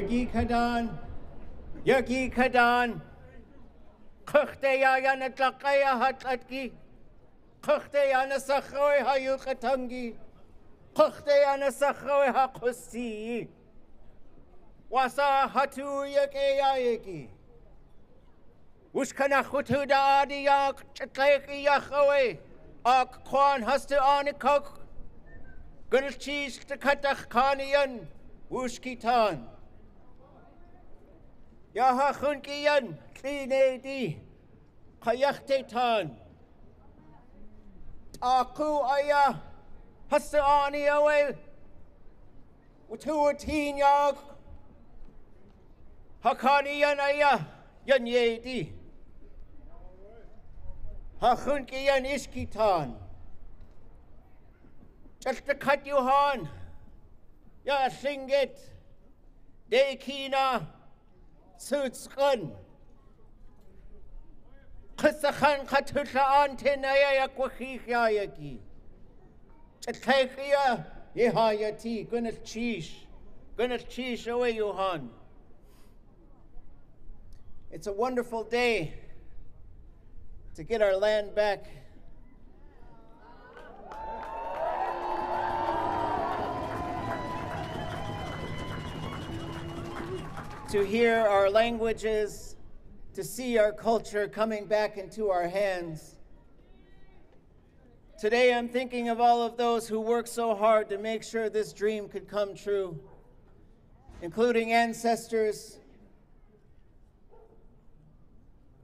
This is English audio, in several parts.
یکی خدان یکی خدان خخته یا یا نتلقه یا حتلت کی خخته یا نسخوی ها یو قتنگی خخته یا نسخوی ها قصی واسا حتو یکی یا یکی وشکن خوتو دا آدی یا چطلیقی یا خوی آک خوان هست آنی کک گنل چیز تکتخ کانیان وشکی تان Yaha Hunkian, Kline Di, Kayachtetan, Aku Aya, Hasaani Awe, Utuatin Yag, Hakanian Aya, Yanyeidí, Hahunkian Ishkahittaan, just to cut you on, Ya Singit, Dekina, Sutskan. Qisakhan khatutlaan tenaya yakwahiyaki. Chatlekia yehayati gunat chish. Away Johan. It's a wonderful day to get our land back. To hear our languages, to see our culture coming back into our hands. Today, I'm thinking of all of those who worked so hard to make sure this dream could come true, including ancestors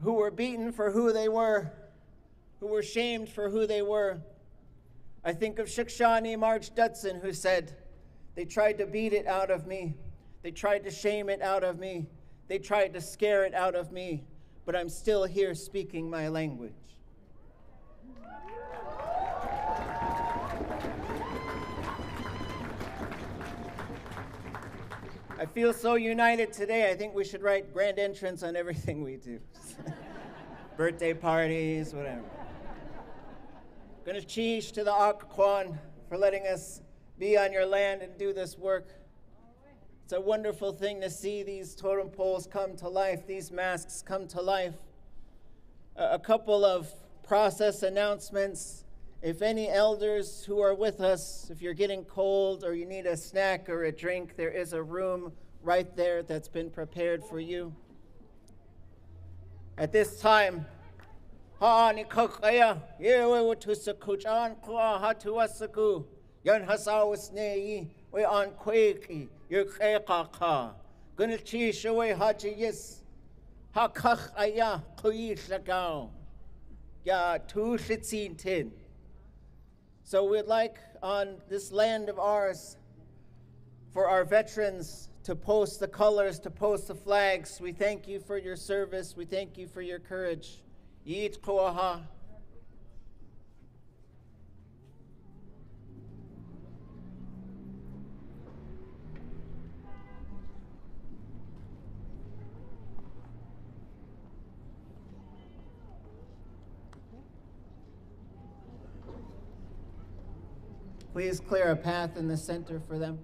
who were beaten for who they were, who were shamed for who they were. I think of Shikshani March Dutson, who said, They tried to beat it out of me. They tried to shame it out of me. They tried to scare it out of me. But I'm still here speaking my language. I feel so united today. I think we should write grand entrance on everything we do. Birthday parties, whatever. Gonna cheese to the Akquan for letting us be on your land and do this work. It's a wonderful thing to see these totem poles come to life, these masks come to life. A, couple of process announcements. If any elders who are with us, if you're getting cold or you need a snack or a drink, there is a room right there that's been prepared for you. At this time, we on quaki your kaka. Gonna cheese away hachi yes. Ha kach aya kuyish lagao. Ya tu shitzin tin. So we'd like on this land of ours for our veterans to post the colors, to post the flags. We thank you for your service. We thank you for your courage. Yit koaha. Please clear a path in the center for them.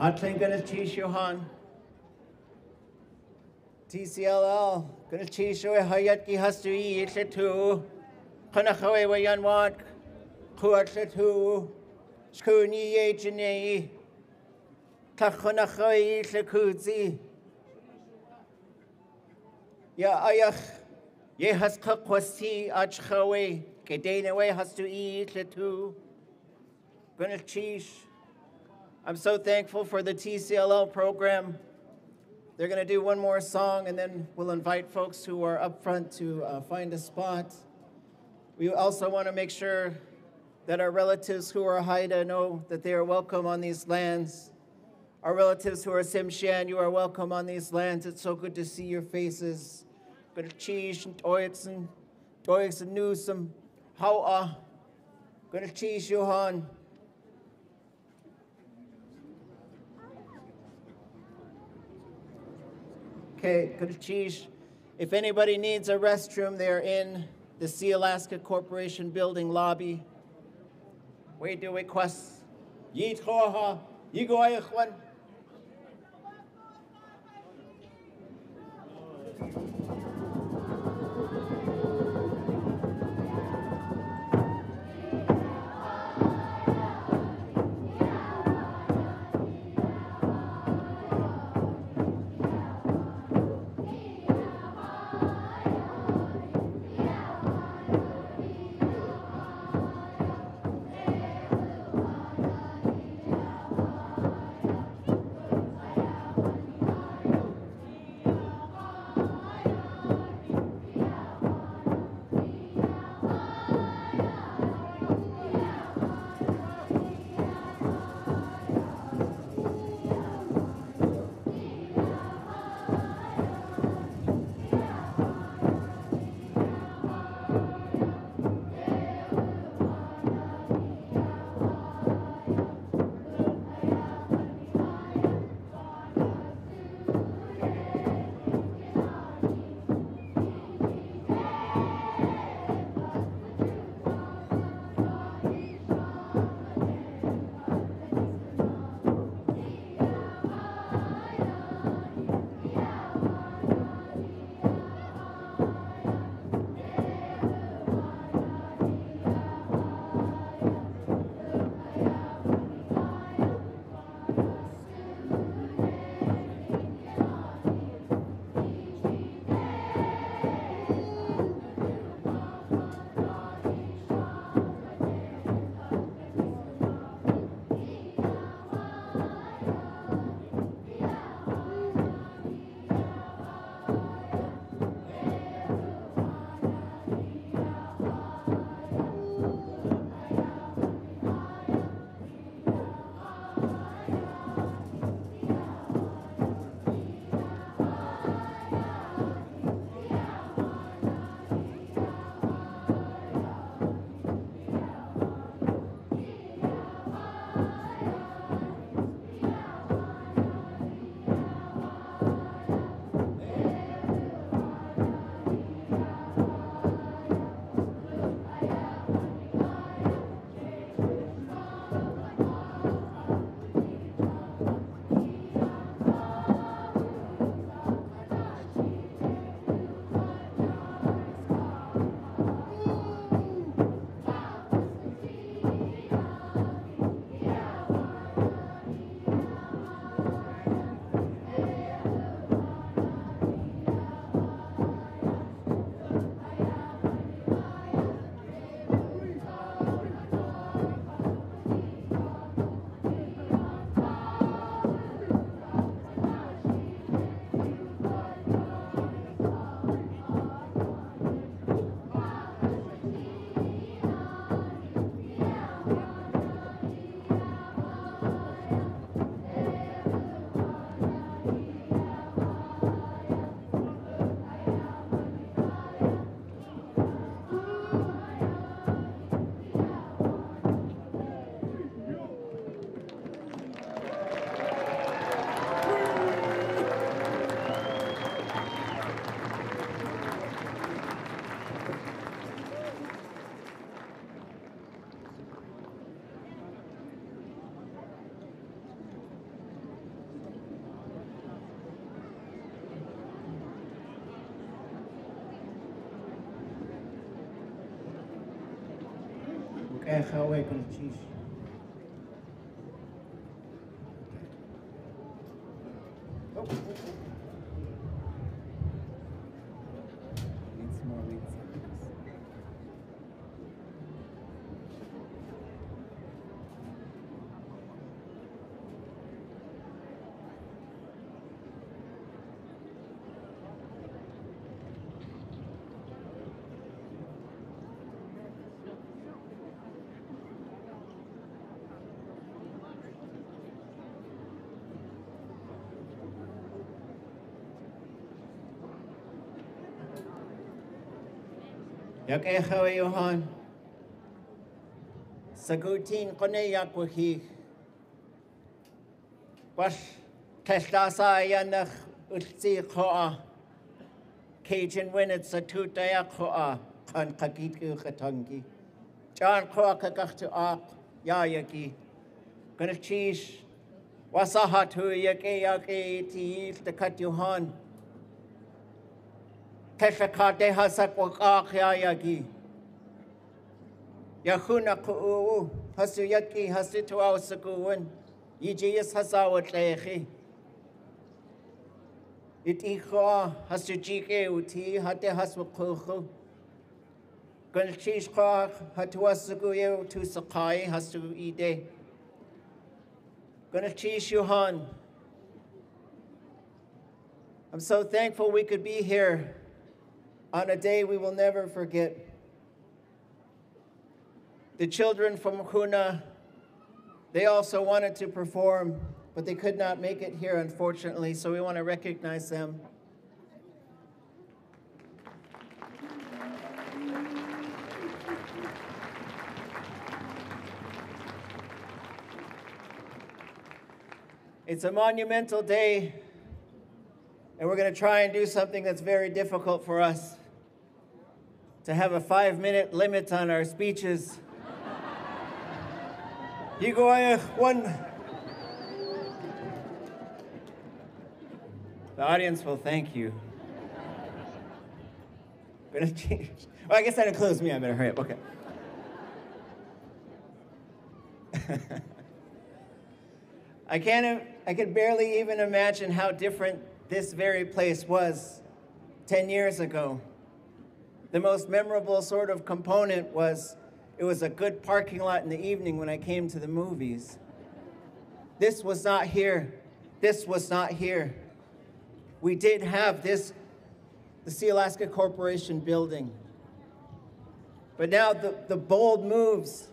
Atlin gonna teach you. TCLL gonna teach you e hayat ki hastu i itle tu. Kana khawe wa yan wat. Khuatle tu. Skuni ye jene. Ta khana khawe itle kuzi. Ya ayach, Ye has kha qwasi ach khawe. Kedene we hastu i itle tu. Gonna teach I'm so thankful for the TCLL program. They're going to do one more song, and then we'll invite folks who are up front to uh, find a spot. We also want to make sure that our relatives who are Haida know that they are welcome on these lands. Our relatives who are Tsimshian, you are welcome on these lands. It's so good to see your faces. Cheese and Johan. Okay, good. If anybody needs a restroom, they're in the Sealaska Corporation building lobby. We do request. Yit hoha, yigo ayachwan. Echa we kun chish. Oh, oh, oh. Need some more lead singers. Yak echa we Johan. Sagutin kone yak wahi. Was testasa yanach utsi khoa. Cajun winnet sa tutaya khoa. Kan kakit ku katangi. John khoa kakachtu ak. Yayaki. Gonna cheese. Wasahatu yake yake ti the kat Johan. Keshakate hasak wakakyayagi. Yahuna ku'u hasu yaki hasu tuaw sakuwan. Yijiyas hasawat lehi. Itiqa hasu uti hate tu sakai hasu ide. I'm so thankful we could be here on a day we will never forget. The children from Huna, they also wanted to perform, but they could not make it here, unfortunately, so we want to recognize them. It's a monumental day, and we're going to try and do something that's very difficult for us to have a five minute limit on our speeches. You go uh, one. The audience will thank you. Gonna change. Well, I guess that includes me. I better hurry up. Okay. I can't. I could barely even imagine how different this very place was 10 years ago. The most memorable sort of component was it was a good parking lot in the evening when I came to the movies. This was not here. This was not here. We did have this, the Sealaska Corporation building. But now the, the bold moves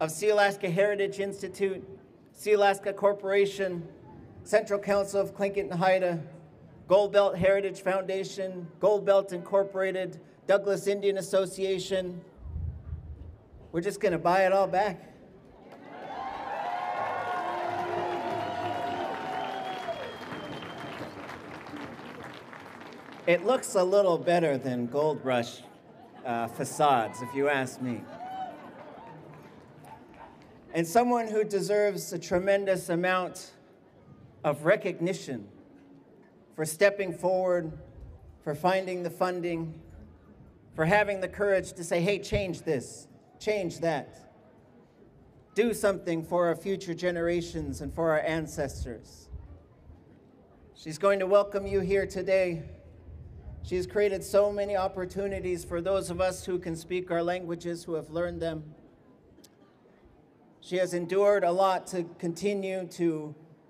of Sealaska Heritage Institute, Sealaska Corporation, Central Council of Tlingit and Haida, Goldbelt Heritage Foundation, Goldbelt Incorporated, Douglas Indian Association. We're just going to buy it all back. It looks a little better than Gold Rush uh, facades, if you ask me. And someone who deserves a tremendous amount of recognition for stepping forward, for finding the funding, for having the courage to say, hey, change this, change that. Do something for our future generations and for our ancestors. She's going to welcome you here today. She's created so many opportunities for those of us who can speak our languages, who have learned them. She has endured a lot to continue to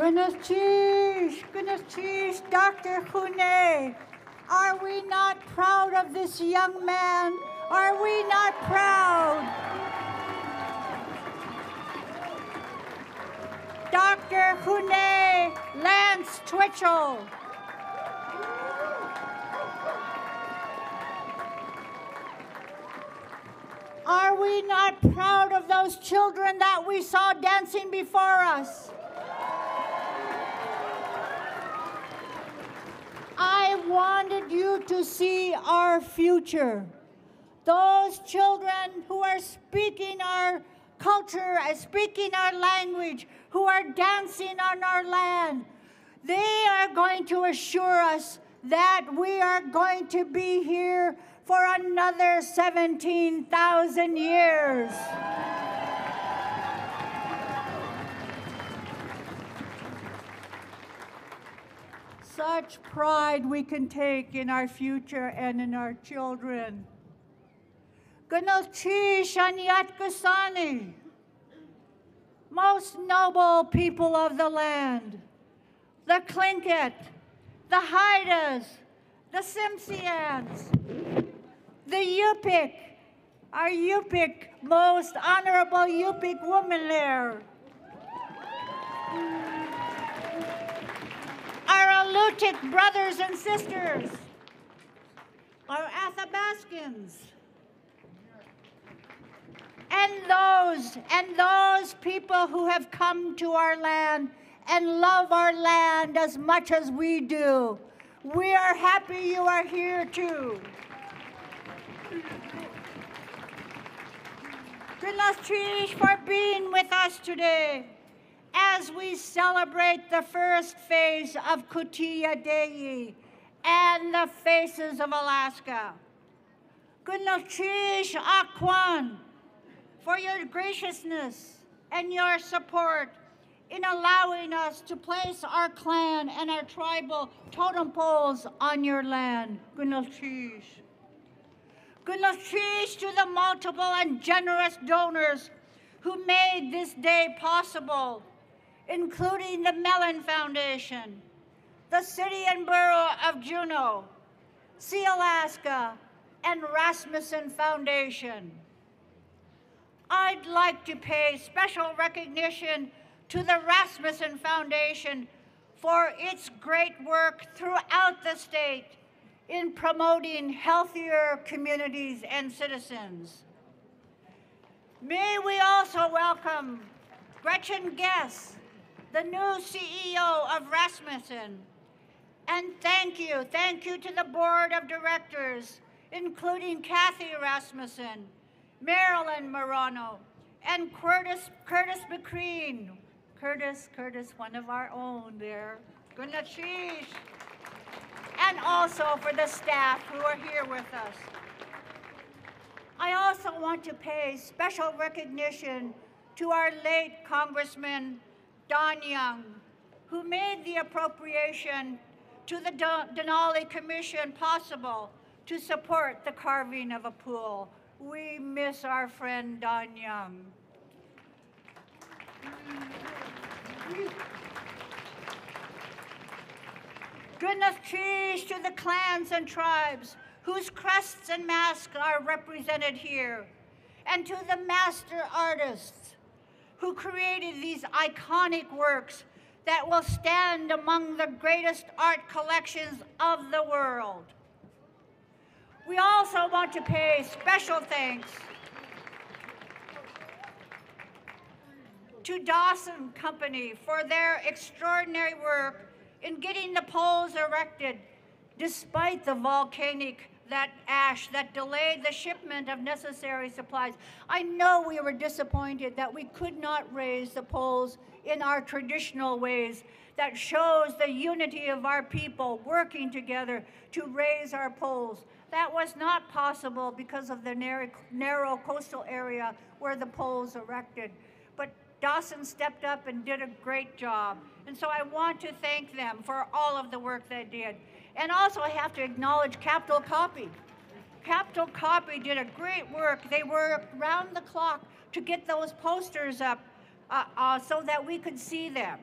Goodness cheese, goodness cheese, Dr. Hune. Are we not proud of this young man? Are we not proud? Dr. Hune Lance Twitchell. Are we not proud of those children that we saw dancing before us? I wanted you to see our future. Those children who are speaking our culture, uh, speaking our language, who are dancing on our land, they are going to assure us that we are going to be here for another 17,000 years. Such pride we can take in our future and in our children. Ganalchi Shanyat most noble people of the land, the Tlingit, the Haidas, the Tsimshians, the Yupik, our Yupik, most honorable Yupik woman there. Alutiiq brothers and sisters, our Athabascans, and those and those people who have come to our land and love our land as much as we do. We are happy you are here too. Trish for being with us today as we celebrate the first phase of Kootéeyaa Deiyí and the Faces of Alaska. Trish Akwan for your graciousness and your support in allowing us to place our clan and our tribal totem poles on your land. Gunalchish. Gunalchish to the multiple and generous donors who made this day possible, including the Mellon Foundation, the City and Borough of Juneau, Sealaska, and Rasmuson Foundation. I'd like to pay special recognition to the Rasmuson Foundation for its great work throughout the state in promoting healthier communities and citizens. May we also welcome Gretchen Guess, the new CEO of Rasmuson. And thank you, thank you to the board of directors, including Cathy Rasmuson, Marilyn Morano, and Curtis, Curtis McQueen. Curtis, Curtis, one of our own there. Gunashish. And also for the staff who are here with us. I also want to pay special recognition to our late Congressman Don Young, who made the appropriation to the Denali Commission possible to support the carving of a pool we miss our friend Don Young. Goodness cheese to the clans and tribes whose crests and masks are represented here, and to the master artists who created these iconic works that will stand among the greatest art collections of the world. We also want to pay special thanks to Dawson Company for their extraordinary work in getting the poles erected despite the volcanic that ash that delayed the shipment of necessary supplies. I know we were disappointed that we could not raise the poles in our traditional ways that shows the unity of our people working together to raise our poles. That was not possible because of the narrow, narrow coastal area where the poles erected. But Dawson stepped up and did a great job. And so I want to thank them for all of the work they did. And also I have to acknowledge Capital Copy. Capital Copy did a great work. They worked round the clock to get those posters up uh, uh, so that we could see them.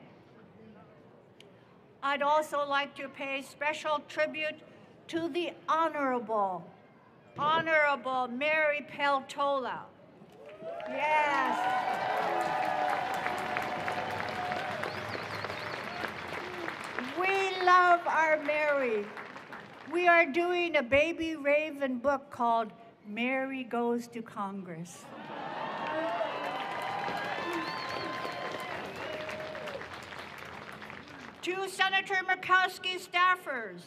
I'd also like to pay special tribute to the Honorable, Honorable Mary Peltola. Yes. We love our Mary. We are doing a baby raven book called Mary goes to Congress. to Senator Murkowski staffers,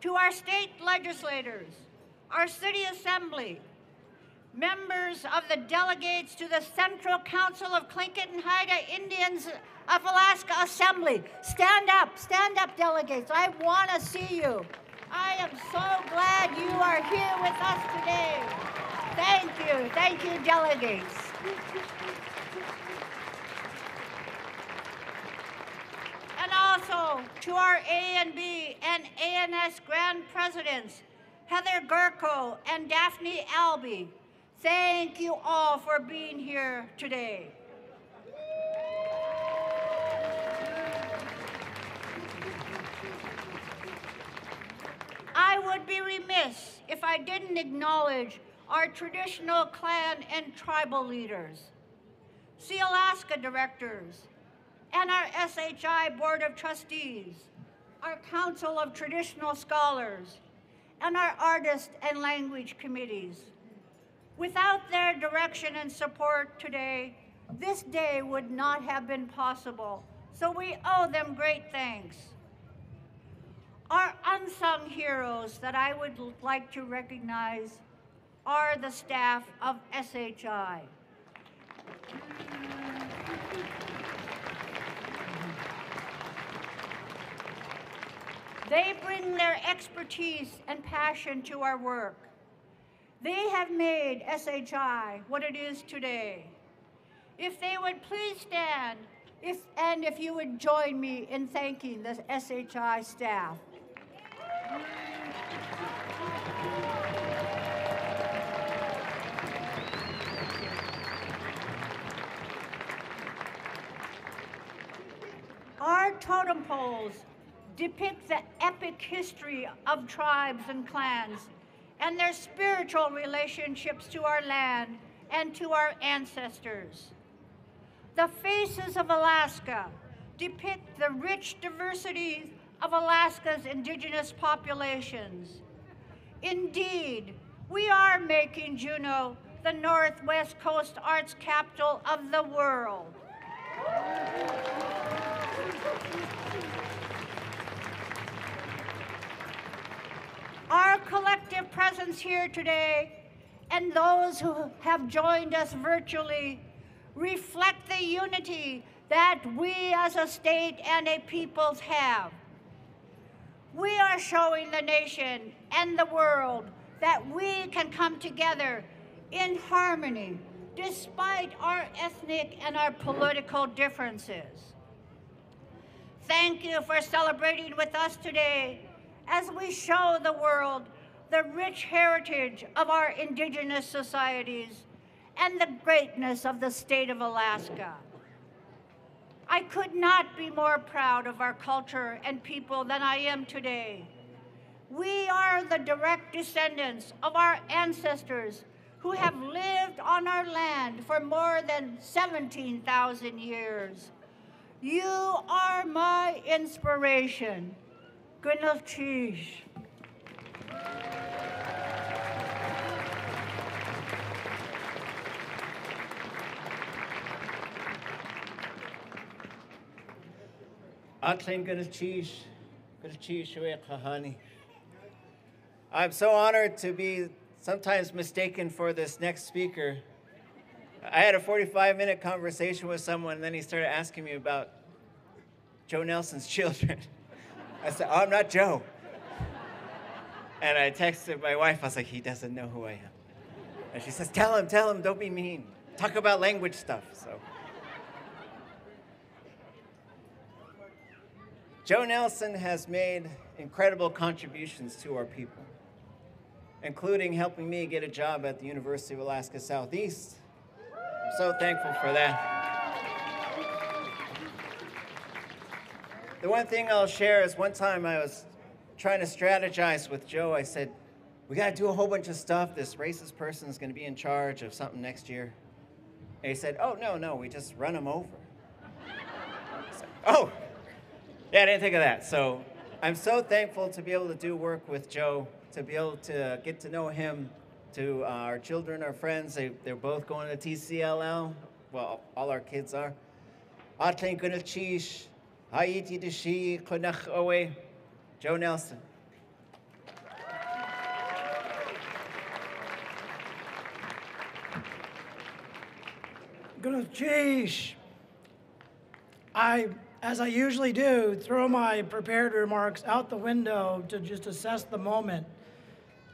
to our state legislators, our city assembly, members of the delegates to the Central Council of Tlingit and Haida Indians of Alaska Assembly. Stand up, stand up, delegates. I want to see you. I am so glad you are here with us today. Thank you, thank you, delegates. And also to our A and B and ANS Grand Presidents, Heather Gurko and Daphne Albee. Thank you all for being here today. I would be remiss if I didn't acknowledge our traditional clan and tribal leaders, Sealaska directors, and our SHI Board of Trustees, our Council of Traditional Scholars, and our Artist and Language Committees. Without their direction and support today, this day would not have been possible, so we owe them great thanks. Our unsung heroes that I would like to recognize are the staff of SHI. They bring their expertise and passion to our work. They have made SHI what it is today. If they would please stand, if, and if you would join me in thanking the SHI staff. Our totem poles depict the epic history of tribes and clans and their spiritual relationships to our land and to our ancestors. The faces of Alaska depict the rich diversity of Alaska's indigenous populations. Indeed, we are making Juneau the Northwest Coast arts capital of the world. Our collective presence here today and those who have joined us virtually reflect the unity that we as a state and a peoples have. We are showing the nation and the world that we can come together in harmony despite our ethnic and our political differences. Thank you for celebrating with us today as we show the world the rich heritage of our indigenous societies and the greatness of the state of Alaska. I could not be more proud of our culture and people than I am today. We are the direct descendants of our ancestors who have lived on our land for more than 17,000 years. You are my inspiration. Gunalchéesh. Ganachish, Ganachish Kahani. I'm so honored to be sometimes mistaken for this next speaker. I had a 45 minute conversation with someone, and then he started asking me about Joe Nelson's children. I said, Oh, I'm not Joe. And I texted my wife, I was like, He doesn't know who I am. And she says, Tell him, tell him, don't be mean. Talk about language stuff. So. Joe Nelson has made incredible contributions to our people, including helping me get a job at the University of Alaska Southeast. I'm so thankful for that. The one thing I'll share is one time I was trying to strategize with Joe. I said, We got to do a whole bunch of stuff. This racist person is going to be in charge of something next year. And he said, Oh, no, no, we just run him over. Said, oh, yeah, I didn't think of that. So I'm so thankful to be able to do work with Joe, to be able to get to know him, to uh, our children, our friends. They, they're both going to TCLL. Well, all our kids are. Atlen Gunachish, Haiti Dishi, Kunach Owe, Joe Nelson. Gonna. I, as I usually do, throw my prepared remarks out the window to just assess the moment.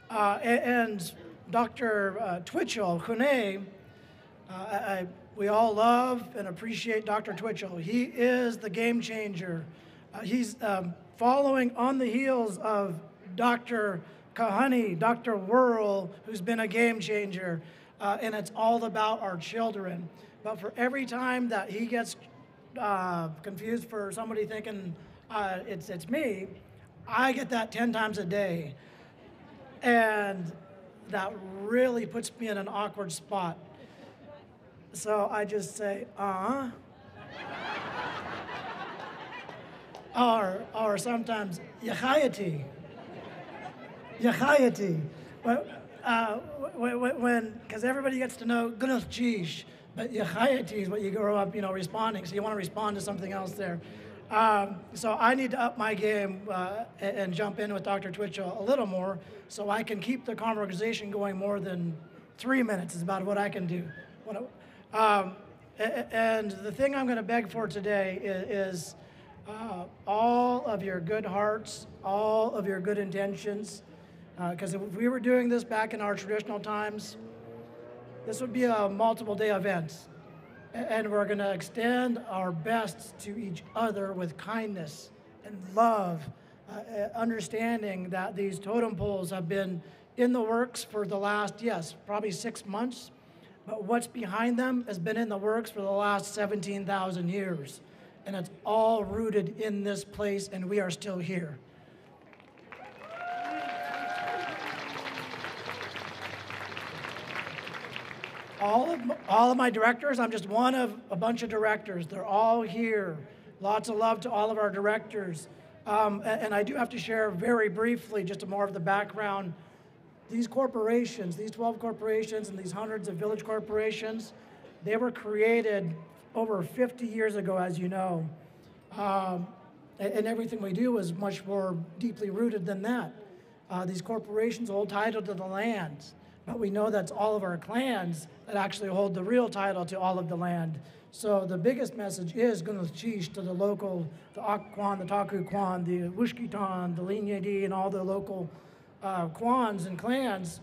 Uh, and Dr. Uh, Twitchell, Hune, uh, I- we all love and appreciate Dr. Twitchell. He is the game changer. Uh, he's um, following on the heels of Dr. Kahani, Dr. Worl, who's been a game changer, uh, and it's all about our children. But for every time that he gets uh, confused for somebody thinking uh, it's, it's me, I get that 10 times a day. And that really puts me in an awkward spot. So I just say, uh or, or sometimes, Yachayati. Yachayati. But uh, when, because everybody gets to know Gunuth Jish, but Yachayati is what you grow up, you know, responding. So you want to respond to something else there. Um, so I need to up my game uh, and, jump in with Dr. Twitchell a little more so I can keep the conversation going more than three minutes is about what I can do. Um, and the thing I'm going to beg for today is, uh, all of your good hearts, all of your good intentions. Because if we were doing this back in our traditional times, this would be a multiple day event. And we're going to extend our best to each other with kindness and love, uh, uh, understanding that these totem poles have been in the works for the last, yes, probably six months. But what's behind them has been in the works for the last 17,000 years. And it's all rooted in this place, and we are still here. All of, all of my directors, I'm just one of a bunch of directors. They're all here. Lots of love to all of our directors. Um, a- and, I do have to share very briefly just more of the background. These corporations, these 12 corporations and these hundreds of village corporations, they were created over 50 years ago, as you know. Um, a- and, everything we do is much more deeply rooted than that. Uh, these corporations hold title to the land, but we know that's all of our clans that actually hold the real title to all of the land. So the biggest message is Gunuth Chish to the local, the Akwan, the Taku Kwan, the Wooshkeetaan, the Linyadi, and all the local uh, Kwans and clans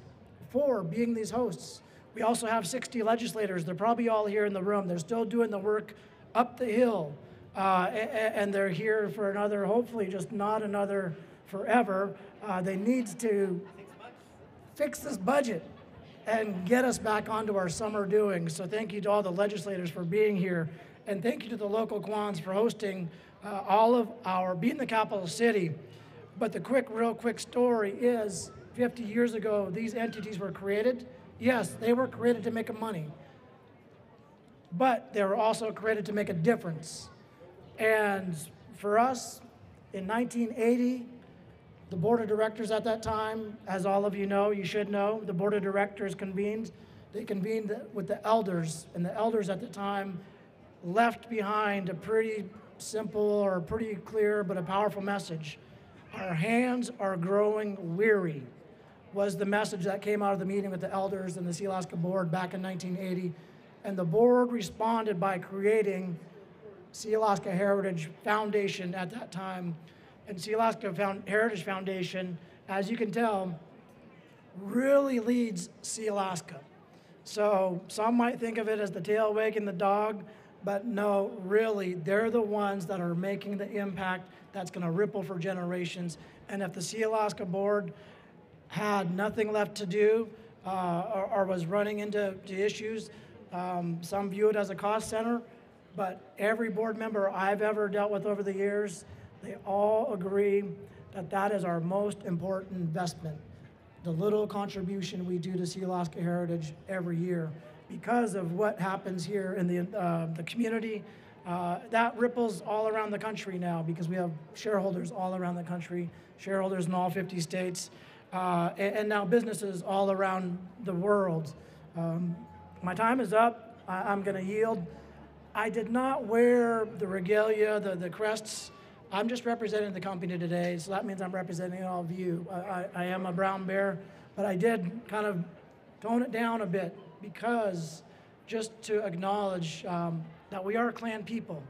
for being these hosts. We also have 60 legislators. They're probably all here in the room. They're still doing the work up the hill. Uh, and they're here for another, hopefully, just not another forever. Uh, they need to fix this budget and get us back onto our summer doings. So thank you to all the legislators for being here, and thank you to the local Kwans for hosting uh, all of our, being the capital city. But the quick, real quick story is 50 years ago, these entities were created. Yes, they were created to make money, but they were also created to make a difference. And for us, in 1980, the board of directors at that time, as all of you know, you should know, the board of directors convened. They convened with the elders, and the elders at the time left behind a pretty simple or pretty clear but a powerful message. Our hands are growing weary, was the message that came out of the meeting with the elders and the Sealaska board back in 1980. And the board responded by creating Sealaska Heritage Foundation at that time. And Sealaska Found- Heritage Foundation, as you can tell, really leads Sealaska. So some might think of it as the tail wagging the dog, but no, really, they're the ones that are making the impact that's going to ripple for generations. And if the Sealaska board had nothing left to do uh, or, or was running into to issues, um, some view it as a cost center, but every board member I've ever dealt with over the years, they all agree that that is our most important investment the little contribution we do to Sealaska Heritage every year because of what happens here in the, uh, the community. Uh, that ripples all around the country now because we have shareholders all around the country, shareholders in all 50 states. uh, and, and now businesses all around the world. Um, my time is up. I, I'm going to yield. I did not wear the regalia, the, the crests. I'm just representing the company today, so that means I'm representing all of you. I, I, I am a brown bear, but I did kind of tone it down a bit because just to acknowledge um, that we are clan people,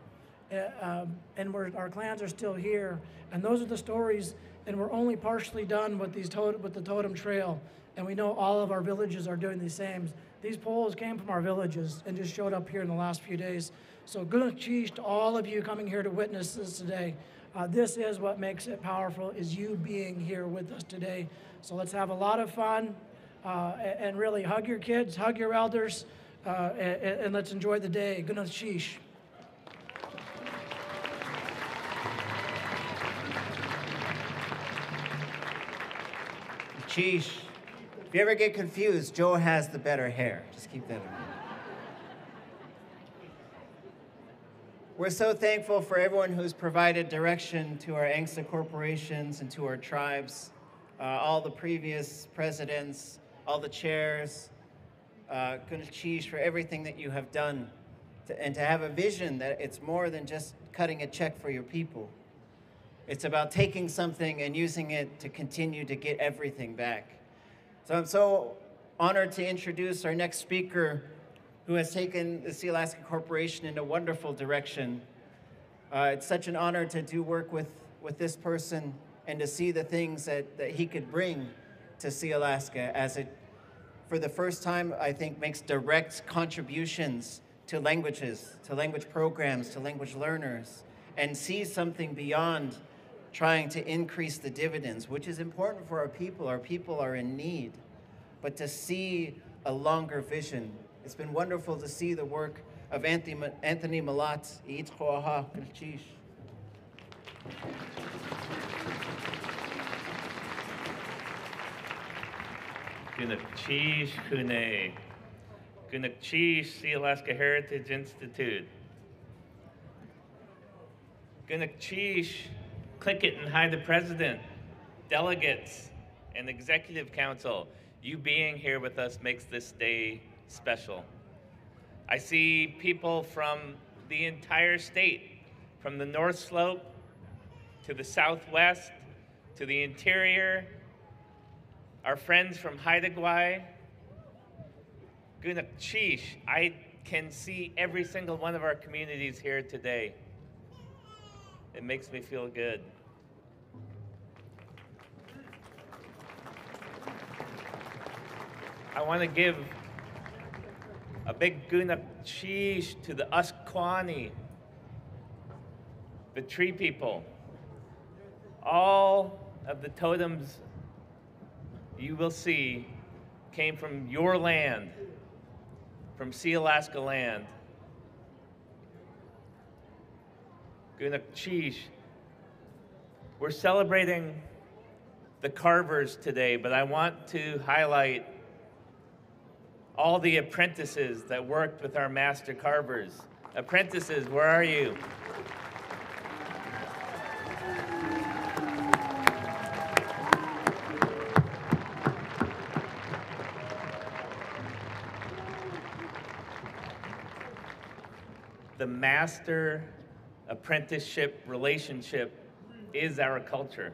uh, and our clans are still here, and those are the stories. And we're only partially done with these with the totem trail, and we know all of our villages are doing the same. These poles came from our villages and just showed up here in the last few days. So good cheese to all of you coming here to witness this today. Uh, this is what makes it powerful is you being here with us today. So let's have a lot of fun uh, and, really hug your kids, hug your elders, uh, and, and let's enjoy the day. Good sheesh. Sheesh. If you ever get confused, Joe has the better hair. Just keep that in mind. We're so thankful for everyone who's provided direction to our ANCSA corporations and to our tribes, uh, all the previous presidents, all the chairs, uh, for everything that you have done, to, and to have a vision that it's more than just cutting a check for your people. It's about taking something and using it to continue to get everything back. So I'm so honored to introduce our next speaker who has taken the Sealaska Corporation in a wonderful direction. Uh, it's such an honor to do work with, with this person and to see the things that, that he could bring to Sealaska as it, for the first time, I think, makes direct contributions to languages, to language programs, to language learners, and sees something beyond trying to increase the dividends, which is important for our people. Our people are in need. But to see a longer vision, it's been wonderful to see the work of Anthony, Mallott, Iithoaha Kilchish. Gunakchish Kune, Sealaska Heritage Institute. Gunakchish, Tlingit and Haida president, delegates, and executive council. You being here with us makes this day special. I see people from the entire state, from the North Slope to the Southwest to the interior, our friends from Haida Gwaii, Gunakchish. I can see every single one of our communities here today. It makes me feel good. I want to give a big Gunakchish to the Usquani, the tree people. All of the totems you will see came from your land, from Sealaska land. Gunakchish. We're celebrating the carvers today, but I want to highlight all the apprentices that worked with our master carvers. Apprentices, where are you? the master apprenticeship relationship is our culture.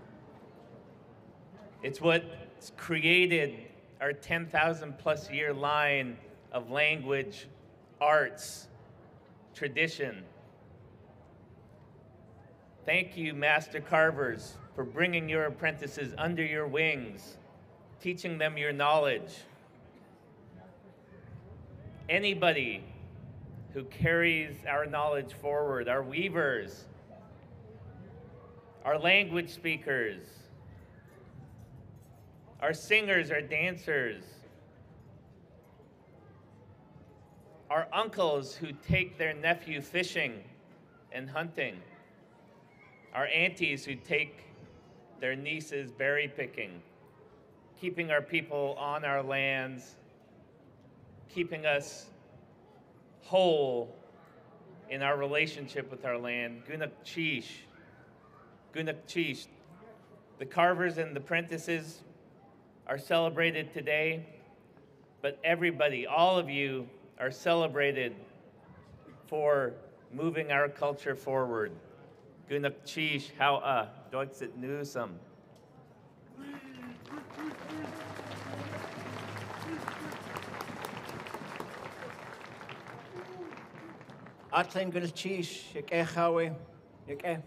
It's what's created our 10,000 plus year line of language, arts, tradition. Thank you, master carvers, for bringing your apprentices under your wings, teaching them your knowledge. Anybody who carries our knowledge forward, our weavers, our language speakers, our singers, our dancers, our uncles who take their nephew fishing and hunting, our aunties who take their nieces berry picking, keeping our people on our lands, keeping us whole in our relationship with our land. Gunakchish. Gunakchish. The carvers and the apprentices, are celebrated today, but everybody, all of you, are celebrated for moving our culture forward. Gunak chish how a doixit newsome. Atlin Gunachish, Yake Hawe, Yake.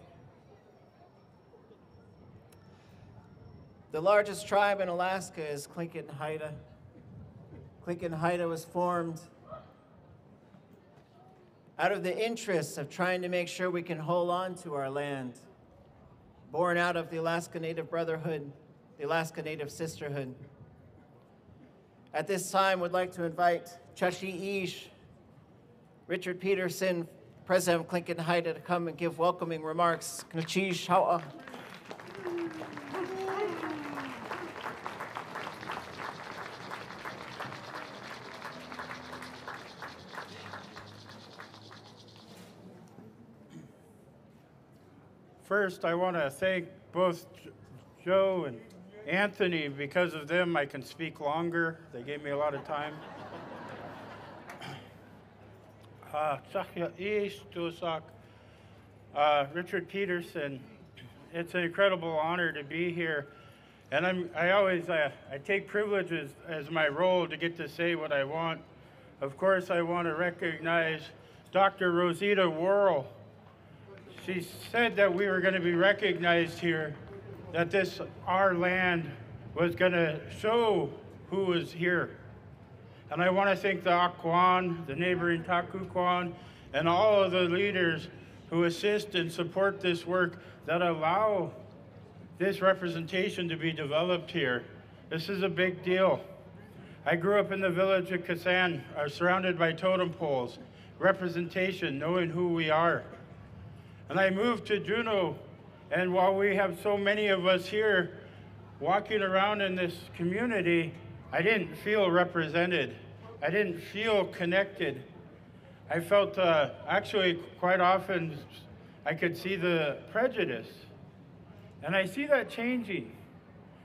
The largest tribe in Alaska is Tlingit Haida. Tlingit Haida was formed out of the interests of trying to make sure we can hold on to our land. Born out of the Alaska Native Brotherhood, the Alaska Native Sisterhood. At this time, would like to invite Chashi Ish, Richard Peterson, President of Tlingit Haida, to come and give welcoming remarks. Knachish, how? First, I want to thank both Joe and Anthony. Because of them, I can speak longer. They gave me a lot of time. Uh, uh, Richard Peterson. It's an incredible honor to be here. And I'm, I always uh, I take privileges as my role to get to say what I want. Of course, I want to recognize Dr. Rosita Worl. She said that we were going to be recognized here, that this, our land, was going to show who was here. And I want to thank the Akwan, the neighboring Takuquan, and all of the leaders who assist and support this work that allow this representation to be developed here. This is a big deal. I grew up in the village of Kasaan, uh, surrounded by totem poles, representation, knowing who we are. And I moved to Juneau, and while we have so many of us here walking around in this community, I didn't feel represented. I didn't feel connected. I felt uh, actually quite often I could see the prejudice. And I see that changing.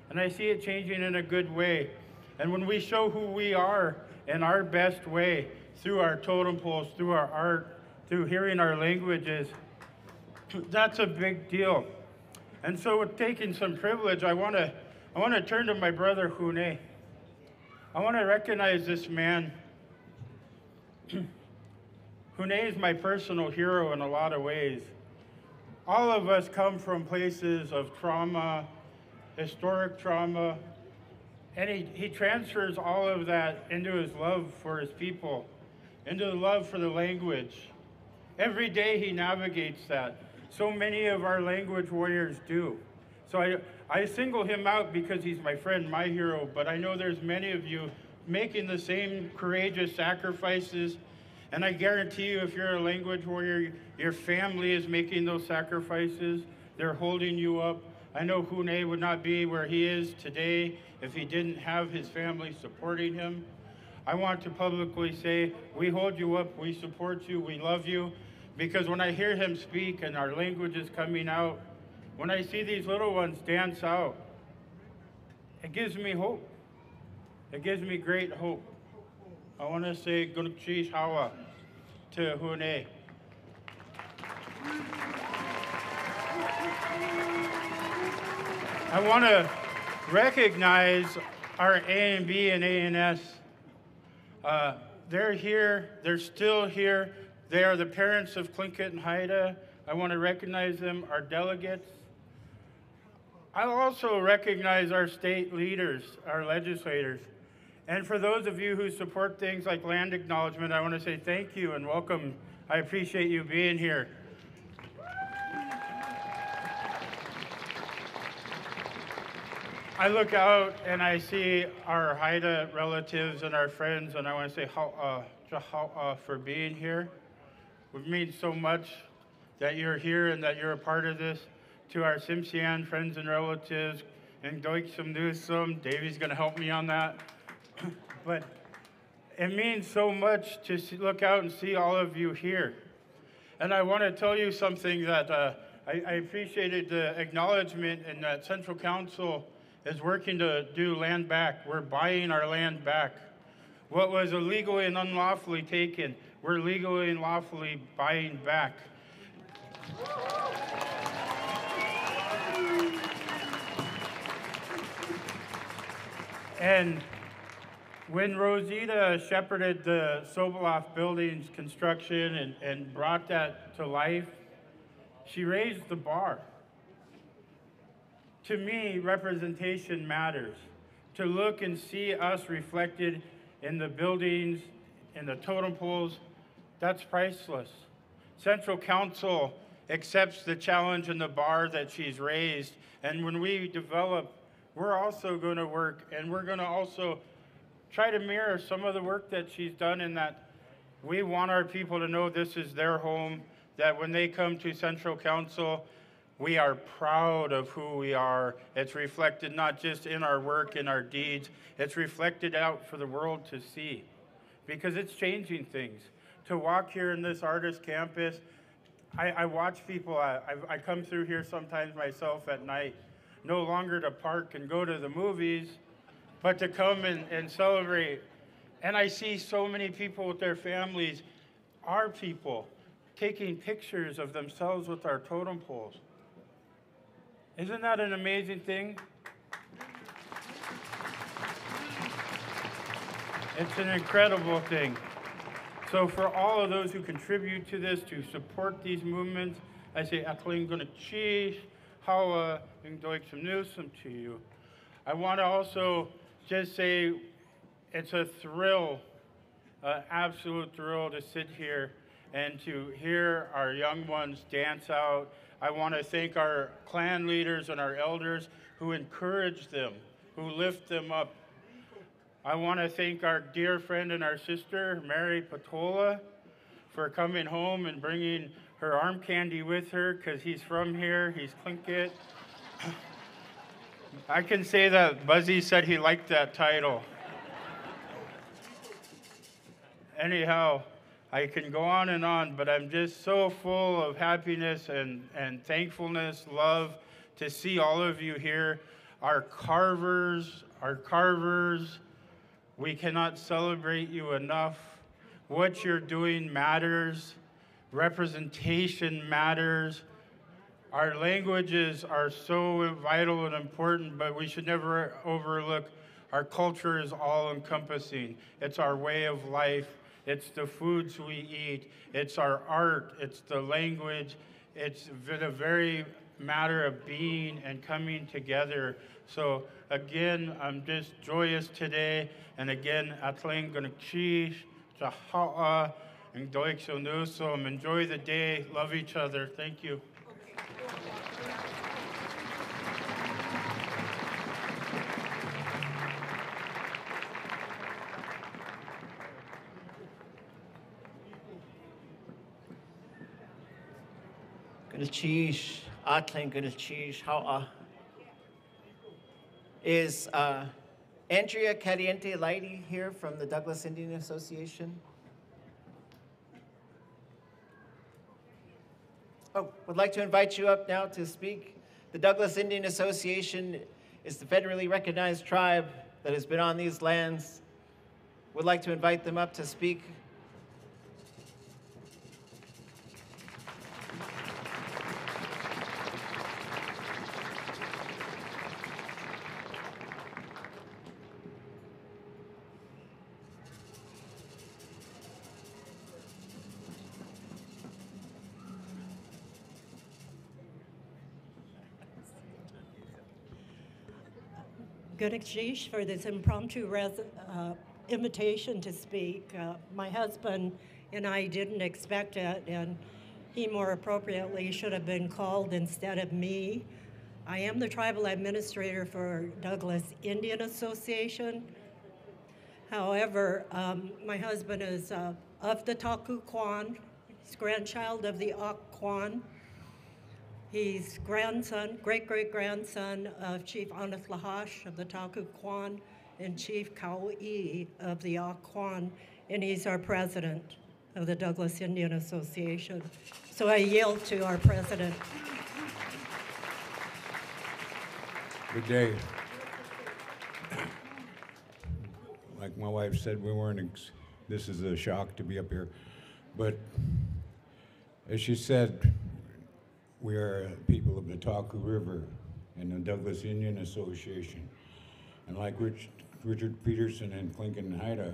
And I see it changing in a good way. And when we show who we are in our best way, through our totem poles, through our art, through hearing our languages, that's a big deal. And so with taking some privilege, I want to I want to turn to my brother Hune. I want to recognize this man. Hune is my personal hero in a lot of ways. All of us come from places of trauma, historic trauma, and he, he transfers all of that into his love for his people, into the love for the language. Every day he navigates that. So many of our language warriors do. So I, I single him out because he's my friend, my hero, but I know there's many of you making the same courageous sacrifices. And I guarantee you, if you're a language warrior, your family is making those sacrifices. They're holding you up. I know Hune would not be where he is today if he didn't have his family supporting him. I want to publicly say, we hold you up, we support you, we love you, because when I hear him speak and our language is coming out, when I see these little ones dance out, it gives me hope. It gives me great hope. I want to say Gunakchish Hawa to Hune. I want to recognize our A and B and A and S. Uh, they're here. They're still here. They are the parents of Tlingit and Haida. I want to recognize them, our delegates. I also recognize our state leaders, our legislators. And for those of you who support things like land acknowledgement, I want to say thank you and welcome. I appreciate you being here. I look out and I see our Haida relatives and our friends, and I want to say how uh, for being here. It means so much that you're here and that you're a part of this. To our Tsimshian friends and relatives, and Deutschum Newsum, Davey's going to help me on that. but it means so much to see, look out and see all of you here. And I want to tell you something that uh, I, I appreciated the acknowledgement and that Central Council is working to do land back. We're buying our land back. What was illegally and unlawfully taken, we're legally and lawfully buying back. And when Rosita shepherded the Soboleff Buildings construction and, and brought that to life, she raised the bar. To me, representation matters. To look and see us reflected in the buildings, in the totem poles, that's priceless. Central Council accepts the challenge and the bar that she's raised. And when we develop, we're also going to work and we're going to also try to mirror some of the work that she's done in that we want our people to know this is their home, that when they come to Central Council, we are proud of who we are. It's reflected not just in our work, in our deeds, it's reflected out for the world to see because it's changing things. To walk here in this artist campus, I, I watch people, I, I, I come through here sometimes myself at night, no longer to park and go to the movies, but to come and, and celebrate. And I see so many people with their families, our people, taking pictures of themselves with our totem poles. Isn't that an amazing thing? It's an incredible thing. So for all of those who contribute to this, to support these movements, I say Atling Gunachi, Hawa, and Newsome to you. I want to also just say it's a thrill, an absolute thrill to sit here and to hear our young ones dance out. I want to thank our clan leaders and our elders who encourage them, who lift them up, I want to thank our dear friend and our sister, Mary Peltola, for coming home and bringing her arm candy with her because he's from here. He's Tlingit. I can say that Buzzy said he liked that title. Anyhow, I can go on and on, but I'm just so full of happiness and, and thankfulness, love to see all of you here. Our carvers, our carvers, we cannot celebrate you enough. What you're doing matters. Representation matters. Our languages are so vital and important, but we should never overlook our culture is all encompassing. It's our way of life. It's the foods we eat. It's our art. It's the language. It's the very matter of being and coming together. So again, I'm just joyous today. And again, atling gunalchéesh, jaha'a, and doik um, Enjoy the day. Love each other. Thank you. Gunalchéesh, atling gunalchéesh, ha'a is uh, Andrea Cadiente Lighty here from the Douglas Indian Association? Oh, would like to invite you up now to speak. The Douglas Indian Association is the federally recognized tribe that has been on these lands. Would like to invite them up to speak. Gunalchéesh for this impromptu uh, invitation to speak. Uh, my husband and I didn't expect it, and he more appropriately should have been called instead of me. I am the tribal administrator for Douglas Indian Association. However, um, my husband is uh, of the Taku Kwan, grandchild of the Ak Kwan. He's grandson, great great grandson of Chief Anith Lahash of the Taku Kwan and Chief Kau'i of the ah Akwan, and he's our president of the Douglas Indian Association. So I yield to our president. Good day. like my wife said, we weren't, this is a shock to be up here. But as she said, we are people of the Taku River and the Douglas Indian Association. And like Rich, Richard Peterson and Tlingit and Haida,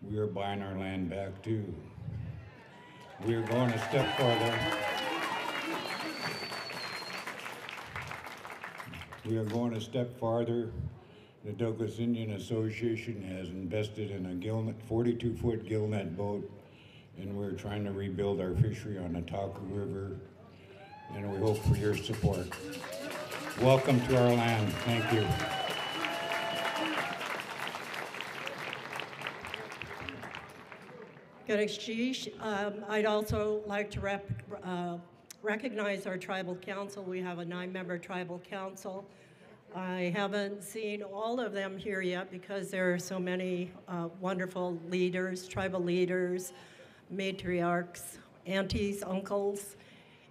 we are buying our land back too. We are going a step farther. We are going a step farther. The Douglas Indian Association has invested in a 42-foot gillnet boat, and we're trying to rebuild our fishery on the Taku River, and we hope for your support. Welcome to our land. Thank you. Ganesh um, I'd also like to rep, uh, recognize our tribal council. We have a nine-member tribal council. I haven't seen all of them here yet because there are so many uh, wonderful leaders, tribal leaders, matriarchs, aunties, uncles,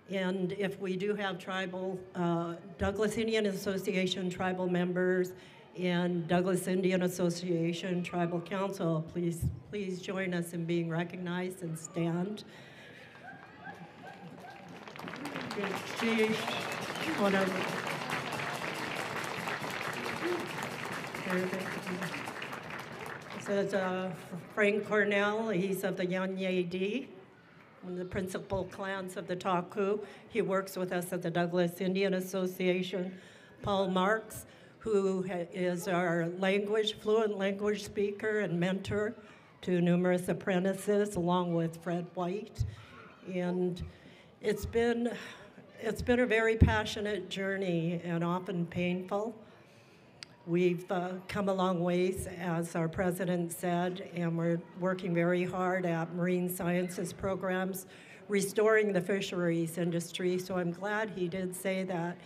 and if we do have tribal, uh, Douglas Indian Association tribal members and Douglas Indian Association Tribal Council, please, please join us in being recognized and stand. This is uh, Frank Cornell, he's of the Yanyeidí, the principal clans of the Taku. He works with us at the Douglas Indian Association. Paul Marks, who is our language, fluent language speaker and mentor to numerous apprentices, along with Fred White. And it's been, it's been a very passionate journey and often painful. We've uh, come a long ways, as our president said, and we're working very hard at marine sciences programs, restoring the fisheries industry. So I'm glad he did say that.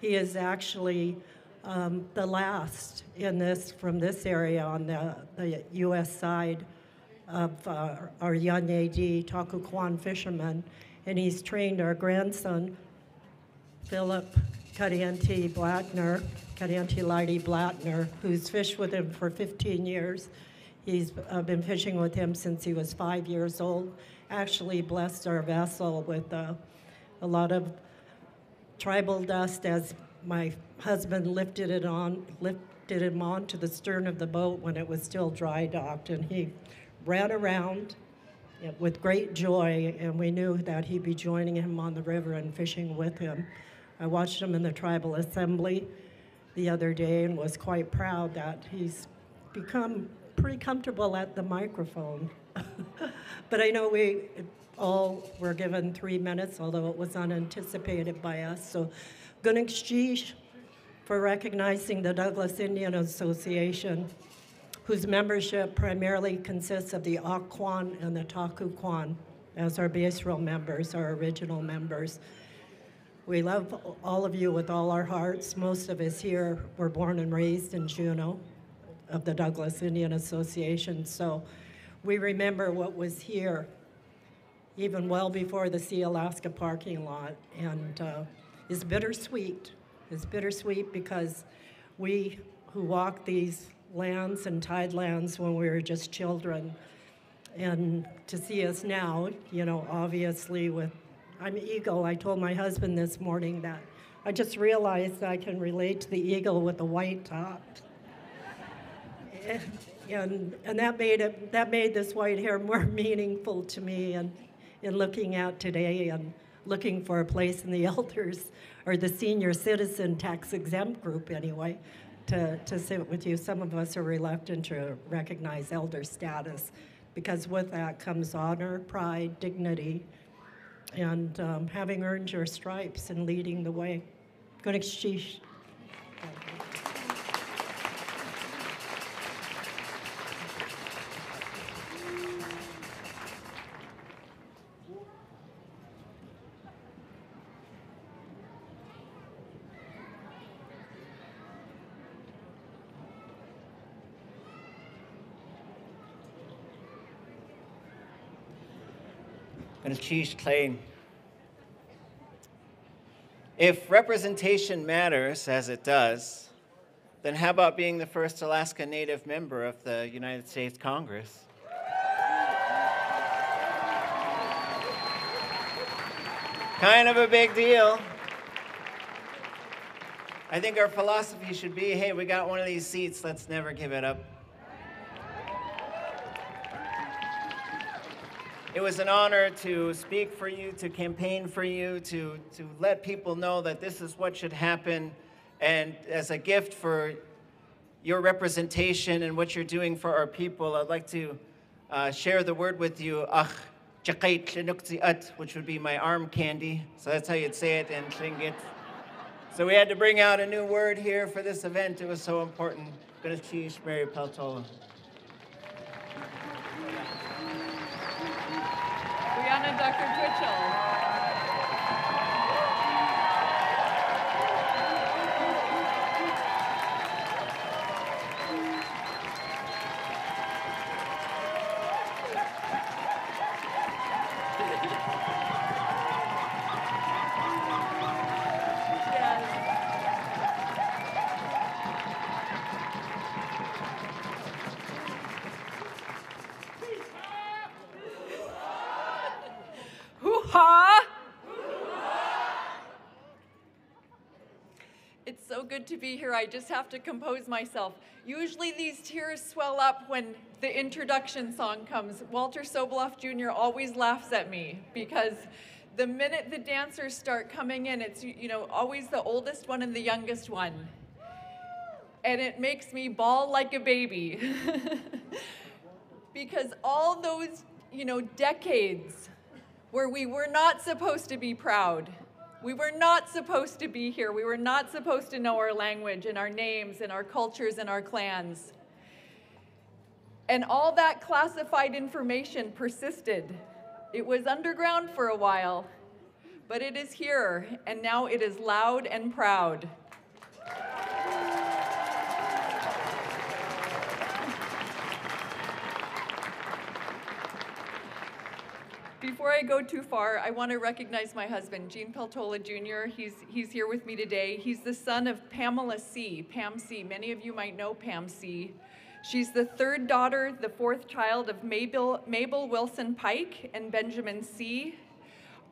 He is actually um, the last in this from this area on the, the U.S. side of uh, our Yanyeidí Taku Kwan fishermen, and he's trained our grandson Philip Cadiente Blattner, Cadiente Lighty Blattner, who's fished with him for 15 years. He's uh, been fishing with him since he was five years old. Actually blessed our vessel with uh, a lot of tribal dust as my husband lifted it on, lifted him onto the stern of the boat when it was still dry docked, and he ran around with great joy, and we knew that he'd be joining him on the river and fishing with him. I watched him in the tribal assembly the other day and was quite proud that he's become pretty comfortable at the microphone. but I know we all were given three minutes, although it was unanticipated by us. So, Gunalchéesh for recognizing the Douglas Indian Association, whose membership primarily consists of the ah Akwan and the Taku Kwan as our Basral members, our original members. We love all of you with all our hearts. Most of us here were born and raised in Juneau of the Douglas Indian Association, so we remember what was here even well before the Sealaska parking lot, and uh, it's bittersweet. It's bittersweet because we who walked these lands and tidelands when we were just children, and to see us now, you know, obviously with I'm eagle. I told my husband this morning that I just realized I can relate to the eagle with the white top. and, and, that made it that made this white hair more meaningful to me and in looking out today and looking for a place in the elders or the senior citizen tax exempt group anyway to, to sit with you. Some of us are reluctant to recognize elder status because with that comes honor, pride, dignity, and um, having earned your stripes and leading the way. Good exchange. Gunalchéesh Klein. If representation matters, as it does, then how about being the first Alaska Native member of the United States Congress? kind of a big deal. I think our philosophy should be hey, we got one of these seats, let's never give it up. It was an honor to speak for you, to campaign for you, to, to let people know that this is what should happen. And as a gift for your representation and what you're doing for our people, I'd like to uh, share the word with you, which would be my arm candy. So that's how you'd say it in Tlingit. So we had to bring out a new word here for this event. It was so important. Gunalchéesh Mary Peltola. Brianna Dr. Twitchell. To be here. I just have to compose myself. Usually these tears swell up when the introduction song comes. Walter Soboleff Jr. always laughs at me because the minute the dancers start coming in, it's you know always the oldest one and the youngest one. And it makes me bawl like a baby. because all those, you know, decades where we were not supposed to be proud, we were not supposed to be here. We were not supposed to know our language and our names and our cultures and our clans. And all that classified information persisted. It was underground for a while, but it is here, and now it is loud and proud. Before I go too far, I want to recognize my husband, Gene Peltola Jr. He's, he's here with me today. He's the son of Pamela C., Pam C. Many of you might know Pam C. She's the third daughter, the fourth child of Mabel, Mabel Wilson Pike and Benjamin C.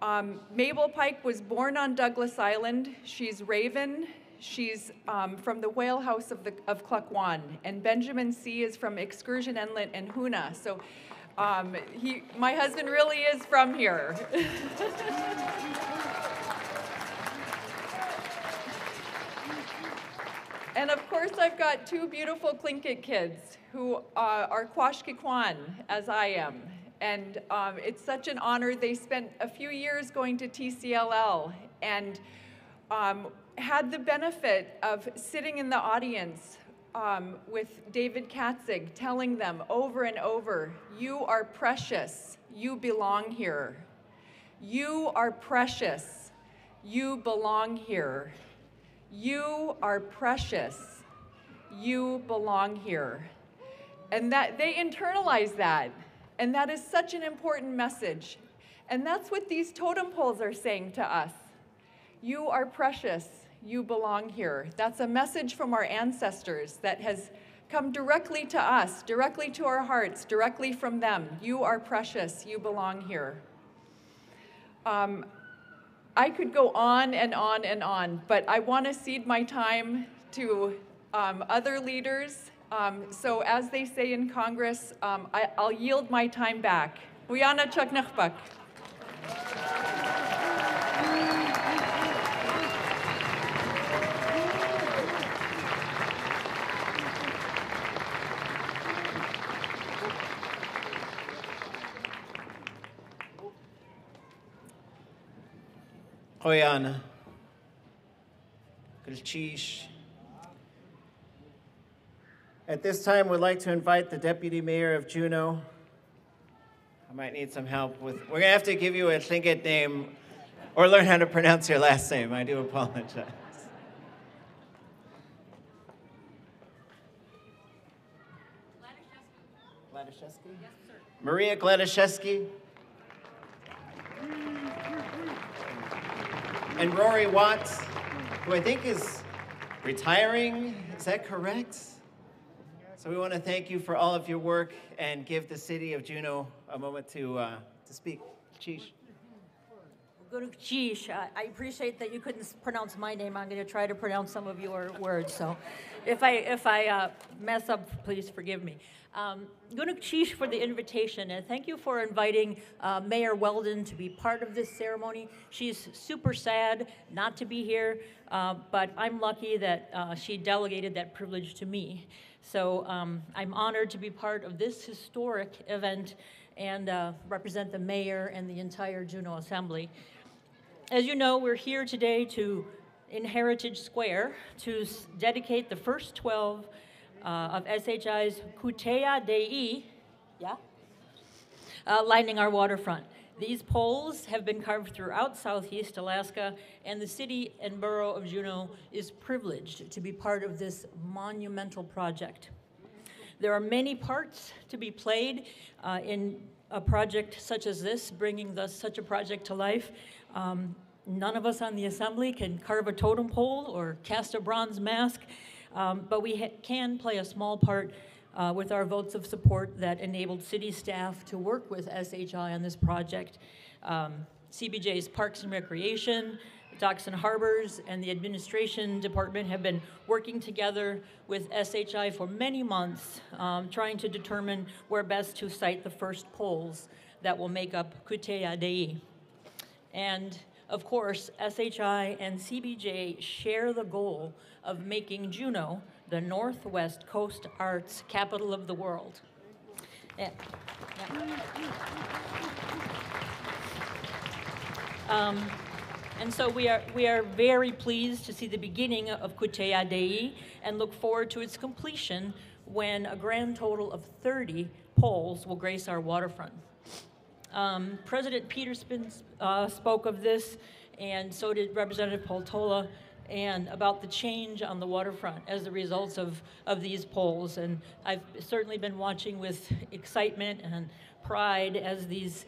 Um, Mabel Pike was born on Douglas Island. She's Raven. She's um, from the whale house of, the, of Klukwan. And Benjamin C. is from Excursion Inlet and Hoonah. So um, he, my husband really is from here. and of course, I've got two beautiful Tlingit kids who uh, are Kwashkikwan, as I am. And um, it's such an honor. They spent a few years going to TCLL and um, had the benefit of sitting in the audience um, with David Katzeek telling them over and over, you are precious, you belong here. You are precious, you belong here. You are precious, you belong here. And that they internalize that. And that is such an important message. And that's what these totem poles are saying to us. You are precious, you belong here. That's a message from our ancestors that has come directly to us, directly to our hearts, directly from them. You are precious, you belong here. Um, I could go on and on and on, but I want to cede my time to um, other leaders. Um, so as they say in Congress, um, I, will yield my time back. Wiana Chaknachbak. Oyana, Gunalchéesh. At this time, we'd like to invite the Deputy Mayor of Juneau. I might need some help with, we're gonna have to give you a Tlingit name or learn how to pronounce your last name. I do apologize. Gladziszewski? Yes, sir. Maria Gladziszewski. And Rorie Watts, who I think is retiring. Is that correct? So we want to thank you for all of your work and give the city of Juneau a moment to, uh, to speak. Chish. I I appreciate that you couldn't pronounce my name. I'm going to try to pronounce some of your words. So if I, if I uh, mess up, please forgive me. Um, Gunalchéesh for the invitation, and thank you for inviting uh, Mayor Weldon to be part of this ceremony. She's super sad not to be here, uh, but I'm lucky that uh, she delegated that privilege to me. So um, I'm honored to be part of this historic event and uh, represent the mayor and the entire Juneau Assembly. As you know, we're here today to, in Heritage Square, to dedicate the first 12 uh, of SHI's Kutea Dei, yeah, uh, lining our waterfront. These poles have been carved throughout southeast Alaska, and the city and borough of Juneau is privileged to be part of this monumental project. There are many parts to be played uh, in a project such as this, bringing thus such a project to life. Um, none of us on the assembly can carve a totem pole or cast a bronze mask, um, but we can play a small part uh, with our votes of support that enabled city staff to work with SHI on this project. Um, CBJ's Parks and Recreation, Docks and Harbors, and the administration department have been working together with SHI for many months, um, trying to determine where best to site the first poles that will make up Kootéeyaa Deiyí. And of course, SHI and CBJ share the goal of making Juneau the Northwest Coast Arts Capital of the World. Yeah. Yeah. Um, and so we are, we are very pleased to see the beginning of Kootéeyaa Deiyí and look forward to its completion when a grand total of 30 poles will grace our waterfront. Um, President Peterson uh, spoke of this, and so did Representative Peltola, and about the change on the waterfront as a result of, of these poles. And I've certainly been watching with excitement and pride as these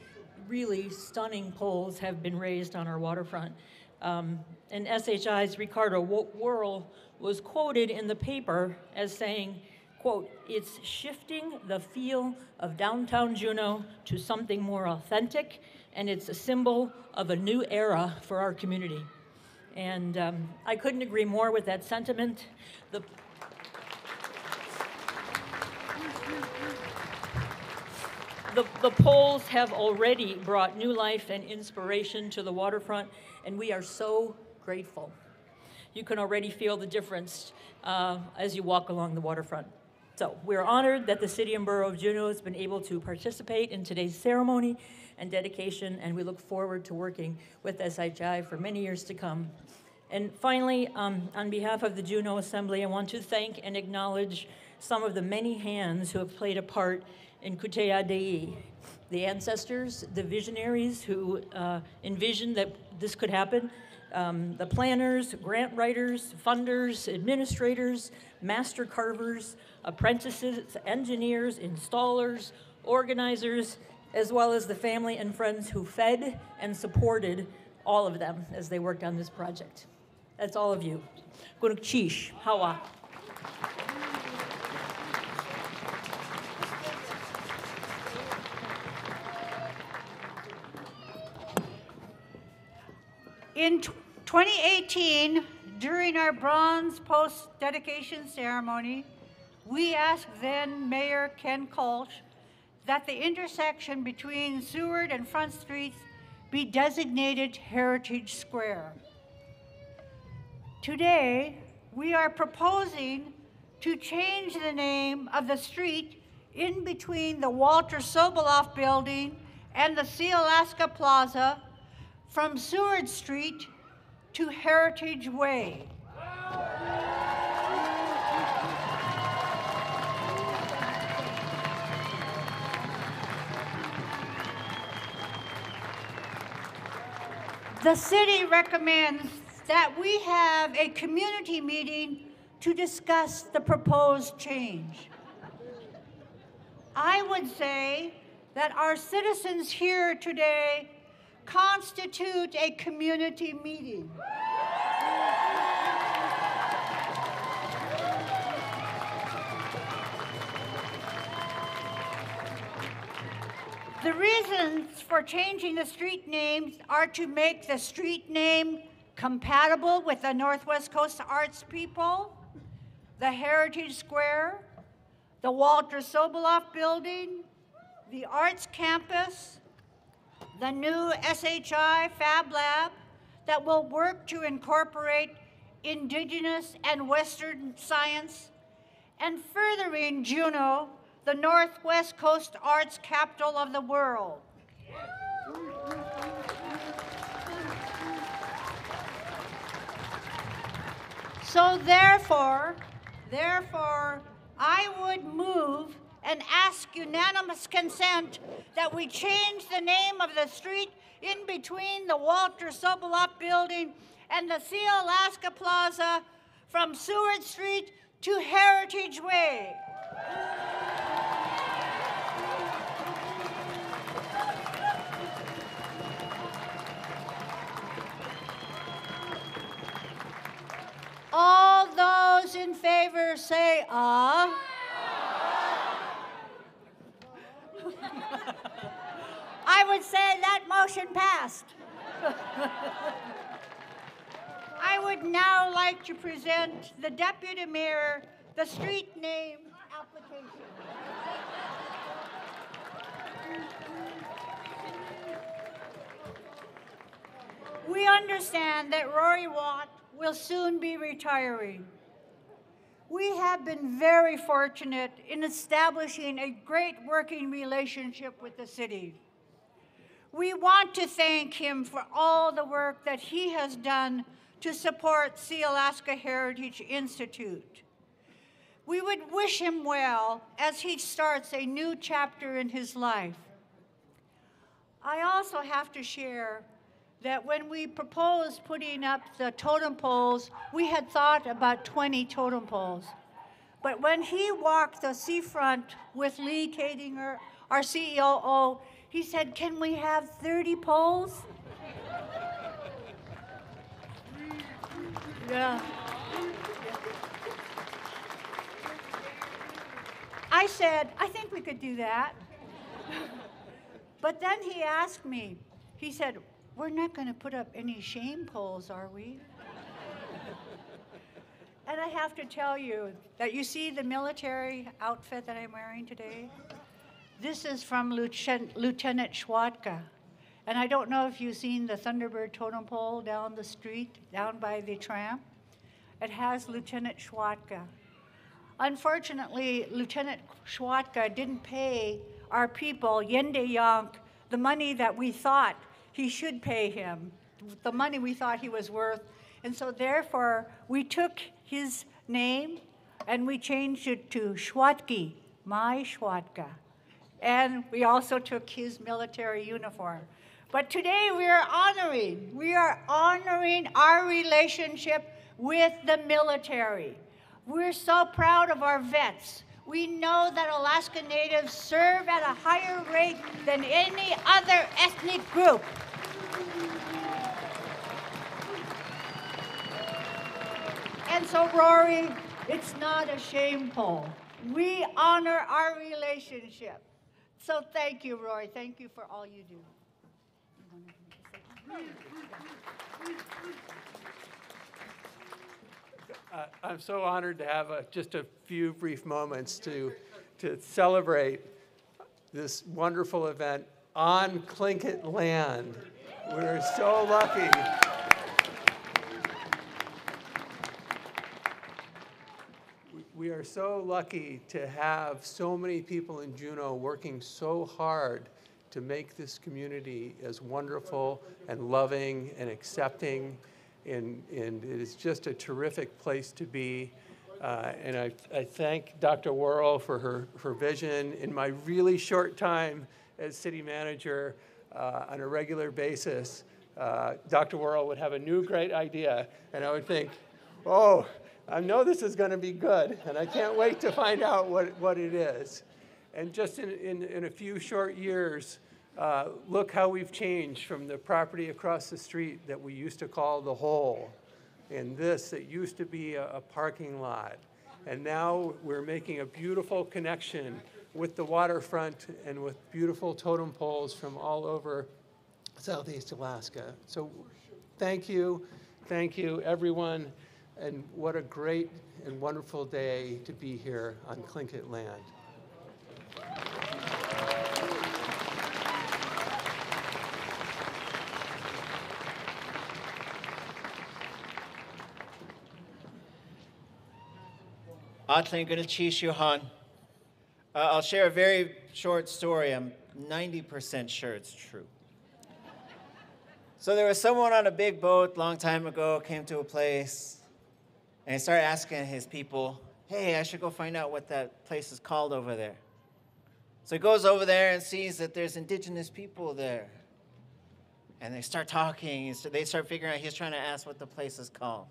really stunning poles have been raised on our waterfront. Um, and SHI's Ricardo Wo- Worl was quoted in the paper as saying, quote, it's shifting the feel of downtown Juneau to something more authentic, and it's a symbol of a new era for our community. And um, I couldn't agree more with that sentiment. The, the, the poles have already brought new life and inspiration to the waterfront, and we are so grateful. You can already feel the difference uh, as you walk along the waterfront. So we're honored that the City and Borough of Juneau has been able to participate in today's ceremony and dedication, and we look forward to working with SHI for many years to come. And finally, um, on behalf of the Juneau Assembly, I want to thank and acknowledge some of the many hands who have played a part in Kootéeyaa Deiyí. The ancestors, the visionaries who uh, envisioned that this could happen, um, the planners, grant writers, funders, administrators, master carvers, apprentices, engineers, installers, organizers, as well as the family and friends who fed and supported all of them as they worked on this project. That's all of you. Gunalchéesh, Hawa. In tw- 2018, during our bronze post dedication ceremony, we asked then Mayor Ken Koelsch that the intersection between Seward and Front Streets be designated Heritage Square. Today, we are proposing to change the name of the street in between the Walter Soboleff Building and the Sealaska Plaza from Seward Street to Heritage Way. The city recommends that we have a community meeting to discuss the proposed change. I would say that our citizens here today constitute a community meeting. The reasons for changing the street names are to make the street name compatible with the Northwest Coast Arts people, the Heritage Square, the Walter Soboleff Building, the Arts Campus, the new SHI Fab Lab that will work to incorporate indigenous and Western science, and furthering Juneau, the Northwest Coast arts capital of the world. So therefore, therefore, I would move and ask unanimous consent that we change the name of the street in between the Walter Soboleff Building and the Sea Alaska Plaza from Seward Street to Heritage Way. All those in favor say ah. I would say that motion passed. I would now like to present the deputy mayor the street name application. We understand that Rorie Watt will soon be retiring. We have been very fortunate in establishing a great working relationship with the city. We want to thank him for all the work that he has done to support Sealaska Heritage Institute. We would wish him well as he starts a new chapter in his life. I also have to share that when we proposed putting up the totem poles, we had thought about 20 totem poles. But when he walked the seafront with Lee Kadinger, our CEO, he said, Can we have 30 poles? yeah. I said, I think we could do that. but then he asked me, he said, we're not going to put up any shame poles, are we? and I have to tell you that you see the military outfit that I'm wearing today? This is from Lieutenant, Schwatka. And I don't know if you've seen the Thunderbird totem pole down the street, down by the tram. It has Lieutenant Schwatka. Unfortunately, Lieutenant Schwatka didn't pay our people, Yende Yonk, the money that we thought he should pay him the money we thought he was worth. And so therefore, we took his name and we changed it to Schwatke, my Schwatka. And we also took his military uniform. But today we are honoring, we are honoring our relationship with the military. We're so proud of our vets. We know that Alaska Natives serve at a higher rate than any other ethnic group. And so, Rorie, it's not a shameful. We honor our relationship. So thank you, Rorie. Thank you for all you do. Uh, I'm so honored to have a, just a few brief moments to, to celebrate this wonderful event on Tlingit land. We're so lucky. We are so lucky to have so many people in Juneau working so hard to make this community as wonderful and loving and accepting. And, and it is just a terrific place to be. Uh, and I, I thank Dr. Worl for her, her vision. In my really short time as city manager uh, on a regular basis, uh, Dr. Worl would have a new great idea, and I would think, oh, I know this is going to be good, and I can't wait to find out what, what it is. And just in, in, in a few short years, uh, look how we've changed from the property across the street that we used to call the hole, and this that used to be a, a parking lot. And now we're making a beautiful connection with the waterfront and with beautiful totem poles from all over Southeast Alaska. So thank you, thank you, everyone, and what a great and wonderful day to be here on Tlingit land. Atling Yuhan. Uh, I'll share a very short story. I'm 90% sure it's true. So there was someone on a big boat long time ago came to a place and he started asking his people, "Hey, I should go find out what that place is called over there." So he goes over there and sees that there's indigenous people there. And they start talking. So they start figuring out he's trying to ask what the place is called.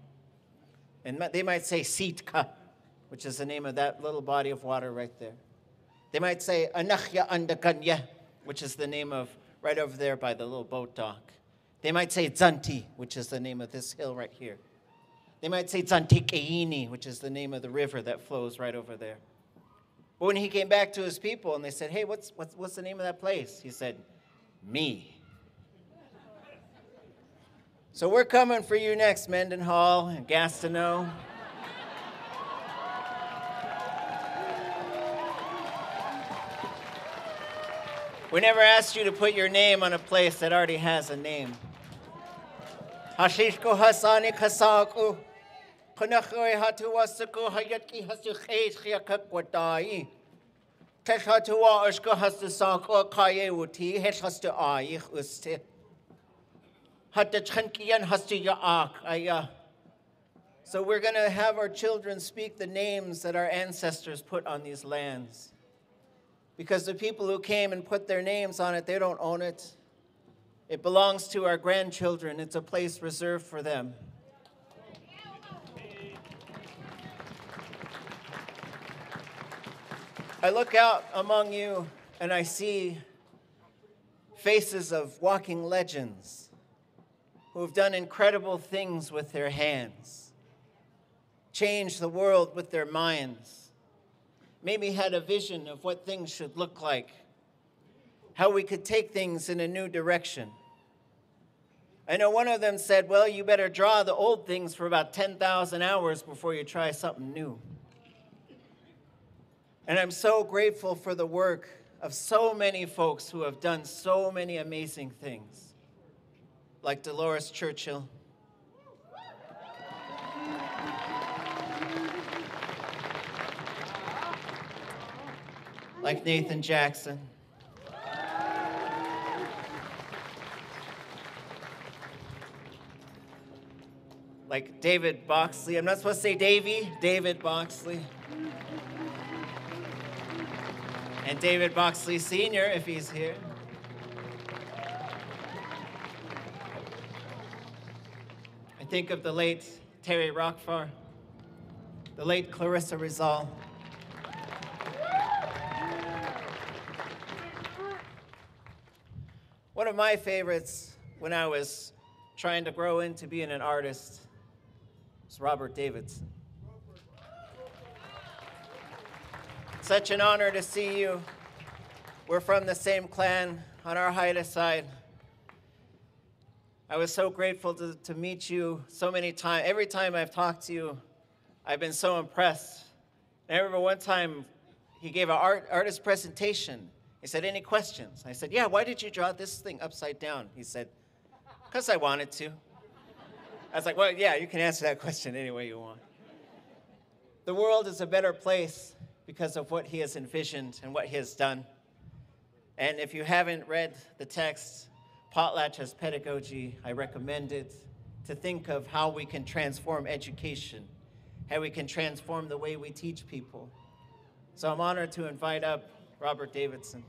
And they might say Sitka which is the name of that little body of water right there. They might say Anachya Andakanya, which is the name of right over there by the little boat dock. They might say Zanti, which is the name of this hill right here. They might say Zantik'eini, which is the name of the river that flows right over there. But when he came back to his people and they said, Hey, what's, what's, what's the name of that place? He said, Me. So we're coming for you next, Mendenhall and Gastineau. We never asked you to put your name on a place that already has a name. Hasani. So we're going to have our children speak the names that our ancestors put on these lands because the people who came and put their names on it, they don't own it. It belongs to our grandchildren, it's a place reserved for them. I look out among you and I see faces of walking legends who have done incredible things with their hands, changed the world with their minds maybe had a vision of what things should look like, how we could take things in a new direction. I know one of them said, Well, you better draw the old things for about 10,000 hours before you try something new. And I'm so grateful for the work of so many folks who have done so many amazing things, like Delores Churchill. Like Nathan Jackson. Like David Boxley. I'm not supposed to say Davy, David Boxley. And David Boxley Sr., if he's here. I think of the late Teri Rofkar, the late Clarissa Rizal. One of my favorites when I was trying to grow into being an artist was Robert Davidson. Such an honor to see you. We're from the same clan on our Haida side. I was so grateful to, to meet you so many times. Every time I've talked to you, I've been so impressed. I remember one time he gave an art, artist presentation he said, Any questions? I said, Yeah, why did you draw this thing upside down? He said, Because I wanted to. I was like, Well, yeah, you can answer that question any way you want. The world is a better place because of what he has envisioned and what he has done. And if you haven't read the text, Potlatch as Pedagogy, I recommend it to think of how we can transform education, how we can transform the way we teach people. So I'm honored to invite up Robert Davidson.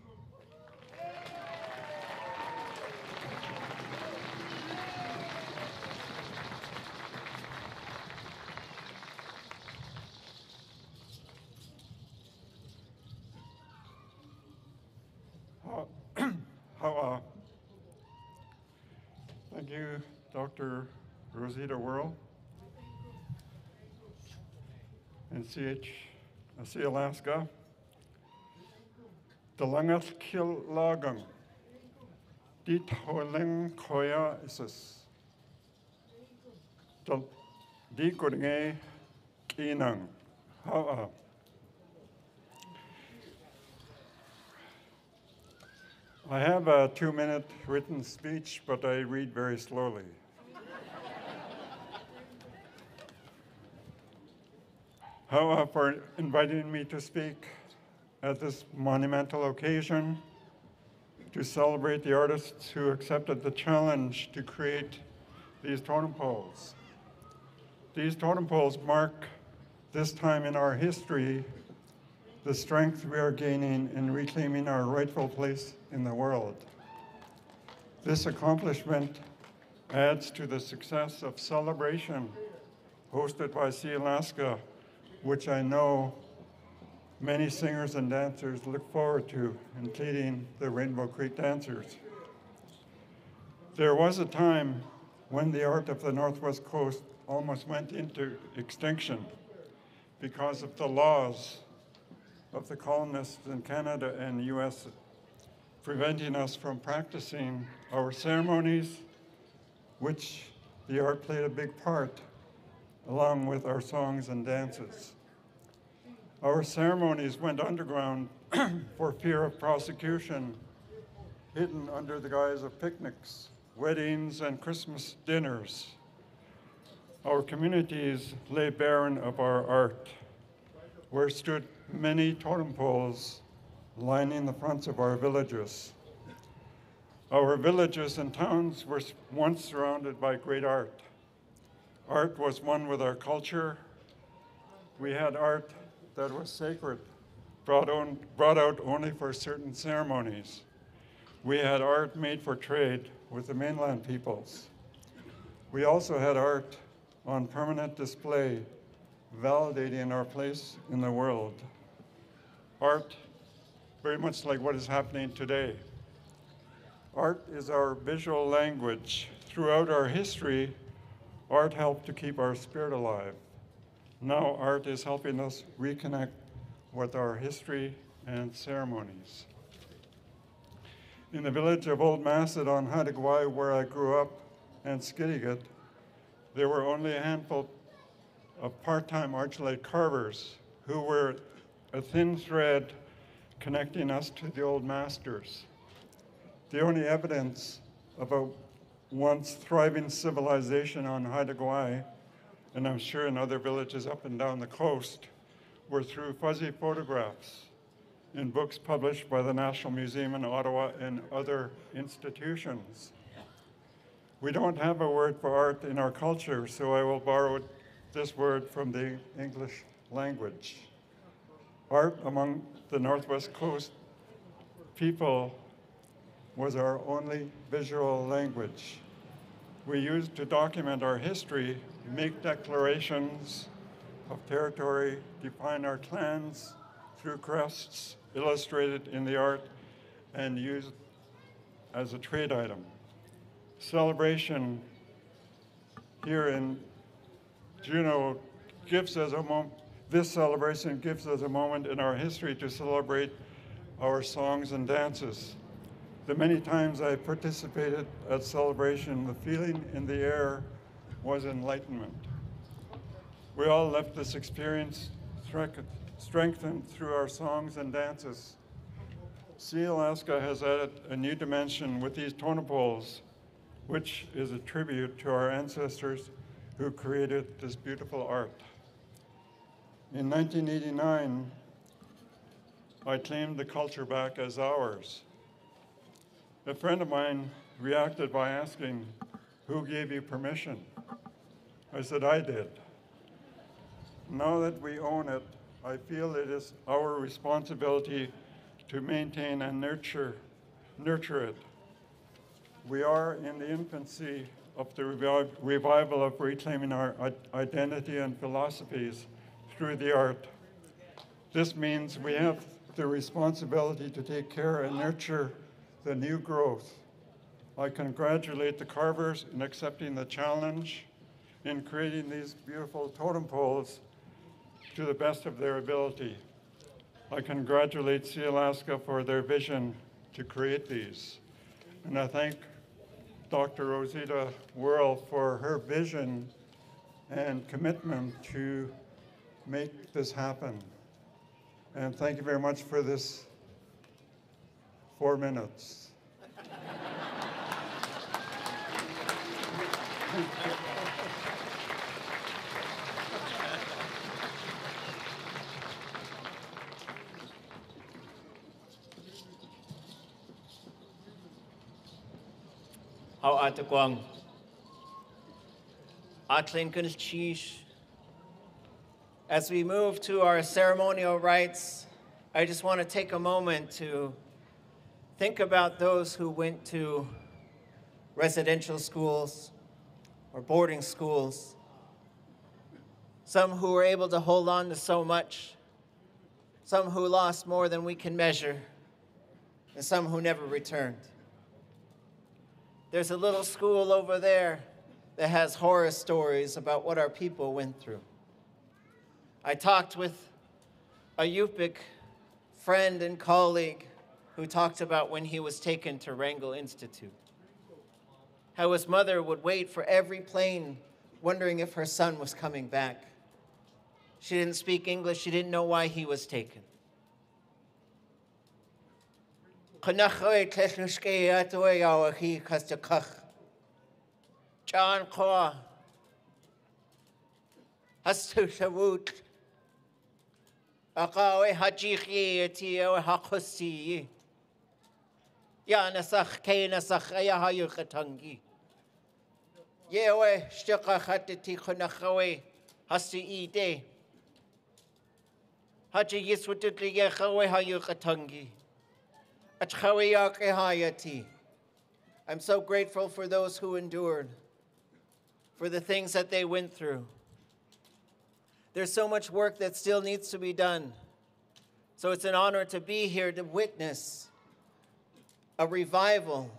Thank you, Dr. Rosita Worl. in CH, uh, Alaska. Dalangath kil lagang. Dit holing koya kinang. I have a two minute written speech, but I read very slowly. Hoa for inviting me to speak at this monumental occasion to celebrate the artists who accepted the challenge to create these totem poles. These totem poles mark this time in our history the strength we are gaining in reclaiming our rightful place in the world. This accomplishment adds to the success of celebration hosted by Sealaska, which I know many singers and dancers look forward to, including the Rainbow Creek Dancers. There was a time when the art of the Northwest Coast almost went into extinction because of the laws of the colonists in Canada and the US preventing us from practicing our ceremonies, which the art played a big part, along with our songs and dances. Our ceremonies went underground for fear of prosecution, hidden under the guise of picnics, weddings, and Christmas dinners. Our communities lay barren of our art, where stood many totem poles lining the fronts of our villages. Our villages and towns were once surrounded by great art. Art was one with our culture. We had art that was sacred, brought, on, brought out only for certain ceremonies. We had art made for trade with the mainland peoples. We also had art on permanent display, validating our place in the world art very much like what is happening today. Art is our visual language. Throughout our history, art helped to keep our spirit alive. Now art is helping us reconnect with our history and ceremonies. In the village of Old Masset on Haida Gwaii, where I grew up, and Skidegate, there were only a handful of part-time argillite carvers who were a thin thread connecting us to the old masters. The only evidence of a once thriving civilization on Haida Gwaii, and I'm sure in other villages up and down the coast, were through fuzzy photographs in books published by the National Museum in Ottawa and other institutions. We don't have a word for art in our culture, so I will borrow this word from the English language. Art among the Northwest Coast people was our only visual language. We used to document our history, make declarations of territory, define our clans through crests illustrated in the art, and used as a trade item. Celebration here in Juneau gives us a moment this celebration gives us a moment in our history to celebrate our songs and dances. The many times I participated at celebration, the feeling in the air was enlightenment. We all left this experience strengthened through our songs and dances. Sealaska has added a new dimension with these poles, which is a tribute to our ancestors who created this beautiful art. In 1989, I claimed the culture back as ours. A friend of mine reacted by asking, Who gave you permission? I said, I did. Now that we own it, I feel it is our responsibility to maintain and nurture, nurture it. We are in the infancy of the revival of reclaiming our identity and philosophies through the art. This means we have the responsibility to take care and nurture the new growth. I congratulate the carvers in accepting the challenge in creating these beautiful totem poles to the best of their ability. I congratulate Sealaska for their vision to create these. And I thank Dr. Rosita Worl for her vision and commitment to make this happen. And thank you very much for this four minutes. How Atakwang. Atlinkun's Chish. As we move to our ceremonial rites, I just want to take a moment to think about those who went to residential schools or boarding schools. Some who were able to hold on to so much, some who lost more than we can measure, and some who never returned. There's a little school over there that has horror stories about what our people went through. I talked with a Yupik friend and colleague who talked about when he was taken to Wrangell Institute. How his mother would wait for every plane, wondering if her son was coming back. She didn't speak English, she didn't know why he was taken. chu nach é cléisnú scé aú á a chií chusta cach. Teán chá Has tú sa bhút a gá é hadíché atí ó ha chusaí. Deananasach céanaach é a haúchatangií. Dhé é sticha chatatí chu nach choé hasú í dé. Tá dhé dhéú lí dhé choé haúchatangií. I'm so grateful for those who endured, for the things that they went through. There's so much work that still needs to be done. So it's an honor to be here to witness a revival,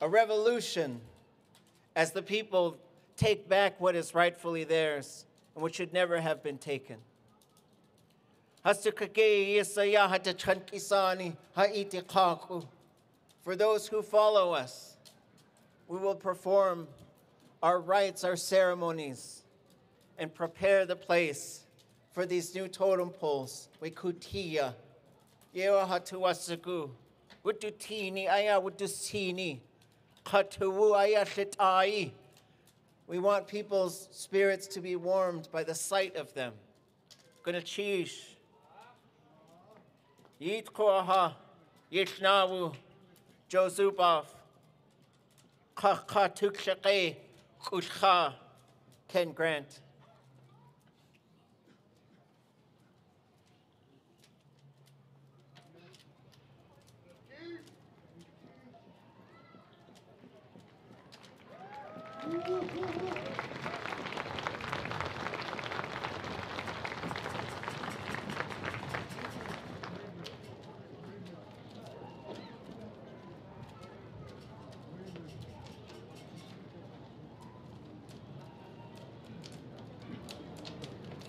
a revolution, as the people take back what is rightfully theirs and what should never have been taken. For those who follow us, we will perform our rites, our ceremonies, and prepare the place for these new totem poles. We kutia, yewa hatuwasagu, wututini aya wutusini, katuwu aya shitai. We want people's spirits to be warmed by the sight of them. Gonna chish. Yit koaha, yitnawu, Josubov, Kaka Tukshake, Kushka, Ken Grant.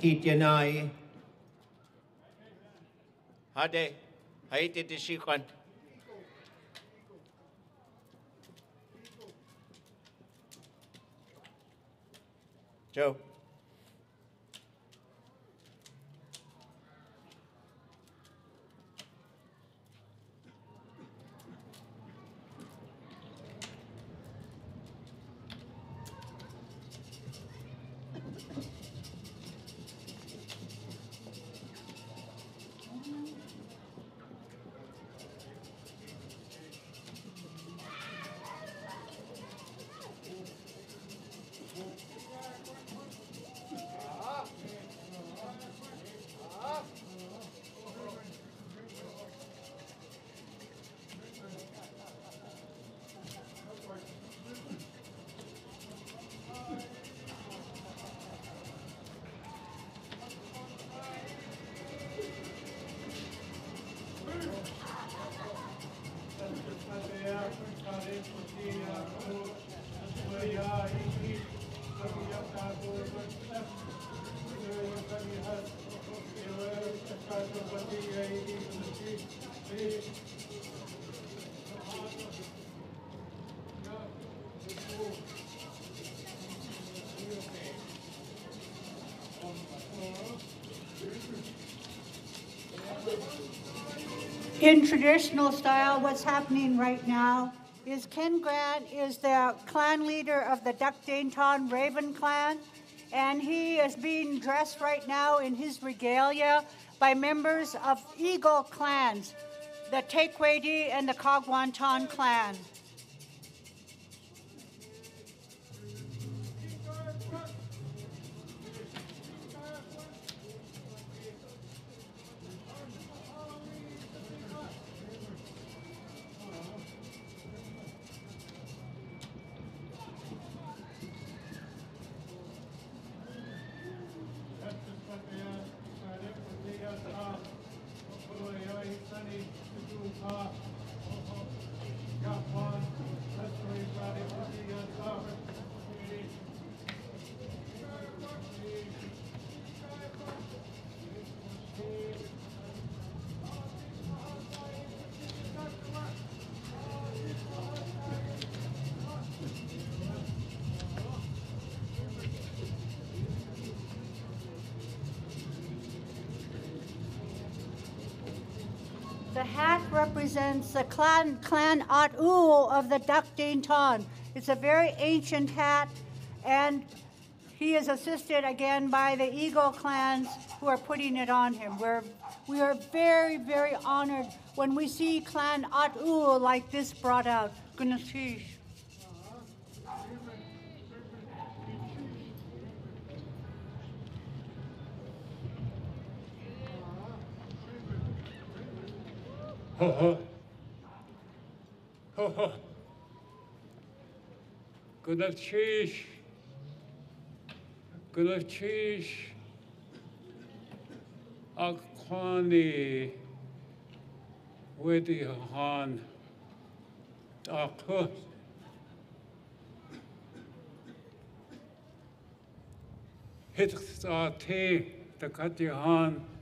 Kityanai. Hade, haiti tishikwan. Joe. Traditional style, what's happening right now is Ken Grant is the clan leader of the Duck Dainton Raven clan, and he is being dressed right now in his regalia by members of Eagle clans, the Teikweidí and the Kaagwaantaan clan. Represents the clan, clan at.óow of the Duckdainton. It's a very ancient hat, and he is assisted again by the Eagle clans who are putting it on him. We're, we are very, very honored when we see clan at.óow like this brought out. Gunalchéesh. Gunalchéesh. Gunalchéesh. Akwani. Wedi Han. Akut. Hit sa te the Katihan.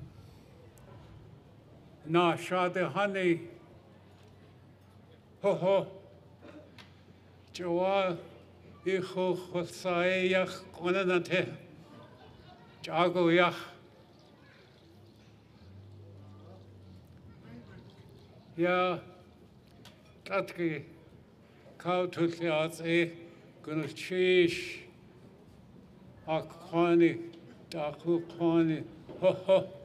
na shade honey. Ho ho. Joa iho hosaeyach konanate. Jago yach. Ja, tatki kautusi atse gunushish. Ak khani, daku khani. Ho ho.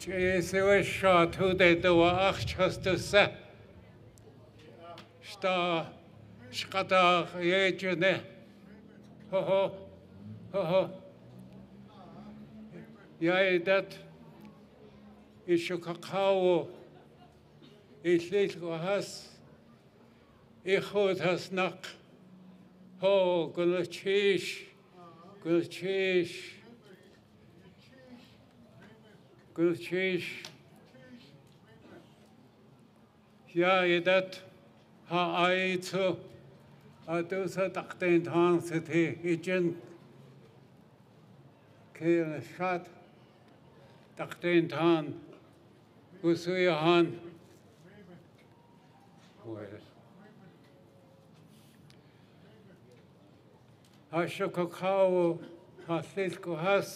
Jesu shot who they do ach just to say. Sta shkata yejune. Ho ho ho ho. Ja, dat is kakao. Ik lees has. Ik goed has. Ho, gonna cheese. Gonna cheese. Gulchish. Ja, Gülçiş Hidayedet Ha'ayit دوسرا تخت دھان سے تھے ہجن کے نشات تخت دھان گسویہان ہاشو کو کھاؤ حاصل کو ہس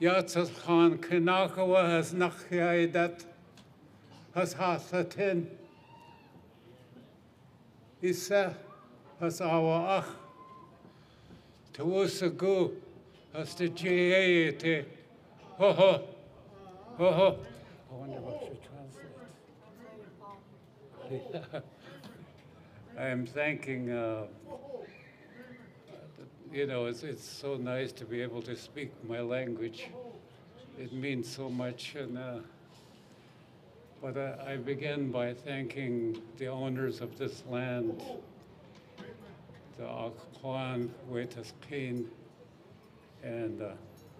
Yatsas Khan Kinakawa has Nakhyadat has Hasatin. Isa has Awa Ach. Tawusagu has the Jayate. Ho ho. Ho ho. I wonder what should translate. I am thanking. Uh, you know, it's, it's so nice to be able to speak my language. It means so much. And, uh, but uh, I begin by thanking the owners of this land, the Akwan Wetaskin and uh,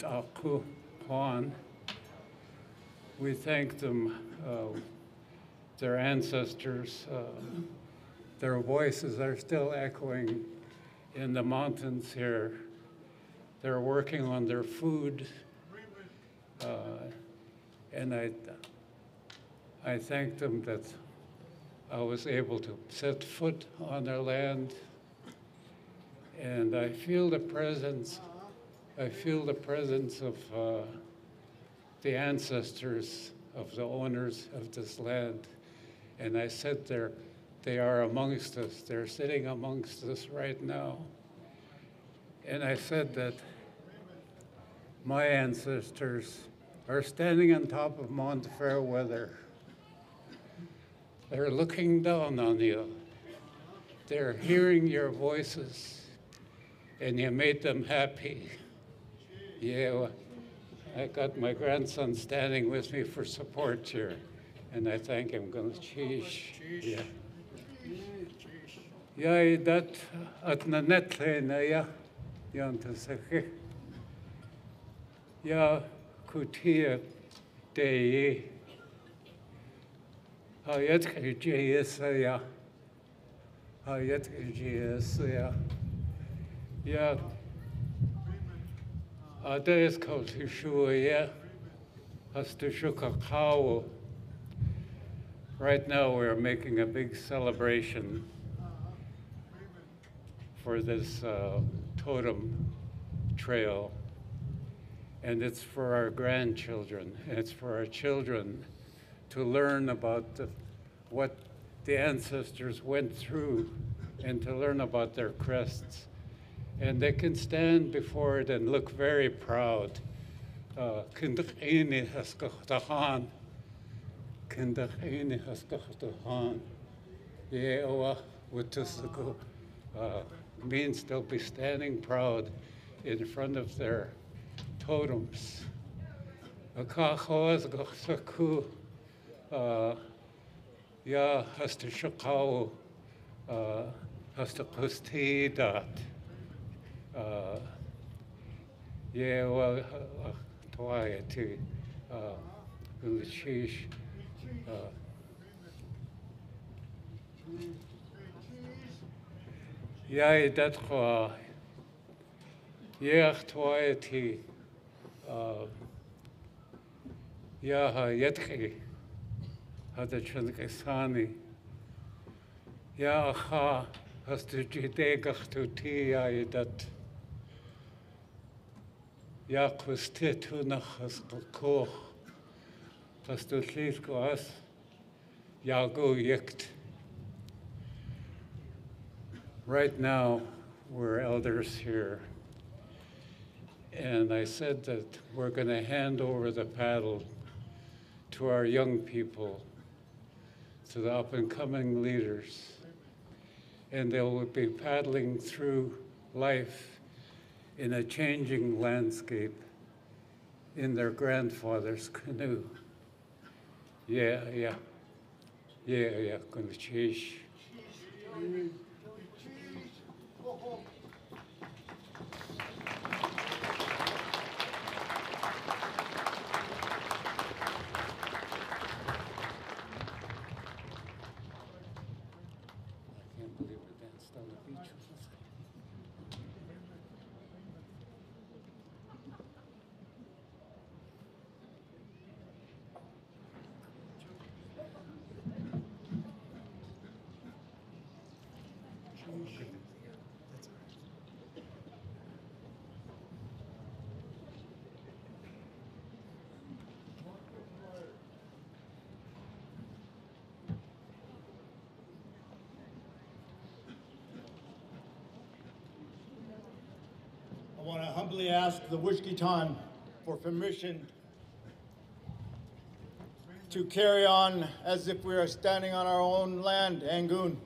Aku Kwan. We thank them, uh, their ancestors, uh, their voices are still echoing in the mountains here. They're working on their food. Uh, and I, I thank them that I was able to set foot on their land. And I feel the presence, I feel the presence of uh, the ancestors of the owners of this land. And I said they're, they are amongst us. They're sitting amongst us right now. And I said that my ancestors are standing on top of Mount Fairweather. They're looking down on you. They're hearing your voices, and you made them happy. Yeah, I got my grandson standing with me for support here, and I thank him. Cheesh. Yeah. Ja, dat at na netlena ja, janta sakhe. Ja, kutia dei. Hayat kajiyasa ya. Hayat kajiyasa ya. Ja, Ades Kautishuya Hastushuka Right now, we're making a big celebration for this uh, totem trail. And it's for our grandchildren, and it's for our children to learn about the, what the ancestors went through and to learn about their crests and they can stand before it and look very proud. Kindachini haskachtahan, kindachini haskachtahan. Yeowa wutusuku uh, means they'll be standing proud in front of their totems. Akahoas gachsaku uh, ya hastakusti uh, dat. Uh, yeah, well, toaya the kwa. Yeah, toaya ti. Yeah, yetki. яе датхва яхтваэти яха ятхи хада чанкесани яха хастучите гахтути яе дат яхвестетунахас кох Liest was, Yago Yikt. Right now, we're elders here, and I said that we're going to hand over the paddle to our young people, to the up and coming leaders, and they will be paddling through life in a changing landscape in their grandfather's canoe. Yeah, yeah. Yeah, yeah, gonna change. I humbly ask the Wooshkeetaan for permission to carry on as if we are standing on our own land, Angoon.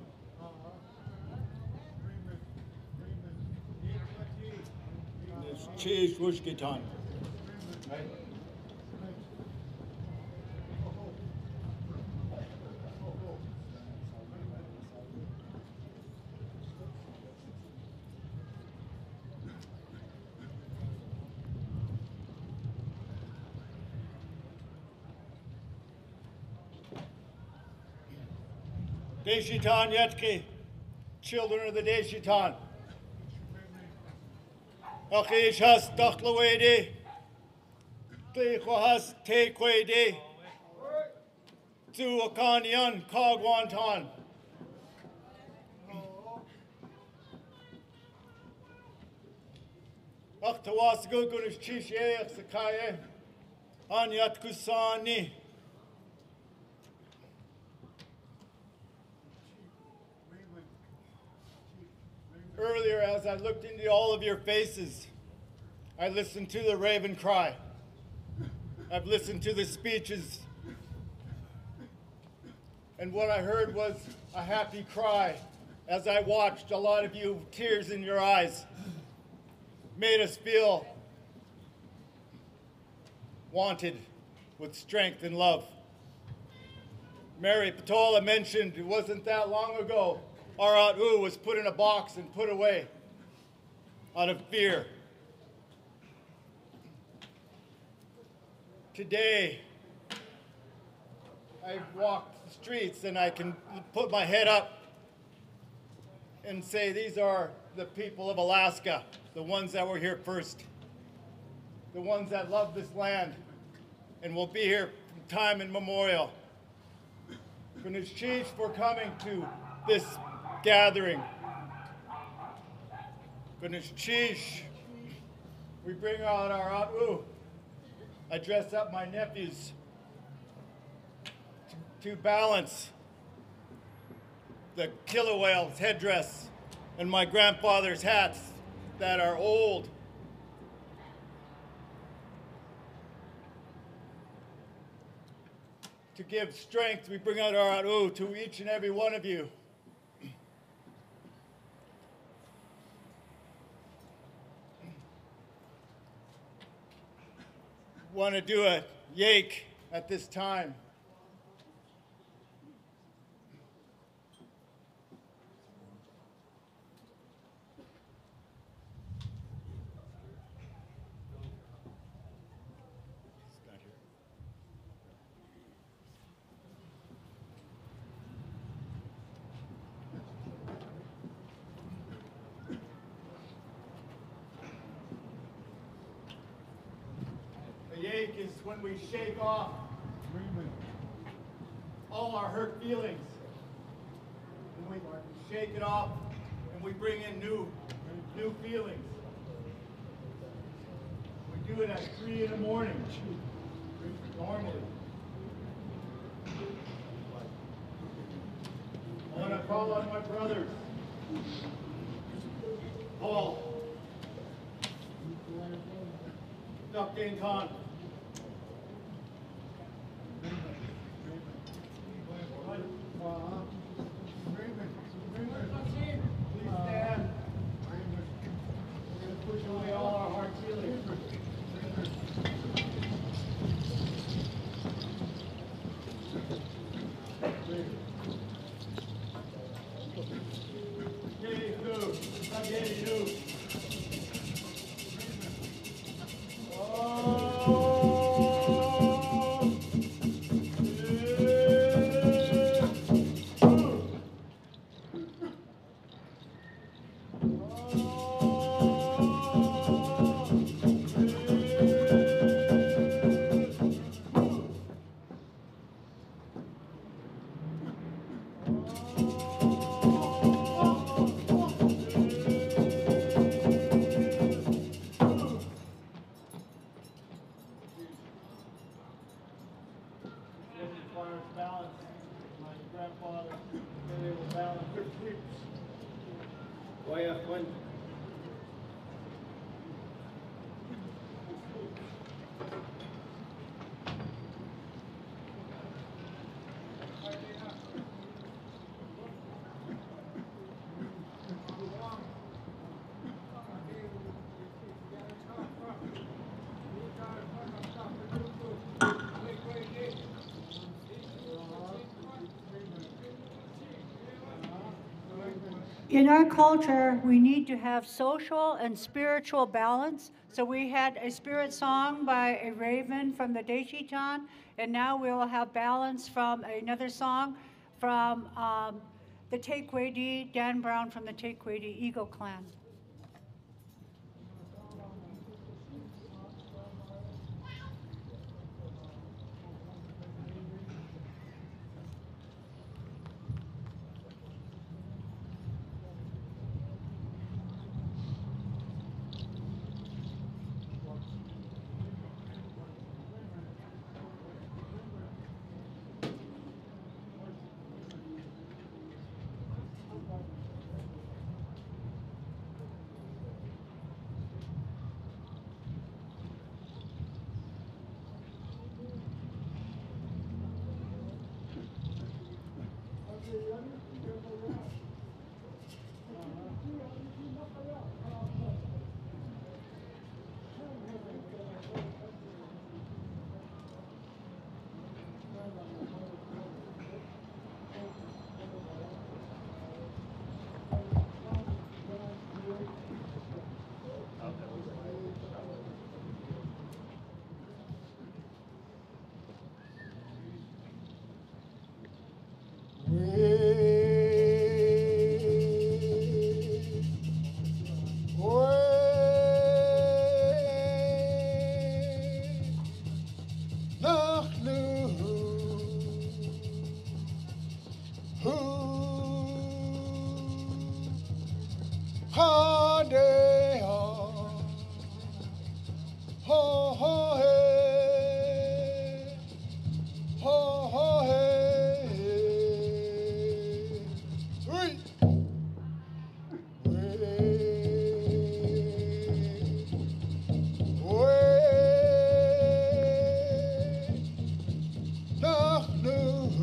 This Chief Wooshkeetaan. Deisheetaan Yetki, children of the Deisheetaan. Achish has Dachlawedi, Tlicho has Teikweidí, Tu Akanyan Kaagwaantaan. Achtawas Gugunish Chishe Sakaye, Anyat Kusani. Earlier, as I looked into all of your faces, I listened to the raven cry. I've listened to the speeches. And what I heard was a happy cry as I watched a lot of you, tears in your eyes, made us feel wanted with strength and love. Mary Peltola mentioned it wasn't that long ago Arat U was put in a box and put away out of fear. Today, I've walked the streets and I can put my head up and say these are the people of Alaska, the ones that were here first, the ones that love this land and will be here from time immemorial. Gunalchéesh for coming to this gathering. Gunalchéesh, we bring out our at.óow. I dress up my nephews to, to balance the killer whale's headdress and my grandfather's hats that are old. To give strength, we bring out our at.óow to each and every one of you. Want to do a yake at this time. is when we shake off all our hurt feelings. And we shake it off and we bring in new, new feelings. We do it at 3 in the morning, normally. I want to call on my brothers. Paul. Dr. Khan. 와. In our culture, we need to have social and spiritual balance. So we had a spirit song by a raven from the Deisheetaan, and now we will have balance from another song from um, the Teikweidí, Dan Brown from the Teikweidí Eagle Clan.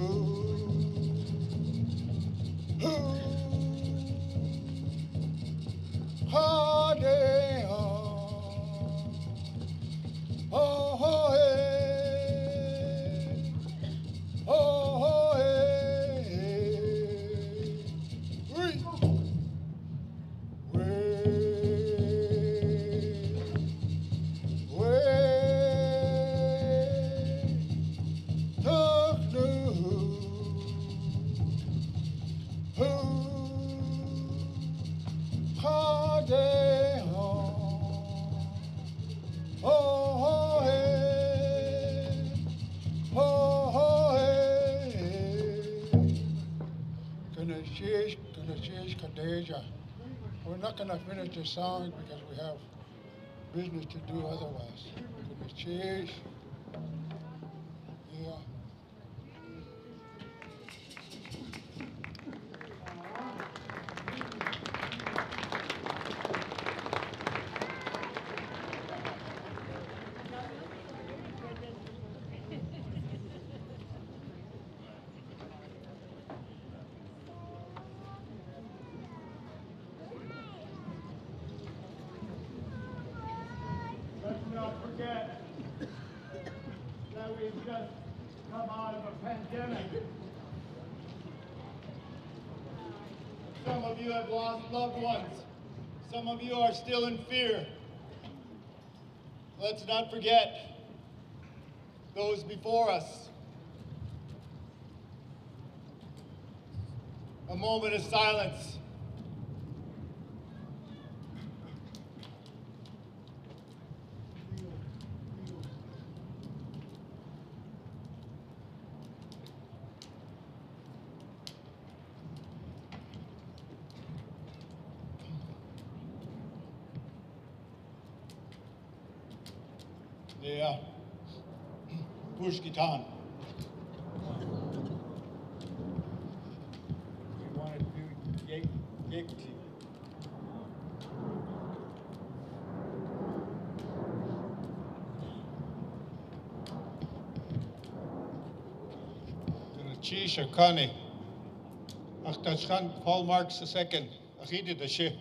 Gunalchéesh, not going to finish the song because we have business to do otherwise. Yeah. Let's not forget that we've just come out of a pandemic. Some of you have lost loved ones. Some of you are still in fear. Let's not forget those before us. A moment of silence. Der Bush getan. We wanted to do Yek- Yekti. Chisha Kani. Ach, dat gaan Paul Marx II. Ach, ieder de shit.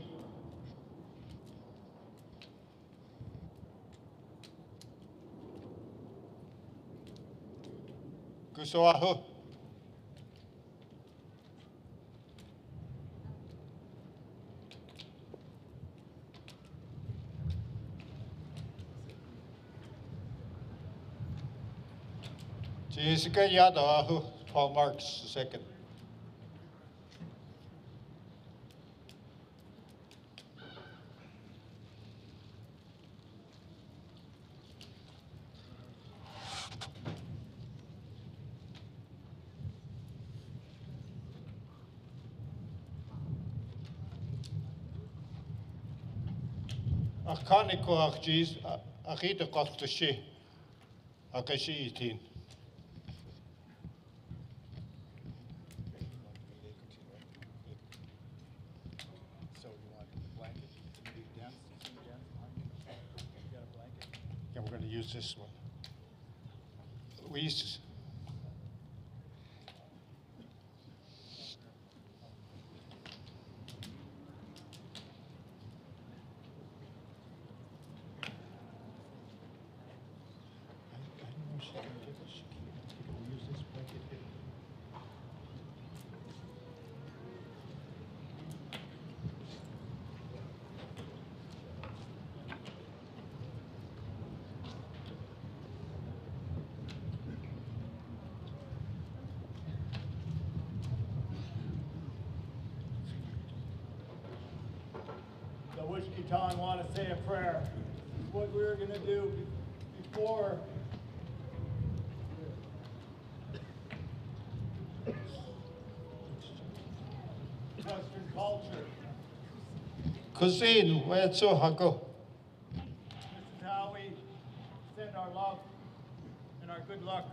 Kusoahu. Jessica Yadahu, Paul Marx II. Ach kaniko ach jis ach ita kosta shi. Ach shi itin. So you want a blanket? Dance? Yeah, we're gonna use this one. We used to. the Wooshkeetaan want to say a prayer. What we were going to do before Western culture. Cousin, Wetso Hako. This is how we send our love and our good luck.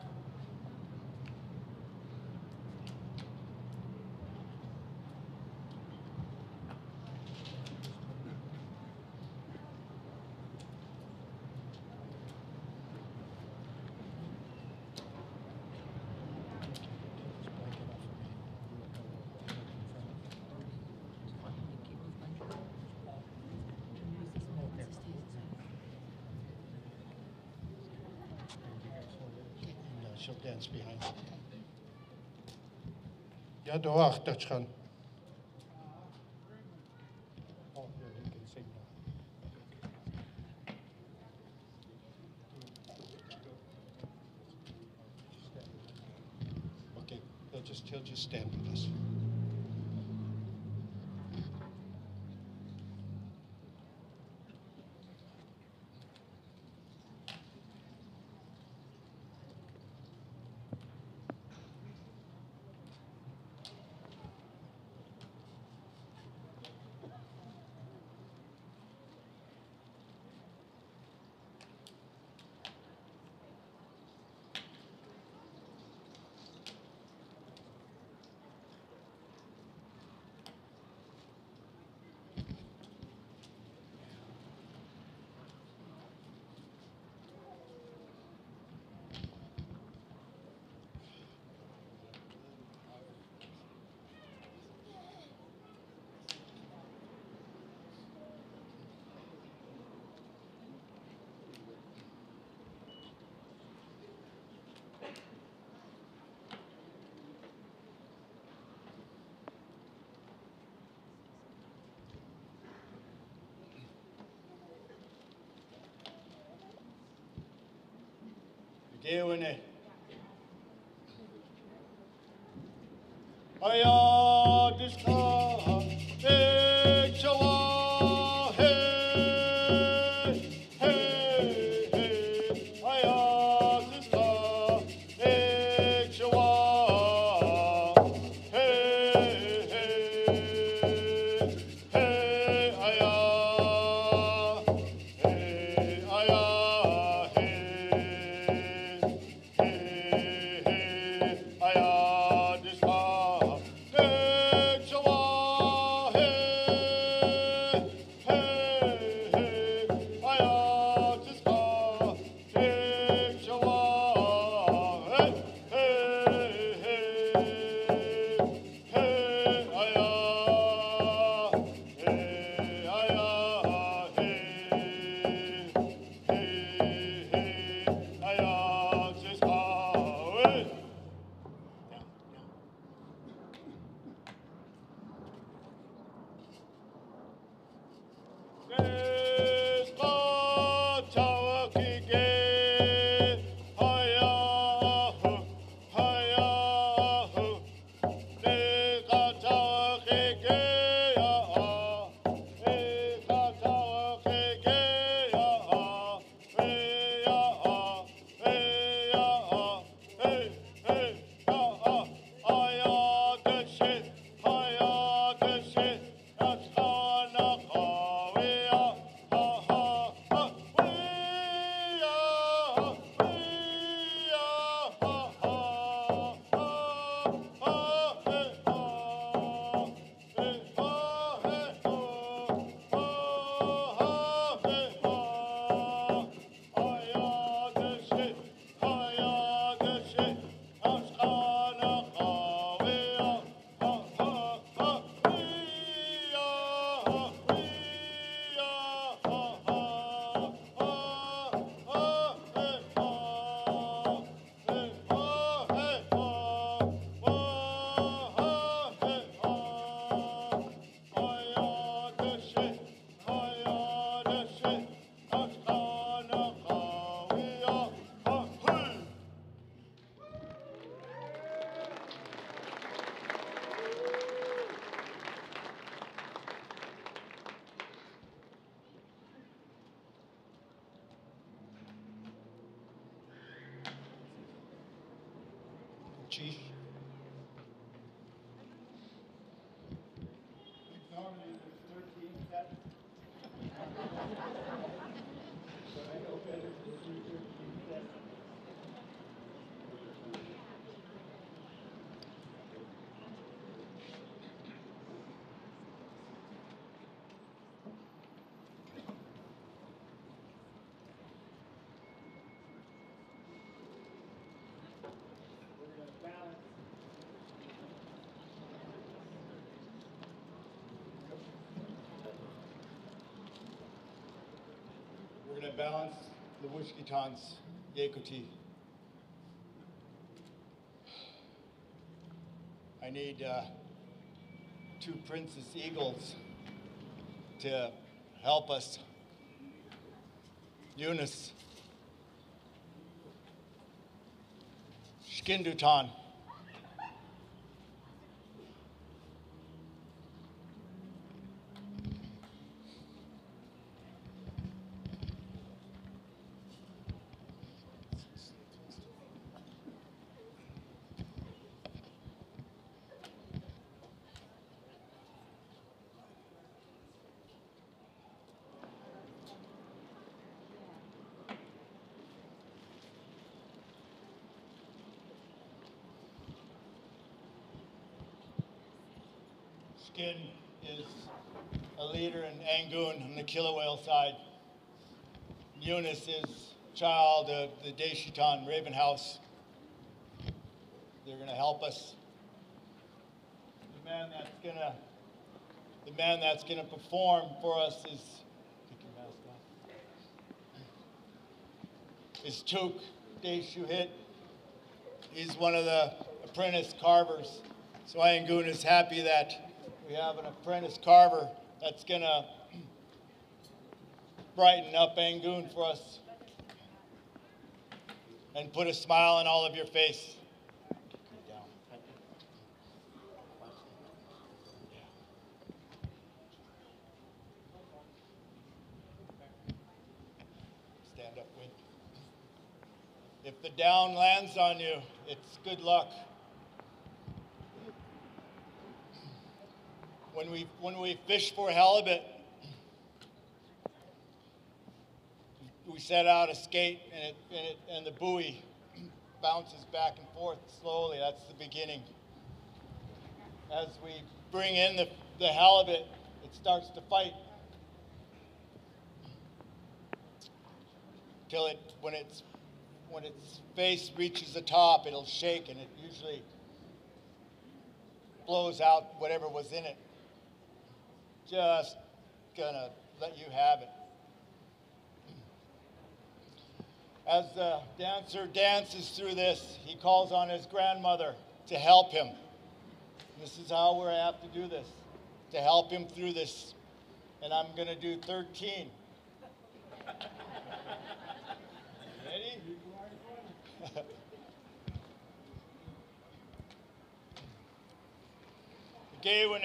Yeah, she'll dance behind you. Yadoach Gewene. To balance the Wooshkeetaans, Yekuti. I need uh, two Princess Eagles to help us. Eunice. Skindutan. Skin is a in on the killer whale side. Eunice is child of the Deisheetaan Raven House. They're going to help us. The man that's going to the man that's going to perform for us is. Is Tuk Deshuhit. He's one of the apprentice carvers. So Angoon is happy that we have an apprentice carver that's going to brighten up Angoon for us and put a smile on all of your face. Stand up. If the down lands on you, it's good luck. When we, when we fish for halibut, we set out a skate and, it, and, it, and the buoy bounces back and forth slowly. That's the beginning. As we bring in the, the halibut, it starts to fight. Till it, when it's, when its face reaches the top, it'll shake and it usually blows out whatever was in it. Just gonna let you have it. As the dancer dances through this, he calls on his grandmother to help him. This is how we have to do this, to help him through this. And I'm going to do 13. Ready? Okay, when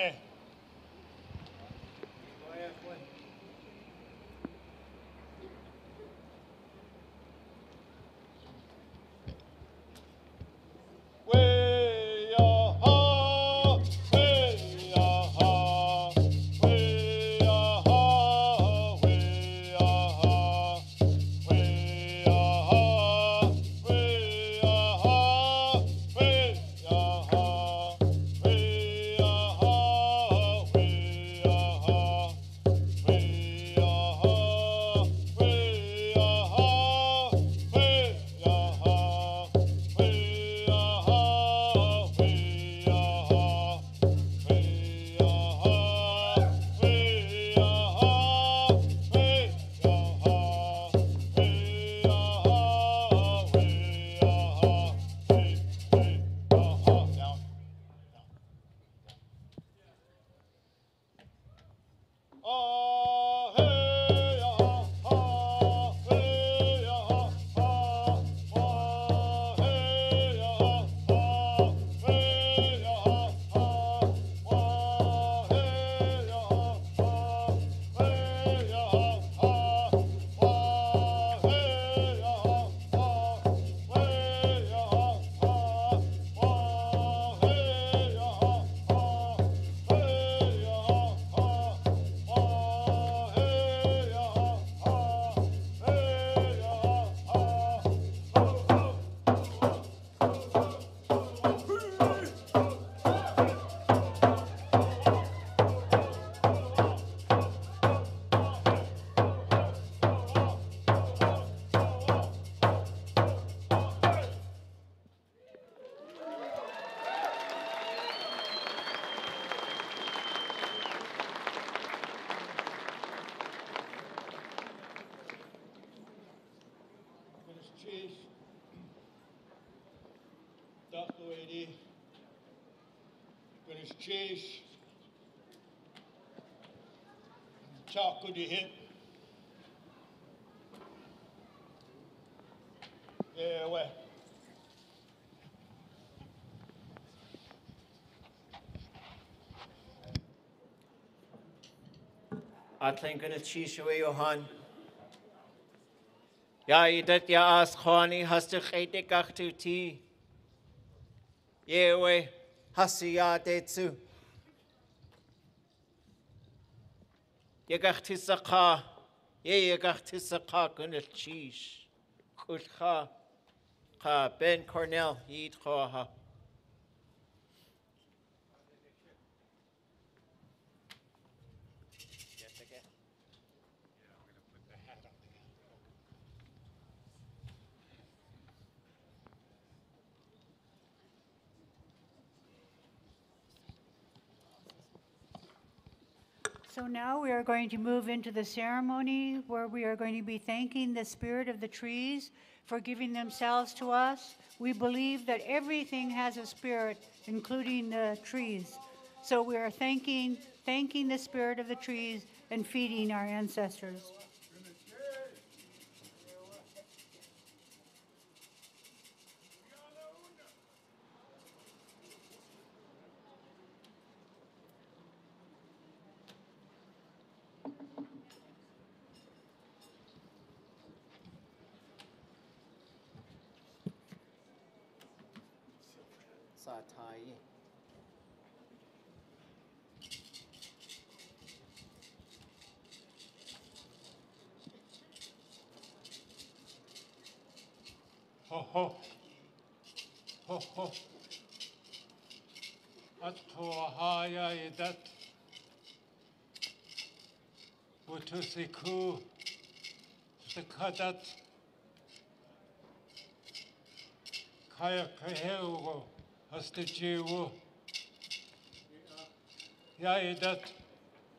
Chish. Chaco di hit. Yeah, well. Atling gonna cheese away Johan. Ja, idat ya as khani hastu khete kaktu ti. Yewe hasiya detsu. Yagachti saqa. Ye gonna cheese. Kulcha. Ka Ben Cornell yid. So now we are going to move into the ceremony where we are going to be thanking the spirit of the trees for giving themselves to us. We believe that everything has a spirit, including the trees. So we are thanking, thanking the spirit of the trees and feeding our ancestors. Satai. Ho ho. Ho ho. Atko haya idat. Butusiku. Sikadat. Kaya kaheugo. Hastajiwu. Ya idat.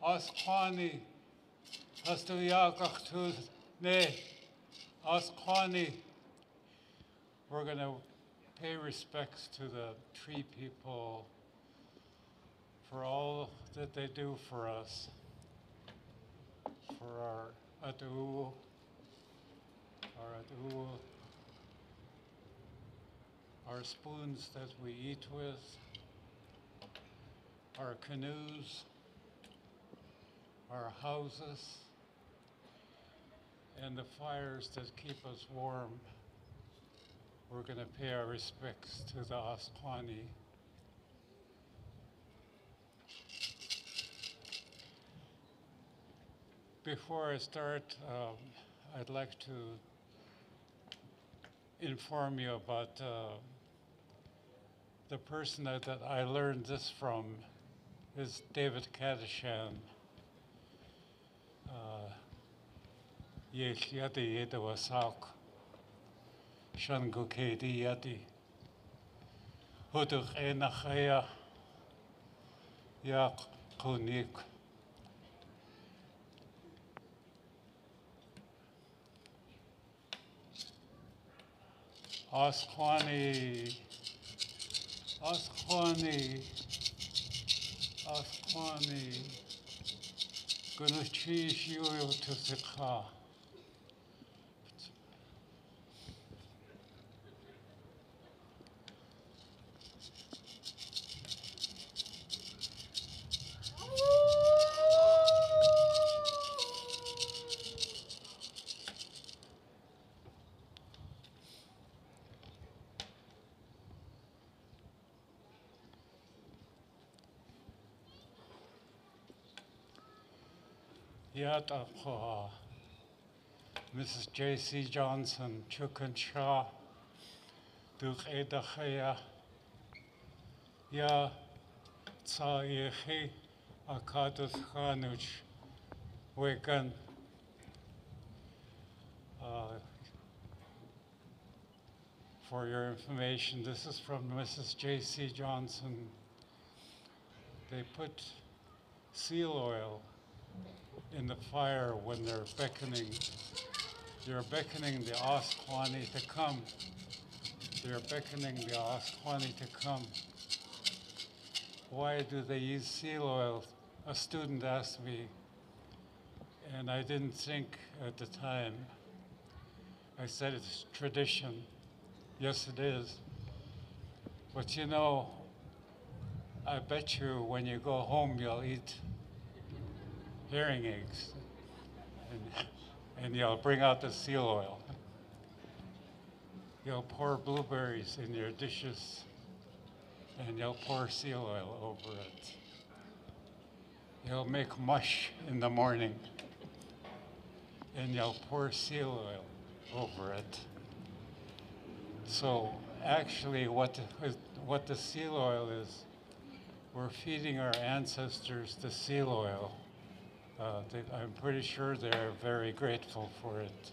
Asquani. Hastuyakaktu ne. Asquani. We're going to pay respects to the tree people for all that they do for us, for our adu, our adu, our spoons that we eat with, our canoes, our houses, and the fires that keep us warm we're going to pay our respects to the Asquani. Before I start, um, I'd like to inform you about uh, the person that, that I learned this from is David Kadishan. Yedawasak. Shangukeidí Enachaya Yak Kunik. Asquani, Asquani, Asquani, gonna cheese you to Sikha. Yataqa, Mrs. J.C. Johnson, Chukan Shah, Duke Edachaya, Ya Tsayehi, Akadus Khanuch, Wegan, uh, for your information, this is from Mrs. J.C. Johnson. They put seal oil in the fire when they're beckoning. They're beckoning the Asquani to come. They're beckoning the Asquani to come. why do they use seal oil? A student asked me, and I didn't think at the time. I said it's tradition. Yes, it is. But you know, I bet you when you go home, you'll eat herring eggs and, and you'll bring out the seal oil. You'll pour blueberries in your dishes and you'll pour seal oil over it. You'll make mush in the morning and you'll pour seal oil over it. So actually what the, what the seal oil is, we're feeding our ancestors the seal oil. Uh, they, I'm pretty sure they're very grateful for it.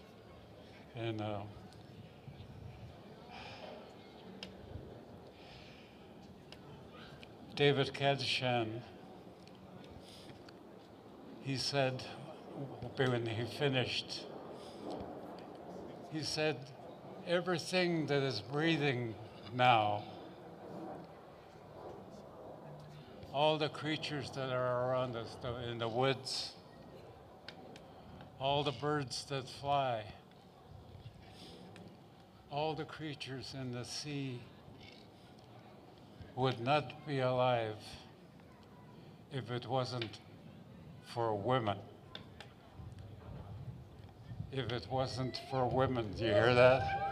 And uh, David Kadishan, he said, when he finished, he said, everything that is breathing now, all the creatures that are around us in the woods, all the birds that fly, all the creatures in the sea would not be alive if it wasn't for women. If it wasn't for women, do you hear that?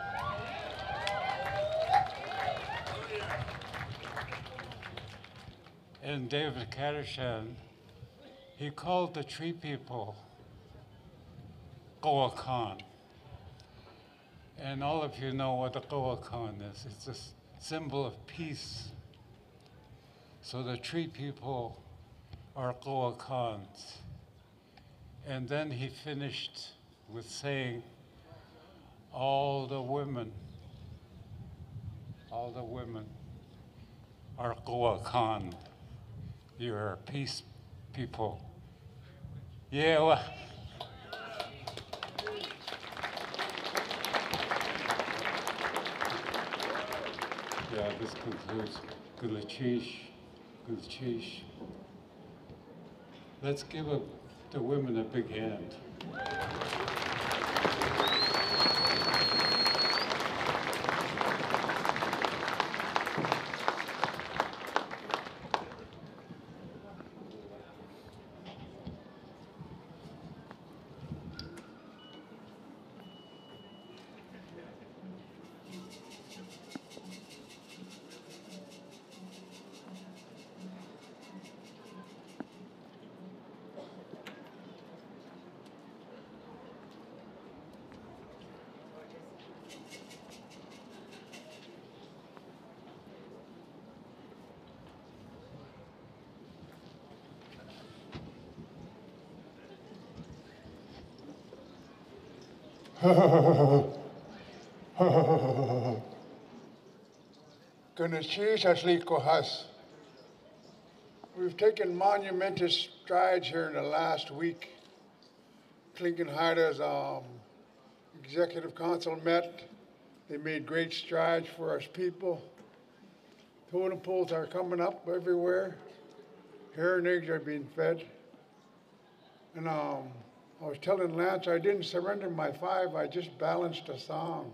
And David Kadishan, he called the tree people Goakan. And all of you know what a Goakan is. It's a symbol of peace. So the tree people are Goakans. And then he finished with saying, all the women, all the women are Goakan. You're peace people. Yeah, well, Yeah, this concludes Gunalchéesh, Gunalchéesh. Let's give a, the women a big hand. has. We've taken monumental strides here in the last week. Tlingit Haida's um, executive council met. They made great strides for us people. Totem poles are coming up everywhere. Heron eggs are being fed. And um, I was telling Lance I didn't surrender my five, I just balanced a song.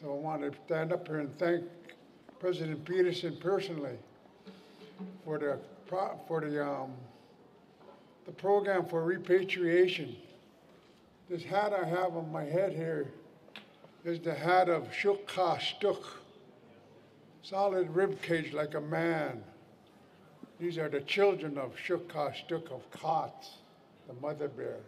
So I want to stand up here and thank President Peterson personally for the, for the, um, the program for repatriation. This hat I have on my head here is the hat of Shukha Stuk, solid rib cage like a man. These are the children of Shukha Stuk of Kots, the mother bear.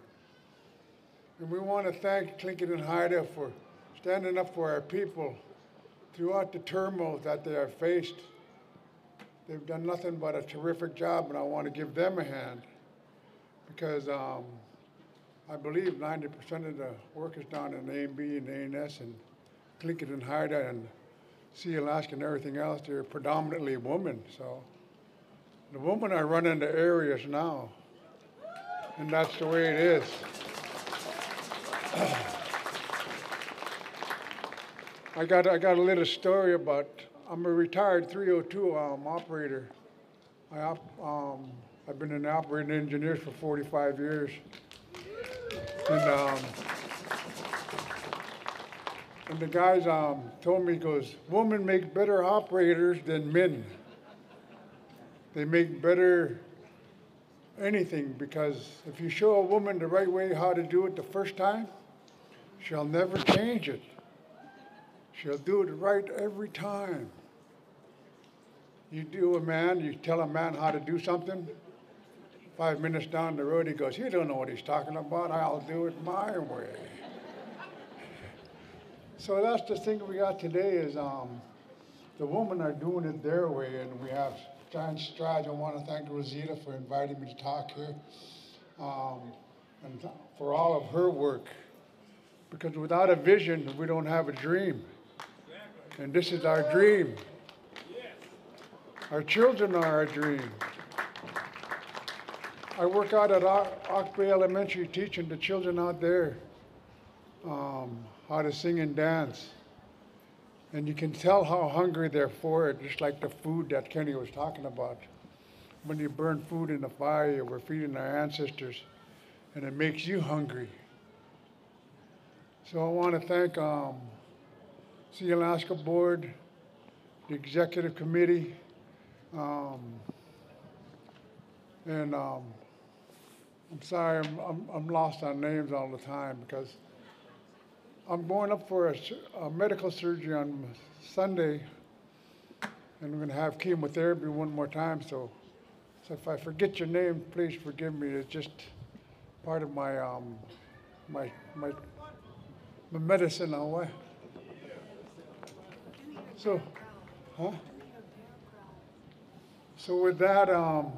And we want to thank Tlingit and Haida for standing up for our people throughout the turmoil that they have faced. They've done nothing but a terrific job, and I want to give them a hand because um, I believe 90% of the workers down in ANB and ANS and Tlingit and Haida and Sealaska and everything else, they're predominantly women. So the women are running the areas now, and that's the way it is. I got I got a little story about I'm a retired 302 um, operator, I op, um, I've been an operating engineer for 45 years. And, um, and the guys, um, told me, goes, women make better operators than men. They make better anything because if you show a woman the right way how to do it the first time, she'll never change it. She'll do it right every time. You do a man, you tell a man how to do something, five minutes down the road, he goes, You don't know what he's talking about. I'll do it my way. so that's the thing we got today is um, the women are doing it their way, and we have giant strides. I want to thank Rosita for inviting me to talk here um, and for all of her work. Because without a vision, we don't have a dream. And this is our dream. Our children are our dream. I work out at Bay Elementary teaching the children out there um, how to sing and dance. And you can tell how hungry they're for it, just like the food that Kenny was talking about. When you burn food in the fire, we're feeding our ancestors, and it makes you hungry. So I want to thank um, the Alaska Board, the Executive Committee, um, and um, I'm sorry, I'm, I'm, I'm lost on names all the time because I'm going up for a, a medical surgery on Sunday, and we're going to have chemotherapy one more time. So, so if I forget your name, please forgive me. It's just part of my um, my my my medicine what. So, huh? So with that, um,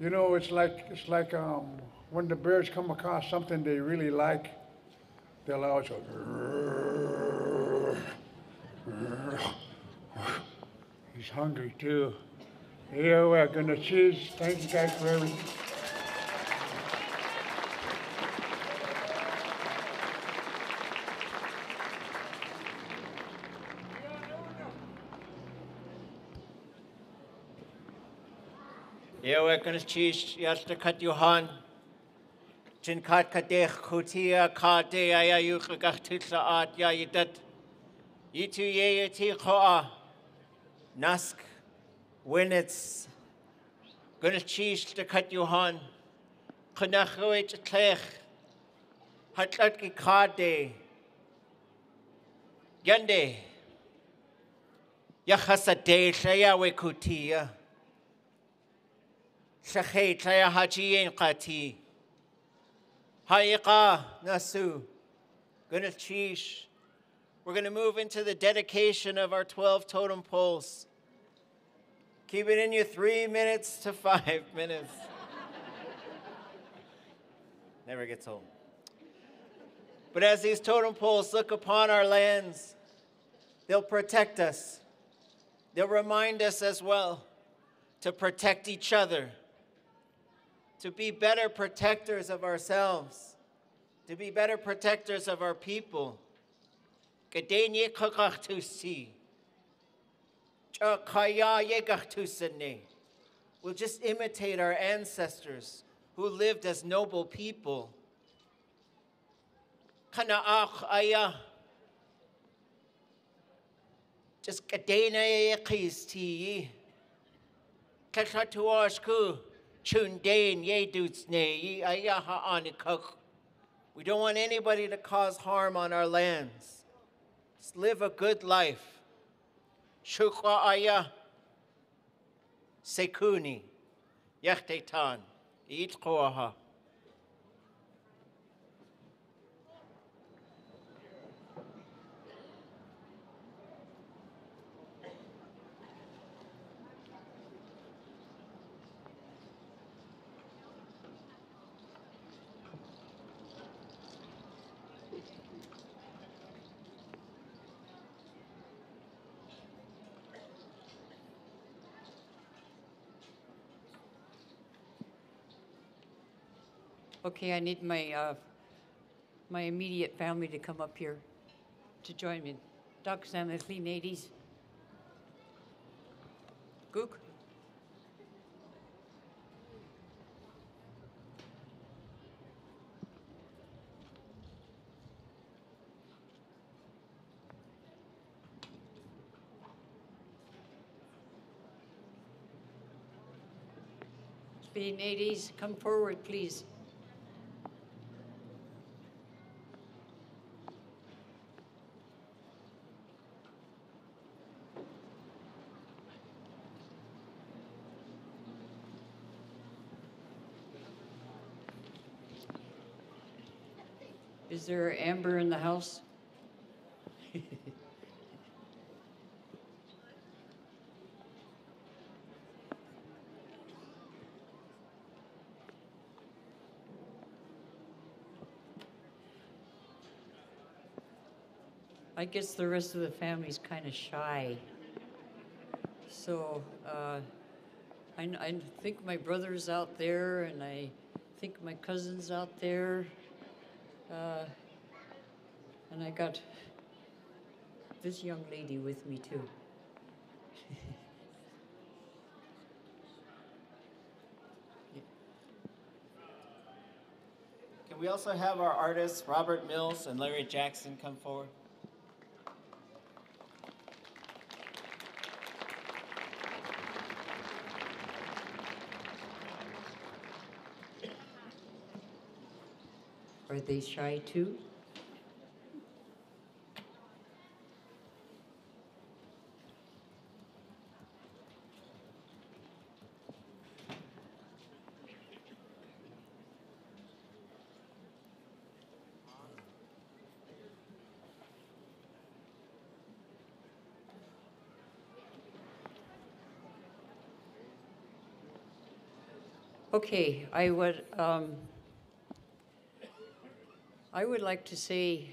you know, it's like it's like um, when the bears come across something they really like, they'll always go. He's hungry too. Yeah, we're gonna choose. Thank you guys for everything. Yewe kunis chish yasta kat Johan. Jin kat kadech kutia kate aya yuk gachtitla at ya yidat. Yitu ye ti koa. Nask winits. Kunis chish de kat Johan. Kunachuit tlech. Hatlat ki kade. Yande. Yachasade shaya we kutia. شخيت يا حاجيين قاتي Ha'iqa Nasu. Gonna Chish. We're going to move into the dedication of our 12 totem poles. Keep it in you three minutes to five minutes. Never gets old. But as these totem poles look upon our lands, they'll protect us. They'll remind us as well to protect each other to be better protectors of ourselves, to be better protectors of our people. We'll just imitate our ancestors who lived as noble people. Just. We don't want anybody to cause harm on our lands. Just live a good life. Shukwa aya sekuni yachtetan eat koaha. Okay, I need my, uh, my immediate family to come up here to join me. Doc Sam, the clean 80s. Gook. Being 80s, come forward, please. Is there amber in the house? I guess the rest of the family's kind of shy. So uh, I, I think my brother's out there, and I think my cousin's out there. Uh, and I got this young lady with me, too. Can we also have our artists, Robert Mills and Larry Jackson, come forward? Are they shy too? Okay, I would, um, I would like to say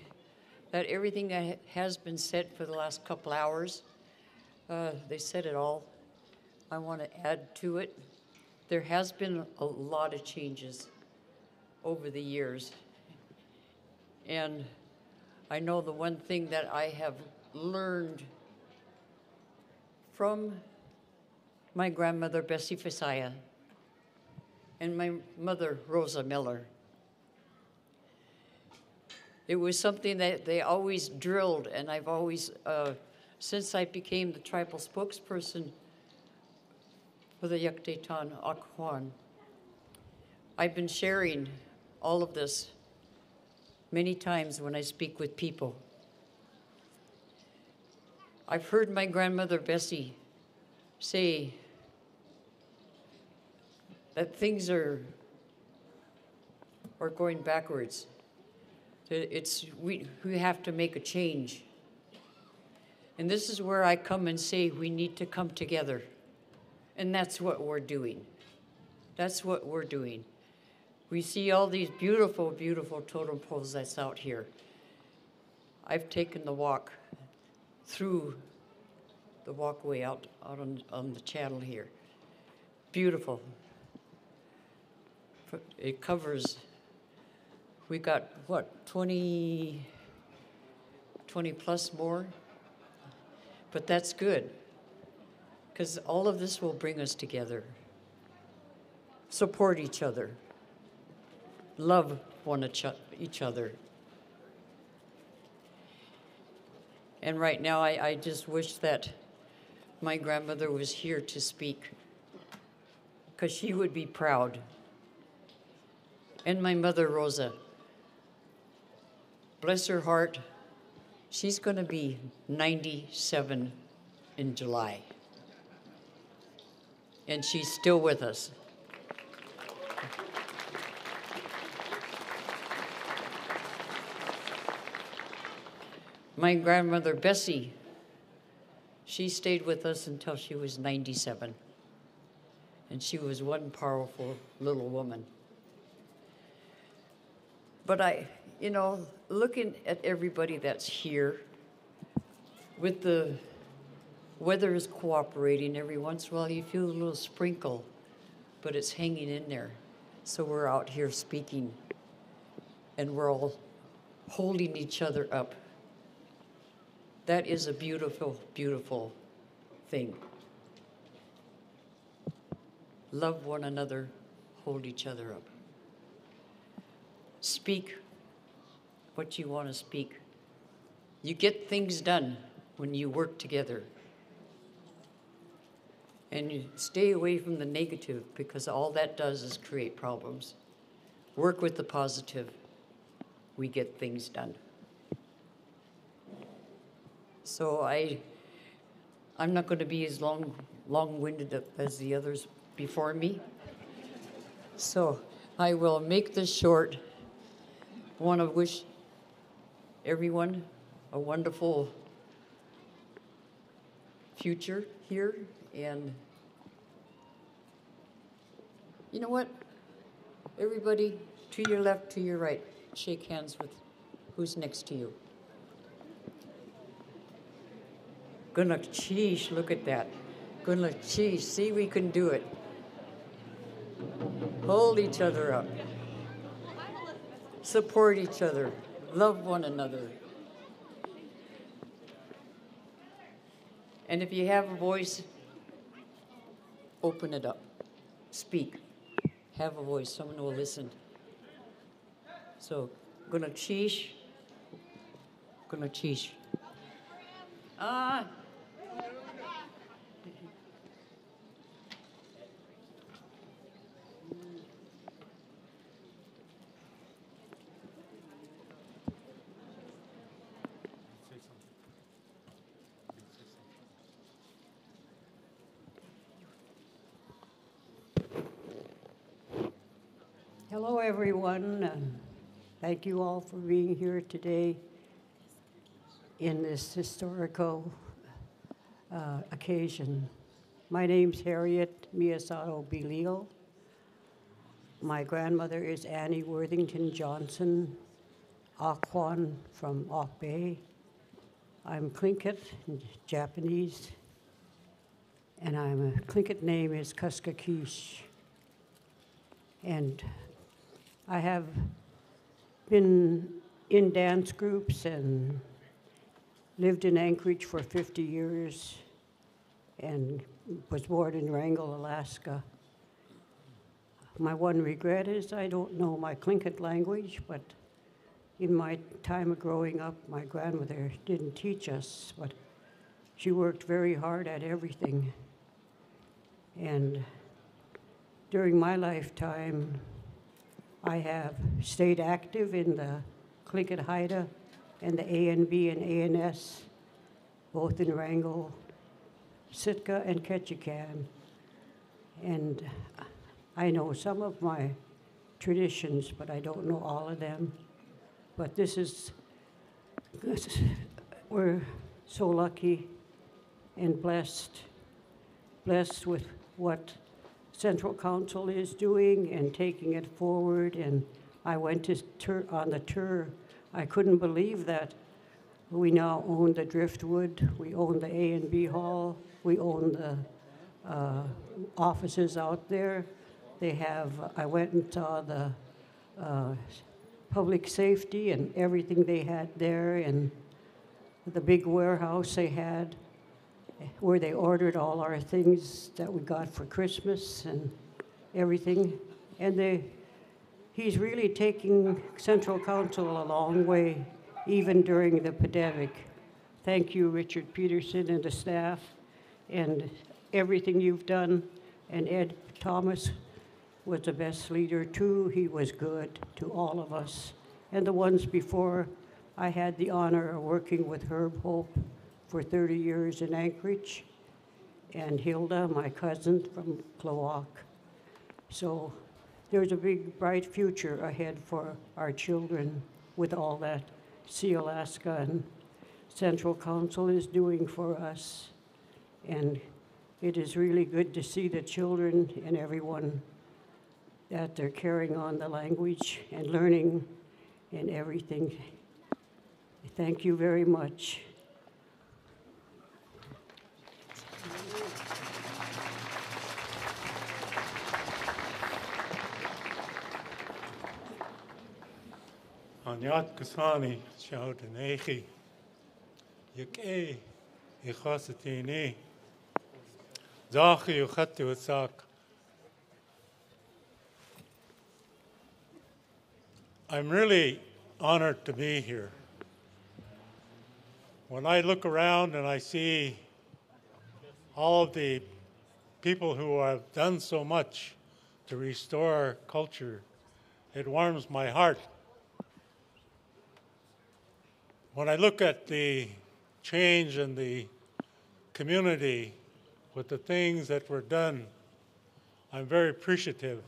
that everything that has been said for the last couple hours, uh, they said it all. I want to add to it. There has been a lot of changes over the years. And I know the one thing that I have learned from my grandmother, Bessie Fisaya, and my mother, Rosa Miller. It was something that they always drilled, and I've always, uh, since I became the tribal spokesperson for the Yaktetan Akwan, I've been sharing all of this many times when I speak with people. I've heard my grandmother Bessie say that things are are going backwards. It's we we have to make a change. And this is where I come and say we need to come together. And that's what we're doing. That's what we're doing. We see all these beautiful, beautiful totem poles that's out here. I've taken the walk through the walkway out, out on, on the channel here. Beautiful. It covers, we got, what, 20, 20 plus more? But that's good, because all of this will bring us together. Support each other. Love one each other. And right now, I, I just wish that my grandmother was here to speak, because she would be proud. And my mother, Rosa. Bless her heart, she's going to be 97 in July. And she's still with us. My grandmother, Bessie, she stayed with us until she was 97. And she was one powerful little woman. But I, you know, looking at everybody that's here, with the weather is cooperating, every once in a while you feel a little sprinkle, but it's hanging in there. So we're out here speaking, and we're all holding each other up. That is a beautiful, beautiful thing. Love one another, hold each other up. Speak what you want to speak. You get things done when you work together. And you stay away from the negative because all that does is create problems. Work with the positive. We get things done. So I, I'm not going to be as long, long-winded as the others before me. So I will make this short. Want to wish everyone a wonderful future here and you know what? Everybody to your left, to your right, shake hands with who's next to you. Gunalchéesh, look at that. Gunalchéesh, see we can do it. Hold each other up. Support each other. Love one another. And if you have a voice, open it up. Speak. Have a voice. Someone will listen. So, gunalchéesh. Gonna cheesh. Hello, everyone. and Thank you all for being here today in this historical uh, occasion. My name's Harriet Miyasato Belio. My grandmother is Annie Worthington Johnson, Akwan from Auk Bay. I'm Tlingit, in Japanese, and I'm a Tlingit name is Kuskakish. And I have been in dance groups and lived in Anchorage for 50 years and was born in Wrangell, Alaska. My one regret is I don't know my Tlingit language, but in my time of growing up, my grandmother didn't teach us, but she worked very hard at everything. And during my lifetime, I have stayed active in the Tlingit Haida and the ANB and ANS, both in Wrangell, Sitka, and Ketchikan. And I know some of my traditions, but I don't know all of them. But this is, this is- we're so lucky and blessed, blessed with what Central Council is doing and taking it forward. And I went to on the tour. I couldn't believe that we now own the Driftwood, we own the ANB Hall, we own the uh, offices out there. They have, I went and saw the uh, public safety and everything they had there, and the big warehouse they had where they ordered all our things that we got for Christmas and everything. And they, he's really taking Central Council a long way, even during the pandemic. Thank you, Richard Peterson and the staff, and everything you've done. And Ed Thomas was the best leader too. He was good to all of us. And the ones before, I had the honor of working with Herb Hope for 30 years in Anchorage, and Hilda, my cousin from Kloak. So there's a big, bright future ahead for our children with all that Sealaska and Central Council is doing for us. And it is really good to see the children and everyone that they're carrying on the language and learning and everything. Thank you very much. Anyat. Zachi, Asak. I'm really honored to be here. When I look around and I see all of the people who have done so much to restore our culture. It warms my heart. When I look at the change in the community with the things that were done, I'm very appreciative.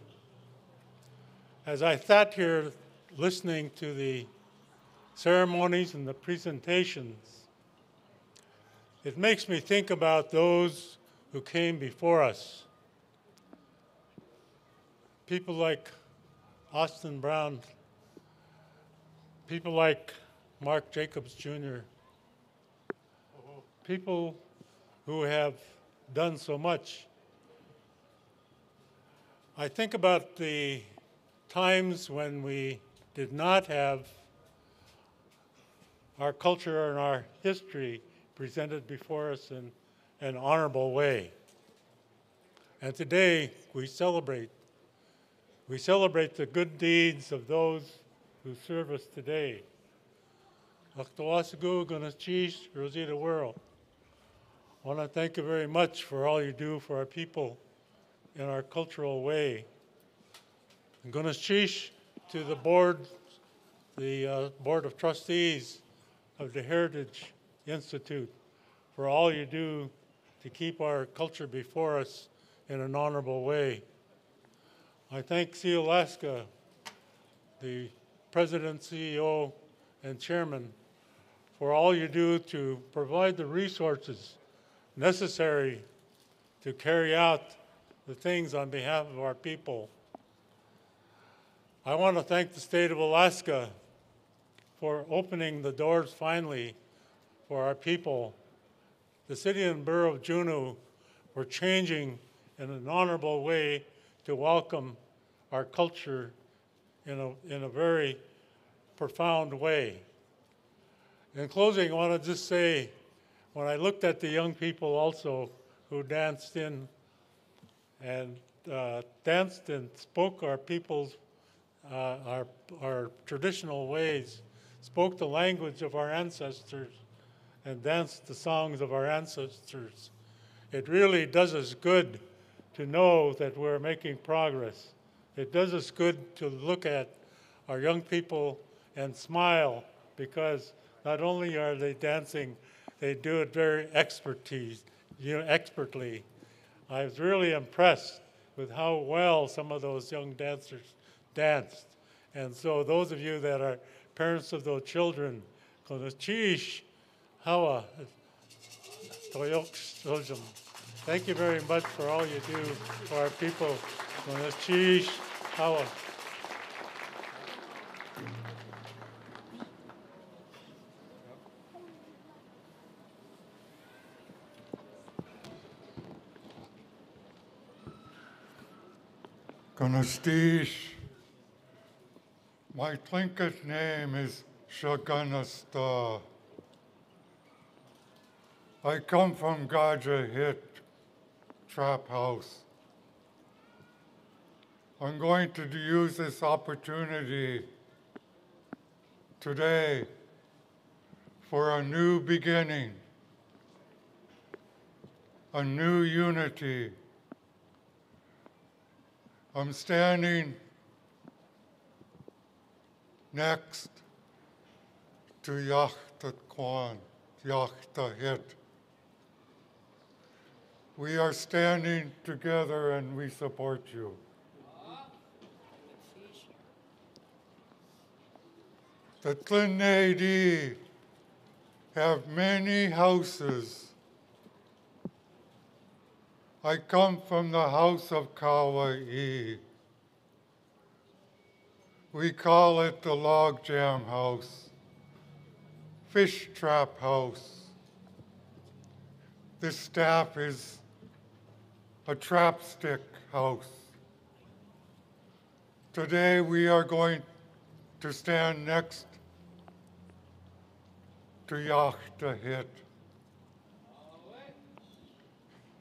As I sat here listening to the ceremonies and the presentations, it makes me think about those who came before us. People like Austin Brown, people like Mark Jacobs Jr., people who have done so much. I think about the times when we did not have our culture and our history presented before us in an honorable way. And today we celebrate. We celebrate the good deeds of those who serve us today. Rosita Worl. I want to thank you very much for all you do for our people in our cultural way. Gunalchéesh to the board, the uh, Board of Trustees of the Heritage Institute for all you do to keep our culture before us in an honorable way. I thank Sealaska, the president, CEO, and chairman, for all you do to provide the resources necessary to carry out the things on behalf of our people. I want to thank the state of Alaska for opening the doors finally for our people. The city and borough of Juneau were changing in an honorable way to welcome our culture in a, in a very profound way. In closing, I want to just say, when I looked at the young people also who danced in and uh, danced and spoke our people's, uh, our, our traditional ways, spoke the language of our ancestors, and dance the songs of our ancestors. It really does us good to know that we're making progress. It does us good to look at our young people and smile because not only are they dancing, they do it very expertise, you know, expertly. I was really impressed with how well some of those young dancers danced. And so those of you that are parents of those children, hawa, uh, Thank you very much for all you do for our people. Chish, hawa. Uh, Gunastish. My Tlingit name is Shaganasta. I come from Gaja Hit Trap House. I'm going to use this opportunity today for a new beginning, a new unity I'm standing next to Yachta Kwan, Yachta Hit. We are standing together and we support you. The Tlinnady have many houses I come from the house of Kauai. We call it the logjam house, fish trap house. The staff is a trapstick house. Today we are going to stand next to Yachta Hit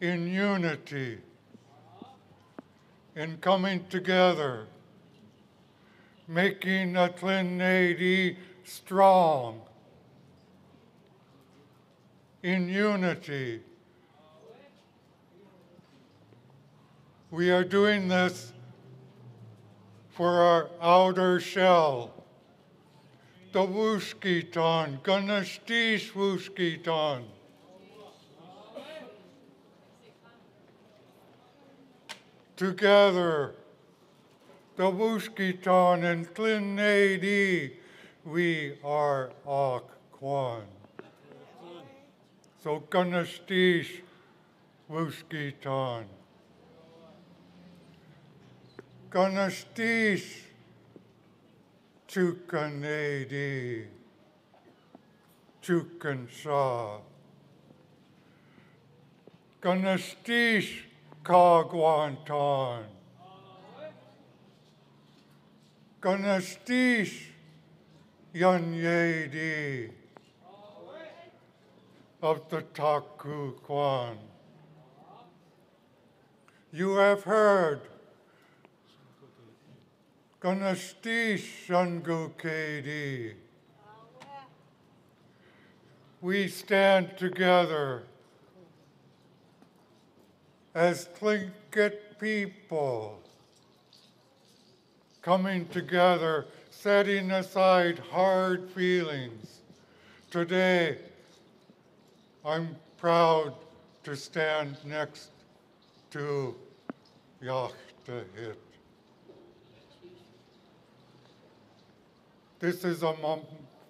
in unity, in coming together, making a Trinity strong, in unity, We are doing this for our outer shell. The Wooshkeetaan, Gunalchéesh Wooshkeetaan. Together, the Wooshkeetaan and Tlinnady, we are Ak Kwan. So Gunalchéesh Wooshkeetaan. Gunalchéesh Chookaneidí Chukansha Gunalchéesh Kaagwaantaan Gunalchéesh Yanyeidí of the Taku Kwan. You have heard We stand together as Tlingit people, coming together, setting aside hard feelings. Today, I'm proud to stand next to Yachtahit. This is a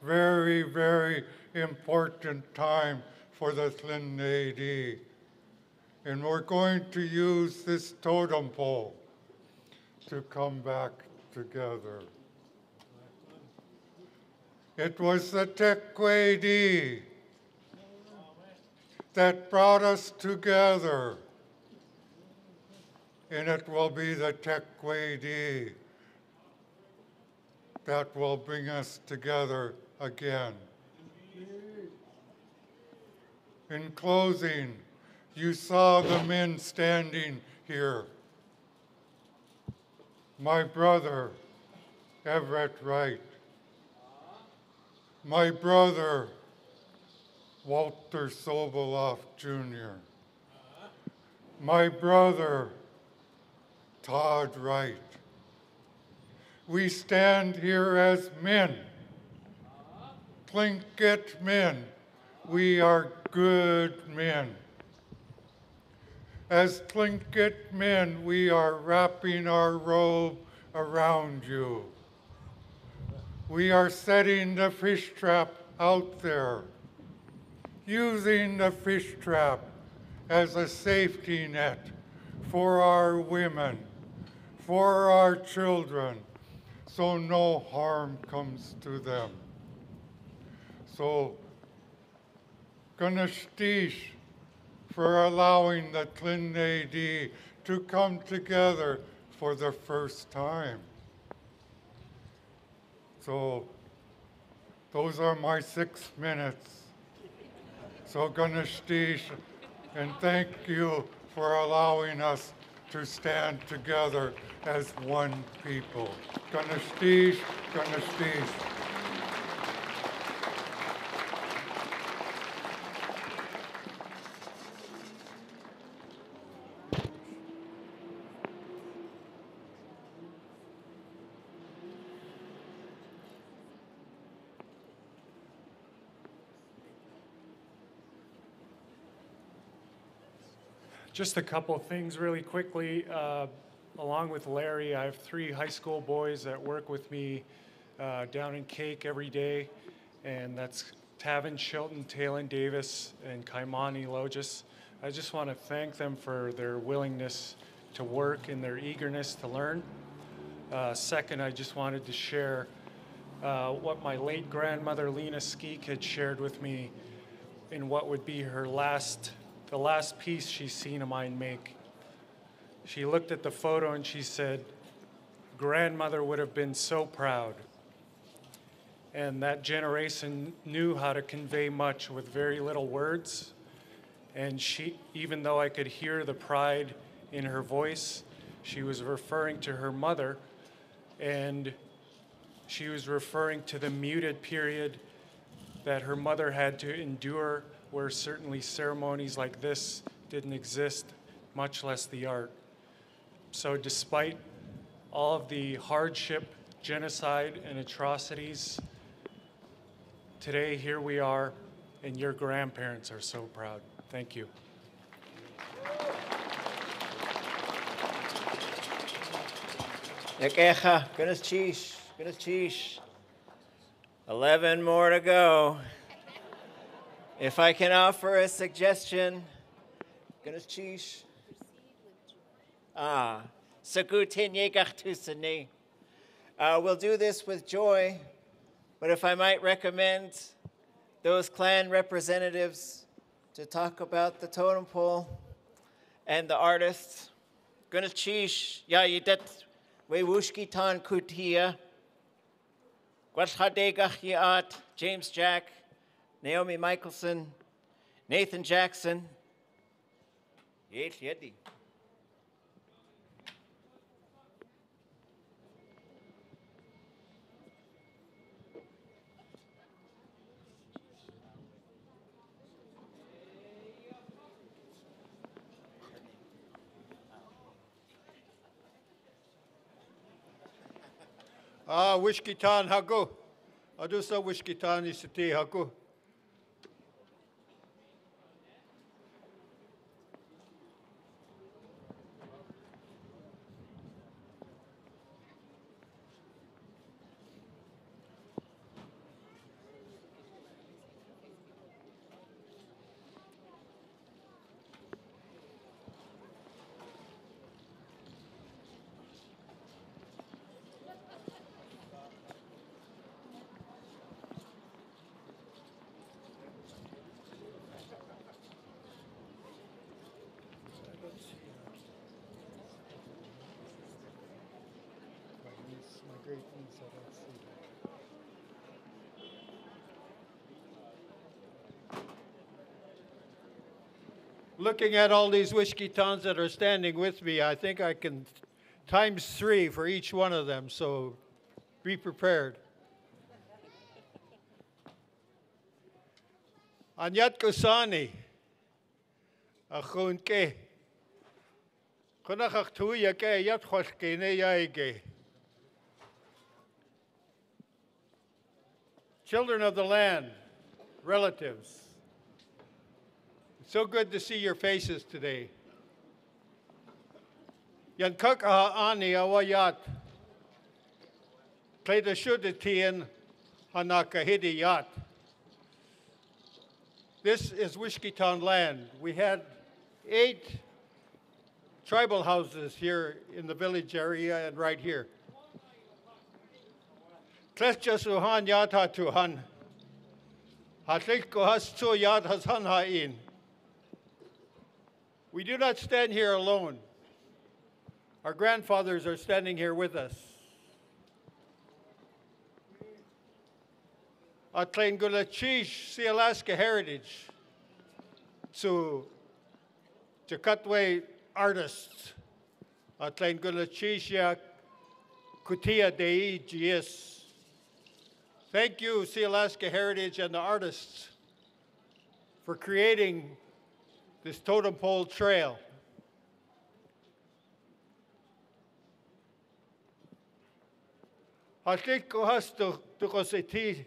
very, very important time for the Tlinnady. And we're going to use this totem pole to come back together. It was the Teikweidí that brought us together. And it will be the Teikweidí that will bring us together again. In closing, you saw the men standing here. My brother, Everett Wright. My brother, Walter Soboleff Jr. My brother, Todd Wright. We stand here as men, Tlingit men. We are good men. As Tlingit men, we are wrapping our robe around you. We are setting the fish trap out there, using the fish trap as a safety net for our women, for our children, so no harm comes to them. So, Gunalchéesh for allowing the Tlinnady to come together for the first time. So, those are my six minutes. So, Gunalchéesh, and thank you for allowing us to stand together as one people. Just a couple things really quickly. Uh, along with Larry, I have three high school boys that work with me uh, down in Kake every day, and that's Tavin Chilton, Talon Davis, and Kaimani Logis. I just want to thank them for their willingness to work and their eagerness to learn. Uh, second, I just wanted to share uh, what my late grandmother Lena Skeek had shared with me in what would be her last, the last piece she's seen of mine make. She looked at the photo and she said, Grandmother would have been so proud. And that generation knew how to convey much with very little words. And she, even though I could hear the pride in her voice, she was referring to her mother and she was referring to the muted period that her mother had to endure, where certainly ceremonies like this didn't exist, much less the art. So, despite all of the hardship, genocide, and atrocities, today here we are, and your grandparents are so proud. Thank you. Yakecha, gunalchéesh, goodness cheesh. 11 more to go. If I can offer a suggestion, gunalchéesh. Ah. Uh, we'll do this with joy, but if I might recommend those clan representatives to talk about the totem pole and the artists. Cheesh, ya yidet we Wooshkeetaan kutia. Gwashadegach James Jack, Naomi Michalsen, Nathan Jackson. Yes, yeti. Ah, Wooshkeetaan hago. Adusa Wooshkeetaan isiti hago. Looking at all these Wooshkeetaans that are standing with me, I think I can times three for each one of them, so be prepared. Anyat kusani, achun ke. Kunachach tuya yat khoshke ne yaige. Children of the land, relatives, so good to see your faces today. Yan kakaha ani awayat. Kleda shudatian hanakahidi yat. This is Wooshkeetaan land. We had eight tribal houses here in the village area and right here. Klesja suhan yata tuhan. Hatlik kohas tu yat hasan ha'in. We do not stand here alone. Our grandfathers are standing here with us. At Tlangulachish, the Alaska Heritage, to Jakatwe artists, at Tlangulachish, Kutia Dei. Thank you, Sealaska Heritage and the artists, for creating this totem pole trail. Hatik kohas to koseti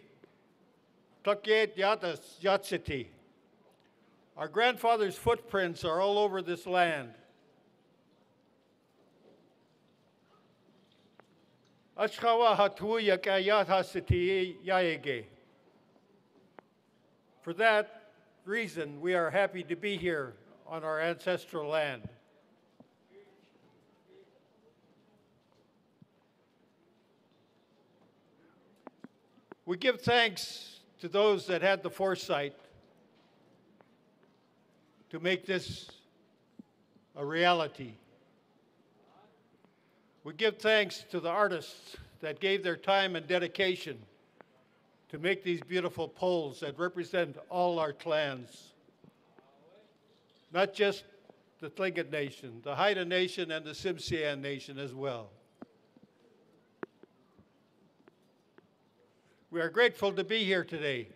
takiet yatas yatsiti. Our grandfather's footprints are all over this land. For that, reason we are happy to be here on our ancestral land. We give thanks to those that had the foresight to make this a reality. We give thanks to the artists that gave their time and dedication to make these beautiful poles that represent all our clans. Not just the Tlingit Nation, the Haida Nation and the Tsimshian Nation as well. We are grateful to be here today.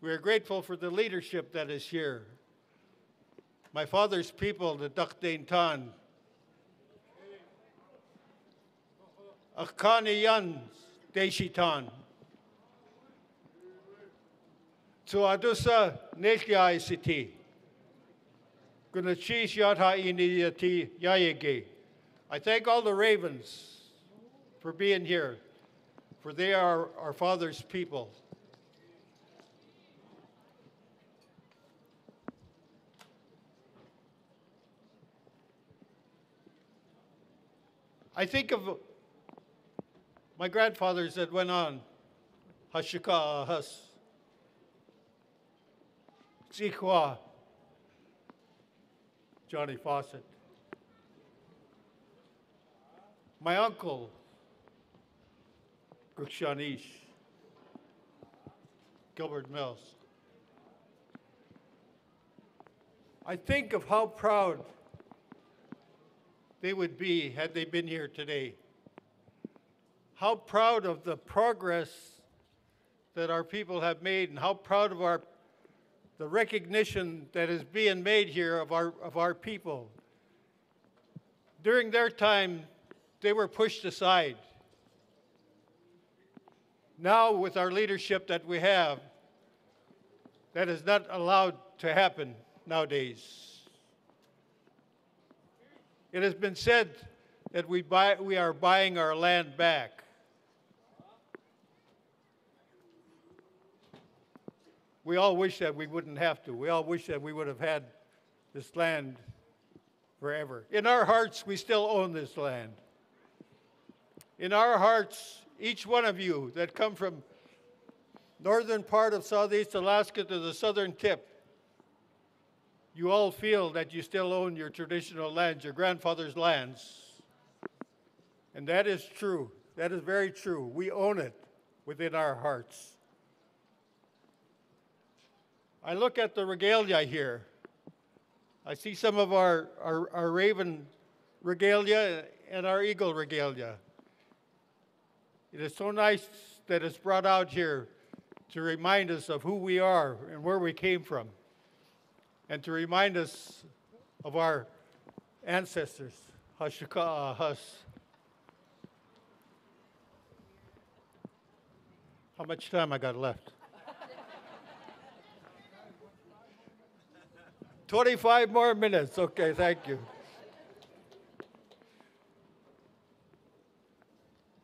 We are grateful for the leadership that is here. My father's people, the Dakdain Tan, Akaniyan Deisheetaan. To Adusa Nelkia City. Gunalchéesh Yatha Iniyati Yayege. I thank all the ravens for being here, for they are our father's people. I think of my grandfathers that went on, Hashika Hus, Zikwa, Johnny Fawcett. My uncle, Gukshanish, Gilbert Mills. I think of how proud they would be had they been here today. How proud of the progress that our people have made and how proud of our the recognition that is being made here of our of our people. During their time, they were pushed aside. Now, with our leadership that we have, that is not allowed to happen nowadays. It has been said that we, buy, we are buying our land back. We all wish that we wouldn't have to. We all wish that we would have had this land forever. In our hearts, we still own this land. In our hearts, each one of you that come from northern part of southeast Alaska to the southern tip, you all feel that you still own your traditional lands, your grandfather's lands. And that is true. That is very true. We own it within our hearts. I look at the regalia here. I see some of our, our, our raven regalia and our eagle regalia. It is so nice that it's brought out here to remind us of who we are and where we came from, and to remind us of our ancestors. How much time I got left? 25 more minutes. Okay, thank you.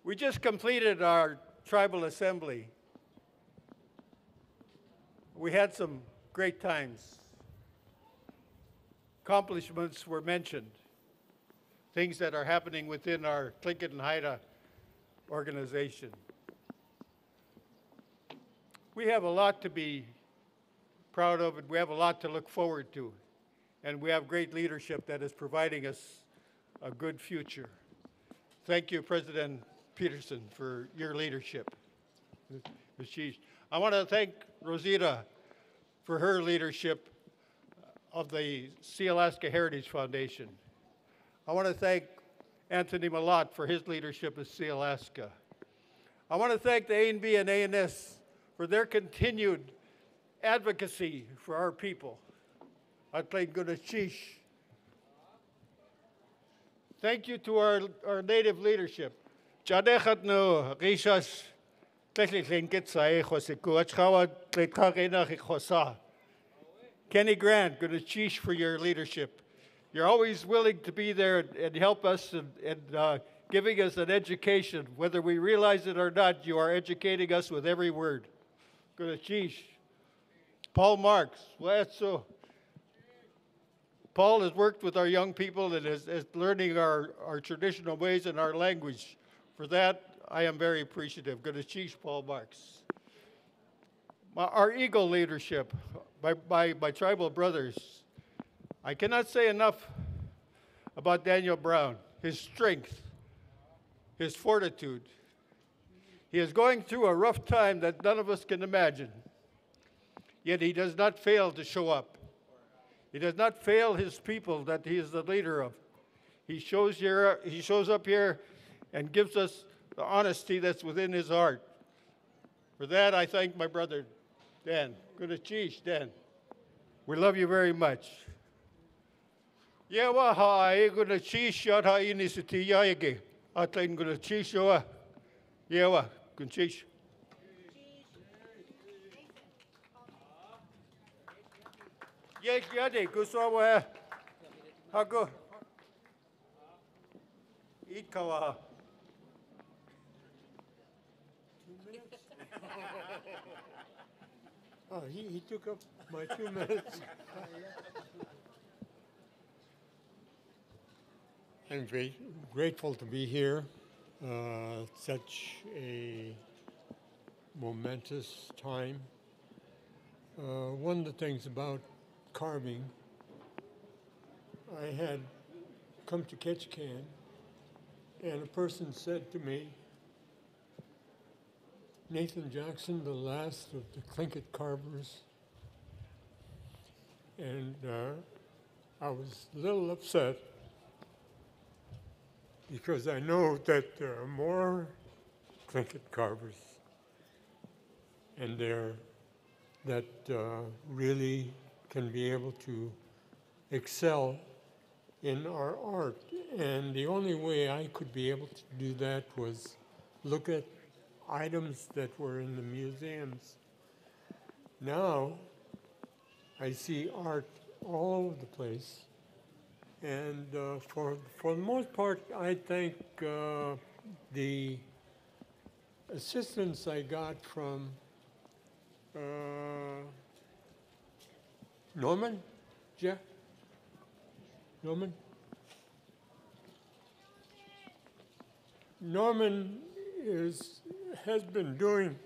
We just completed our tribal assembly. We had some great times. Accomplishments were mentioned, things that are happening within our Tlingit and Haida organization. We have a lot to be proud of, and we have a lot to look forward to. And we have great leadership that is providing us a good future. Thank you, President Peterson, for your leadership. I want to thank Rosita for her leadership of the Sealaska Heritage Foundation. I want to thank Anthony Mallott for his leadership at Sealaska. I want to thank the ANB and ANS for their continued advocacy for our people. I thank Gunalchéesh. Thank you to our, our native leadership. Kenny Grant, Gunalchéesh for your leadership. You're always willing to be there and help us and, and uh, giving us an education. Whether we realize it or not, you are educating us with every word. Gunalchéesh. Paul Marks, so. Paul has worked with our young people and is, is learning our, our traditional ways and our language. For that, I am very appreciative. Good Gunalchéesh Paul Marks. My, our Eagle leadership, by, my, my tribal brothers, I cannot say enough about Daniel Brown, his strength, his fortitude. He is going through a rough time that none of us can imagine, yet he does not fail to show up. He does not fail his people that he is the leader of. He shows, here, he shows up here and gives us the honesty that's within his heart. For that, I thank my brother, Dan. Good cheese, Dan. We love you very much. Yawa ha e guna cheese shot ha inisiti yaige. Atlain gonna chishoa. Yewa, gunchish. Yek yade gusawa. Hago. Eat kawa. Oh, he, he took up my two minutes. I'm very grateful to be here. Uh, such a momentous time. Uh, one of the things about carving, I had come to Ketchikan, and a person said to me, Nathan Jackson, the last of the Tlingit carvers. And uh, I was a little upset because I know that there are more Tlingit carvers and there that uh, really can be able to excel in our art. And the only way I could be able to do that was look at items that were in the museums. Now, I see art all over the place. And uh, for, for the most part, I think uh, the assistance I got from uh, Norman, Jeff? Norman? Norman is has been doing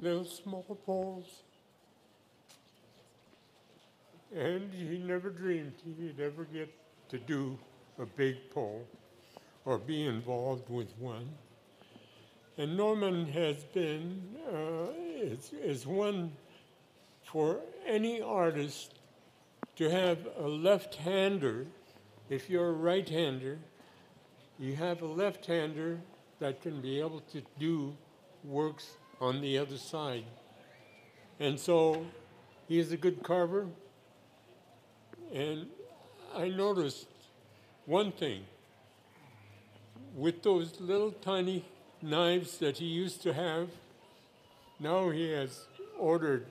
little small poles, and he never dreamed he'd ever get to do a big pole or be involved with one. And Norman has been uh, is, is one for any artist to have a left-hander. If you're a right-hander, you have a left-hander that can be able to do works on the other side. And so he is a good carver. And I noticed one thing with those little tiny knives that he used to have, now he has ordered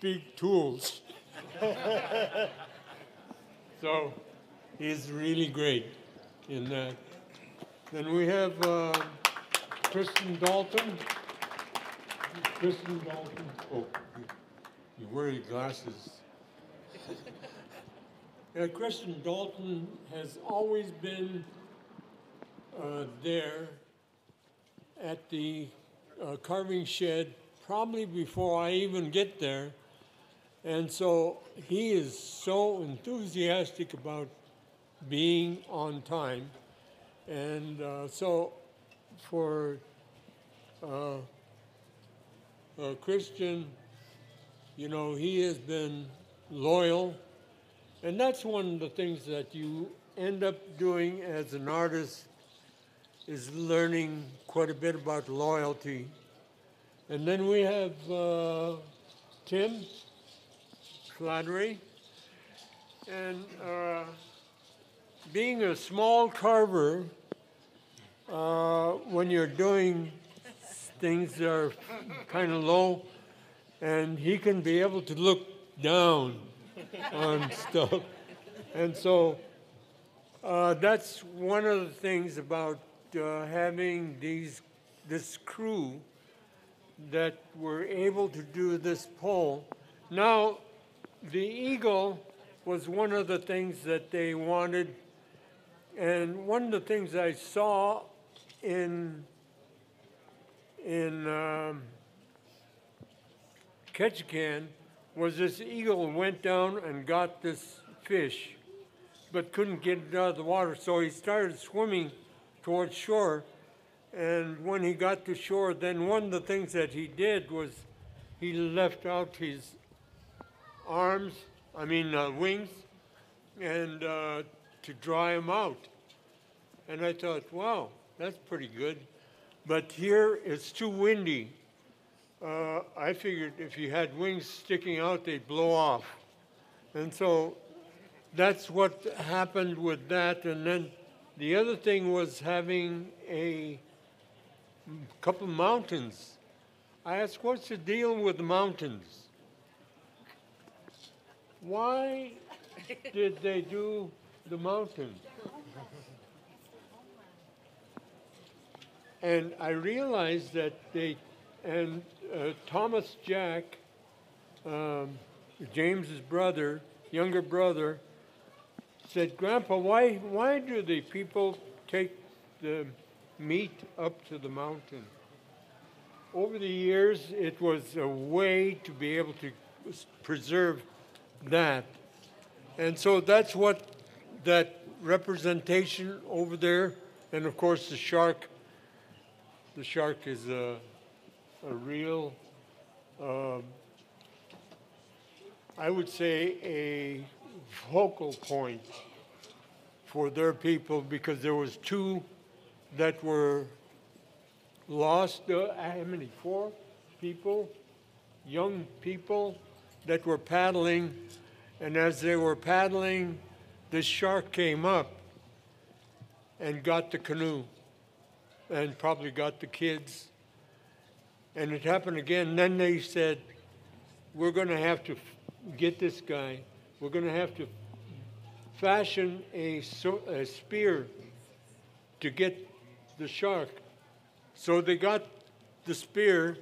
big tools. so he's really great in that. Then we have uh, Kristen Dalton. Kristen Dalton. Oh, you, wear your glasses. uh, Kristen Dalton has always been uh, there at the uh, carving shed, probably before I even get there. And so he is so enthusiastic about being on time. And uh, so for uh, a Christian, you know, he has been loyal. And that's one of the things that you end up doing as an artist is learning quite a bit about loyalty. And then we have uh, Tim Flattery. And uh, being a small carver, uh, when you're doing things that are kind of low, and he can be able to look down on stuff. And so uh, that's one of the things about uh, having these this crew that were able to do this pole. Now, the eagle was one of the things that they wanted, and one of the things I saw in in um, Ketchikan was this eagle went down and got this fish, but couldn't get it out of the water, so he started swimming towards shore. And when he got to shore, then one of the things that he did was he left out his arms, I mean uh, wings, and uh, to dry them out. And I thought, wow, that's pretty good. But here it's too windy. Uh, I figured if you had wings sticking out, they'd blow off. And so that's what happened with that. And then The other thing was having a couple mountains. I asked, what's the deal with mountains? Why did they do the mountain? And I realized that they, and uh, Thomas Jack, um, James's brother, younger brother, said, Grandpa, why, why do the people take the meat up to the mountain? Over the years, it was a way to be able to preserve that. And so that's what that representation over there, and of course the shark. The shark is a, a real, um, I would say, a focal point for their people because there was two that were lost. Uh, how many? Four people, young people that were paddling, and as they were paddling, this shark came up and got the canoe and probably got the kids. And it happened again. Then they said, We're going to have to get this guy. We're going to have to fashion a, so- a spear to get the shark. So they got the spear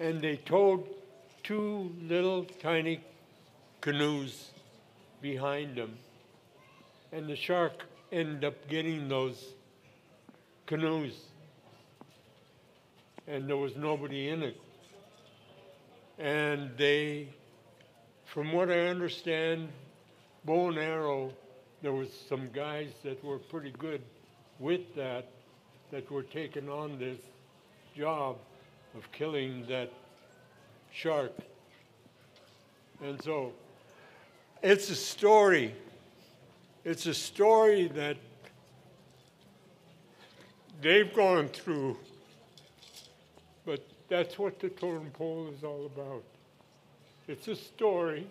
and they towed two little tiny canoes behind them. And the shark ended up getting those canoes. And there was nobody in it. And they, from what I understand, bow and arrow, there was some guys that were pretty good with that, that were taking on this job of killing that shark. And so it's a story. It's a story that they've gone through, but that's what the totem pole is all about. It's a story,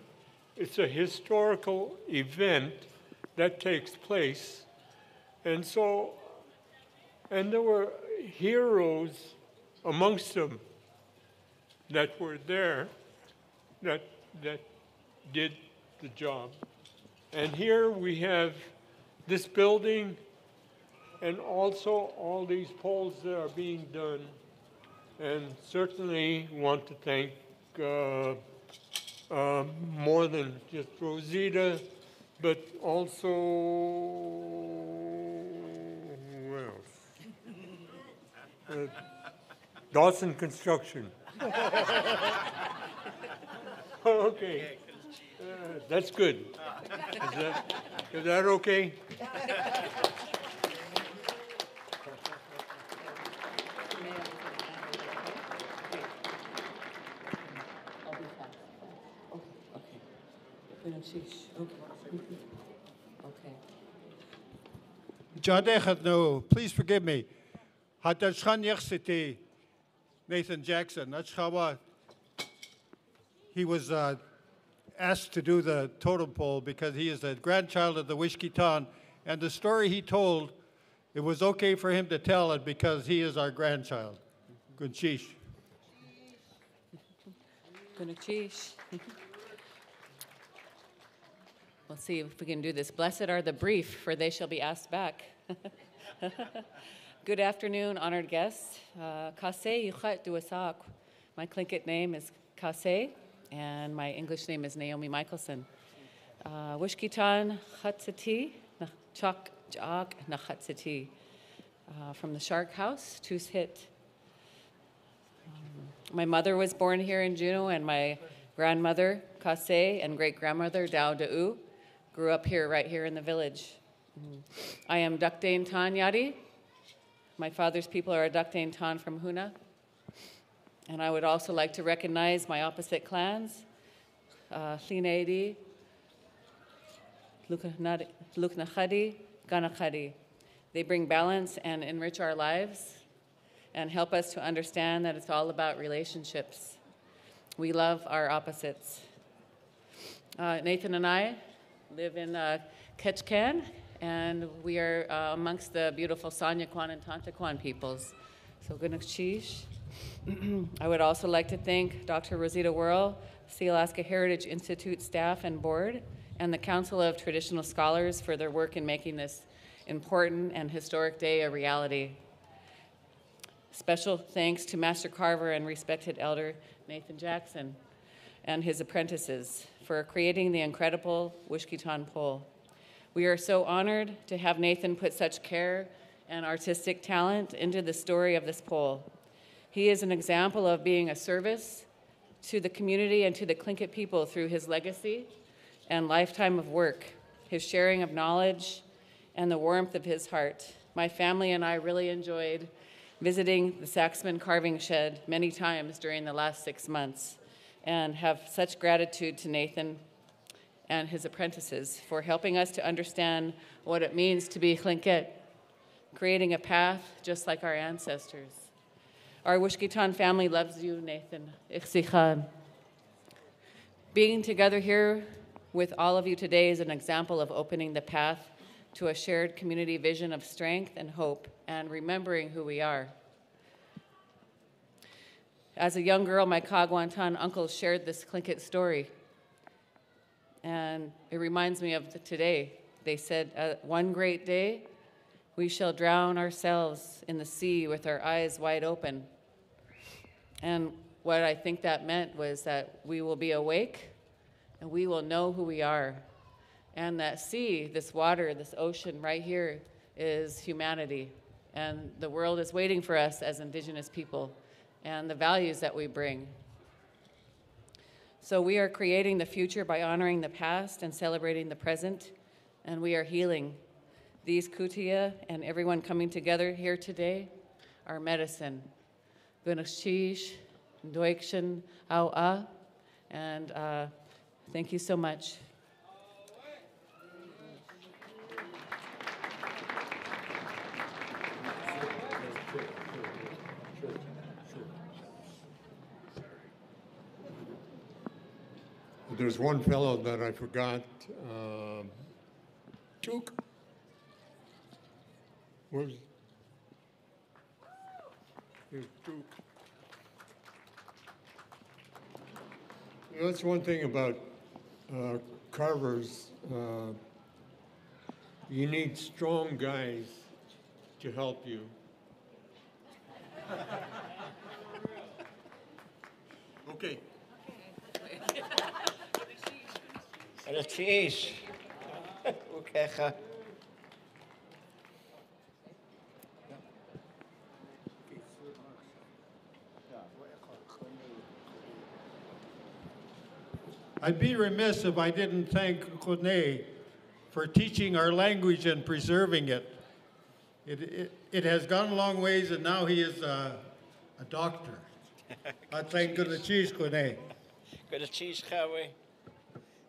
it's a historical event that takes place. And so, and there were heroes amongst them that were there that, that did the job. And here we have this building and also all these poles that are being done. And certainly want to thank uh, uh, more than just Rosita, but also, who else? Uh, Dawson Construction. okay. Uh, that's good. Is that, is that okay? I'll be fast. Okay, okay. Kunnen precies. Okay. Okay. John Dechat, no, please forgive me. Had dat schan yesterday, Nathan Jackson, that's how uh, he was uh, asked to do the totem pole because he is the grandchild of the Wooshkeetaan. And the story he told, it was okay for him to tell it because he is our grandchild. Good sheesh. Gunalchéesh. We'll see if we can do this. Blessed are the brief, for they shall be asked back. Good afternoon, honored guests. Uh, Kase Yuchat Duasak. My Tlingit name is Kase, and my English name is Naomi Michalsen. Uh, Wooshkeetaan Chatzati, Chak Jak Nachatzati. Uh, From the Shark House, Tus Hit. My mother was born here in Juneau, and my grandmother, Kase, and great grandmother, Dao Da'u, grew up here, right here in the village. Mm. I am Dakdeintaan Yadi. My father's people are a Dakdeintaan from Huna. And I would also like to recognize my opposite clans, uh, Hlineidi, Luknachadi, Gaanax.ádi. They bring balance and enrich our lives and help us to understand that it's all about relationships. We love our opposites. Uh, Nathan and I live in uh, Ketchikan, and we are uh, amongst the beautiful Sanyaquan and Tantaquan peoples. So, Gunalchéesh. I would also like to thank Dr. Rosita Worl, the Alaska Heritage Institute staff and board, and the Council of Traditional Scholars for their work in making this important and historic day a reality. Special thanks to Master Carver and respected elder Nathan Jackson and his apprentices for creating the incredible Wooshkeetaan pole. We are so honored to have Nathan put such care and artistic talent into the story of this pole. He is an example of being a service to the community and to the Tlingit people through his legacy and lifetime of work, his sharing of knowledge, and the warmth of his heart. My family and I really enjoyed visiting the Saxman carving shed many times during the last six months and have such gratitude to Nathan and his apprentices for helping us to understand what it means to be Tlingit, creating a path just like our ancestors. Our Wooshkeetaan family loves you, Nathan. Ichsikhan. Being together here with all of you today is an example of opening the path to a shared community vision of strength and hope and remembering who we are. As a young girl, my Kaagwaantaan uncle shared this Tlingit story. And it reminds me of today. They said, uh, One great day, we shall drown ourselves in the sea with our eyes wide open. And what I think that meant was that we will be awake and we will know who we are. And that sea, this water, this ocean right here, is humanity. And the world is waiting for us as Indigenous people and the values that we bring. So we are creating the future by honoring the past and celebrating the present, and we are healing. These kootéeyaa and everyone coming together here today are medicine. Gunalchéesh, Doikshin, Aua, and uh, thank you so much. There's one fellow that I forgot. Um, Took. Where's Here's Took. You know, that's one thing about uh, carvers. Uh, you need strong guys to help you. okay. I'd be remiss if I didn't thank Kone for teaching our language and preserving it. It, it, it has gone a long ways, and now he is a, a doctor. I thank goodness, cheese, Kone.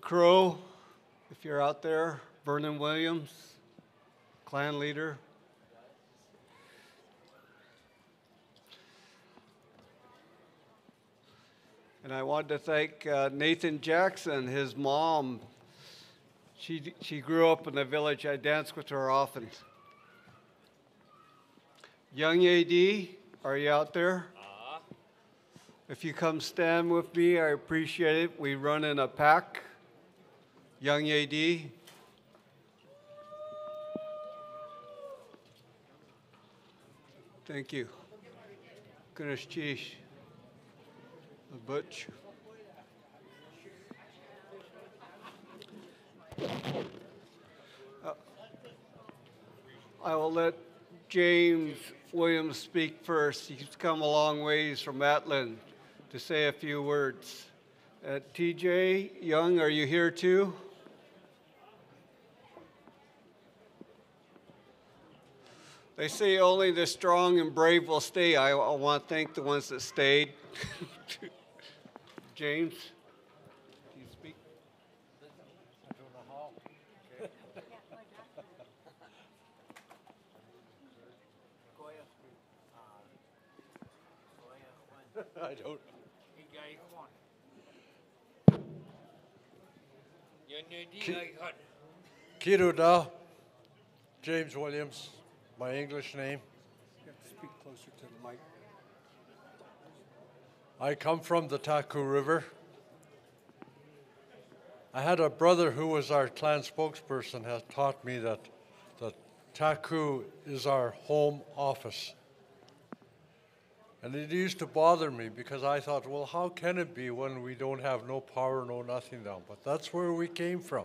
Crow, if you're out there, Vernon Williams, clan leader. And I wanted to thank uh, Nathan Jackson, his mom. She, she grew up in the village. I danced with her often. Young AD, are you out there? If you come stand with me, I appreciate it. We run in a pack. Young AD. Thank you. Gunalchéesh. Butch. Uh, I will let James Williams speak first. He's come a long ways from Atlin to say a few words. Uh, TJ Young, are you here too? They say only the strong and brave will stay. I, I want to thank the ones that stayed. James, do you speak? I don't. Kiruda, James Williams, my English name. You have to speak closer to the mic. I come from the Taku River. I had a brother who was our clan spokesperson has taught me that the Taku is our home office. And it used to bother me because I thought, well, how can it be when we don't have no power, no nothing down? But that's where we came from.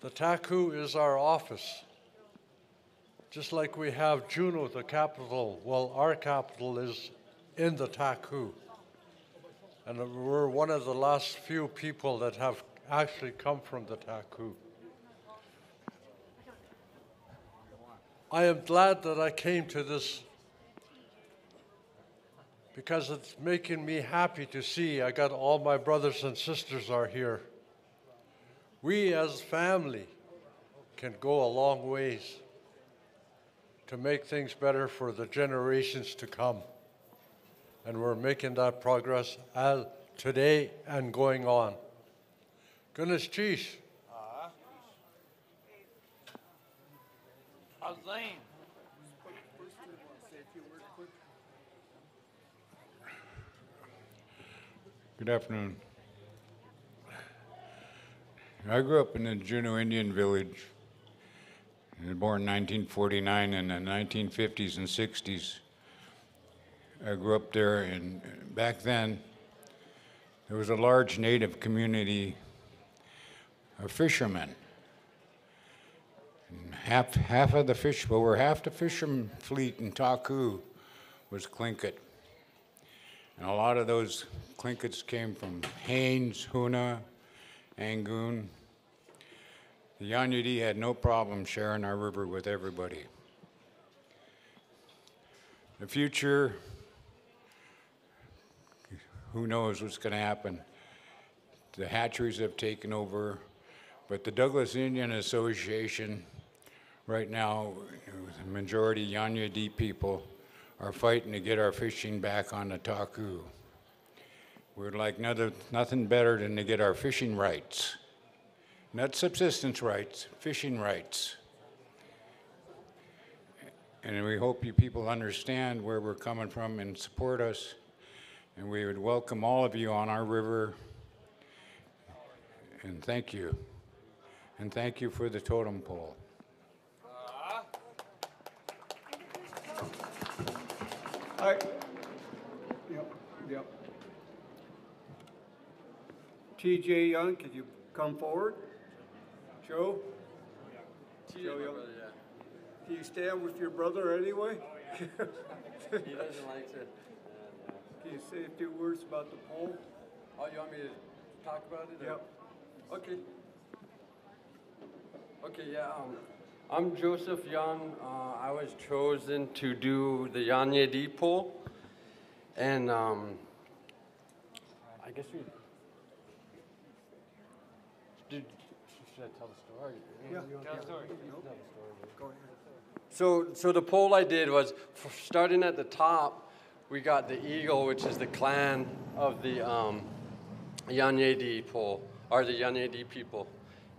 The Taku is our office. Just like we have Juneau, the capital, well, our capital is in the Taku. And we're one of the last few people that have actually come from the Taku. I am glad that I came to this because it's making me happy to see I got all my brothers and sisters are here. We as family can go a long ways to make things better for the generations to come. And we're making that progress as today and going on. Goodness cheese. Uh-huh. Alain. Good afternoon. I grew up in the Juneau Indian Village. Born in 1949 in the 1950s and 60s. I grew up there, and back then, there was a large native community of fishermen. And half, half of the fish, over half the fisherman fleet in Taku was Tlingit. And a lot of those Tlingits came from Haines, Hoonah, Angoon. The Yanyeidí had no problem sharing our river with everybody. The future, who knows what's going to happen. The hatcheries have taken over, but the Douglas Indian Association, right now, the majority Yanyeidí people are fighting to get our fishing back on the Taku. We'd like nothing, nothing better than to get our fishing rights. Not subsistence rights, fishing rights. And we hope you people understand where we're coming from and support us. And we would welcome all of you on our river. And thank you. And thank you for the totem pole. Yep, yep. TJ Young, could you come forward? Joe? Joe Young. Can you stand with your brother anyway? He doesn't like to. Can you say a few words about the pole? Oh, you want me to talk about it? or- Yep. Okay. Okay, yeah. Um, I'm Joseph Young. Uh, I was chosen to do the Yanyeidí pole. And um, I guess we. Did, should I tell the story? Yeah, You tell the story. you can tell the story. Go ahead. So, so the pole I did was f- starting at the top, we got the eagle, which is the clan of the um, Yanyeidí pole, or the Yanyeidí people.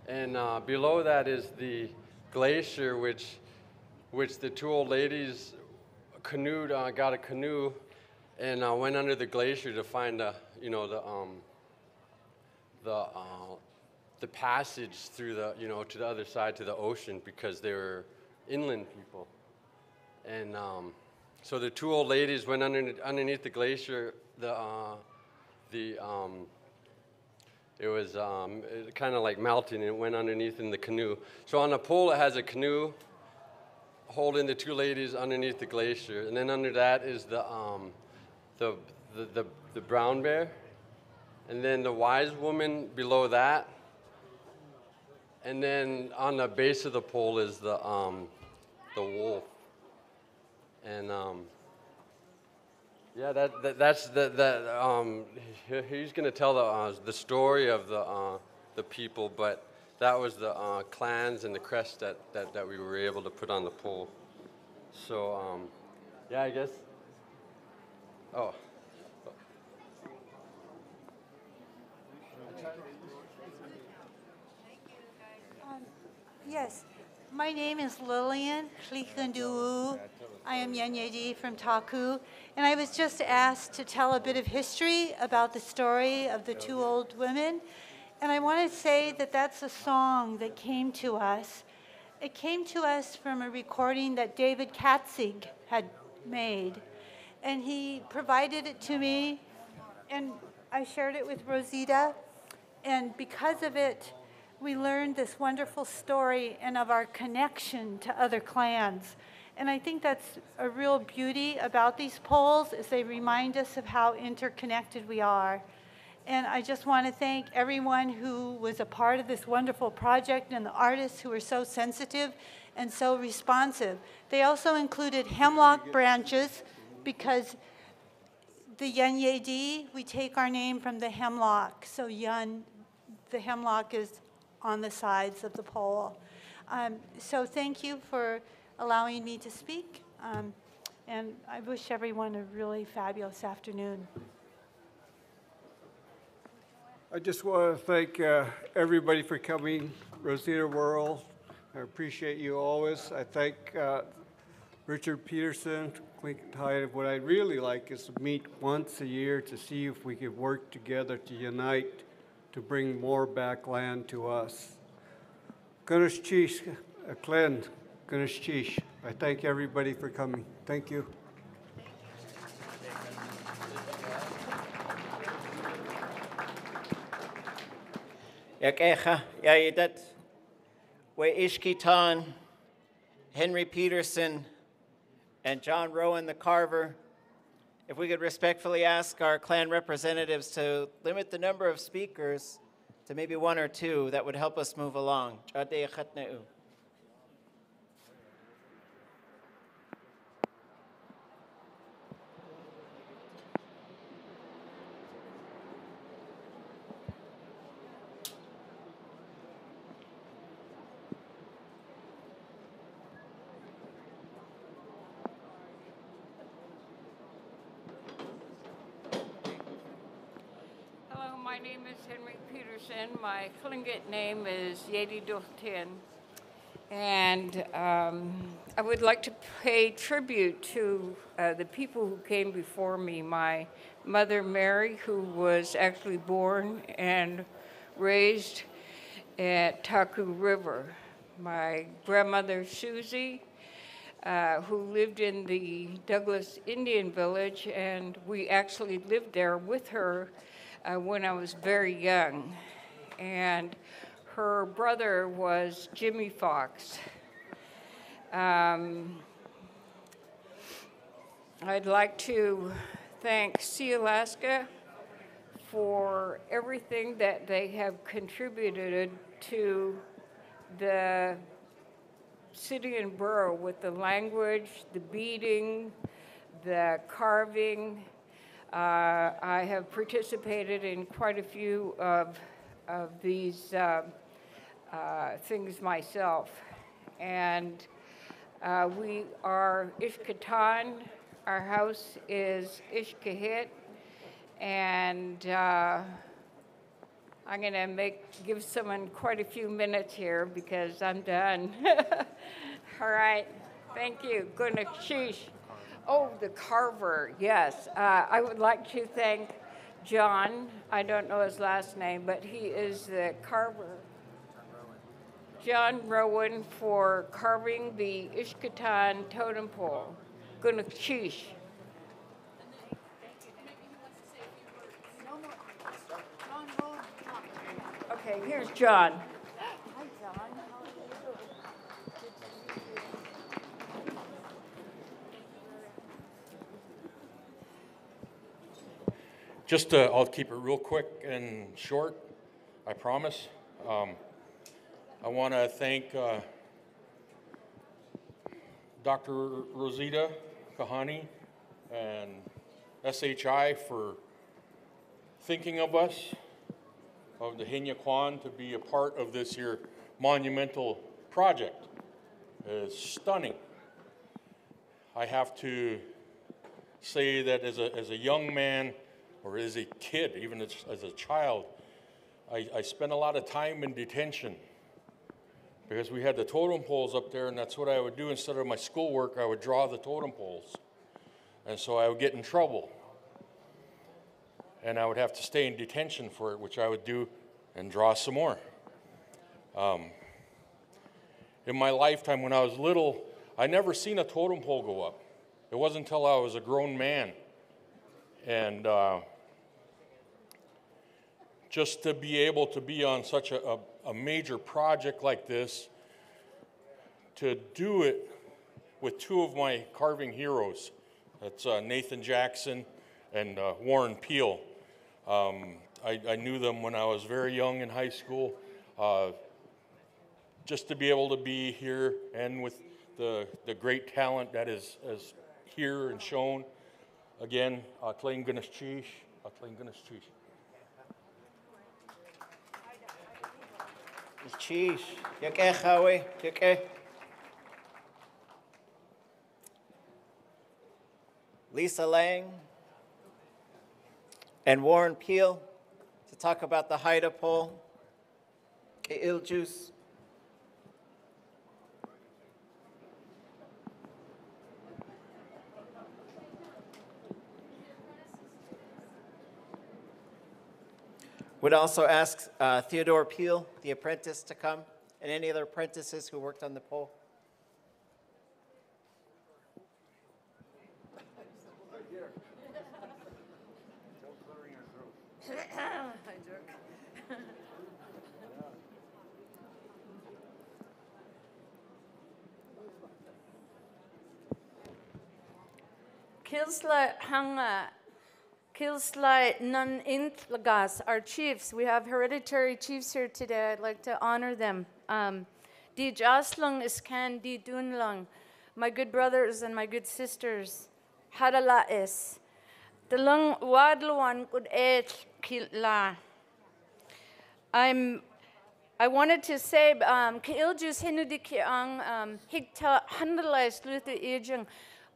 And uh, below that is the glacier, which, which the two old ladies canoed, uh, got a canoe and uh, went under the glacier to find the, you know, the, um, the, uh, the passage through the, you know, to the other side to the ocean because they were inland people. And um, so the two old ladies went under, underneath the glacier. The, uh, the, um, it was um, kind of like melting and it went underneath in the canoe. So on the pole, it has a canoe holding the two ladies underneath the glacier. And then under that is the, um, the, the, the, the brown bear. And then the wise woman below that. And then on the base of the pole is the, um, the wolf. And um, yeah, that, that that's the, that. Um, he- he's going to tell the uh, the story of the uh, the people, but that was the uh, clans and the crest that, that, that we were able to put on the pole. So um, yeah, I guess. Oh. Yes, my name is Lillian Hlikandu. I am Yanyeidí from Taku, and I was just asked to tell a bit of history about the story of the two old women. And I want to say that that's a song that came to us. It came to us from a recording that David Katzeek had made, and he provided it to me, and I shared it with Rosita. And because of it, we learned this wonderful story and of our connection to other clans. And I think that's a real beauty about these poles is they remind us of how interconnected we are. And I just want to thank everyone who was a part of this wonderful project and the artists who were so sensitive and so responsive. They also included hemlock branches because the Yanyeidí, we take our name from the hemlock. So Yun, the hemlock is on the sides of the pole. Um, so thank you for allowing me to speak. Um, and I wish everyone a really fabulous afternoon. I just want to thank uh, everybody for coming. Rosita Worl, I appreciate you always. I thank uh, Richard Peterson, Clinton. What I'd really like is to meet once a year to see if we could work together to unite to bring more back land to us. Gunalchéesh, uh, Glenn, Ganesh I thank everybody for coming. Thank you. Yakecha, Yayidat, We Ishkahittaan, Henry Peterson, and John Rowan the Carver. If we could respectfully ask our clan representatives to limit the number of speakers to maybe one or two, that would help us move along. Jadei Chatneu. Hello, my name is Henry Peterson. My Tlingit name is Yedi Dohtin. And um, I would like to pay tribute to uh, the people who came before me. My mother, Mary, who was actually born and raised at Taku River. My grandmother, Susie, uh, who lived in the Douglas Indian Village, and we actually lived there with her uh, when I was very young. And her brother was Jimmy Fox. Um, I'd like to thank Sealaska for everything that they have contributed to the city and borough with the language, the beading, the carving. Uh, I have participated in quite a few of, of these uh, uh, things myself. And uh, we are Ishkahittaan. Our house is Ishkahit. And uh, I'm going to make give someone quite a few minutes here because I'm done. All right. Thank you. Guna sheesh. Oh, the carver. Yes. Uh, I would like to thank John. I don't know his last name, but he is the carver. John Rowan for carving the Ishkahittaan totem pole. Gunalchéesh. Okay, here's John. Just, uh, I'll keep it real quick and short, I promise. Um, I want to thank uh, Dr. Rosita Kahani and SHI for thinking of us, of the Hinya Kwan, to be a part of this here monumental project. It's stunning. I have to say that as a, as a young man or as a kid, even as, as a child, I, I spent a lot of time in detention because we had the totem poles up there, and that's what I would do instead of my schoolwork. I would draw the totem poles, and so I would get in trouble, and I would have to stay in detention for it, which I would do and draw some more. Um, in my lifetime, when I was little, I never seen a totem pole go up. It wasn't until I was a grown man, and uh, just to be able to be on such a, a, a major project like this, to do it with two of my carving heroes. That's uh, Nathan Jackson and uh, Warren Peele. Um, I, I, knew them when I was very young in high school. Uh, just to be able to be here and with the, the great talent that is, is here and shown. Again, Atlain Gunalchéesh, Chish. Chish, Yake Chawe, Yake. Lisa Lang and Warren Peele to talk about the Haida pole. Il Would also ask uh, Theodore Peele, the apprentice, to come, and any other apprentices who worked on the pole. Hanga Kilslai Nun Intlagas, our chiefs. We have hereditary chiefs here today. I'd like to honor them. Um, Di Jaslung Iskan Di Dunlung, my good brothers and my good sisters. Hadalais. Dalung Wadluan Kud Kila. I'm I wanted to say, um, Kiiljus Hinudikiang um, Higta Handalais Luther Ijung.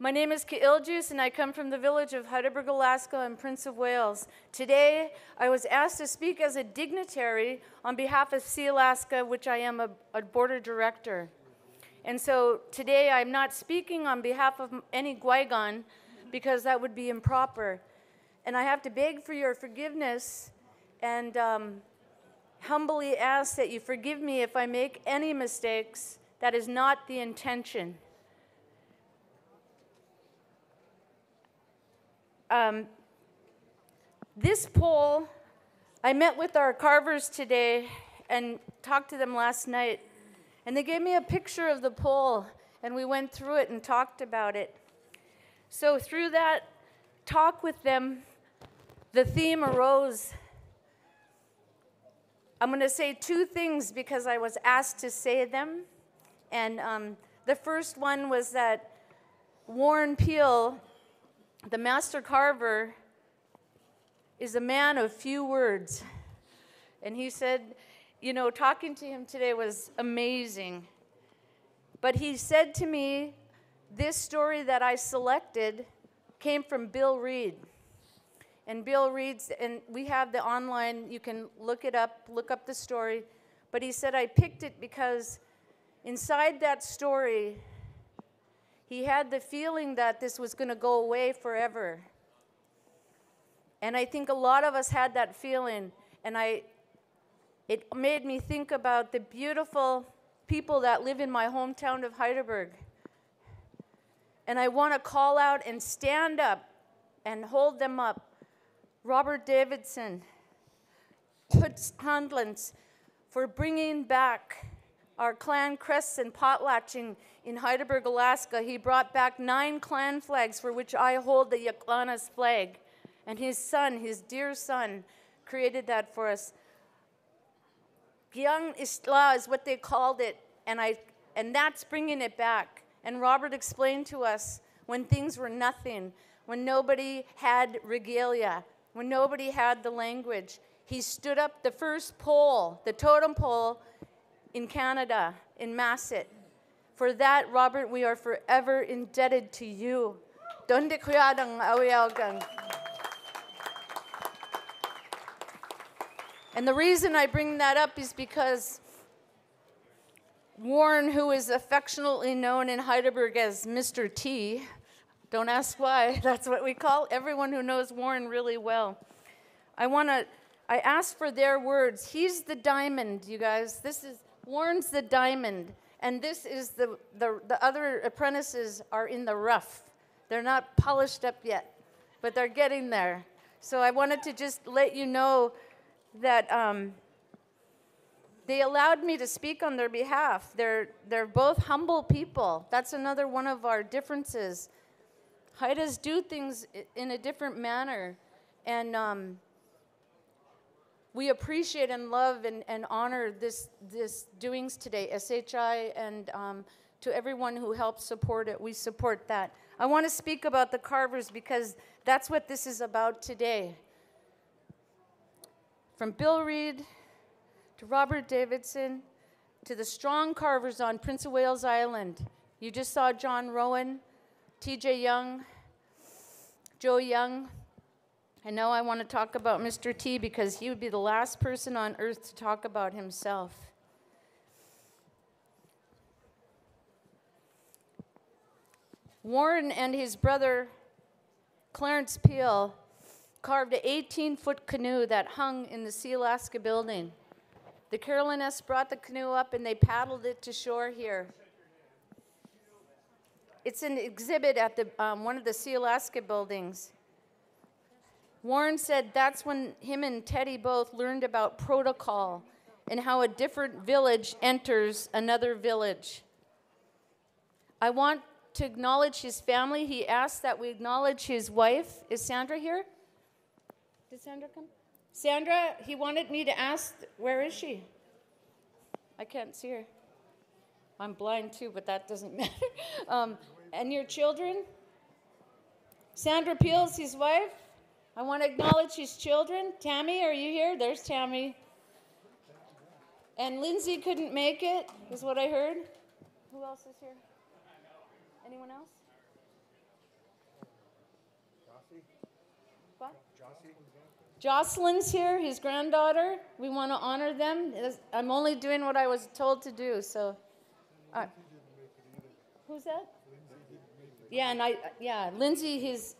My name is Kailjus, and I come from the village of Hydaburg, Alaska, and Prince of Wales. Today, I was asked to speak as a dignitary on behalf of Sealaska, which I am a, a border director. And so today, I'm not speaking on behalf of any Guigon because that would be improper. And I have to beg for your forgiveness and um, humbly ask that you forgive me if I make any mistakes. That is not the intention. Um, this pole, I met with our carvers today and talked to them last night, and they gave me a picture of the pole, and we went through it and talked about it. So, through that talk with them, the theme arose. I'm going to say two things because I was asked to say them. And um, the first one was that Warren Peele the master carver is a man of few words. And he said, you know, talking to him today was amazing. But he said to me, this story that I selected came from Bill Reid. And Bill Reid's, and we have the online, you can look it up, look up the story. But he said, I picked it because inside that story, he had the feeling that this was going to go away forever. And I think a lot of us had that feeling. And I, it made me think about the beautiful people that live in my hometown of Hydaburg. And I want to call out and stand up and hold them up. Robert Davidson, Toots Handlins, for bringing back our clan crests and potlatching in Hydaburg, Alaska, he brought back nine clan flags for which I hold the Yaklana's flag. And his son, his dear son, created that for us. Gyang Istla is what they called it, and, I, and that's bringing it back. And Robert explained to us when things were nothing, when nobody had regalia, when nobody had the language. He stood up the first pole, the totem pole in Canada, in Masset. For that, Robert, we are forever indebted to you. Donde. And the reason I bring that up is because Warren, who is affectionately known in Hydaburg as Mr. T, don't ask why, that's what we call everyone who knows Warren really well. I want to, I asked for their words. He's the diamond, you guys. This is, Warren's the diamond, and this is the, the, the other apprentices are in the rough. They're not polished up yet, but they're getting there. So I wanted to just let you know that um, they allowed me to speak on their behalf. They're, they're both humble people. That's another one of our differences. Haidas do things in a different manner. And um, we appreciate and love and, and honor this, this doings today, SHI, and um, to everyone who helps support it. We support that. I want to speak about the carvers because that's what this is about today. From Bill Reid to Robert Davidson to the strong carvers on Prince of Wales Island. You just saw John Rowan, TJ Young, Joe Young. And know I want to talk about Mr. T because he would be the last person on earth to talk about himself. Warren and his brother Clarence Peele carved an 18 foot canoe that hung in the Sealaska building. The Carolinettes brought the canoe up and they paddled it to shore here. It's an exhibit at the, um, one of the Sealaska buildings. Warren said that's when him and Teddy both learned about protocol and how a different village enters another village. I want to acknowledge his family. He asked that we acknowledge his wife. Is Sandra here? Did Sandra come? Sandra, he wanted me to ask, where is she? I can't see her. I'm blind too, but that doesn't matter. Um, and your children? Sandra Peeles, his wife. I want to acknowledge his children. Tammy, are you here? There's Tammy. And Lindsay couldn't make it, is what I heard. Who else is here? Anyone else? What? Jocelyn's here, his granddaughter. We want to honor them. I'm only doing what I was told to do, so. Uh, who's that? Yeah, and I, yeah, Lindsay, his,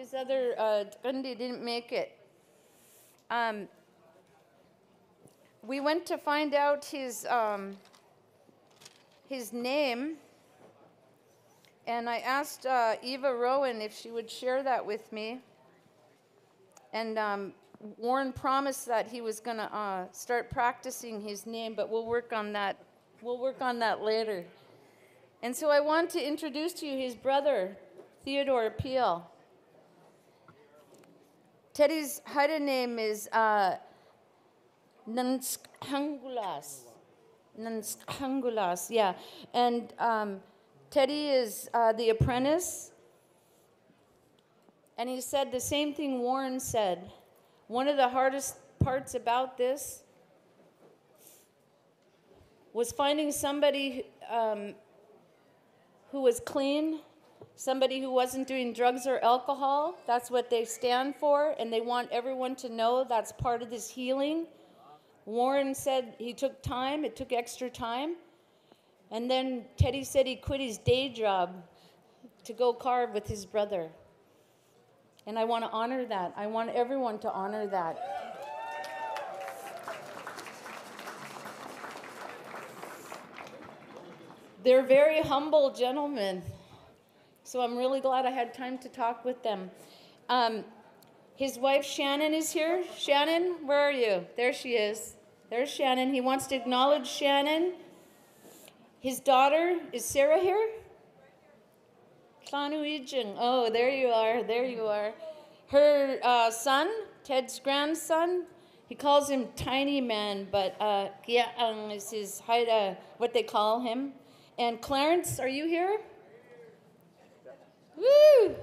his other uh, didn't make it. Um, we went to find out his, um, his name, and I asked uh, Eva Rowan if she would share that with me. And um, Warren promised that he was going to uh, start practicing his name, but we'll work on that. We'll work on that later. And so I want to introduce to you his brother, Theodore Peele. Teddy's Haida name is uh, Nanskangulas. Nanskangulas, yeah. And um, Teddy is uh, the apprentice and he said the same thing Warren said. One of the hardest parts about this was finding somebody um, who was clean, somebody who wasn't doing drugs or alcohol. That's what they stand for, and they want everyone to know that's part of this healing. Warren said he took time, it took extra time. And then Teddy said he quit his day job to go carve with his brother. And I want to honor that. I want everyone to honor that. They're very humble gentlemen. So I'm really glad I had time to talk with them. Um, his wife Shannon is here. Shannon, where are you? There she is. There's Shannon. He wants to acknowledge Shannon. His daughter, is Sarah here? Oh, there you are. There you are. Her uh, son, Ted's grandson, he calls him Tiny Man, but uh, Giaang is his Haida, what they call him. And Clarence, are you here? Woo!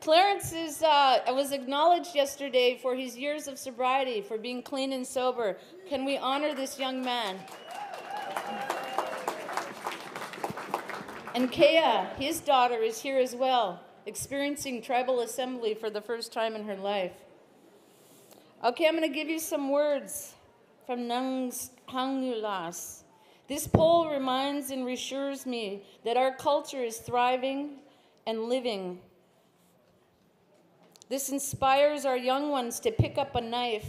Clarence is, uh, was acknowledged yesterday for his years of sobriety, for being clean and sober. Can we honor this young man? And Kea, his daughter, is here as well, experiencing tribal assembly for the first time in her life. Okay, I'm going to give you some words from Nungs Hangulas. This pole reminds and reassures me that our culture is thriving and living. This inspires our young ones to pick up a knife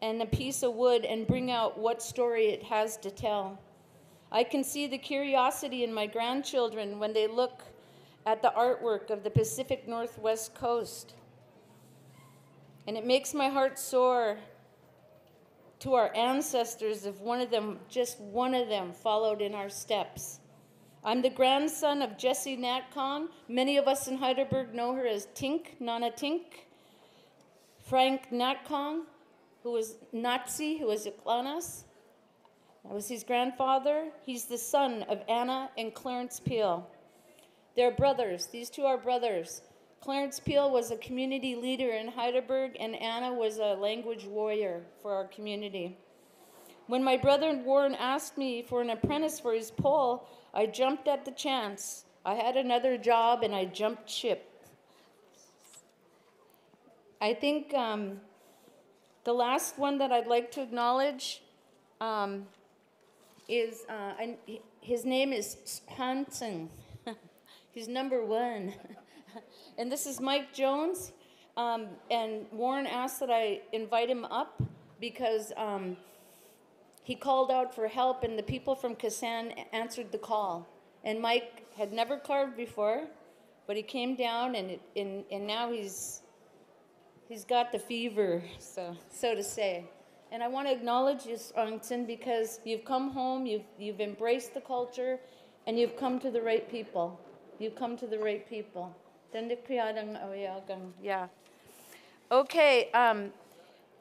and a piece of wood and bring out what story it has to tell. I can see the curiosity in my grandchildren when they look at the artwork of the Pacific Northwest coast. And it makes my heart soar to our ancestors if one of them, just one of them, followed in our steps. I'm the grandson of Jessie Natkong. Many of us in Hydaburg know her as Tink, Nana Tink. Frank Natkong, who was Nazi, who was Iklanas. That was his grandfather. He's the son of Anna and Clarence Peele. They're brothers. These two are brothers. Clarence Peele was a community leader in Hydaburg, and Anna was a language warrior for our community. When my brother Warren asked me for an apprentice for his pole, I jumped at the chance. I had another job and I jumped ship. I think um, the last one that I'd like to acknowledge um, is uh, I, his name is Hansen. He's number one. and this is Mike Jones. Um, and Warren asked that I invite him up because um, he called out for help, and the people from Kasaan answered the call. And Mike had never carved before, but he came down, and, it, and, and now he's, he's got the fever, so, so to say. And I want to acknowledge you, Arlington, because you've come home, you've, you've embraced the culture, and you've come to the right people. You've come to the right people. Yeah. Okay, um,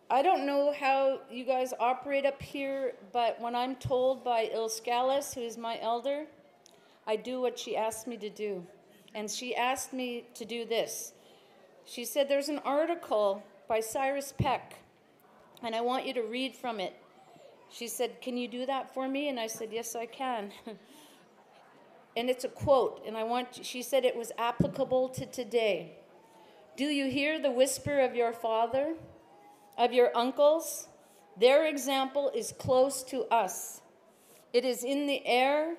I don't know how you guys operate up here, but when I'm told by Il Scalise, who is my elder, I do what she asked me to do. And she asked me to do this. She said, There's an article by Cyrus Peck, and I want you to read from it. She said, Can you do that for me? And I said, Yes, I can. and it's a quote, and I want, she said it was applicable to today. Do you hear the whisper of your father, of your uncles? Their example is close to us. It is in the air,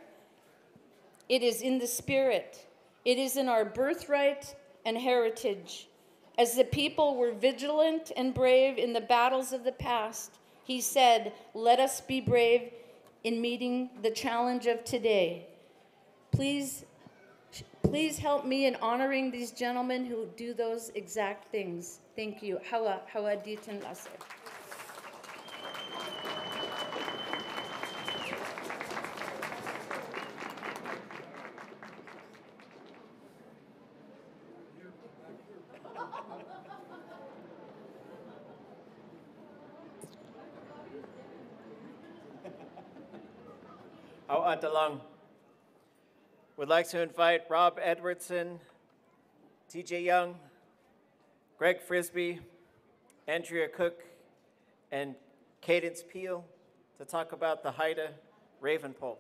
it is in the spirit, it is in our birthright and heritage. As the people were vigilant and brave in the battles of the past, he said, Let us be brave in meeting the challenge of today. Please, please help me in honoring these gentlemen who do those exact things. Thank you. Hawa, hawa ditin lase. How Atalong. Would like to invite Rob Edwardson, TJ Young, Greg Frisbee, Andrea Cook, and Cadence Peele to talk about the Haida Raven Pole.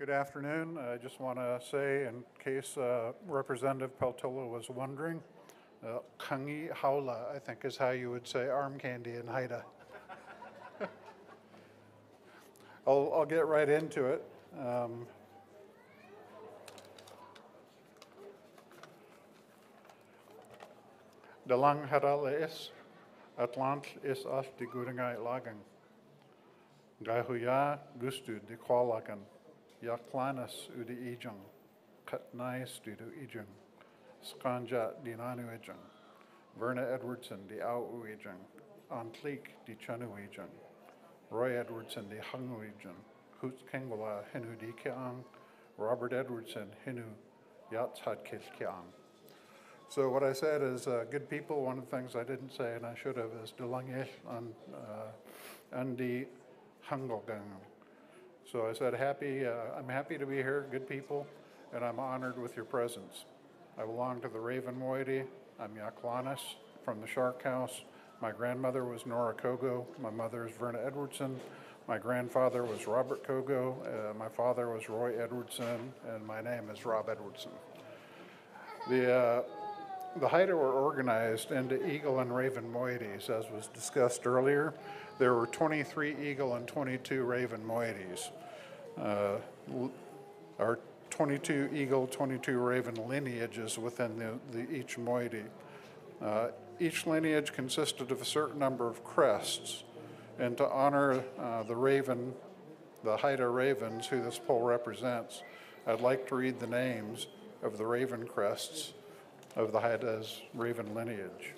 Good afternoon. I just want to say, in case uh, Representative Peltola was wondering, uh, Kangi Haula, I think is how you would say arm candy in Haida. I'll, I'll get right into it. Um, Dalang harala is, Atlant is as di guringai lagang. Gahuya gustu di kwalagan. Yaklanus udi ijung, Katnais dudu ijung, Skanja di nanu ijung, Verna Edwardson di au ijung, Antlik di chanu ijung, Roy Edwardson di hangu ijung, Hoots Kengwala henu di keang, Robert Edwardson, Hinu, Yatshatkilkiang. So what I said is uh, good people. One of the things I didn't say, and I should have, is Dulangesh on uh, Undi Hungalgang. So I said, happy, uh, I'm happy to be here, good people, and I'm honored with your presence. I belong to the Raven Moiety. I'm Yaklanis from the Shark House. My grandmother was Nora Kogo. My mother is Verna Edwardson. My grandfather was Robert Kogo. Uh, my father was Roy Edwardson, and my name is Rob Edwardson. The, uh, the Haida were organized into eagle and raven moieties, as was discussed earlier. There were 23 eagle and 22 raven moieties. Uh, our 22 eagle, 22 raven lineages within the, the, each moiety. Uh, each lineage consisted of a certain number of crests, and to honor uh, the raven, the Haida ravens, who this pole represents, I'd like to read the names of the raven crests of the Haida's raven lineage.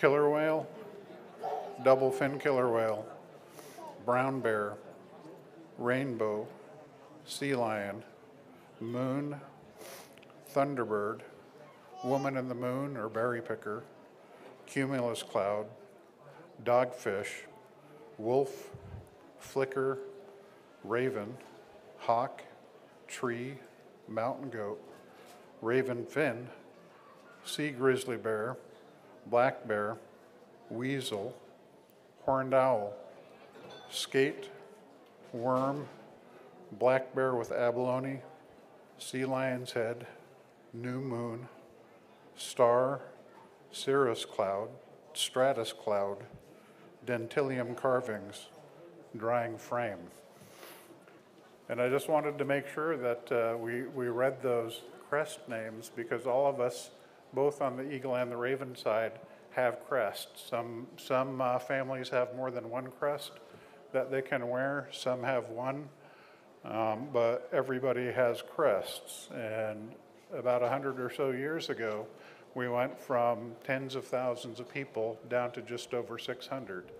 Killer whale, double fin killer whale, brown bear, rainbow, sea lion, moon, thunderbird, woman in the moon or berry picker, cumulus cloud, dogfish, wolf, flicker, raven, hawk, tree, mountain goat, raven fin, sea grizzly bear, black bear, weasel, horned owl, skate, worm, black bear with abalone, sea lion's head, new moon, star, cirrus cloud, stratus cloud, dentalium carvings, drying frame. And I just wanted to make sure that uh, we, we read those crest names because all of us, both on the eagle and the raven side, have crests. Some, some uh, families have more than one crest that they can wear, some have one, um, but everybody has crests. And about 100 or so years ago, we went from tens of thousands of people down to just over 600.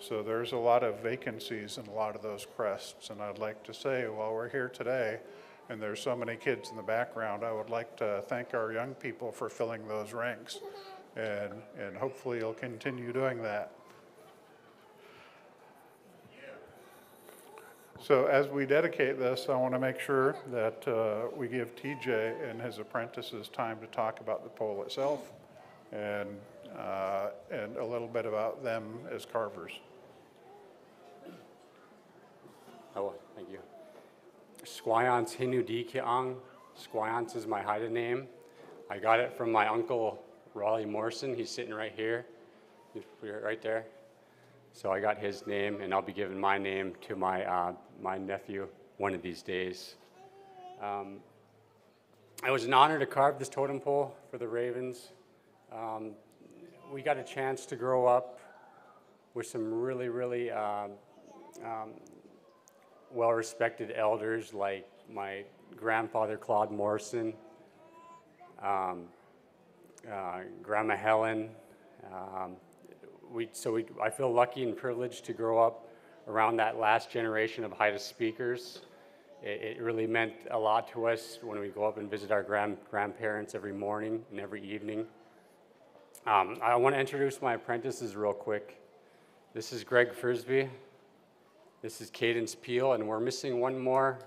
So there's a lot of vacancies in a lot of those crests. And I'd like to say, while we're here today, and there's so many kids in the background, I would like to thank our young people for filling those ranks. And, and hopefully you'll continue doing that. So as we dedicate this, I want to make sure that uh, we give TJ and his apprentices time to talk about the pole itself and, uh, and a little bit about them as carvers. Oh, thank you. Squayance Hinu Di Kiang. Is my Haida name. I got it from my uncle Raleigh Morrison. He's sitting right here, right there. So I got his name, and I'll be giving my name to my, uh, my nephew one of these days. Um, it was an honor to carve this totem pole for the Ravens. Um, we got a chance to grow up with some really, really uh, um, well respected elders like my grandfather, Claude Morrison, um, uh, Grandma Helen. Um, we, so we, I feel lucky and privileged to grow up around that last generation of Haida speakers. It, it, really meant a lot to us when we go up and visit our grand, grandparents every morning and every evening. Um, I want to introduce my apprentices real quick. This is Greg Frisbee. This is Cadence Peele, and we're missing one more,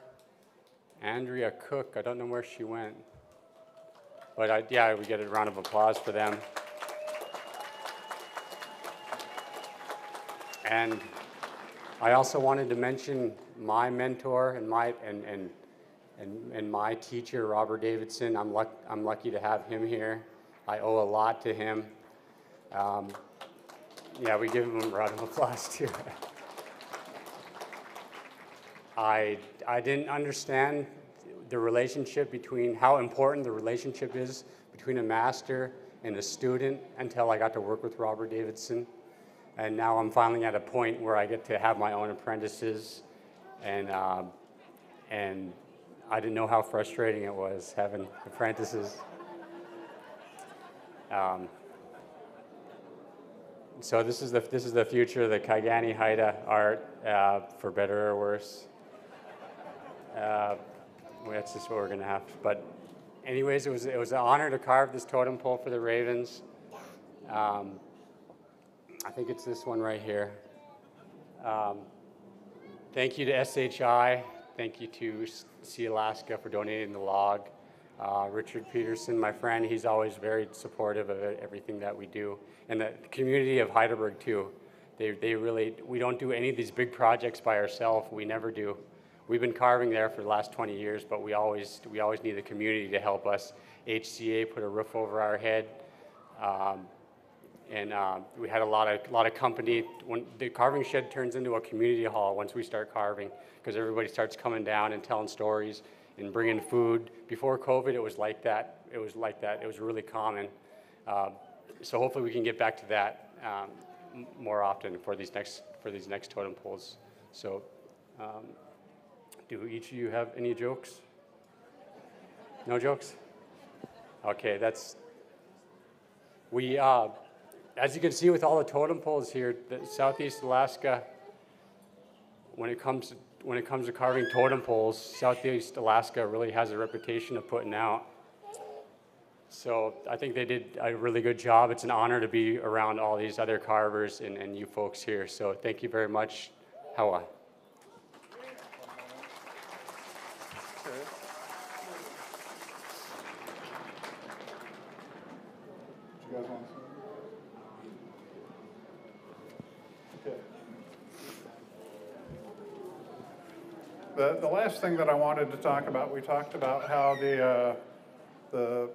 Andrea Cook. I don't know where she went. But I, yeah, we get a round of applause for them. And I also wanted to mention my mentor and my and and and, and my teacher, Robert Davidson. I'm luck, I'm lucky to have him here. I owe a lot to him. Um, yeah, we give him a round of applause too. I I didn't understand the relationship between how important the relationship is between a master and a student until I got to work with Robert Davidson. And now I'm finally at a point where I get to have my own apprentices. And, uh, and I didn't know how frustrating it was having apprentices. Um, so this is the this is the future of the Kaigani Haida art, uh, for better or worse. Uh, that's just what we're gonna have. But, anyways, it was it was an honor to carve this totem pole for the Ravens. Um, I think it's this one right here. Um, thank you to SHI. Thank you to Sealaska for donating the log. Uh, Richard Peterson, my friend, he's always very supportive of everything that we do. And the community of Hydaburg, too. They, they really, we don't do any of these big projects by ourselves. We never do. We've been carving there for the last 20 years, but we always, we always need the community to help us. HCA put a roof over our head. Um, and uh, we had a lot of lot of company. When the carving shed turns into a community hall once we start carving, because everybody starts coming down and telling stories and bringing food. Before COVID, it was like that. It was like that. It was really common. Uh, so hopefully we can get back to that um, more often for these next for these next totem poles. So, um, do each of you have any jokes? No jokes. Okay, that's we. Uh, as you can see with all the totem poles here, the Southeast Alaska, when it comes to, when it comes to carving totem poles, Southeast Alaska really has a reputation of putting out. So I think they did a really good job. It's an honor to be around all these other carvers and, and you folks here. So thank you very much. Hawa. You guys want to Okay. The, the last thing that I wanted to talk about, we talked about how the, uh, the,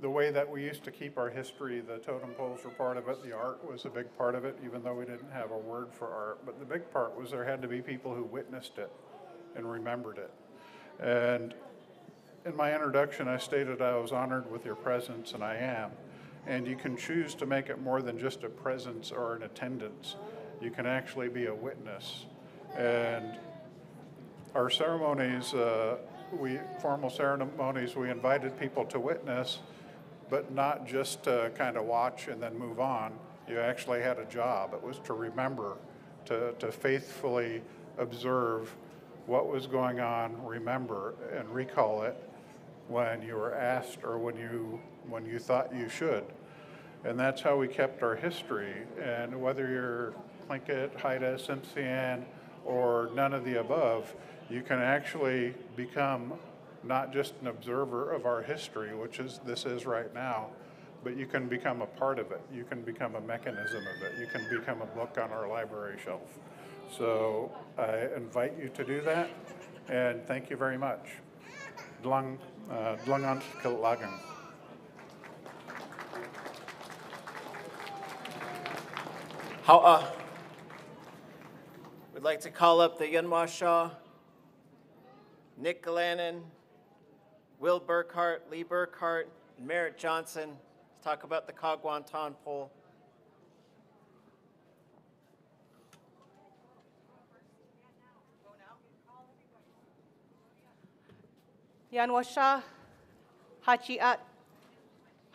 the way that we used to keep our history, the totem poles were part of it, the art was a big part of it, even though we didn't have a word for art. But the big part was there had to be people who witnessed it and remembered it. And in my introduction, I stated I was honored with your presence, and I am. And you can choose to make it more than just a presence or an attendance. You can actually be a witness. And our ceremonies, uh, we formal ceremonies, we invited people to witness, but not just to kind of watch and then move on. You actually had a job. It was to remember, to, to faithfully observe what was going on, remember, and recall it when you were asked or when you when you thought you should. And that's how we kept our history. And whether you're Tlingit, Haida, Tsimshian, or none of the above, you can actually become not just an observer of our history, which is this is right now, but you can become a part of it. You can become a mechanism of it. You can become a book on our library shelf. So I invite you to do that, and thank you very much. Dlung, uh, Killagan. Ha'a. We'd like to call up the Yunwa Shaw, Nick Galanin, Will Burkhart, Lee Burkhart, and Merritt Johnson to talk about the Kaagwaantaan pole. Yanwasha, Hachiat,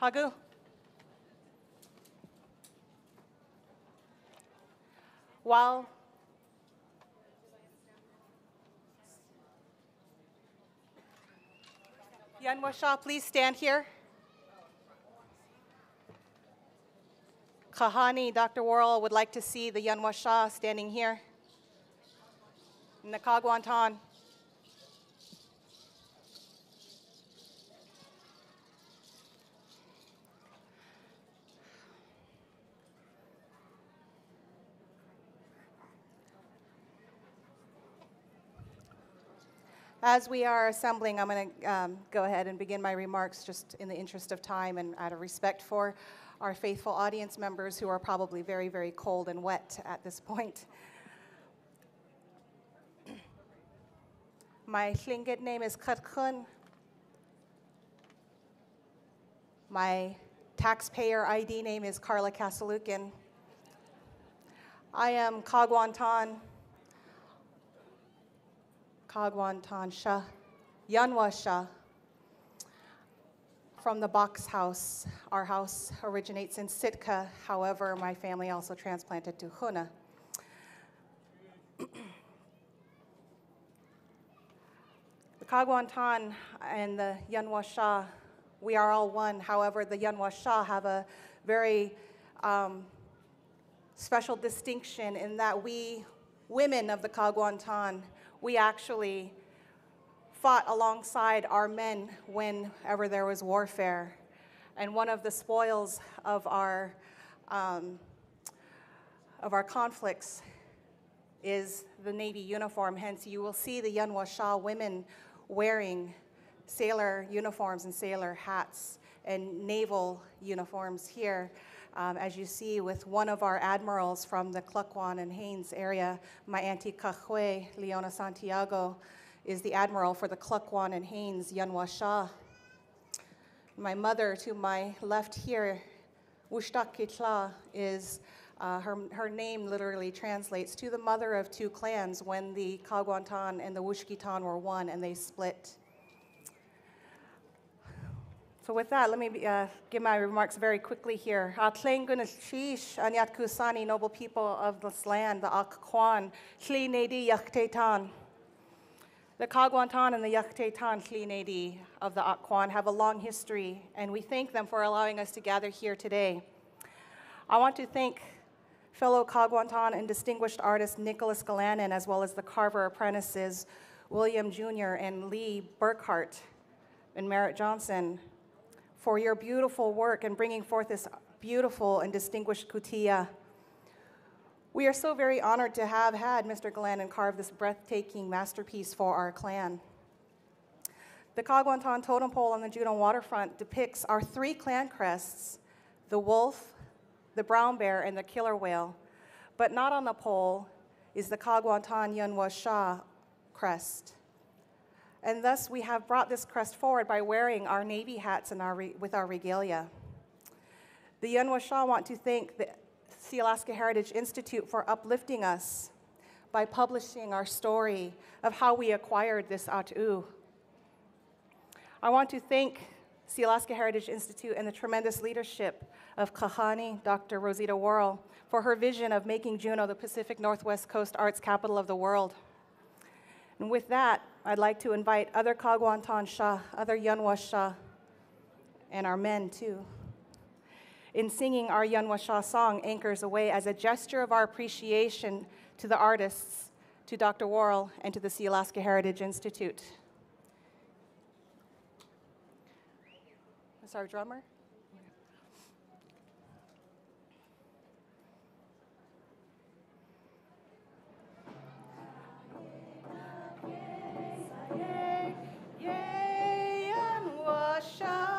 Hagu. While Yanwasha, please stand here. Kahani, Dr. Worl would like to see the Yanwasha standing here. Nakagwantan. As we are assembling, I'm going to um, go ahead and begin my remarks just in the interest of time and out of respect for our faithful audience members who are probably very, very cold and wet at this point. My Tlingit name is Katkun. My taxpayer ID name is Carla Kasalukin. I am Kaagwaantaan. Kaagwaantaan Shah, Yanwa Shah, from the box house. Our house originates in Sitka. However, my family also transplanted to Hoonah. The Kaagwaantaan and the Yanwasha, we are all one. However, the Yanwasha have a very um, special distinction in that we, women of the Kaagwaantaan, we actually fought alongside our men whenever there was warfare. And one of the spoils of our, um, of our conflicts is the Navy uniform. Hence, you will see the Yanwasha women wearing sailor uniforms and sailor hats and naval uniforms here. Um, as you see with one of our admirals from the Klukwan and Haines area, my auntie Kahwe, Leona Santiago, is the admiral for the Klukwan and Haines Yanwasha. My mother to my left here, Wushtak Kitla, is uh, her, her name literally translates to the mother of two clans when the Kaagwaantaan and the Wooshkeetaan were one and they split. So with that, let me uh, give my remarks very quickly here. Atlengunashish Anyat Kusani, noble people of this land, the Akkwan, Shli Nedi. The Kaagwaantaan and the Yaktetan Shli Nedi of the Akkwan have a long history, and we thank them for allowing us to gather here today. I want to thank fellow Kaagwaantaan and distinguished artist Nicholas Galanin, as well as the carver apprentices William Jr. and Lee Burkhart and Merritt Johnson, for your beautiful work and bringing forth this beautiful and distinguished kootéeyaa. We are so very honored to have had Mr. Galanin carve this breathtaking masterpiece for our clan. The Kaagwaantaan totem pole on the Juneau waterfront depicts our three clan crests, the wolf, the brown bear, and the killer whale. But not on the pole is the Kaagwaantaan Yunwa Shah crest. And thus we have brought this crest forward by wearing our Navy hats and our with our regalia. The Yunwa Shah want to thank the Sealaska Heritage Institute for uplifting us by publishing our story of how we acquired this at.óow. I want to thank Sealaska Heritage Institute and the tremendous leadership of Kahani, Dr. Rosita Worl, for her vision of making Juneau the Pacific Northwest Coast arts capital of the world. And with that, I'd like to invite other Kaagwaantaan Shah, other Yunwa Shah, and our men too. In singing our Yunwa Shah song, Anchors Away, as a gesture of our appreciation to the artists, to Dr. Worl, and to the Sealaska Heritage Institute. Is our drummer? Again,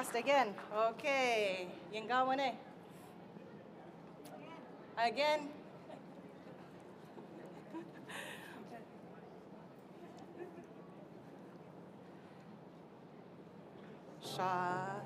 Asked again. Okay, Yingawane. Eh? Again. Sha,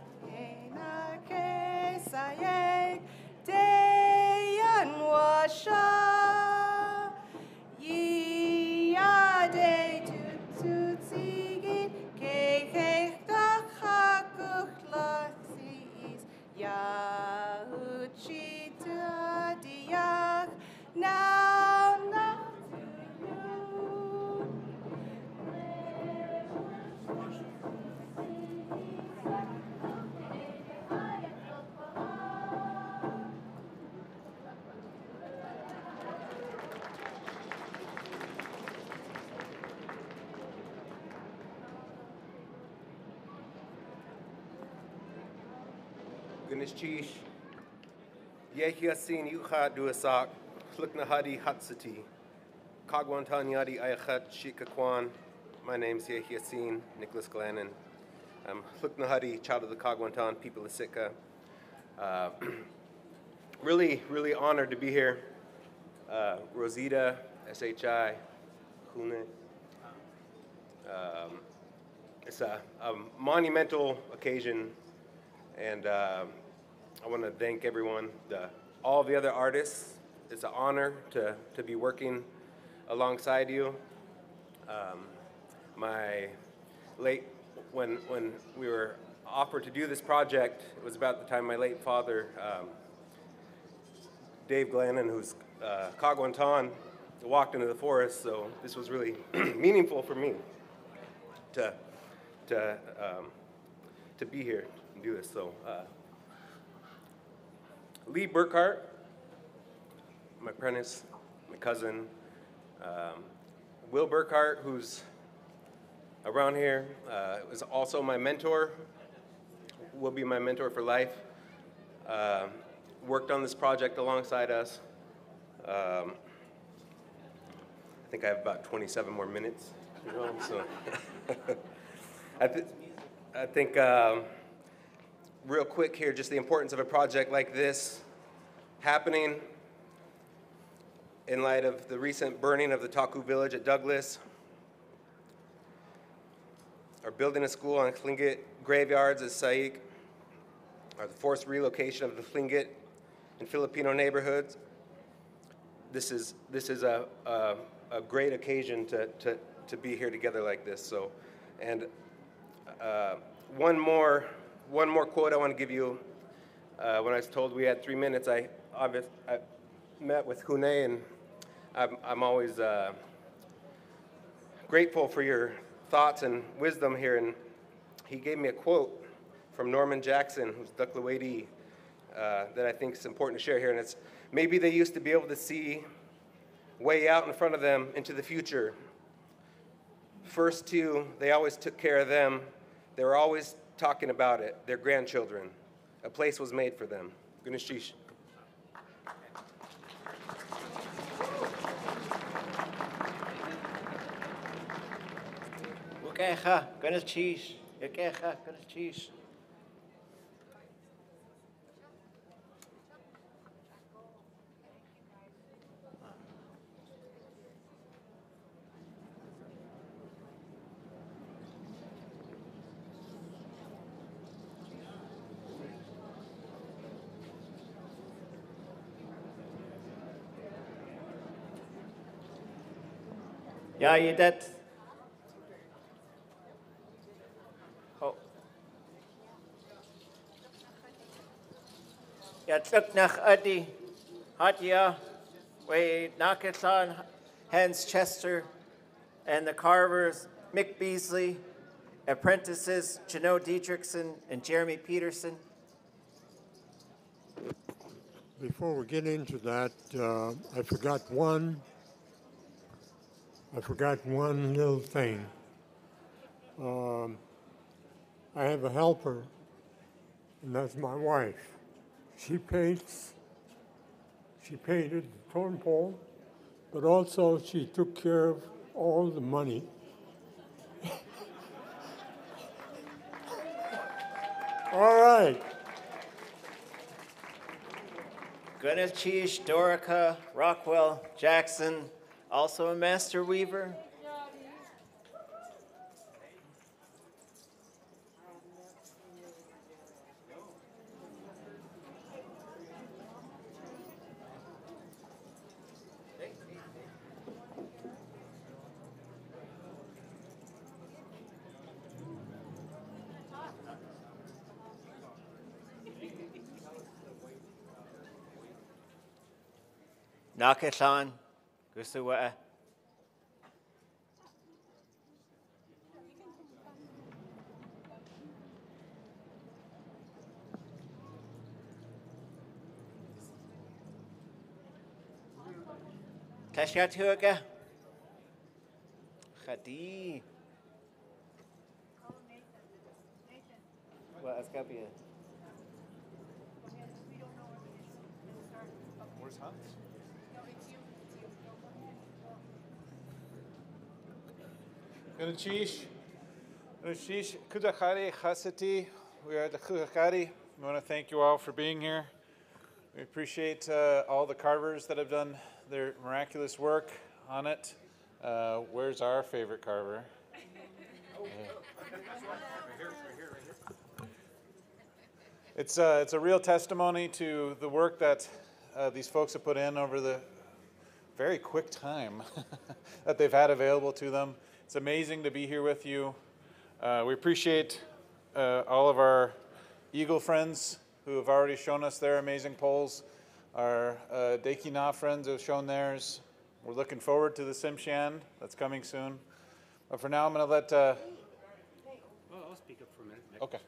Yehiasin Yucha Duasak, Fluknahadi Hatsati, Kagwantanyadi Ayachat Shikakwan. My name's Yehiasin Nicholas Galanin. I'm Fluknahadi, child of the Kaagwaantaan people of Sitka. Uh, really, really honored to be here. Uh, Rosita, SHI, Hune. Um, it's a, a monumental occasion, and uh, I want to thank everyone, the, all the other artists. It's an honor to, to be working alongside you. Um, my late, when, when we were offered to do this project, it was about the time my late father, um, Dave Galanin, who's uh, Kaagwaantaan, walked into the forest, so this was really meaningful for me to, to, um, to be here and do this. So, uh, Lee Burkhart, my apprentice, my cousin, um, Will Burkhart, who's around here, uh, was also my mentor, will be my mentor for life. Uh, worked on this project alongside us. Um, I think I have about 27 more minutes. You know, so I, th- I think um, real quick here, just the importance of a project like this happening in light of the recent burning of the Taku village at Douglas, or building a school on Tlingit graveyards at Saik, or the forced relocation of the Tlingit in Filipino neighborhoods. This is, this is a, a, a great occasion to, to, to be here together like this. So, and uh, one more, one more quote I want to give you. Uh, when I was told we had three minutes, I, I met with Hune, and I'm, I'm always uh, grateful for your thoughts and wisdom here. And he gave me a quote from Norman Jackson, who's Ducklawady, uh, that I think is important to share here. And it's maybe they used to be able to see way out in front of them into the future. First two, they always took care of them. They were always talking about it, their grandchildren. A place was made for them. Ganeshish. Ukecha, ganas Ja, je dat. Oh. Ja, tuk nach Adi, Hatia, Way Nakasan, Hans Chester, and the carvers, Mick Beasley, apprentices, Janot Dietrichson and Jeremy Peterson. Before we get into that, uh, I forgot one. I forgot one little thing. Um, I have a helper, and that's my wife. She paints. She painted the torn pole, but also she took care of all the money. all right. Gunalchéesh, Dorica, Rockwell, Jackson, also a master weaver. Nakathan, usuwa'a. تشهد هوكا خدي واقف Where's Hans? Gunalchéesh, Gunalchéesh, Kudakari, Chasati. We are the Kudakari. We want to thank you all for being here. We appreciate uh, all the carvers that have done their miraculous work on it. Uh, where's our favorite carver? It's, uh, it's a real testimony to the work that uh, these folks have put in over the very quick time that they've had available to them. It's amazing to be here with you. Uh, we appreciate uh, all of our Eagle friends who have already shown us their amazing poles. Our uh, Dekina friends have shown theirs. We're looking forward to the Tsimshian that's coming soon. But for now, I'm going to let. Uh, Well, I'll speak up for a minute. okay.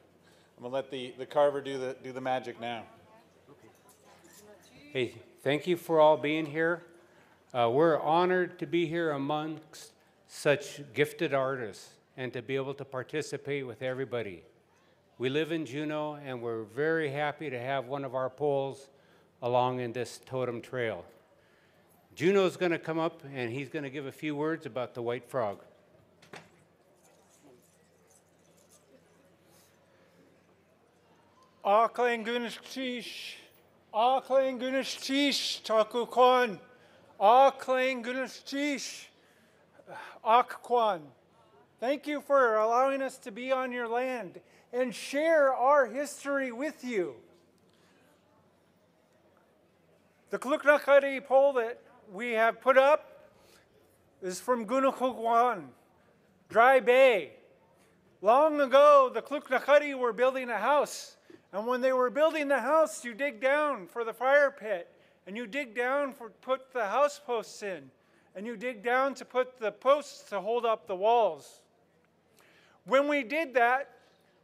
I'm going to let the, the carver do the, do the magic now. Hey, thank you for all being here. Uh, we're honored to be here amongst such gifted artists and to be able to participate with everybody. We live in Juneau and we're very happy to have one of our poles along in this totem trail. Juneau's going to come up and he's going to give a few words about the white frog. Aklang Gunishish, Aklang Gunishish, Takukwan, Aklang Akwan. Thank you for allowing us to be on your land and share our history with you. The Kluknakari pole that we have put up is from Gunukugwan, Dry Bay. Long ago, the Kluknakari were building a house. And when they were building the house, you dig down for the fire pit. And you dig down for put the house posts in. And you dig down to put the posts to hold up the walls. When we did that,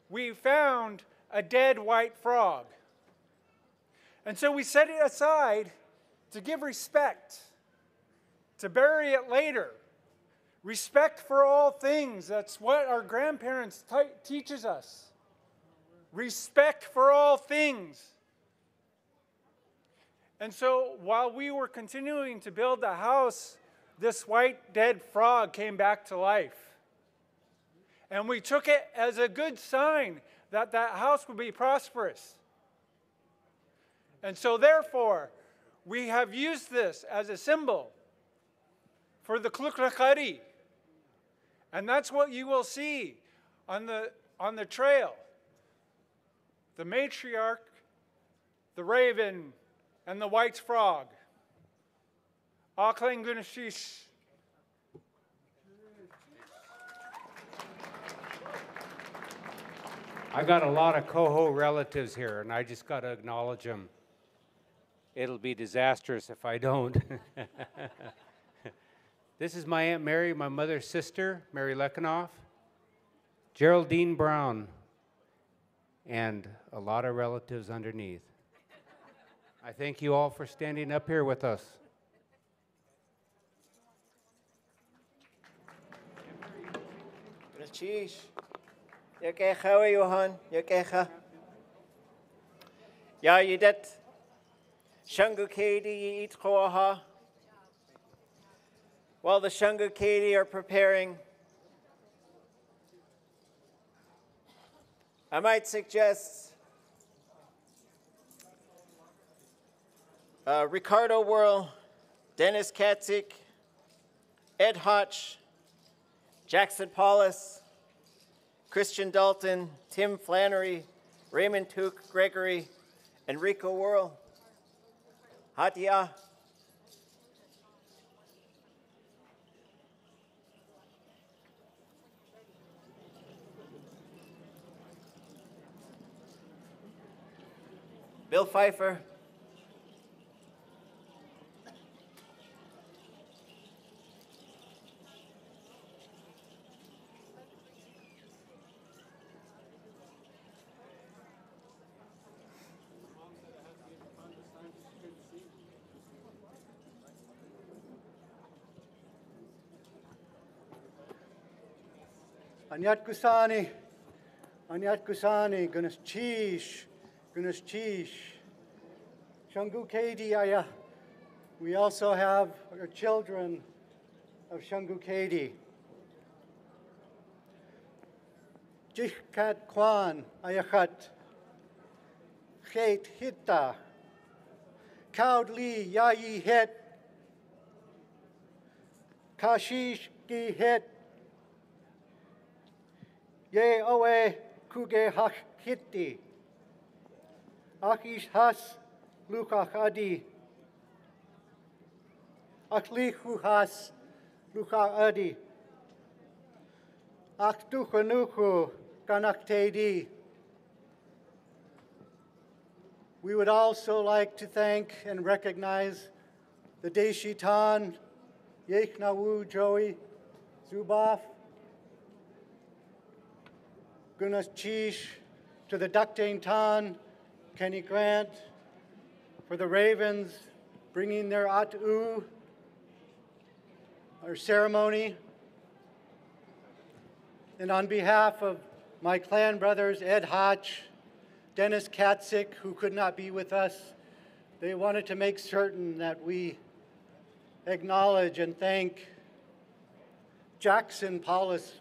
we found a dead white frog. And so we set it aside to give respect, to bury it later. Respect for all things. That's what our grandparents t- teaches us. Respect for all things. And so while we were continuing to build the house, this white dead frog came back to life. And we took it as a good sign that that house would be prosperous. And so, therefore, we have used this as a symbol for the Klukrakari. And that's what you will see on the, on the trail. The matriarch, the raven, and the white frog. Aklang Gunashish. I got a lot of Coho relatives here, and I just got to acknowledge them. It'll be disastrous if I don't. this is my Aunt Mary, my mother's sister, Mary Lekanoff, Geraldine Brown, and a lot of relatives underneath. I thank you all for standing up here with us. Rachish. Yakecha Johan. Yakecha. Ya yidet. Shangukeidí eat koaha. While the Shangukeidí are preparing, I might suggest uh, Ricardo Worl, Dennis Katzeek, Ed Hotch, Jackson Paulus, Christian Dalton, Tim Flannery, Raymond Took Gregory, Enrico Worl. Hatia. Bill Pfeiffer. Anyat Kusani, Anyat Kusani, Gunalchéesh, Gunas Chish, Shangu Aya, We also have our children of Shangukeidí. Jikat Kwan Ayachat. Chet Hitta. Kaud Li Yayi Het. Kashish Gi Het. Ye Owe Kuge Hach Hitti. Akish Has Lukach Adi. Aklihu Has Lukach Adi. Aktukanuku Kanaktedi. We would also like to thank and recognize the Deisheetaan, Yeknawu Joey Zuboff, Gunalchéesh, to the Dakdeintaan, Kenny Grant, for the Ravens bringing their at.óow, our ceremony. And on behalf of my clan brothers, Ed Hotch, Dennis Katzeek, who could not be with us, they wanted to make certain that we acknowledge and thank Jackson Polys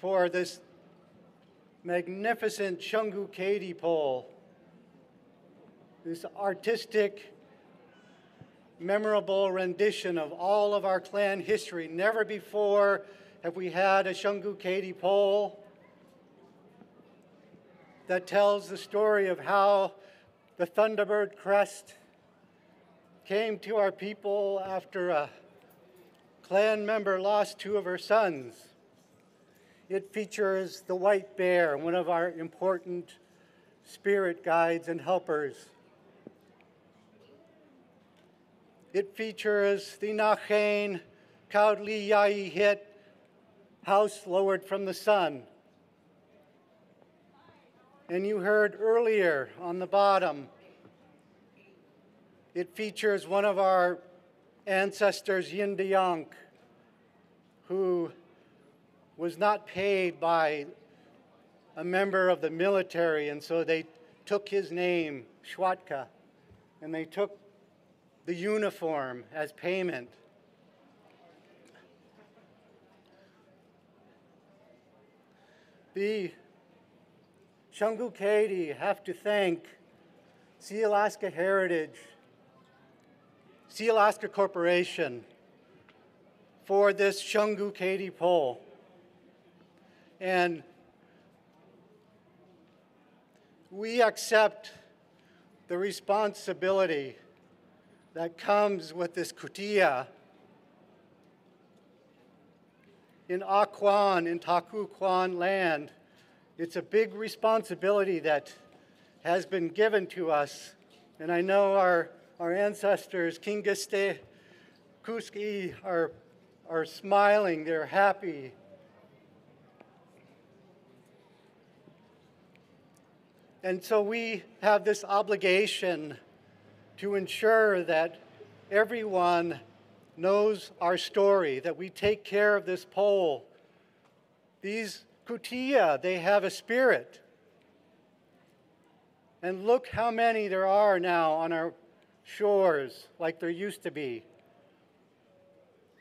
for this magnificent Shangukeidí pole, this artistic, memorable rendition of all of our clan history. Never before have we had a Shangukeidí pole that tells the story of how the Thunderbird crest came to our people after a clan member lost two of her sons. It features the white bear, one of our important spirit guides and helpers. It features the Nachain Kaudli Yai hit, house lowered from the sun. And you heard earlier on the bottom, it features one of our ancestors, Yin Yindiyank, who was not paid by a member of the military, and so they took his name, Schwatka, and they took the uniform as payment. The Shangukeidí have to thank Sealaska Heritage, Sealaska Corporation for this Shangukeidí pole. And we accept the responsibility that comes with this kootéeyaa in Aquan, in Taku Kwan land. It's a big responsibility that has been given to us. And I know our, our ancestors, Kingiste, Kuski, are, are smiling, they're happy. And so we have this obligation to ensure that everyone knows our story, that we take care of this pole. These kootéeyaa, they have a spirit. And look how many there are now on our shores, like there used to be.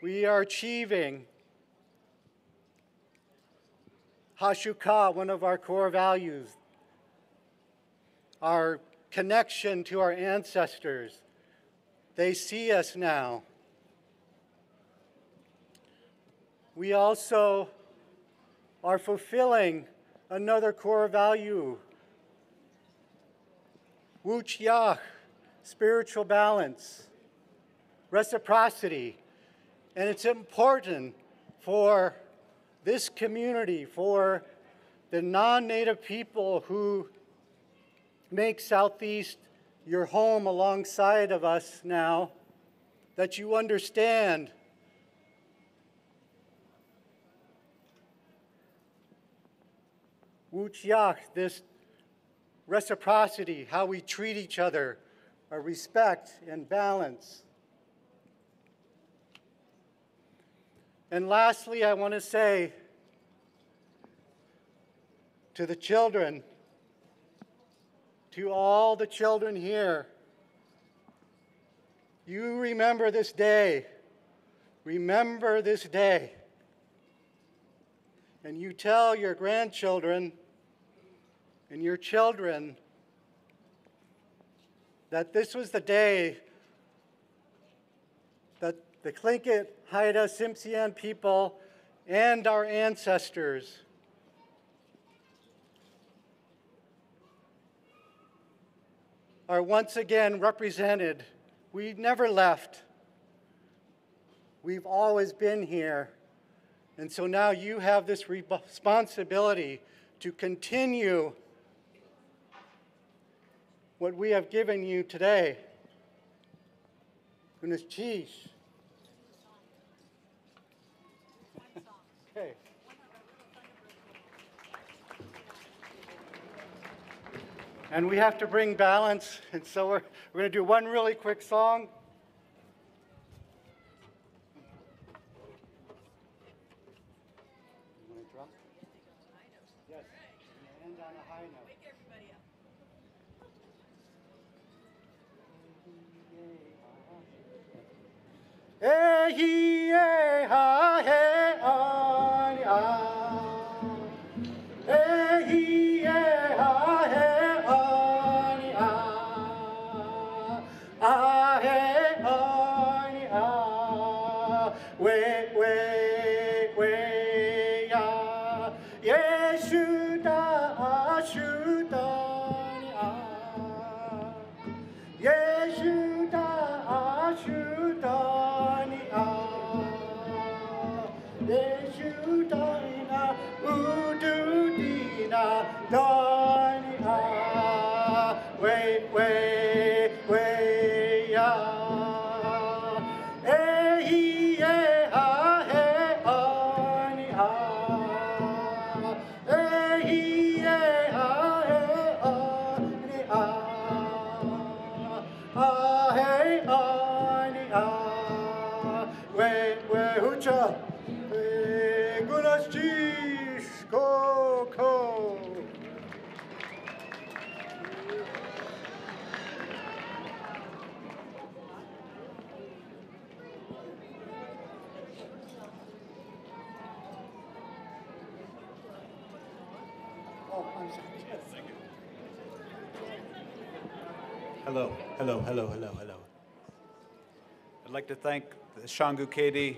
We are achieving Hashuka, one of our core values, our connection to our ancestors. They see us now. We also are fulfilling another core value. Wuch Yach, spiritual balance, reciprocity. And it's important for this community, for the non native people who make Southeast your home alongside of us now, that you understand Wuchiach, this reciprocity, how we treat each other, our respect and balance. And lastly, I want to say to the children, to all the children here, you remember this day. Remember this day. And you tell your grandchildren and your children that this was the day that the Tlingit, Haida, Tsimshian people and our ancestors are once again represented. We never left. We've always been here. And so now you have this responsibility to continue what we have given you today. Gunalchéesh. And we have to bring balance, and so we're, we're going to do one really quick song. Hey, he, hey, ha, hey, ah, ah. Hello, hello, hello, hello. I'd like to thank the Shangu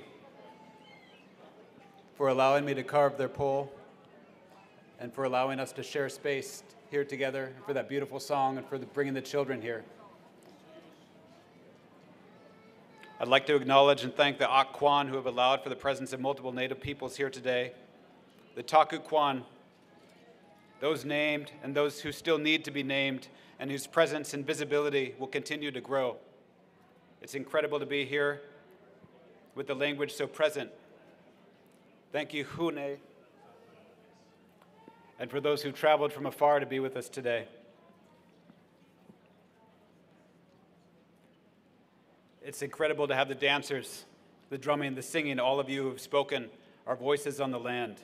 for allowing me to carve their pole and for allowing us to share space here together, for that beautiful song, and for the, bringing the children here. I'd like to acknowledge and thank the Ak Kwan who have allowed for the presence of multiple Native peoples here today, the Taku Kwan, those named and those who still need to be named, and whose presence and visibility will continue to grow. It's incredible to be here with the language so present. Thank you, Hune, and for those who traveled from afar to be with us today. It's incredible to have the dancers, the drumming, the singing, all of you who have spoken our voices on the land.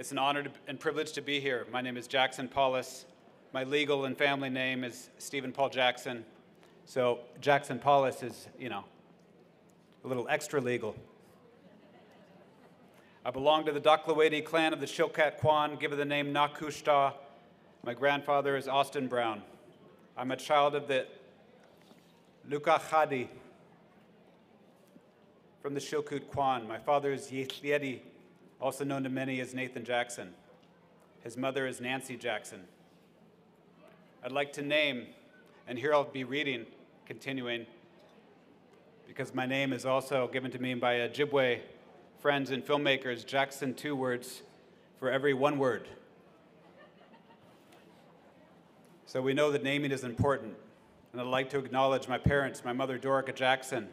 It's an honor to, and privilege to be here. My name is Jackson Polys. My legal and family name is Stephen Paul Jackson. So Jackson Polys is, you know, a little extra legal. I belong to the Daklawedi clan of the Shilkat Kwan, given the name Nakushta. My grandfather is Austin Brown. I'm a child of the Luka Khadi from the Shilkut Kwan. My father is Yethliedi, also known to many as Nathan Jackson. His mother is Nancy Jackson. I'd like to name, and here I'll be reading, continuing, because my name is also given to me by Ojibwe friends and filmmakers, Jackson two words for every one word. So we know that naming is important. And I'd like to acknowledge my parents, my mother, Dorica Jackson,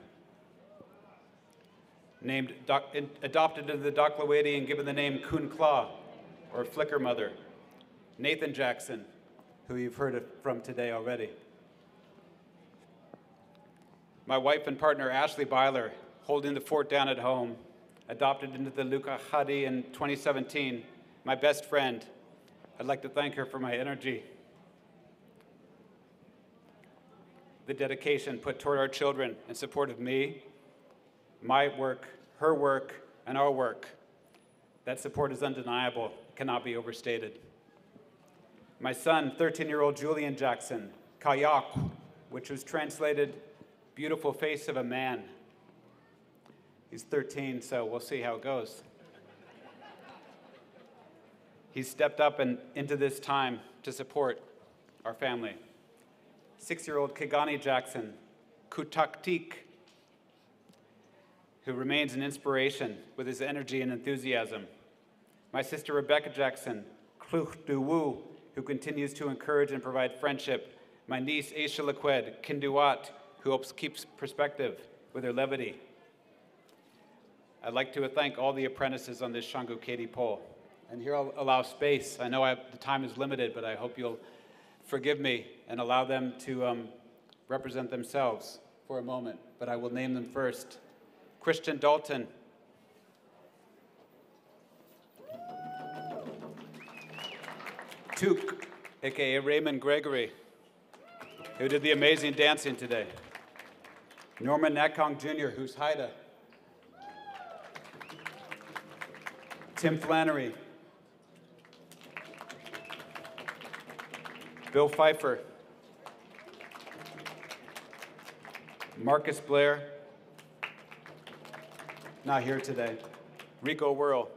named adopted into the Daklawedi and given the name Kun Kla, or Flicker Mother. Nathan Jackson, who you've heard from today already. My wife and partner, Ashley Byler, holding the fort down at home, adopted into the Luka Khadi in 2017, my best friend. I'd like to thank her for my energy. the dedication put toward our children in support of me, my work, her work, and our work. That support is undeniable, cannot be overstated. My son, 13 year old Julian Jackson, Kayak, which was translated beautiful face of a man. He's 13, so we'll see how it goes. he stepped up and into this time to support our family. Six year old Kigani Jackson, Kutaktik, who remains an inspiration with his energy and enthusiasm. My sister Rebecca Jackson, Kluch Duwu, who continues to encourage and provide friendship. My niece Aisha Laqued, Kinduat, who helps keeps perspective with her levity. I'd like to thank all the apprentices on this Shangukeidí pole. And here I'll allow space. I know I, the time is limited, but I hope you'll forgive me and allow them to um, represent themselves for a moment. But I will name them first. Christian Dalton. Took, aka Raymond Gregory, who did the amazing dancing today. Norman Natkong Jr., who's Haida. Tim Flannery. Bill Pfeiffer. Marcus Blair. Not here today. Rico Worl.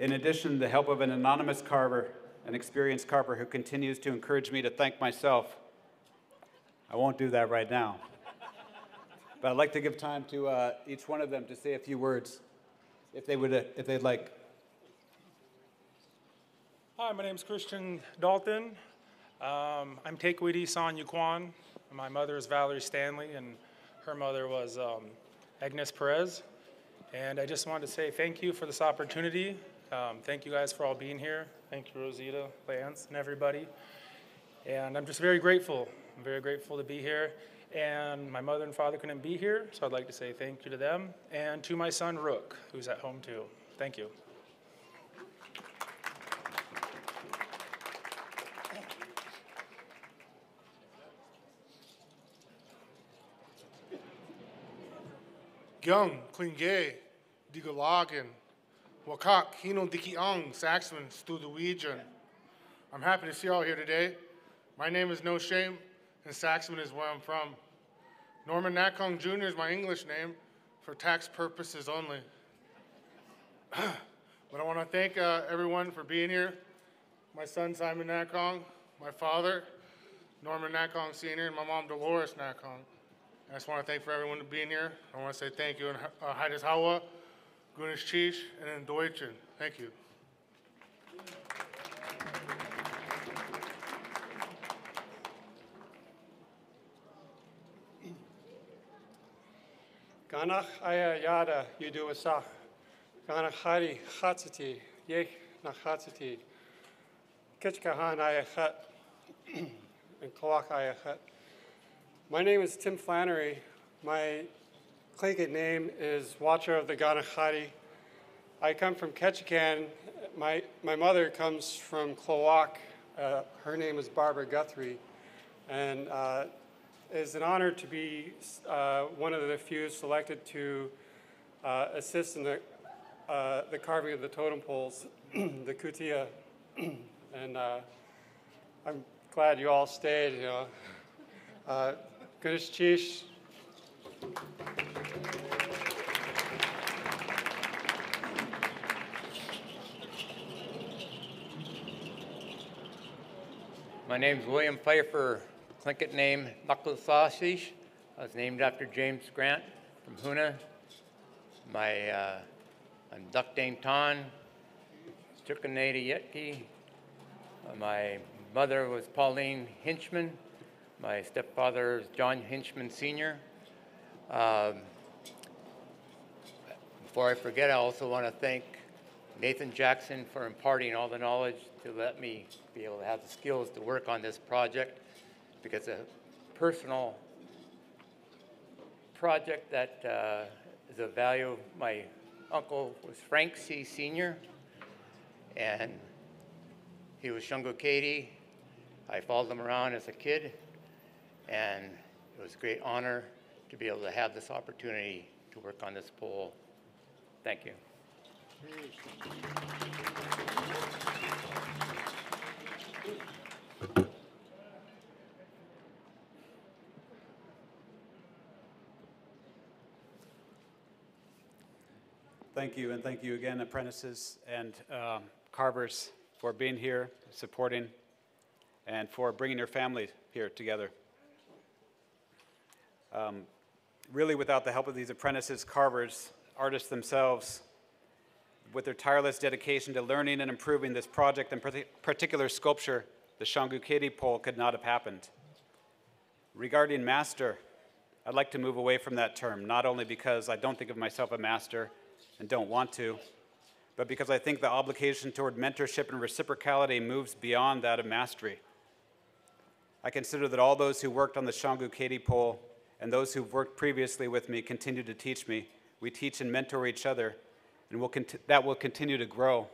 In addition, the help of an anonymous carver, an experienced carver who continues to encourage me to thank myself. I won't do that right now. But I'd like to give time to uh, each one of them to say a few words, if they would, uh, if they'd like. Hi, my name is Christian Dalton. Um, I'm Teikweidí San Yuquan. My mother is Valerie Stanley, and her mother was um, Agnes Perez. And I just wanted to say thank you for this opportunity. Um, thank you guys for all being here. Thank you, Rosita, Lance, and everybody. And I'm just very grateful. I'm very grateful to be here. And my mother and father couldn't be here, so I'd like to say thank you to them and to my son, Rook, who's at home too. Thank you. Gyung, Klinge, Digalagan, Wakak, Hino Dikiang, Saxman, Studewegian. I'm happy to see you all here today. My name is No Shame, and Saxman is where I'm from. Norman Natkong Jr. is my English name for tax purposes only. but I want to thank uh, everyone for being here. My son Simon Natkong, my father Norman Natkong Sr., and my mom Dolores Natkong. I just want to thank for everyone for being here. I want to say thank you and uh, Hawa, Gunalchéesh, and in Deutschen. Thank you. Ganach aya yada yudu asach. Ganach hari chatzati yech. Kitchkahan aya chat. And aya chat. My name is Tim Flannery. My Tlingit name is Watcher of the Ganachati. I come from Ketchikan. My, my mother comes from Klawock. Uh, her name is Barbara Guthrie. And uh, it's an honor to be uh, one of the few selected to uh, assist in the, uh, the carving of the totem poles, the kootéeyaa. and uh, I'm glad you all stayed. You know. Chish. My name is William Pfeiffer, Tlingit name Naklasasish. I was named after James Grant from Hoonah. My, uh, I'm Dakdeintaan, Turkanada Yetki. My mother was Pauline Hinchman. My stepfather is John Hinchman Sr. Um, before I forget, I also want to thank Nathan Jackson for imparting all the knowledge to let me be able to have the skills to work on this project because a personal project that uh, is of value. My uncle was Frank C. Sr., and he was Shangukeidí, I followed him around as a kid, and it was a great honor to be able to have this opportunity to work on this pole. Thank you. Thank you, and thank you again, apprentices and um, carvers, for being here, supporting, and for bringing your family here together. Um, really, without the help of these apprentices, carvers, artists themselves, with their tireless dedication to learning and improving this project and particular sculpture, the Shangukeidí pole could not have happened. Regarding master, I'd like to move away from that term, not only because I don't think of myself a master and don't want to, but because I think the obligation toward mentorship and reciprocality moves beyond that of mastery. I consider that all those who worked on the Shangukeidí pole and those who've worked previously with me continue to teach me. We teach and mentor each other, and we'll conti- that will continue to grow,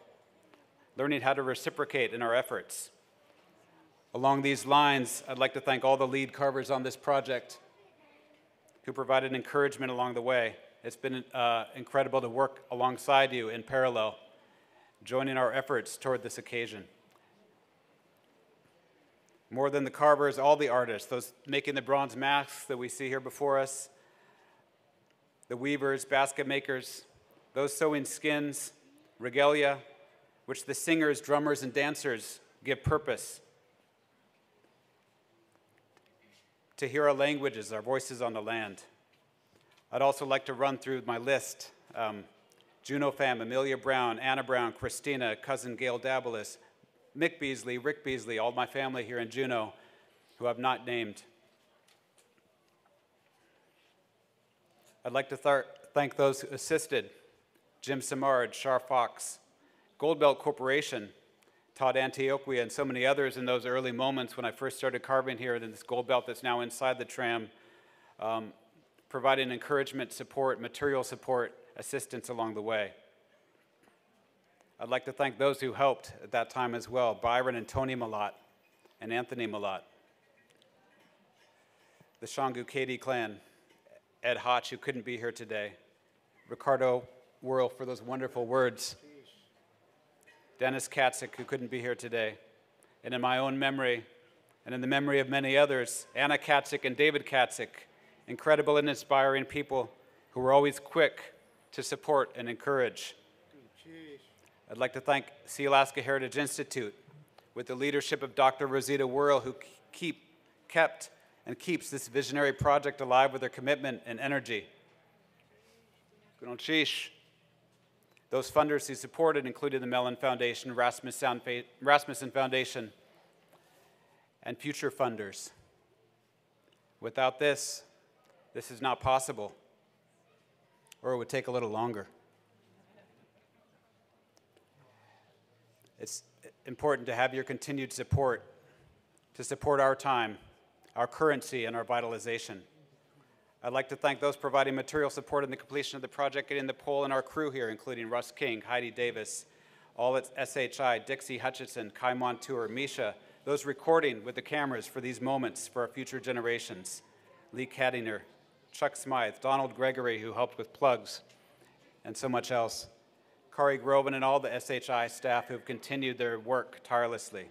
learning how to reciprocate in our efforts. Along these lines, I'd like to thank all the lead carvers on this project who provided encouragement along the way. It's been uh, incredible to work alongside you in parallel, joining our efforts toward this occasion. More than the carvers, all the artists, those making the bronze masks that we see here before us, the weavers, basket makers, those sewing skins, regalia, which the singers, drummers, and dancers give purpose. To hear our languages, our voices on the land. I'd also like to run through my list. Um, Juno Fam, Amelia Brown, Anna Brown, Christina, cousin Gail Dabelis, Mick Beasley, Rick Beasley, all my family here in Juneau who I've not named. I'd like to th- thank those who assisted Jim Samard, Shar Fox, Goldbelt Corporation, Todd Antioquia, and so many others in those early moments when I first started carving here in this gold belt that's now inside the tram, um, providing encouragement, support, material support, assistance along the way. I'd like to thank those who helped at that time as well Byron and Tony Mallott, and Anthony Mallott. The Shangukeidí clan, Ed Hotch, who couldn't be here today, Ricardo Worl for those wonderful words, Dennis Katzeek, who couldn't be here today, and in my own memory, and in the memory of many others, Anna Katzeek and David Katzeek, incredible and inspiring people who were always quick to support and encourage. I'd like to thank Sealaska Heritage Institute with the leadership of Dr. Rosita Worl, who keep, kept and keeps this visionary project alive with their commitment and energy. Those funders who supported included the Mellon Foundation, Rasmuson Foundation, and future funders. Without this, this is not possible, or it would take a little longer. It's important to have your continued support to support our time, our currency, and our vitalization. I'd like to thank those providing material support in the completion of the project, getting the pole and our crew here, including Russ King, Heidi Davis, all at SHI, Dixie Hutchinson, Kai Montour, Misha, those recording with the cameras for these moments for our future generations, Lee Caddinger, Chuck Smythe, Donald Gregory, who helped with plugs, and so much else. Kari Groven and all the SHI staff who have continued their work tirelessly.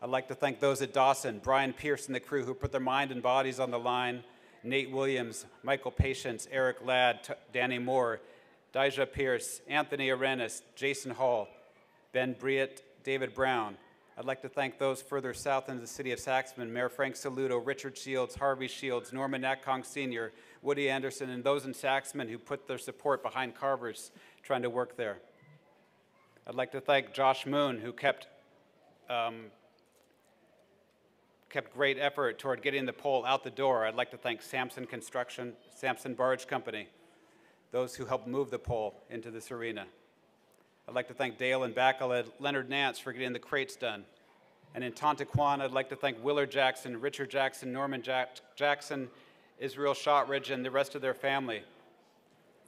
I'd like to thank those at Dawson, Brian Pierce and the crew who put their mind and bodies on the line, Nate Williams, Michael Patience, Eric Ladd, T- Danny Moore, Dijah Pierce, Anthony Arenas, Jason Hall, Ben Briett, David Brown. I'd like to thank those further south in the city of Saxman, Mayor Frank Saludo, Richard Shields, Harvey Shields, Norman Natkong Sr., Woody Anderson, and those in Saxman who put their support behind carvers trying to work there. I'd like to thank Josh Moon, who kept, um, kept great effort toward getting the pole out the door. I'd like to thank Sampson Construction, Sampson Barge Company, those who helped move the pole into this arena. I'd like to thank Dale and Bacala, Leonard Nance for getting the crates done. And in Tontaquan, I'd like to thank Willard Jackson, Richard Jackson, Norman Jack- Jackson, Israel Shotridge, and the rest of their family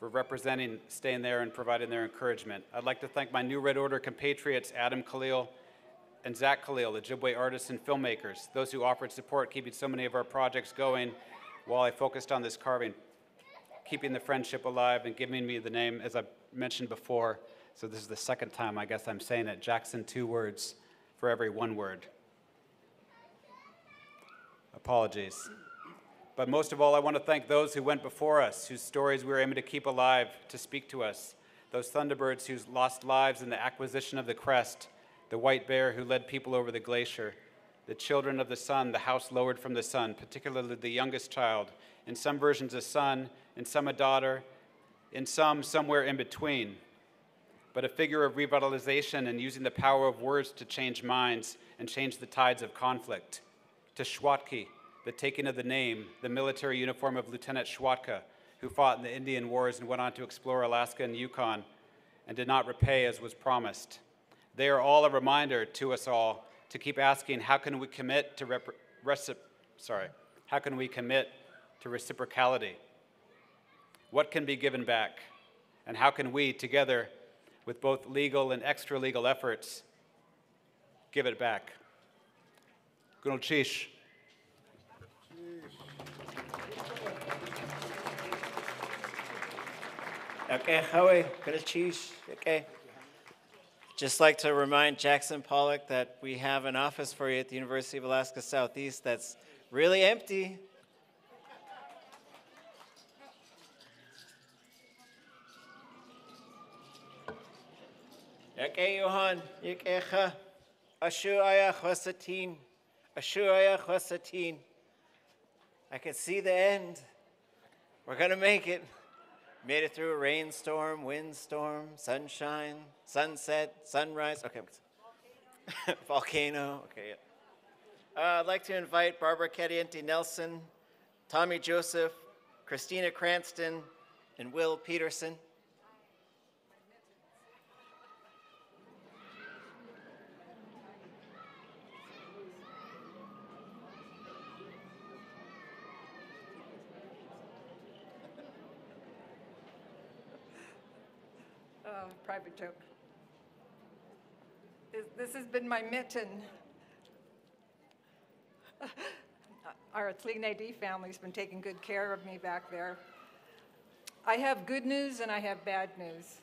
for representing, staying there, and providing their encouragement. I'd like to thank my New Red Order compatriots, Adam Khalil, and Zach Khalil, Ojibwe artists and filmmakers, those who offered support keeping so many of our projects going while I focused on this carving, keeping the friendship alive and giving me the name, as I mentioned before. So this is the second time I guess I'm saying it. Jackson, two words for every one word. Apologies. But most of all, I want to thank those who went before us, whose stories we were able to keep alive to speak to us. Those Thunderbirds who lost lives in the acquisition of the crest, the white bear who led people over the glacier, the children of the sun, the house lowered from the sun, particularly the youngest child, in some versions a son, in some a daughter, in some somewhere in between. But a figure of revitalization and using the power of words to change minds and change the tides of conflict. To Schwatka, the taking of the name, the military uniform of Lieutenant Schwatka, who fought in the Indian Wars and went on to explore Alaska and Yukon and did not repay as was promised. They are all a reminder to us all to keep asking how can we commit to rep- recip- sorry, how can we commit to reciprocality? What can be given back? And how can we, together with both legal and extra legal efforts, give it back? Gunal Chish. Okay, Howie, Gunalchéesh. Okay. Just like to remind Jackson Pollock that we have an office for you at the University of Alaska Southeast that's really empty. Okay, Johan, Yikecha, Ashuaya Chosatin, Ashuaya Chosatin. I can see the end. We're gonna make it. Made it through a rainstorm, windstorm, sunshine, sunset, sunrise. Okay. Volcano. Okay. Uh, I'd like to invite Barbara Cadiente Nelson, Tommy Joseph, Christina Cranston, and Will Peterson. Private joke. This, this has been my mitten. Our D family's been taking good care of me back there. I have good news and I have bad news.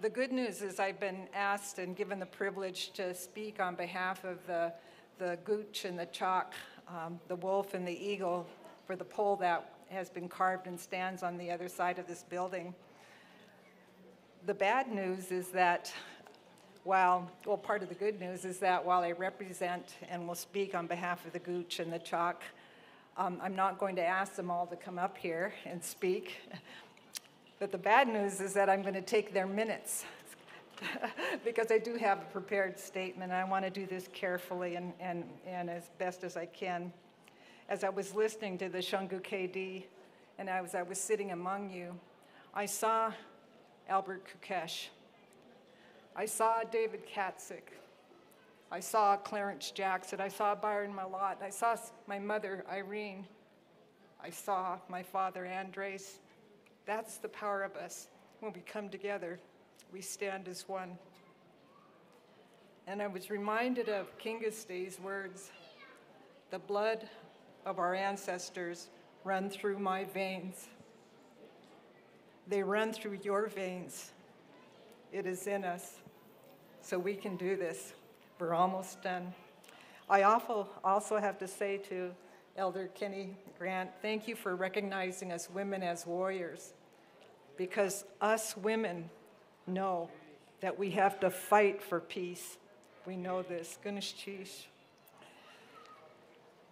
The good news is I've been asked and given the privilege to speak on behalf of the, the gooch and the chalk, um, the wolf and the eagle for the pole that has been carved and stands on the other side of this building. The bad news is that while, well, part of the good news is that while I represent and will speak on behalf of the Gooch and the Chalk, um, I'm not going to ask them all to come up here and speak. But the bad news is that I'm going to take their minutes because I do have a prepared statement. I want to do this carefully and, and, and as best as I can. As I was listening to the Shungu KD and as I was sitting among you, I saw Albert Kookesh. I saw David Katzeek. I saw Clarence Jackson. I saw Byron Mallott. I saw my mother, Irene. I saw my father, Andres. That's the power of us. When we come together, we stand as one. And I was reminded of Kingaste's words the blood of our ancestors run through my veins. They run through your veins. It is in us. So we can do this. We're almost done. I also, have to say to Elder Kenny Grant, thank you for recognizing us women as warriors. Because us women know that we have to fight for peace. We know this. Gunalchéesh.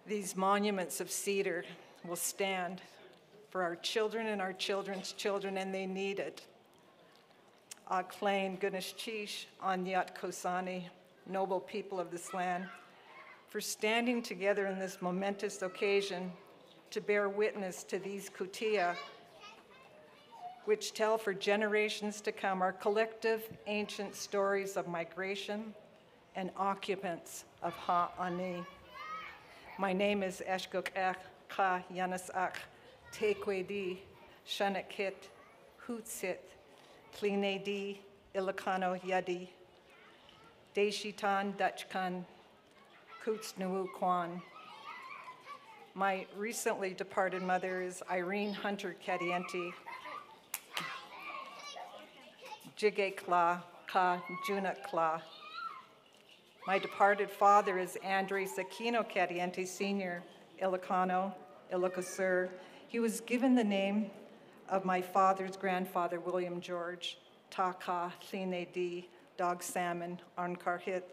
These monuments of cedar will stand for our children and our children's children, and they need it. Acclaim Gunalchéesh, Anyat Kosani, noble people of this land, for standing together in this momentous occasion to bear witness to these kootéeyaa, which tell for generations to come our collective ancient stories of migration and occupants of Ha'ani. My name is Eshkok Ech Ka Yanis Ach Teikweidí Shanakit Hutsit Klinedi Ilakano Yadi. Deisheetaan Dutchkan, Koots Nuwu Kwan. My recently departed mother is Irene Hunter Cadiente, Jige Kla Ka Juna Kla. My departed father is Andres Aquino Cadiente Sr., Ilocano, Ilocosur. He was given the name of my father's grandfather, William George, Taka D, Dog Salmon, Arnkarhit,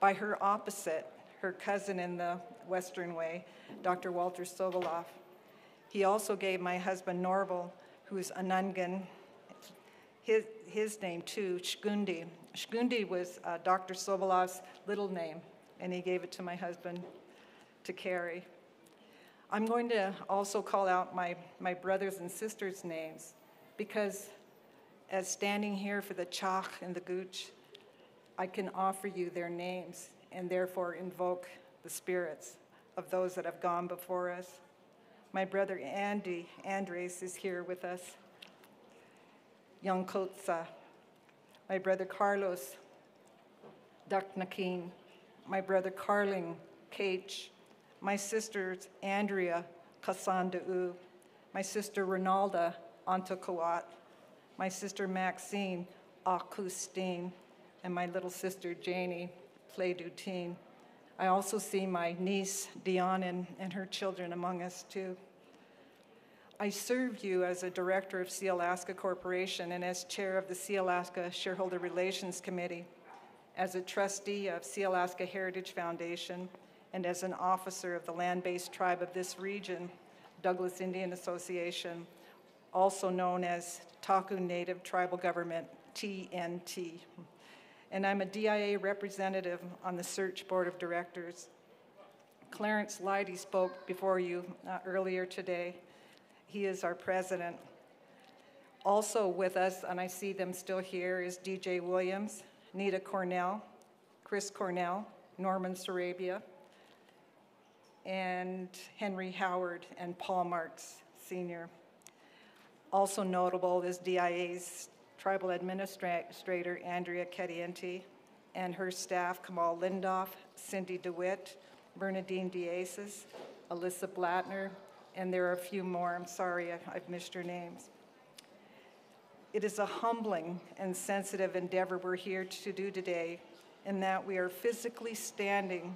by her opposite, her cousin in the Western Way, Dr. Walter Soboleff. He also gave my husband Norval, who's Anungan, his, his name too, Shgundi. Shgundi was uh, Dr. Soboleff's little name, and he gave it to my husband to carry. I'm going to also call out my, my brothers and sisters' names because as standing here for the Chach and the Gooch, I can offer you their names and therefore invoke the spirits of those that have gone before us. My brother Andy Andres is here with us. Young Kotsa, my brother Carlos Duck Daknakin, my brother Carling Cage, my sisters Andrea Kasanda'u, my sister Ronalda Antokoat, my sister Maxine Akustin, and my little sister Janie Playdutin. I also see my niece Diane and her children among us too. I serve you as a director of Sealaska Corporation and as chair of the Sealaska Shareholder Relations Committee, as a trustee of Sealaska Heritage Foundation, and as an officer of the land-based tribe of this region, Douglas Indian Association, also known as Taku Native Tribal Government, TNT. And I'm a DIA representative on the search board of directors. Clarence Leidy spoke before you uh, earlier today. He is our president. Also with us, and I see them still here, is DJ Williams, Nita Cornell, Chris Cornell, Norman Sarabia, and Henry Howard and Paul Marks Sr. Also notable is DIA's Tribal Administrator Andrea Cadiente and her staff Kamal Lindoff, Cindy DeWitt, Bernadine Diasis, Alyssa Blattner, and there are a few more. I'm sorry I've missed your names. It is a humbling and sensitive endeavor we're here to do today in that we are physically standing,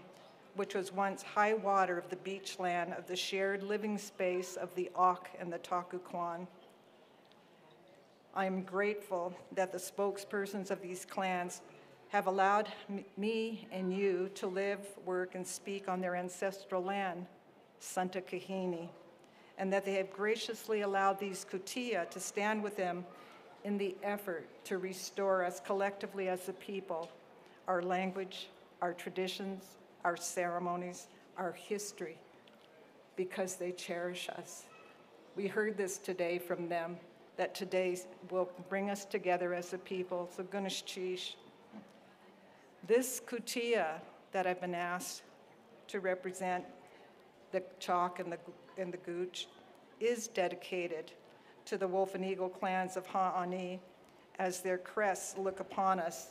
which was once high water of the beachland of the shared living space of the Auk and the Takuquan. I am grateful that the spokespersons of these clans have allowed me and you to live, work, and speak on their ancestral land, Santa Kahini and that they have graciously allowed these kootéeyaa to stand with them in the effort to restore us collectively as a people, our language, our traditions, our ceremonies, our history, because they cherish us. We heard this today from them, that today will bring us together as a people. So Gunalchéesh. This kootéeyaa that I've been asked to represent the chalk and the and the Gooch is dedicated to the Wolf and Eagle clans of Ha'ani as their crests look upon us,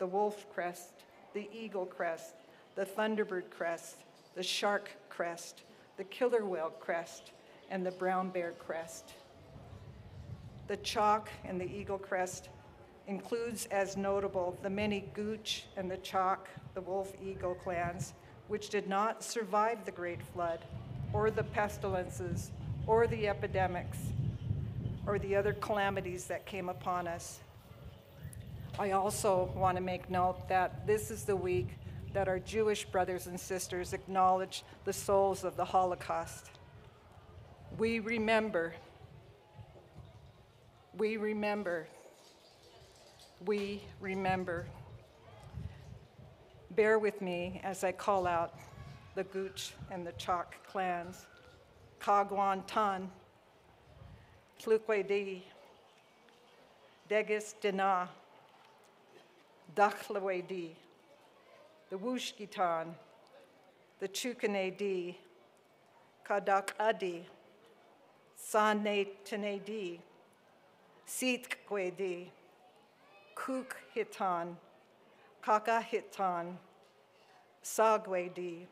the wolf crest, the eagle crest, the thunderbird crest, the shark crest, the killer whale crest, and the brown bear crest. The chalk and the eagle crest includes as notable the many Gooch and the chalk, the wolf eagle clans, which did not survive the Great Flood or the pestilences or the epidemics or the other calamities that came upon us. I also want to make note that this is the week that our Jewish brothers and sisters acknowledge the souls of the Holocaust. We remember, we remember, we remember. Bear with me as I call out the Gooch and the Chalk clans, Kaagwaantaan, Tlukwedi, Degis Dina, Dakhlawedi, the Wooshkeetaan, the Chookaneidí, Kadak Adi, Sane Tenedi, Sitkwedi, Kuk Hitan, Kakahitan, Sagwedi,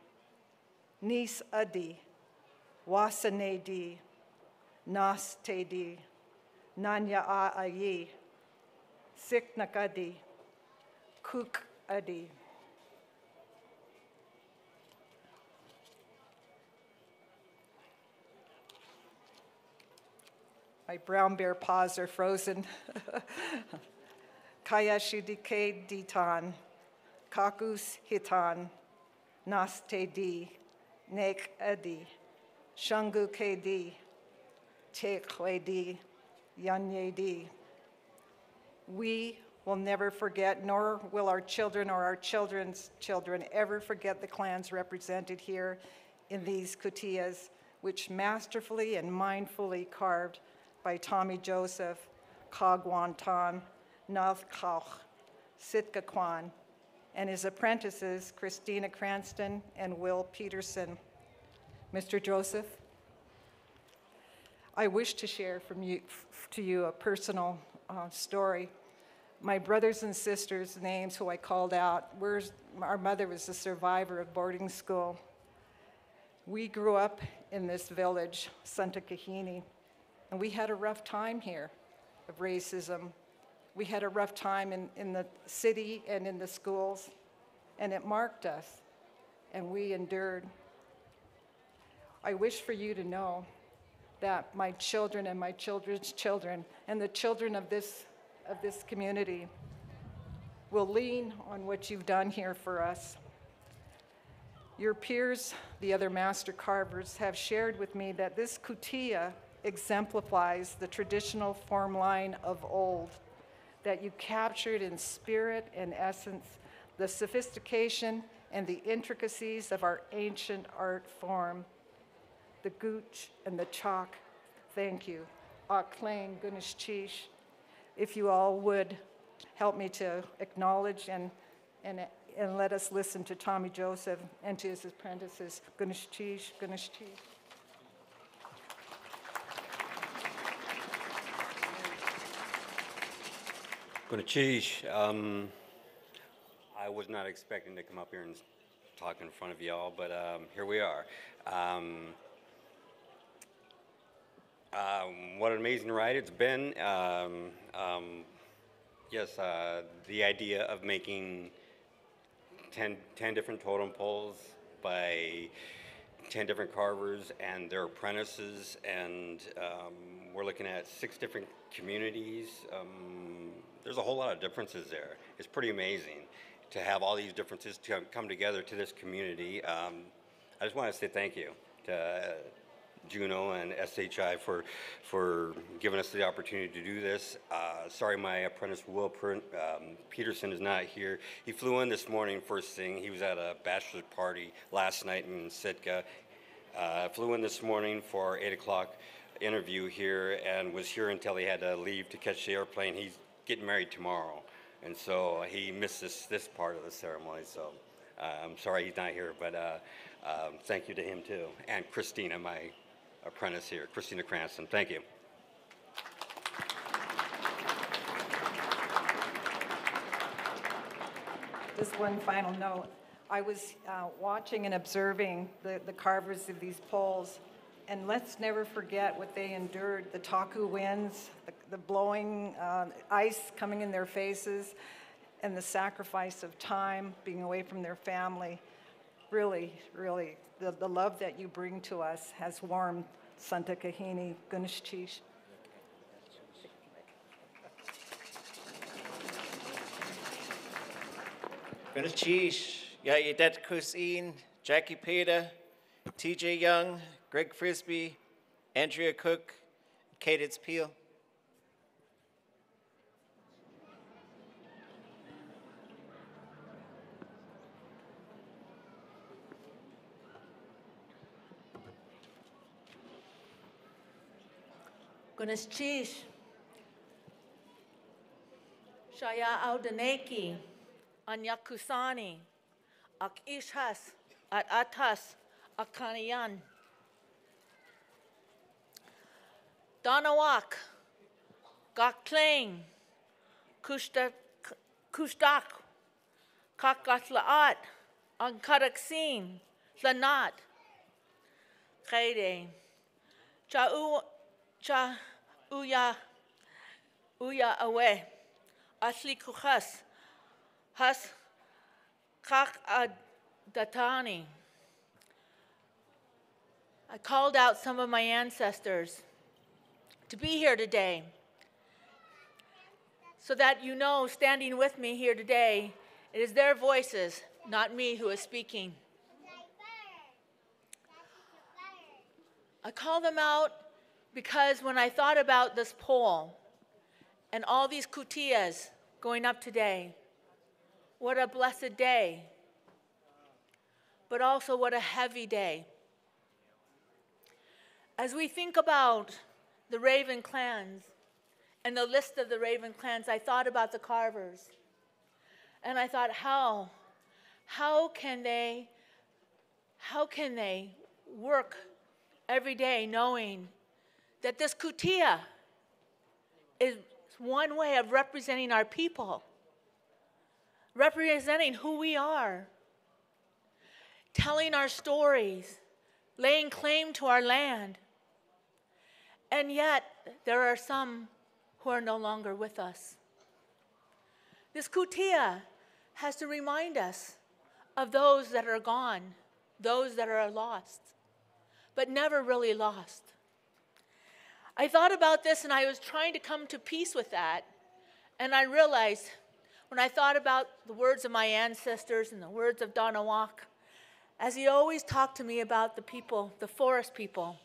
Nis Adi, Wasanedi, Nas Tedi, Nanya Siknakadi, Kuk Adi. My brown bear paws are frozen. Kayashidike ditan, kakus hitan, naste di, nek edi, Shangukeidí, tekledi, Yanyeidí. We will never forget, nor will our children or our children's children ever forget the clans represented here in these kootéeyaas, which masterfully and mindfully carved by Tommy Joseph, Kaagwaantaan, Nath Kauch, Sitka Kwan, and his apprentices, Christina Cranston and Will Peterson. Mr. Joseph, I wish to share from you, to you a personal uh, story. My brothers and sisters' names, who I called out, we're, our mother was a survivor of boarding school. We grew up in this village, Santa Kahini, and we had a rough time here of racism. We had a rough time in, in the city and in the schools, and it marked us, and we endured. I wish for you to know that my children and my children's children and the children of this, of this community will lean on what you've done here for us. Your peers, the other master carvers, have shared with me that this kootéeyaa exemplifies the traditional form line of old, that you captured in spirit and essence the sophistication and the intricacies of our ancient art form. The gooch and the chalk, thank you. Aklang Gunalchéesh, if you all would help me to acknowledge and, and, and let us listen to Tommy Joseph and to his apprentices, Gunalchéesh, Gunalchéesh, um, I was not expecting to come up here and talk in front of y'all, but um, here we are. Um, um, what an amazing ride it's been. Um, um, yes, uh, the idea of making 10, 10 different totem poles by 10 different carvers and their apprentices, and um, we're looking at six different communities. Um, there's a whole lot of differences there. It's pretty amazing to have all these differences to come together to this community. Um, I just want to say thank you to uh, Juneau and SHI for for giving us the opportunity to do this. Uh, sorry, my apprentice Will um, Peterson is not here. He flew in this morning first thing. He was at a bachelor party last night in Sitka. Uh, flew in this morning for our 8 o'clock interview here and was here until he had to leave to catch the airplane. He's getting married tomorrow, and so he missed this, this part of the ceremony. So uh, I'm sorry he's not here, but uh, um, thank you to him too. And Christina, my apprentice here, Christina Cranston. Thank you. Just one final note. I was uh, watching and observing the, the carvers of these poles, and let's never forget what they endured the Taku winds, the, the blowing uh, ice coming in their faces, and the sacrifice of time, being away from their family. Really, really, the, the love that you bring to us has warmed Santa Kahini Gunalchéesh. Gunalchéesh, Yayedet Kusin, Jackie Peda, TJ Young, Greg Frisbee, Andrea Cook, Cadence Peel. Gunalchéesh, Shaya Audaneki, Anyakusani, Ak Ishas, At Atas, Akaniyan. Donawak, Gakling, Kustak, kakatlaat, ang karaksin, lanat, kaide, cha u, cha uya, uya awe, asli kuchas, has kak adatani. I called out some of my ancestors to be here today so that you know, standing with me here today, it is their voices, not me, who is speaking. I call them out because when I thought about this pole and all these kootéeyaas going up today, what a blessed day, but also what a heavy day. As we think about the Raven clans and the list of the Raven clans, I thought about the carvers. And I thought, how? How can they, how can they work every day knowing that this kootéeyaa is one way of representing our people, representing who we are, telling our stories, laying claim to our land. And yet, there are some who are no longer with us. This kootéeyaa has to remind us of those that are gone, those that are lost, but never really lost. I thought about this and I was trying to come to peace with that. And I realized when I thought about the words of my ancestors and the words of Donawak, as he always talked to me about the people, the forest people.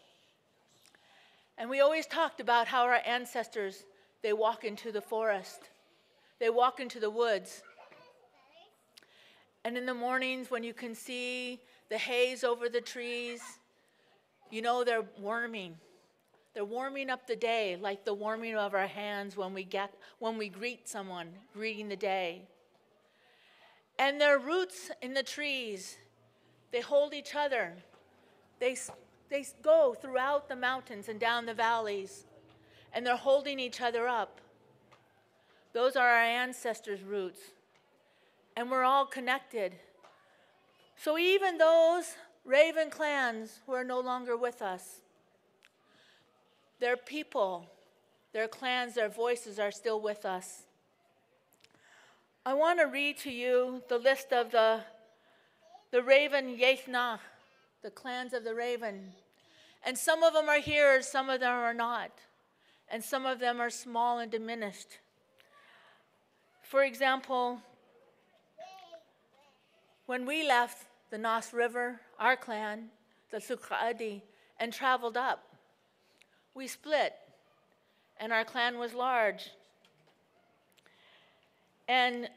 And we always talked about how our ancestors, they walk into the forest. They walk into the woods. And in the mornings when you can see the haze over the trees, you know they're warming. They're warming up the day like the warming of our hands when we get when we greet someone, greeting the day. And their roots in the trees, they hold each other. They, they go throughout the mountains and down the valleys, and they're holding each other up. Those are our ancestors' roots, and we're all connected. So even those raven clans who are no longer with us, their people, their clans, their voices are still with us. I want to read to you the list of the, the raven Yethna, the clans of the raven. And some of them are here, some of them are not. And some of them are small and diminished. For example, when we left the Nass River, our clan, the Sukra'adi, and traveled up, we split, and our clan was large. And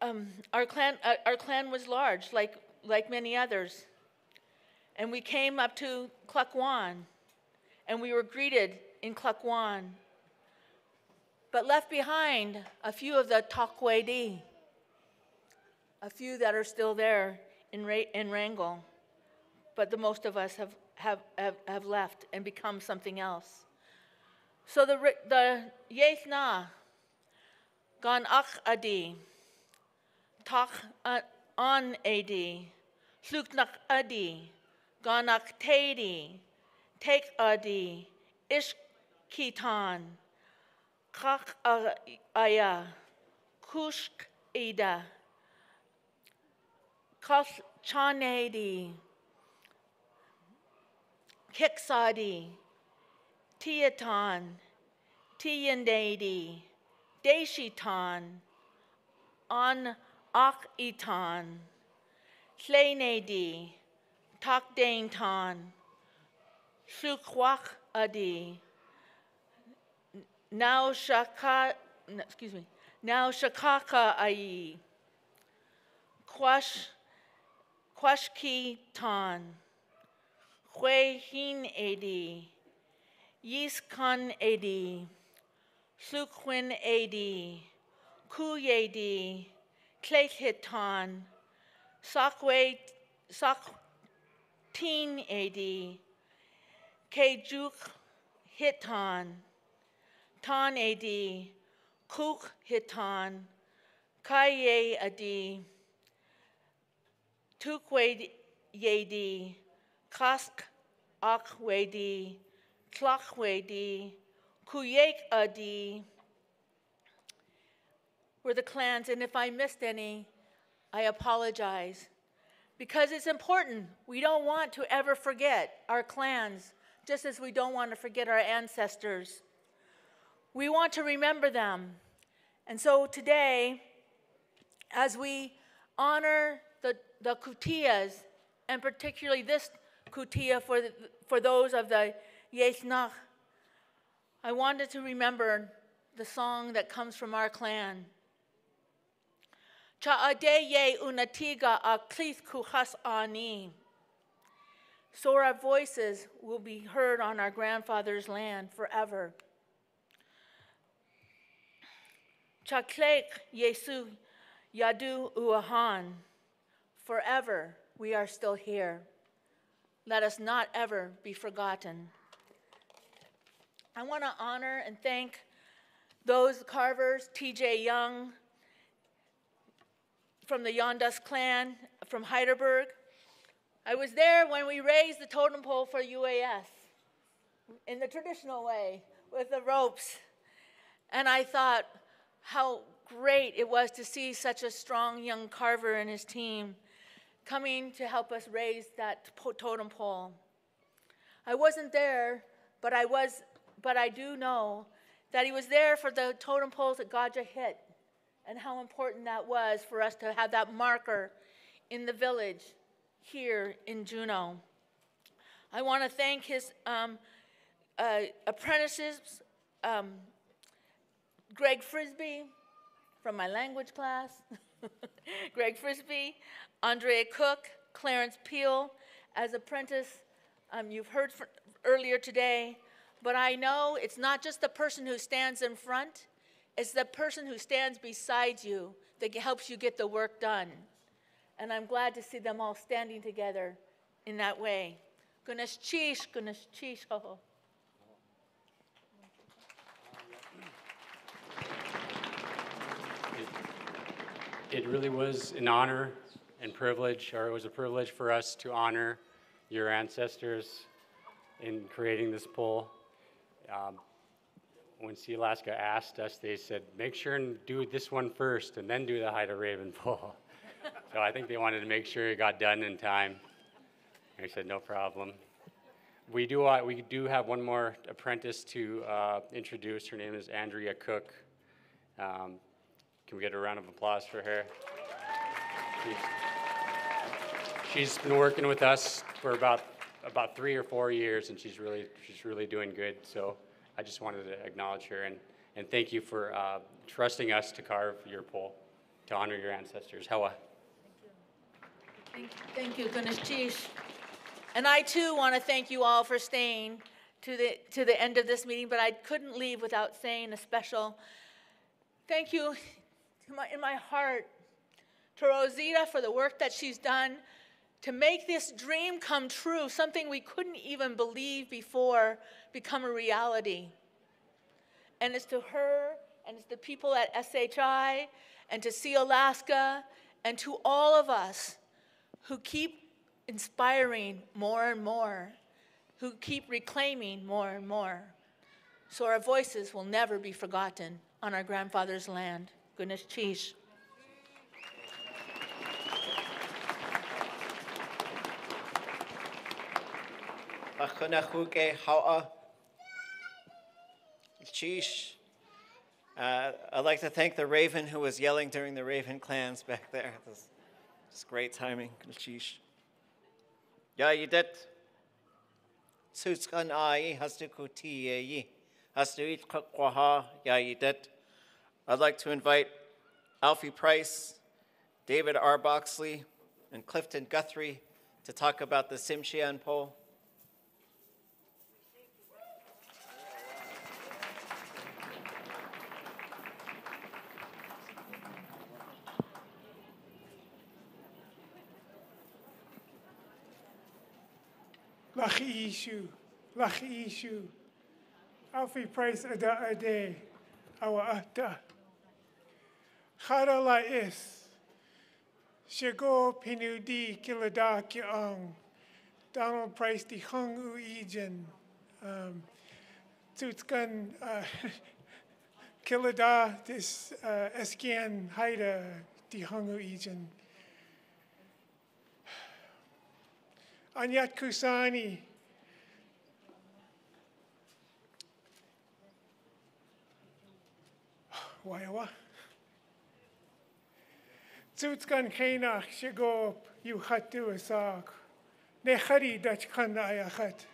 um, our, clan, uh, our clan was large, like, like many others. And we came up to Klukwan, and we were greeted in Klukwan, but left behind a few of the Takwedi, a few that are still there in, Ra- in Wrangell, but the most of us have, have, have, have left and become something else. So the, the Yethna, Gaanax.ádi, Tak An Adi, Sluknak Adi, gan Ganak Tadi, Take Adi, Ish Kitan, Kak Aya, Kushk Ida, Kas Chanedi, Kiksadi, Tiatan, Tiyandadi, Deisheetaan, An Akitan, Tlenedi, Dakdeintaan, Sukwak Adi, now Shaka, excuse me, now Shakaka Ai, Kwash, Kwashki Tan, Hui Hin Adi, Yiskan Adi, Sukwin Adi, Kuyedi, Klekhitan, Sakwe, Saktin Adi, Kejuk Hitan, Tan Adi, Kuk Hitan, Kaye adi, Tukwe yedi, Kask akwedi, Tlakwedi, Kuyek adi, were the clans, and if I missed any, I apologize. Because it's important. We don't want to ever forget our clans, just as we don't want to forget our ancestors. We want to remember them. And so today, as we honor the, the Kootéeyaas, and particularly this Kootéeyaa for, the, for those of the Yesnach, I wanted to remember the song that comes from our clan. Cha'adeye unatiga a klith kuchas ani. So our voices will be heard on our grandfather's land forever. Chaklek Yesu Yadu Uahan. Forever we are still here. Let us not ever be forgotten. I want to honor and thank those carvers, TJ Young from the Yondas clan from Hydaburg. I was there when we raised the totem pole for UAS in the traditional way with the ropes. And I thought how great it was to see such a strong young carver and his team coming to help us raise that totem pole. I wasn't there, but I was but I do know that he was there for the totem poles that Gaja hit and how important that was for us to have that marker in the village here in Juneau. I want to thank his um, uh, apprentices, um, Greg Frisbee from my language class, Greg Frisbee, Andrea Cook, Clarence Peele as apprentice. Um, you've heard earlier today but I know it's not just the person who stands in front, it's the person who stands beside you that helps you get the work done. And I'm glad to see them all standing together in that way. Gunalchéesh, gunesh chish, ho It really was an honor and privilege, or it was a privilege for us to honor your ancestors in creating this pole. Um, when Sealaska asked us, they said, make sure and do this one first and then do the Haida Raven pole. so I think they wanted to make sure it got done in time. I said, no problem. We do, uh, we do have one more apprentice to uh, introduce. Her name is Andrea Cook. Um, can we get a round of applause for her? She's, she's been working with us for about about three or four years, and she's really she's really doing good. So I just wanted to acknowledge her and, and thank you for uh, trusting us to carve your pole to honor your ancestors. Hawa. Thank you, thank you, Gunalchéesh. And I too want to thank you all for staying to the to the end of this meeting, but I couldn't leave without saying a special thank you my, in my heart to Rosita for the work that she's done to make this dream come true, something we couldn't even believe before, become a reality. And it's to her, and it's the people at SHI, and to Sealaska, and to all of us who keep inspiring more and more, who keep reclaiming more and more. So our voices will never be forgotten on our grandfather's land. Goodness cheese. ha'a. Chish. Uh, I'd like to thank the Raven who was yelling during the Raven clans back there. It was great timing. Chish. Ya yidet. Sutskan ai hastu kuti yi. Hastu it kwaha ya yidet. I'd like to invite Alfie Price, David R. Boxley, and Clifton Guthrie to talk about the Tsimshian pole. Lachi Ishu, Lachi Ishu, Alfie Price Ada Ade, Awa Ata. Harala is. Shigo pinu di kilada ki ang. Donald Price di hung u ijin. Um, Tutskan uh, kilada dis uh, eskian haida di hung u ijin. Anyat Kusani. Waiwa. Tutskan Kenach Shigop, you hat to a sock. Nehari Dutch Kanda Ayachat.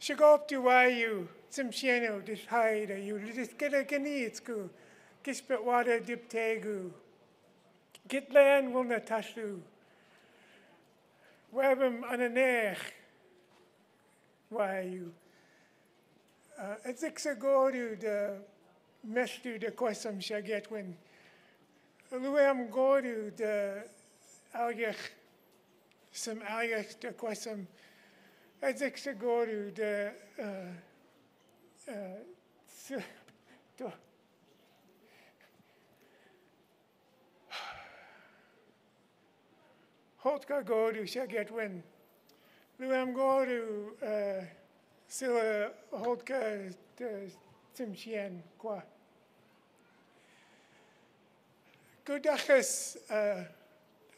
Shigop to Wayu, Simshieno, this hide, you just get a ganitsku, Gispet water dip tegu. Get land will natashu. Webem ananech. Wayu. It's exagoru de mestu de kwasam shaget when Luam goru de algech some algech de kwasam it's exagoru de uh uh to Holtka goru shaget when Luam goru uh sila Holtka Timshien kwa. Gudachas,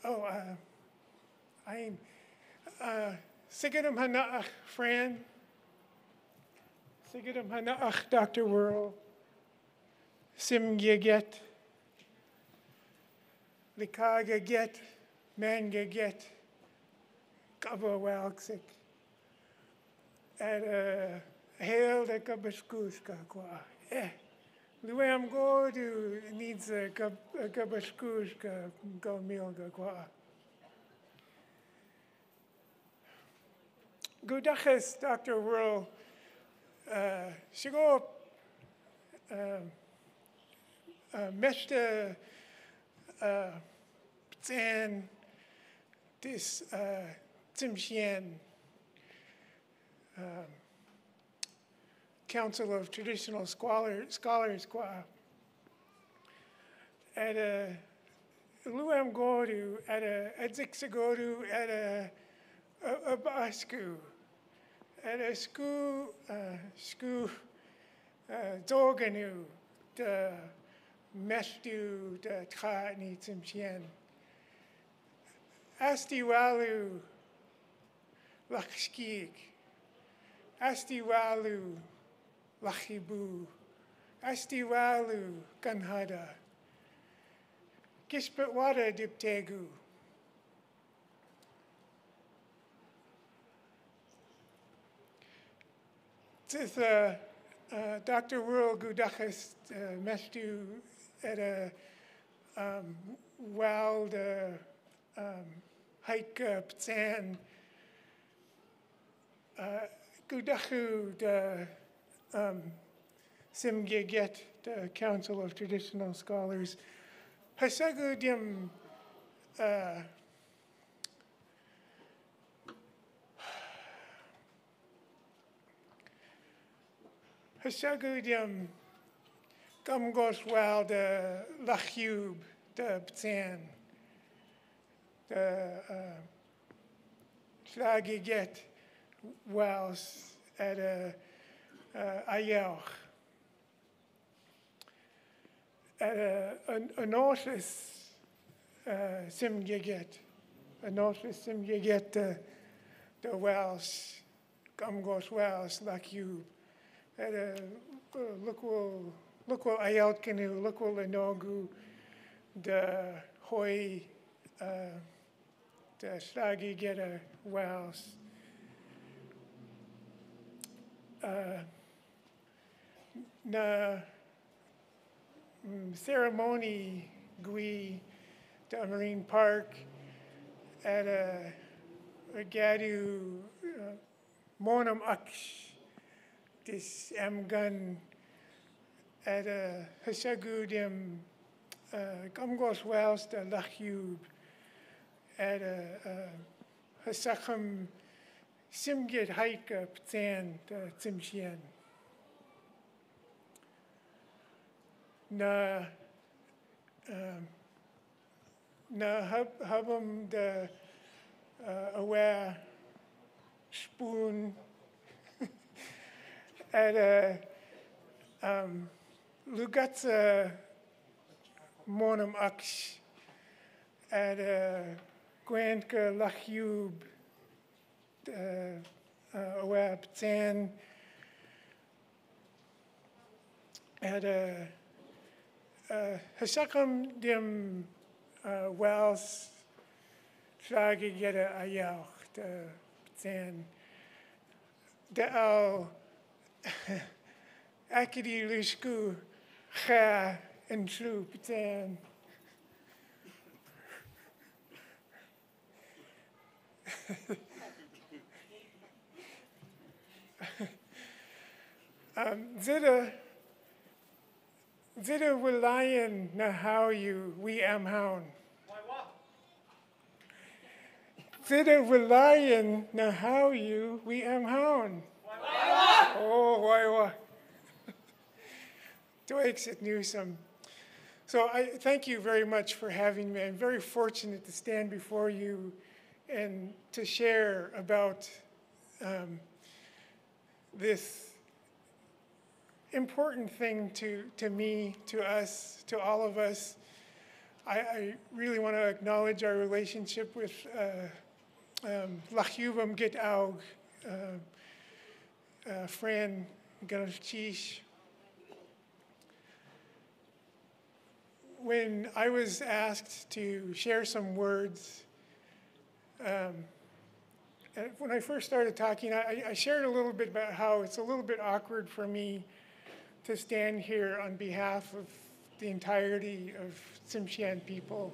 oh, uh, I'm, Sigidum Hana'ach, Fran. Sigidum Hana'ach, Dr. Worl. Sim Giget. Likaga Get. Manga Get. Kaba Walksik. At a hail the Kabaskuska kwa. Eh. Luam go to needs a Kabaskuska go milga kwa. Gudachas, Dr. Worl, uh, shigo uh, uh, meshta uh, tsan this uh, Tsimshian um, Council of Traditional Scholar, Scholars at a Luam Godu, at a Edzixagodu, at a a Basku, at a sku, uh, sku, uh, Zoganu, the Mestu, the Tra Nitsimchien. Astiwalu, Lakshkik, Astiwalu, Lachibu, Astiwalu, Ganhada, Gispetwada Diptegu. This uh, uh, Dr. Rural Gudachas uh, Mestu at a um, wild uh, um, hike up Ptsan uh, Gudachu the um, Simgiget, the Council of Traditional Scholars, Hasagudim uh, Hasagudim Gumgoswal the Lachub the Ptsan, the uh, Schlagiget Wells at a uh, Ayelch. At a, a, a notice uh, Simgiget, a notice Simgiget the, the Wells, Gumgos Wells Lachub. At a local ayelt canoe, local lenogu, the hoi, uh, the slagi get a wells. Uh, na mm, ceremony gui to Marine Park at a, a gadu uh, monum aksh this amgun at a hasagudim uh, gumgos wells the lachub at a, a hasacham simgit hike up tsan the tsimshian. Na um, na hub hubum de uh, aware spoon at a um, lugatsa monum aksh at a gwanka lachub uh, uh, aware ptan at a hasakam dim uh, wells trage geta ayauch de ptan de al akidi lushku cha en tru ptan um, zita zita wilayan na how you we am hound. Zita wilayan na how you we am hound. Oh, why what? Dwight Newsom. So I thank you very much for having me. I'm very fortunate to stand before you and to share about um, this important thing to, to me, to us, to all of us. I, I really want to acknowledge our relationship with uh, um, Lachubam Git Aug, uh, uh, Fran Ganashish. When I was asked to share some words, um, when I first started talking, I, I shared a little bit about how it's a little bit awkward for me to stand here on behalf of the entirety of Tsimshian people.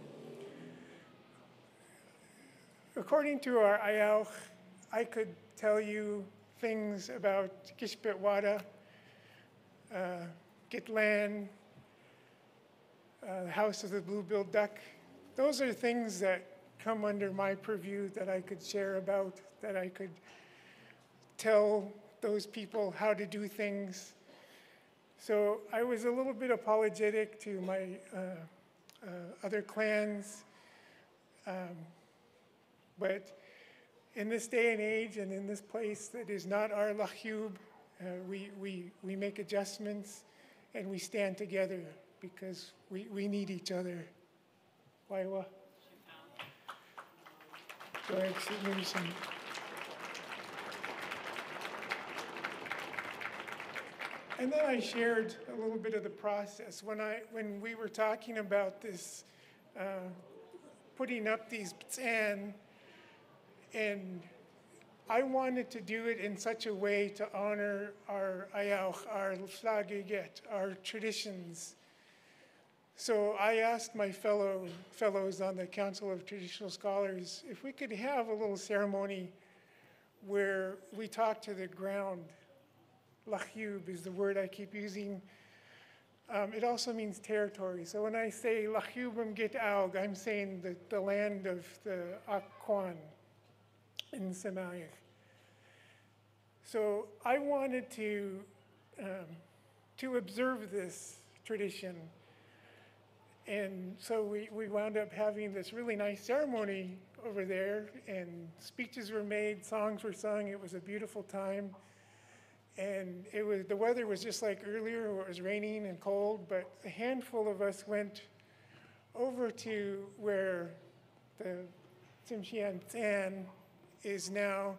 According to our Ayauch, I could tell you things about Kishpetwada, uh, Gitlan, uh, the House of the Blue-billed Duck. Those are things that come under my purview that I could share about, that I could tell those people how to do things. So I was a little bit apologetic to my uh, uh, other clans, um, but in this day and age and in this place that is not our lachub, uh, we, we, we make adjustments and we stand together because we, we need each other. Waiwa. And then I shared a little bit of the process. When, I, when we were talking about this, uh, putting up these ptsan, and I wanted to do it in such a way to honor our ayauch, our flagiget, our traditions. So I asked my fellow fellows on the Council of Traditional Scholars if we could have a little ceremony where we talk to the ground Lachub is the word I keep using. Um, it also means territory. So when I say Lachubim Git Aug, I'm saying the, the land of the Akwan in Somalia. So I wanted to, um, to observe this tradition. And so we, we wound up having this really nice ceremony over there, and speeches were made, songs were sung. It was a beautiful time and it was the weather was just like earlier it was raining and cold but a handful of us went over to where the Tsimshian Tsan is now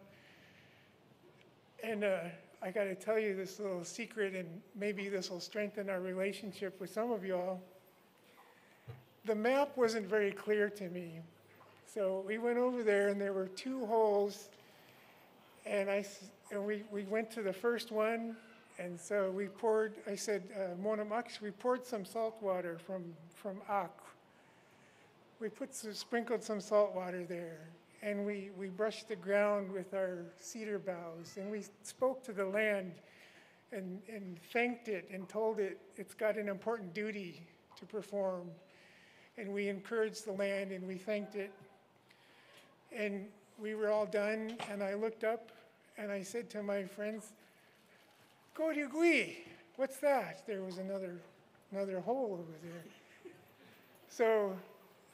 and uh, I got to tell you this little secret and maybe this will strengthen our relationship with some of y'all the map wasn't very clear to me. So we went over there and there were two holes. And I and we, we went to the first one, and so we poured, I said, uh, we poured some salt water from, from Ak. We put some, sprinkled some salt water there, and we, we brushed the ground with our cedar boughs, and we spoke to the land and, and thanked it and told it it's got an important duty to perform. And we encouraged the land and we thanked it. And we were all done, and I looked up and I said to my friends, Gui, what's that? There was another another hole over there. So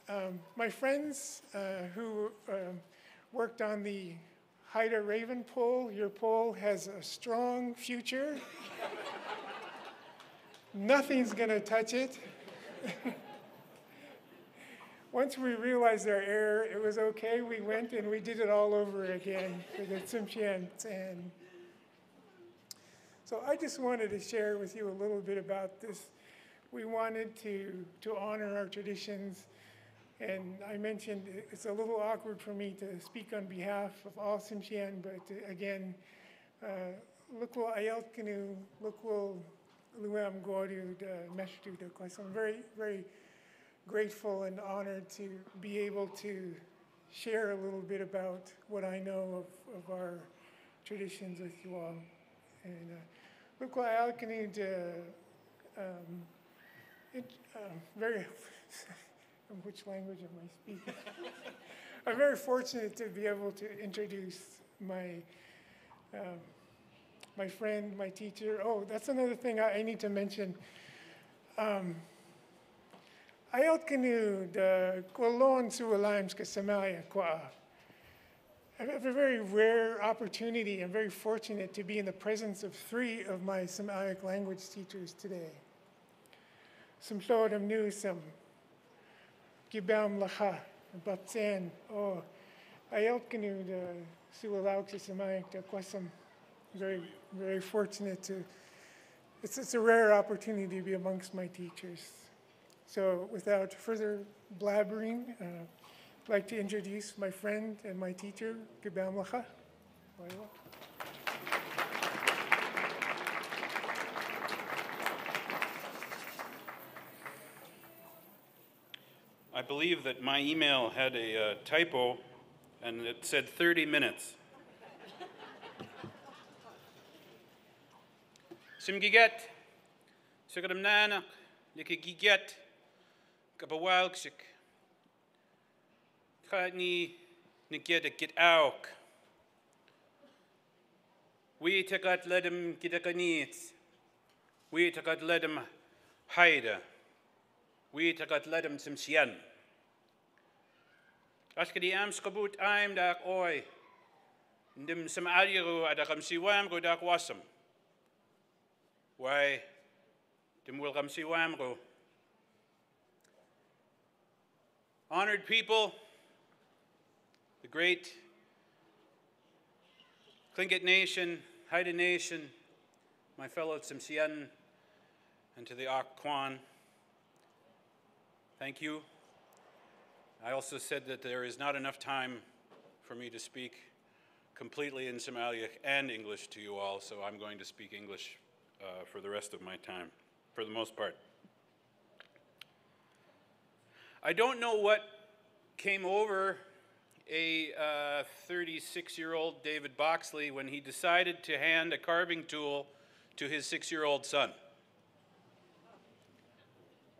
um, my friends uh, who um, worked on the Haida Raven pole, your pole has a strong future. Nothing's going to touch it. Once we realized our error, it was okay. We went and we did it all over again for the Tsimshian. And so I just wanted to share with you a little bit about this. We wanted to, to honor our traditions. And I mentioned it's a little awkward for me to speak on behalf of all Tsimshian, but uh, again, Lukwa Ayelkanu, Lukwa Luam Godu, Meshtu, I'm very, very grateful and honored to be able to share a little bit about what I know of, of our traditions with you all. And uh, Lukwa Ayelkanu, uh, um, uh, very which language am I speaking? I'm very fortunate to be able to introduce my, um, my friend, my teacher. Oh, that's another thing I, I need to mention. Um, Kwa. I have a very rare opportunity. I'm very fortunate to be in the presence of three of my Samaic language teachers today. Knew some gibam lacha, batsen, o ayelkanu the sulalauxis amayik the kwasam. Very, very fortunate to, it's, it's a rare opportunity to be amongst my teachers. So without further blabbering, uh, I'd like to introduce my friend and my teacher, Gibam Lacha. I believe that my email had a uh, typo and it said 30 minutes. Simgiget, Sigadam Nanak, Nikigiget, Gabawalksik, Kani Niget Git Auk. We takat ledem gidakanits. We takat ledem haida. We takat ledem simsian. Askadi am skabut aim dak oi. Ndim sam adiru adakam siwam go dak wasam. Why? Dim will kam siwam go. Honored people, the great Tlingit Nation, Haida Nation, my fellow Tsimshian, and to the Ak Kwan, thank you. I also said that there is not enough time for me to speak completely in Somali and English to you all, so I'm going to speak English uh, for the rest of my time, for the most part. I don't know what came over a 36 uh, David Boxley when he decided to hand a carving tool to his six year old son.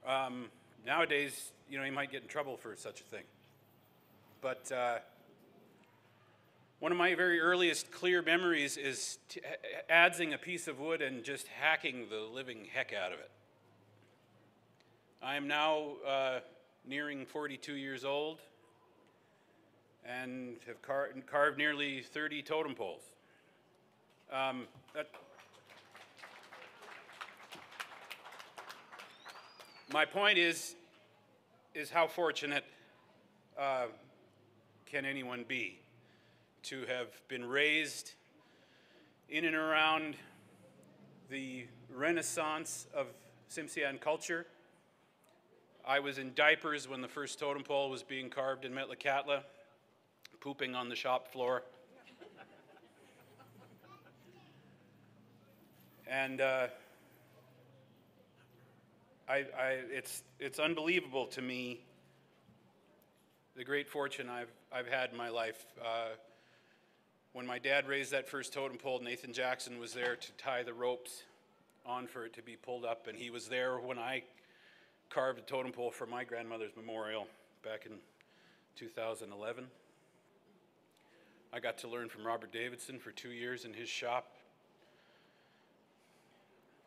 Um, nowadays, you know, he might get in trouble for such a thing. But uh, one of my very earliest clear memories is t- adzing a piece of wood and just hacking the living heck out of it. I am now uh, nearing 42 years old and have car- carved nearly 30 totem poles. Um, that, my point is, is how fortunate uh, can anyone be to have been raised in and around the renaissance of Tsimshian culture I was in diapers when the first totem pole was being carved in Metlakatla, pooping on the shop floor. and uh, I, I, it's, it's unbelievable to me the great fortune I've, I've had in my life. Uh, when my dad raised that first totem pole, Nathan Jackson was there to tie the ropes on for it to be pulled up, and he was there when I carved a totem pole for my grandmother's memorial back in 2011. I got to learn from Robert Davidson for two years in his shop.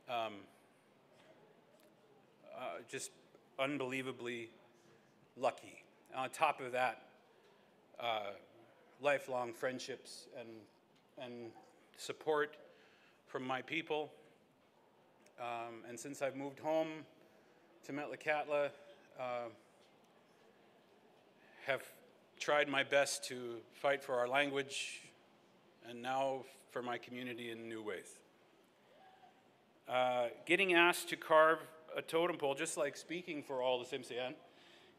Um, just unbelievably lucky. On top of that, uh, lifelong friendships and, and support from my people. Um, and since I've moved home to Metlakatla, uh, have tried my best to fight for our language and now for my community in new ways. Uh, getting asked to carve a totem pole, just like speaking for all the Tsimshian,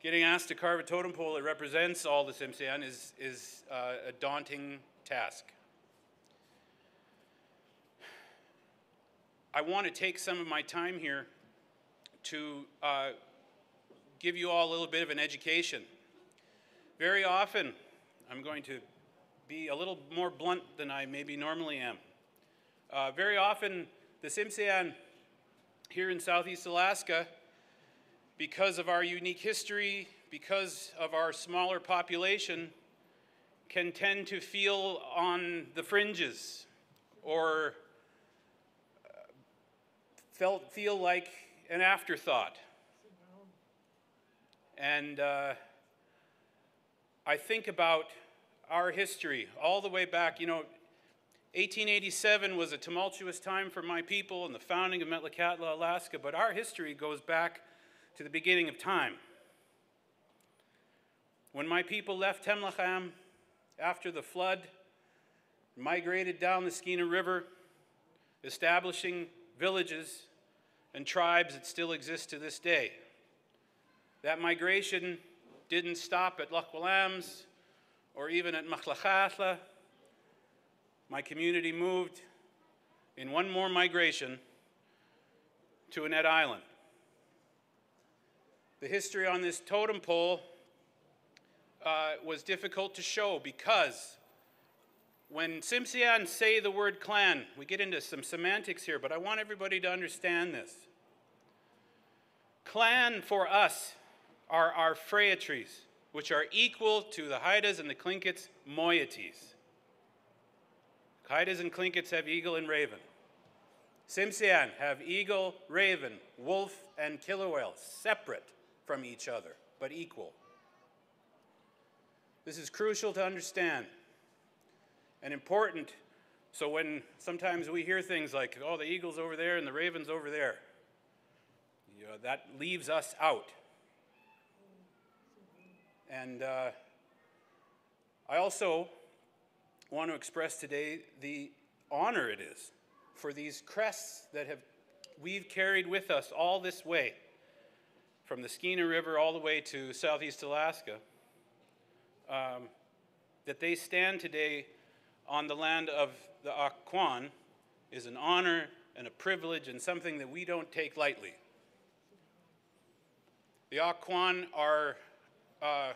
getting asked to carve a totem pole that represents all the Tsimshian is, is uh, a daunting task. I want to take some of my time here to uh, give you all a little bit of an education. Very often, I'm going to be a little more blunt than I maybe normally am. Uh, very often, the Tsimshian here in Southeast Alaska, because of our unique history, because of our smaller population, can tend to feel on the fringes or uh, felt, feel like an afterthought. And uh, I think about our history all the way back, you know, 1887 was a tumultuous time for my people and the founding of Metlakatla, Alaska, but our history goes back to the beginning of time. When my people left Temlacham after the flood, migrated down the Skeena River, establishing villages and tribes that still exist to this day. That migration didn't stop at Lax Kw'alaams or even at Machlachatla. My community moved in one more migration to Annette Island. The history on this totem pole uh, was difficult to show because when Tsimshian say the word clan, we get into some semantics here, but I want everybody to understand this. Clan for us are our phratries, which are equal to the Haidas and the Tlingits moieties. Haidas and Tlingits have eagle and raven. Tsimshian have eagle, raven, wolf, and killer whale, separate from each other, but equal. This is crucial to understand and important. So when sometimes we hear things like, oh, the eagle's over there and the raven's over there, you know, that leaves us out. And uh, I also want to express today the honor it is for these crests that have we've carried with us all this way, from the Skeena River all the way to southeast Alaska, um, that they stand today on the land of the Occoquan is an honor and a privilege and something that we don't take lightly. The Occoquan are uh,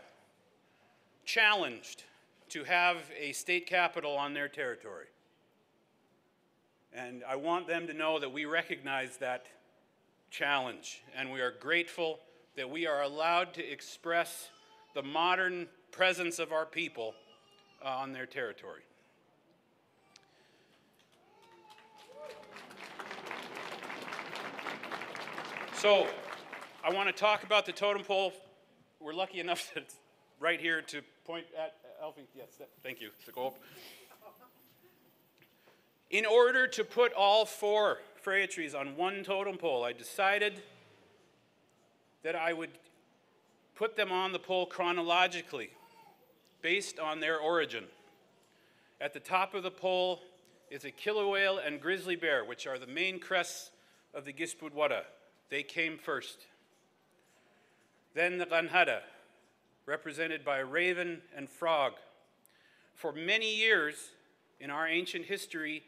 challenged to have a state capital on their territory. And I want them to know that we recognize that challenge and we are grateful that we are allowed to express the modern presence of our people uh, on their territory. So, I want to talk about the totem pole. We're lucky enough that it's right here to point at uh, Alfie. Yes, thank you. In order to put all four phratries on one totem pole, I decided that I would put them on the pole chronologically, based on their origin. At the top of the pole is a killer whale and grizzly bear, which are the main crests of the Gispudwada. They came first. Then the Ganhada, represented by a raven and frog. For many years in our ancient history,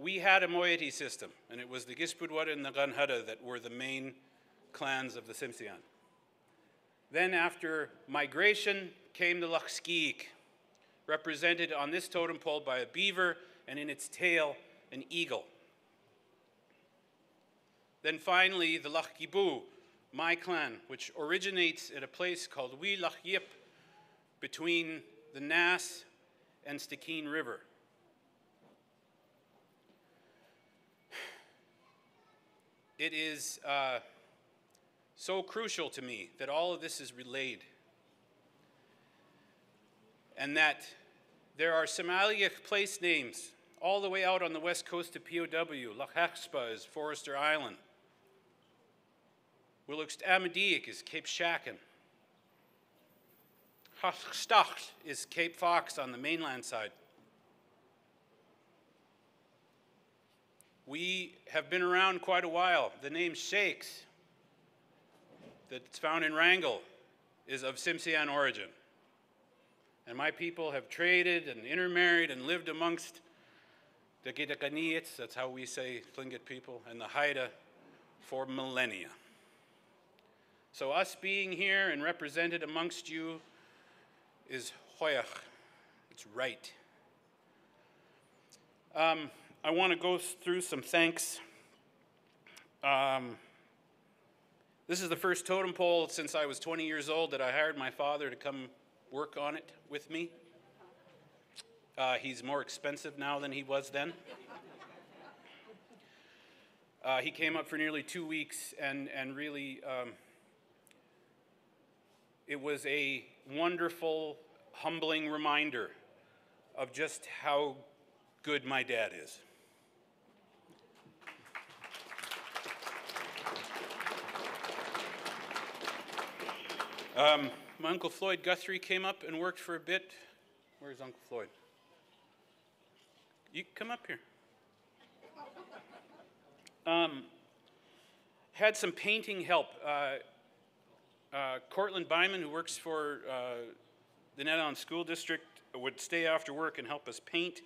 we had a moiety system, and it was the Gispudwada and the Ganhada that were the main clans of the Tsimshian. Then after migration came the Laxsgiik, represented on this totem pole by a beaver and in its tail an eagle. Then finally the Laxgibuu, my clan, which originates at a place called Lach-Yip, between the Nass and Stikine River. It is uh, so crucial to me that all of this is relayed. And that there are Sm'algyax place names all the way out on the west coast of POW. Lachaxpa is Forester Island. Willixt Amadiak is Cape Chacon. Hochstacht is Cape Fox on the mainland side. We have been around quite a while. The name Shakes, that's found in Wrangell, is of Tsimshian origin. And my people have traded and intermarried and lived amongst the Gidakaniits, that's how we say Tlingit people, and the Haida for millennia. So us being here and represented amongst you is hoyach. It's right. Um, I want to go through some thanks. Um, this is the first totem pole since I was 20 years old that I hired my father to come work on it with me. Uh, he's more expensive now than he was then. Uh, he came up for nearly two weeks and, and really, um, it was a wonderful, humbling reminder of just how good my dad is. Um, my Uncle Floyd Guthrie came up and worked for a bit. Where's Uncle Floyd? You come up here. Um, had some painting help. Uh, uh, Cortland Byman, who works for uh, the Annette Island School District, would stay after work and help us paint.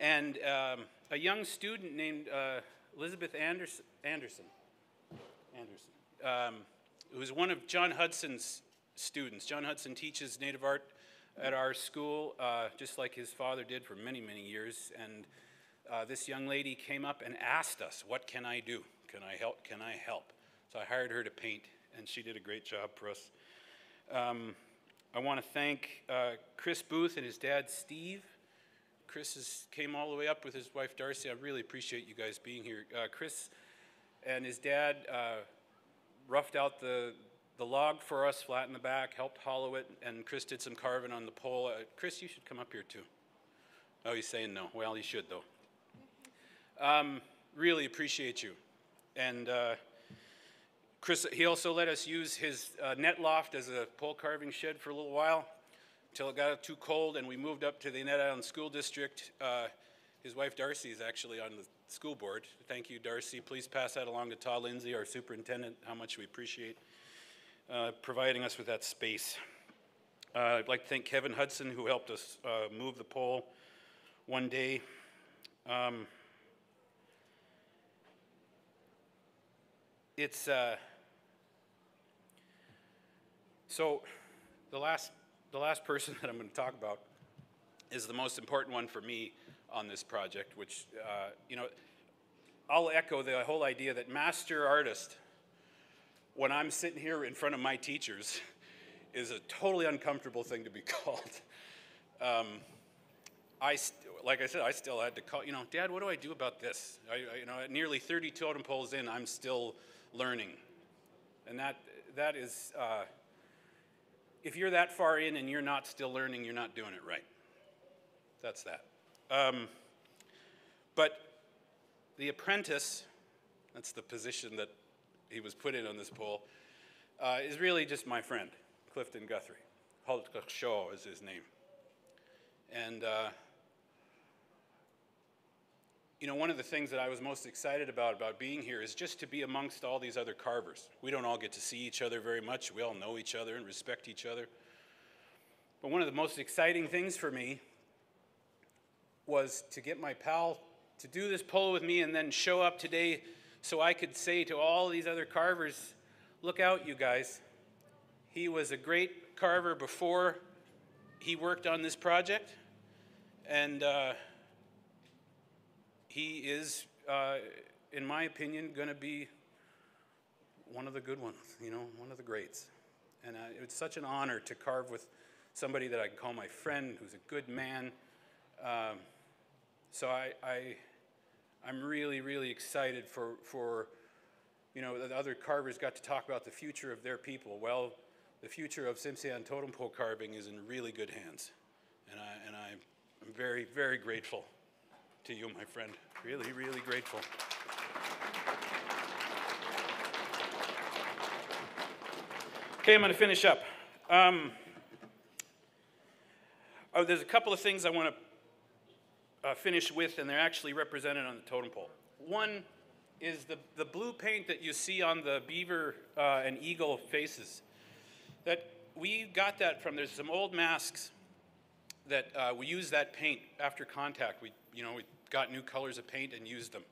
And um, a young student named uh, Elizabeth Anderson, Anderson, Anderson um, one of John Hudson's students. John Hudson teaches native art at our school, uh, just like his father did for many, many years. And uh, this young lady came up and asked us, What can I do? Can I help? Can I help? So I hired her to paint, and she did a great job for us. Um, I want to thank uh, Chris Booth and his dad, Steve. Chris came all the way up with his wife, Darcy. I really appreciate you guys being here. Uh, Chris and his dad uh, roughed out the, the log for us, flat in the back, helped hollow it, and Chris did some carving on the pole. Uh, Chris, you should come up here too. Oh, he's saying no. Well, he should though. Um, really appreciate you. And uh, Chris, he also let us use his uh, net loft as a pole carving shed for a little while until it got too cold, and we moved up to the Annette Island School District. Uh, his wife Darcy is actually on the school board. Thank you, Darcy. Please pass that along to Todd Lindsay, our superintendent, how much we appreciate uh, providing us with that space. Uh, I'd like to thank Kevin Hudson, who helped us uh, move the pole one day. Um, it's uh, so the last the last person that I'm going to talk about is the most important one for me on this project, which uh, you know I'll echo the whole idea that master artist when I'm sitting here in front of my teachers is a totally uncomfortable thing to be called. Um, I, like I said, I still had to call, you know, Dad, what do I do about this? I, I, you know, at nearly 30 totem poles in, I'm still learning. And that, that is, uh, if you're that far in and you're not still learning, you're not doing it right. That's that. Um, but the apprentice, that's the position that he was put in on this pole, uh, is really just my friend, Clifton Guthrie. Shaw is his name. And, uh, you know, one of the things that I was most excited about about being here is just to be amongst all these other carvers. We don't all get to see each other very much. We all know each other and respect each other. But one of the most exciting things for me was to get my pal to do this pole with me and then show up today so I could say to all these other carvers, look out, you guys. He was a great carver before he worked on this project, and uh, he is, uh, in my opinion, going to be one of the good ones, you know, one of the greats. And uh, it's such an honor to carve with somebody that I call my friend, who's a good man. Um, so I, I I'm really, really excited for, for you know, the other carvers got to talk about the future of their people. Well, the future of Tsimshian totem pole carving is in really good hands. And, I, and I'm very, very grateful to you, my friend. Really, really grateful. Okay, I'm going to finish up. Um, oh, there's a couple of things I want to uh, finish with, and they're actually represented on the totem pole. One is the, the blue paint that you see on the beaver uh, and eagle faces. That we got that from, there's some old masks that uh, we use that paint after contact. We, you know, we got new colors of paint and used them.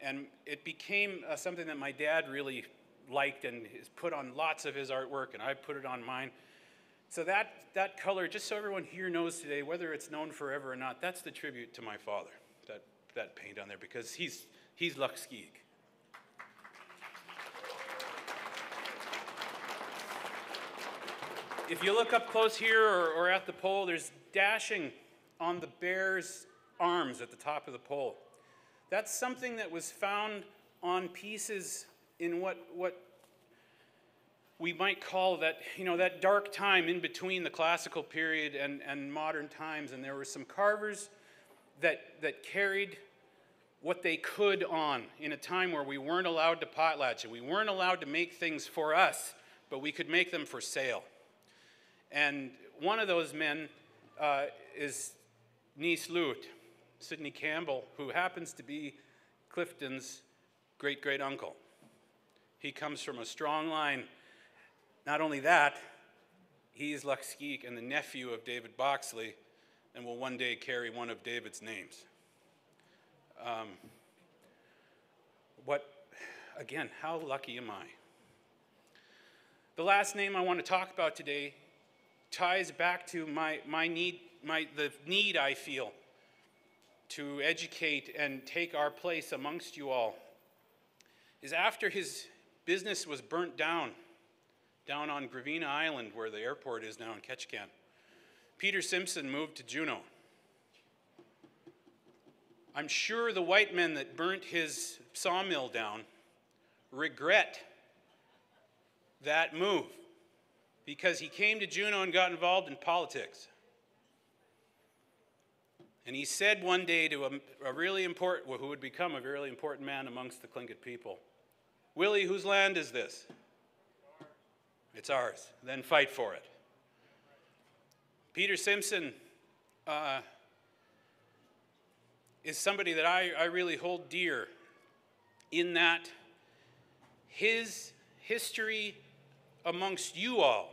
And it became uh, something that my dad really liked and has put on lots of his artwork, and I put it on mine. So that, that color, just so everyone here knows today, whether it's known forever or not, that's the tribute to my father, that, that paint on there, because he's, he's Laxsgiik. If you look up close here or, or at the pole, there's dashing on the bear's arms at the top of the pole. That's something that was found on pieces in what, what we might call that, you know, that dark time in between the classical period and, and modern times. And there were some carvers that, that carried what they could on in a time where we weren't allowed to potlatch and we weren't allowed to make things for us, but we could make them for sale. And one of those men uh, is Niece Lute, Sidney Campbell, who happens to be Clifton's great great uncle. He comes from a strong line. Not only that, he is Laxsgiik and the nephew of David Boxley and will one day carry one of David's names. Um, what, again, how lucky am I? The last name I want to talk about today ties back to my, my need, my, the need I feel to educate and take our place amongst you all is after his business was burnt down, down on Gravina Island where the airport is now in Ketchikan. Peter Simpson moved to Juneau. I'm sure the white men that burnt his sawmill down regret that move because he came to Juneau and got involved in politics. And he said one day to a, a really important, well, who would become a really important man amongst the Tlingit people, Willie, whose land is this? It's ours. Then fight for it. Peter Simpson uh, is somebody that I, I really hold dear in that his history amongst you all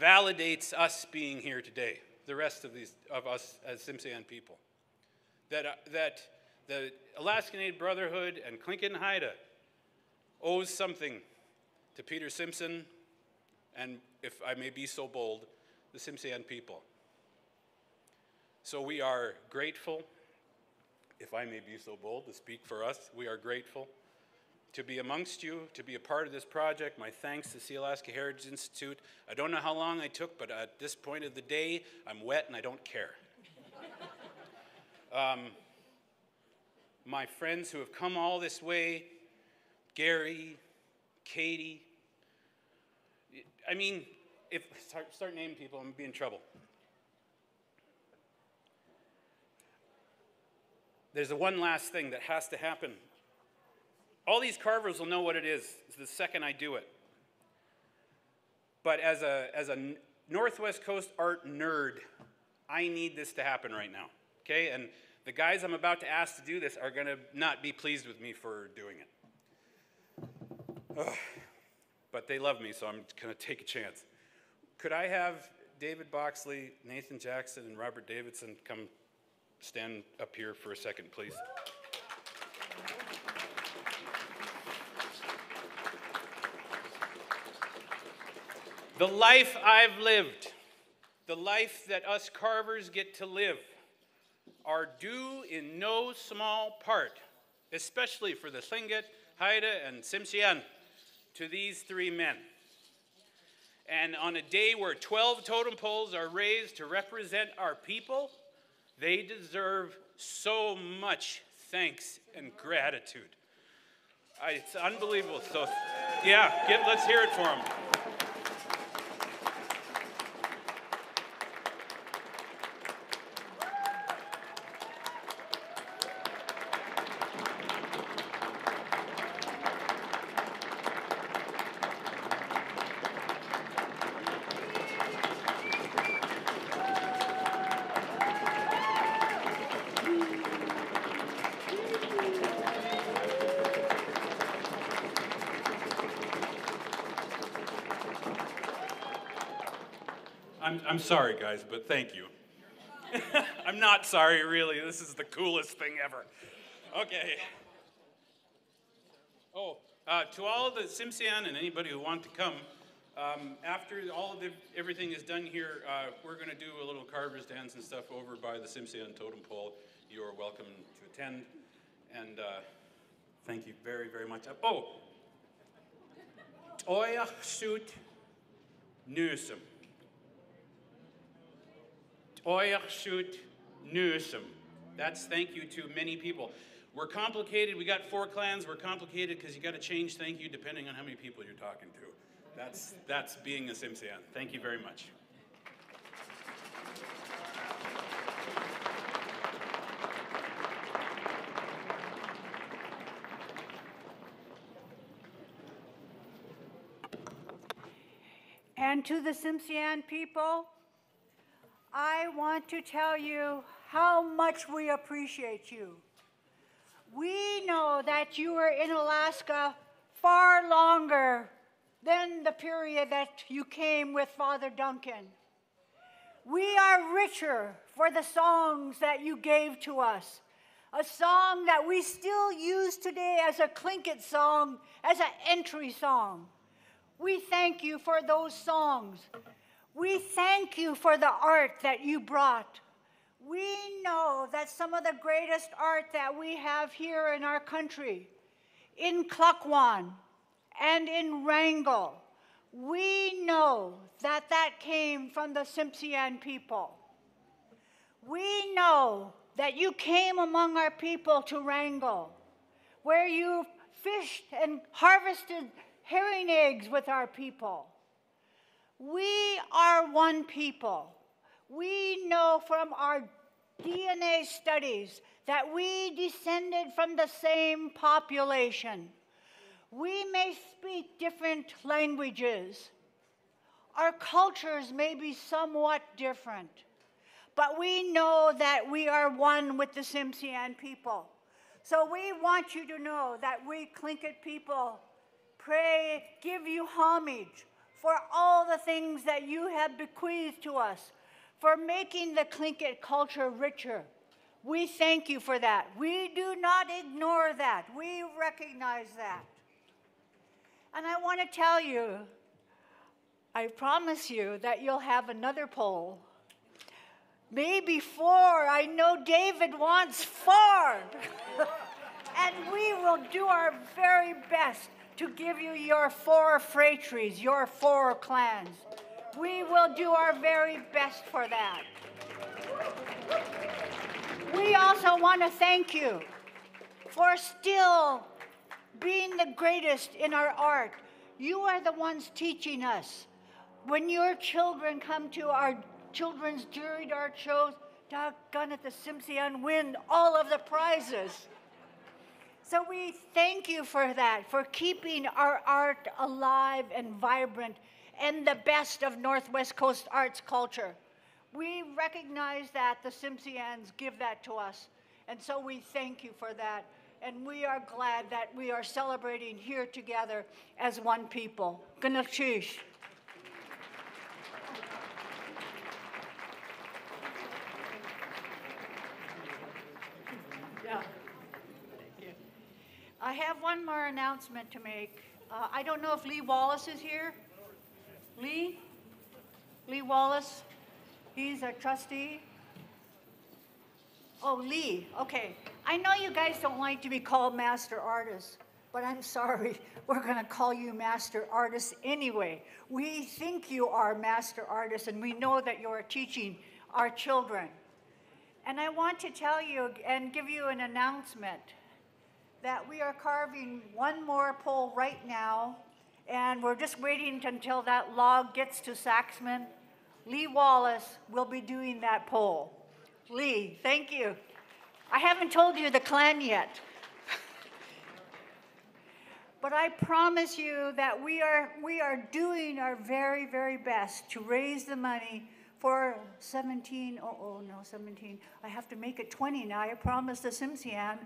validates us being here today the rest of, these, of us as Tsimshian people. That, uh, that the Alaskan Native Brotherhood and Tlingit and Haida owes something to Peter Simpson and, if I may be so bold, the Tsimshian people. So we are grateful, if I may be so bold to speak for us, we are grateful to be amongst you, to be a part of this project. My thanks to Sealaska Heritage Institute. I don't know how long I took, but at this point of the day, I'm wet and I don't care. um, my friends who have come all this way, Gary, Katie. I mean, if start, start naming people, I'm gonna be in trouble. There's a one last thing that has to happen all these carvers will know what it is the second I do it. But as a, as a Northwest Coast art nerd, I need this to happen right now. Okay? And the guys I'm about to ask to do this are going to not be pleased with me for doing it. Ugh. But they love me, so I'm going to take a chance. Could I have David Boxley, Nathan Jackson, and Robert Davidson come stand up here for a second, please? The life I've lived, the life that us carvers get to live, are due in no small part, especially for the Tlingit, Haida, and Tsimshian, to these three men. And on a day where 12 totem poles are raised to represent our people, they deserve so much thanks and gratitude. I, it's unbelievable. So, yeah, get, let's hear it for him. I'm, sorry, guys, but thank you. I'm not sorry, really. This is the coolest thing ever. Okay. Oh, uh, to all the Tsimshian and anybody who want to come, um, after all of the, everything is done here, uh, we're going to do a little carver's dance and stuff over by the Tsimshian totem pole. You are welcome to attend, and uh, thank you very, very much. Oh, Toya Shoot Newsom. Oyachshut Newsom. That's thank you to many people. We're complicated. We got four clans. We're complicated because you got to change thank you depending on how many people you're talking to. That's, that's being a Tsimshian. Thank you very much. And to the Tsimshian people, I want to tell you how much we appreciate you. We know that you were in Alaska far longer than the period that you came with Father Duncan. We are richer for the songs that you gave to us. A song that we still use today as a Tlingit song, as an entry song. We thank you for those songs. We thank you for the art that you brought. We know that some of the greatest art that we have here in our country, in Klukwan and in Wrangell, we know that that came from the Tsimshian people. We know that you came among our people to Wrangell, where you fished and harvested herring eggs with our people. We are one people. We know from our DNA studies that we descended from the same population. We may speak different languages. Our cultures may be somewhat different. But we know that we are one with the Tsimshian people. So we want you to know that we Tlingit people pray, give you homage for all the things that you have bequeathed to us, for making the Tlingit culture richer. We thank you for that. We do not ignore that. We recognize that. And I want to tell you, I promise you that you'll have another pole. Maybe four. I know David wants four. and we will do our very best to give you your four phratries, your four clans. We will do our very best for that. We also want to thank you for still being the greatest in our art. You are the ones teaching us. When your children come to our children's juried art shows, doggone it, the Tsimshian win all of the prizes. So we thank you for that, for keeping our art alive and vibrant and the best of Northwest Coast arts culture. We recognize that the Tsimshians give that to us, and so we thank you for that. And we are glad that we are celebrating here together as one people. Gunalchéesh. Yeah. I have one more announcement to make. Uh, I don't know if Lee Wallace is here. Lee? Lee Wallace? He's a trustee. Oh, Lee. Okay. I know you guys don't like to be called master artists, but I'm sorry. We're going to call you master artists anyway. We think you are master artists, and we know that you're teaching our children. And I want to tell you and give you an announcement that we are carving one more pole right now, and we're just waiting until that log gets to Saxman. Lee Wallace will be doing that pole. Lee, thank you. I haven't told you the clan yet. But I promise you that we are, we are doing our very, very best to raise the money for 17, oh, oh no, 17. I have to make it 20 now. I promised the Tsimshian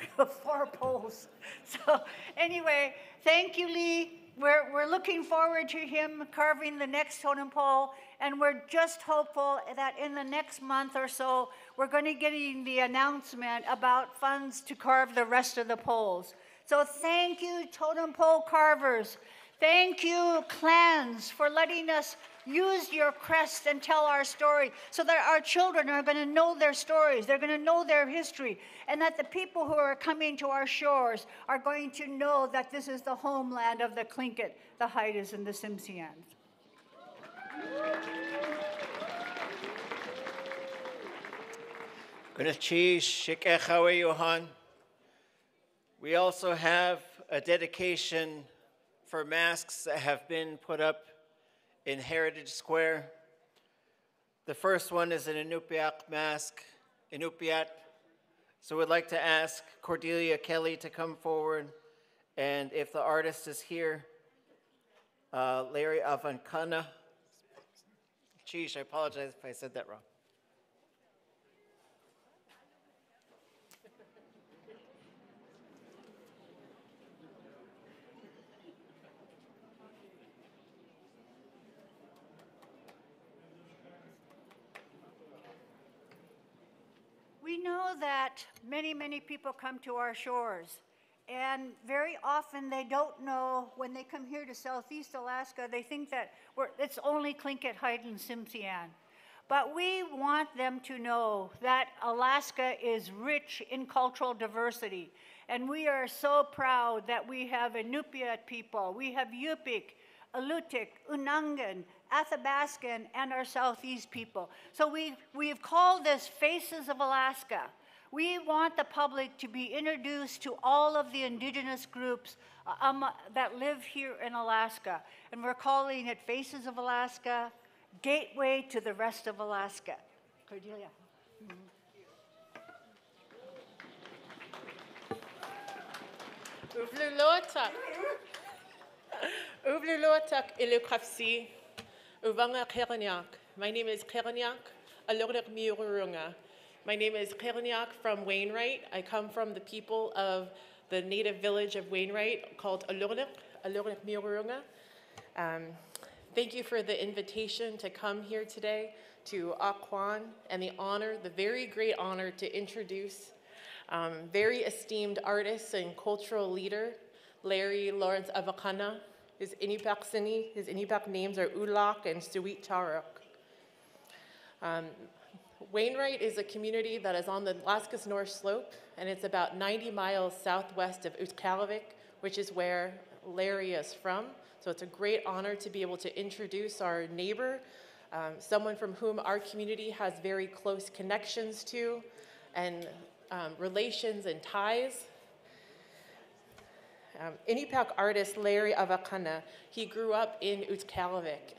four poles. So anyway, thank you, Lee. We're, we're looking forward to him carving the next totem pole, and we're just hopeful that in the next month or so, we're going to get the announcement about funds to carve the rest of the poles. So thank you, totem pole carvers. Thank you, clans, for letting us use your crest and tell our story so that our children are going to know their stories, they're going to know their history, and that the people who are coming to our shores are going to know that this is the homeland of the Tlingit, the Haidas, and the Tsimshians. We also have a dedication for masks that have been put up in Heritage Square. The first one is an Inupiaq mask, Inupiat. So we'd like to ask Cordelia Kelly to come forward. And if the artist is here, uh, Larry Ahvakana. Geez, I apologize if I said that wrong. Know that many, many people come to our shores, and very often they don't know when they come here to Southeast Alaska, they think that it's only Tlingit, Haida, and. But we want them to know that Alaska is rich in cultural diversity. And we are so proud that we have Inupiat people, we have Yupik, Alutiiq, Unangan, Athabaskan, and our Southeast people. So we, we've called this Faces of Alaska. We want the public to be introduced to all of the indigenous groups uh, um, that live here in Alaska. And we're calling it Faces of Alaska, Gateway to the Rest of Alaska. Cordelia. Mm -hmm. Uvanga Keranyak. My name is Keranyak Alorek Miururunga. My name is Keranyak from Wainwright. I come from the people of the native village of Wainwright called Alorek, Alorek Miururunga. Um, thank you for the invitation to come here today to Akwan and the honor, the very great honor to introduce um, very esteemed artist and cultural leader, Larry Lawrence Ahvakana, his Inupiaq Sini, his Inupiaq names are Ulak and Suit Charuk. Um, Wainwright is a community that is on the Alaska's North Slope, and it's about 90 miles southwest of Utqiagvik, which is where Larry is from. So it's a great honor to be able to introduce our neighbor, um, someone from whom our community has very close connections to and um, relations and ties. Um, Inupiaq artist Larry Ahvakana, he grew up in Utqiagvik,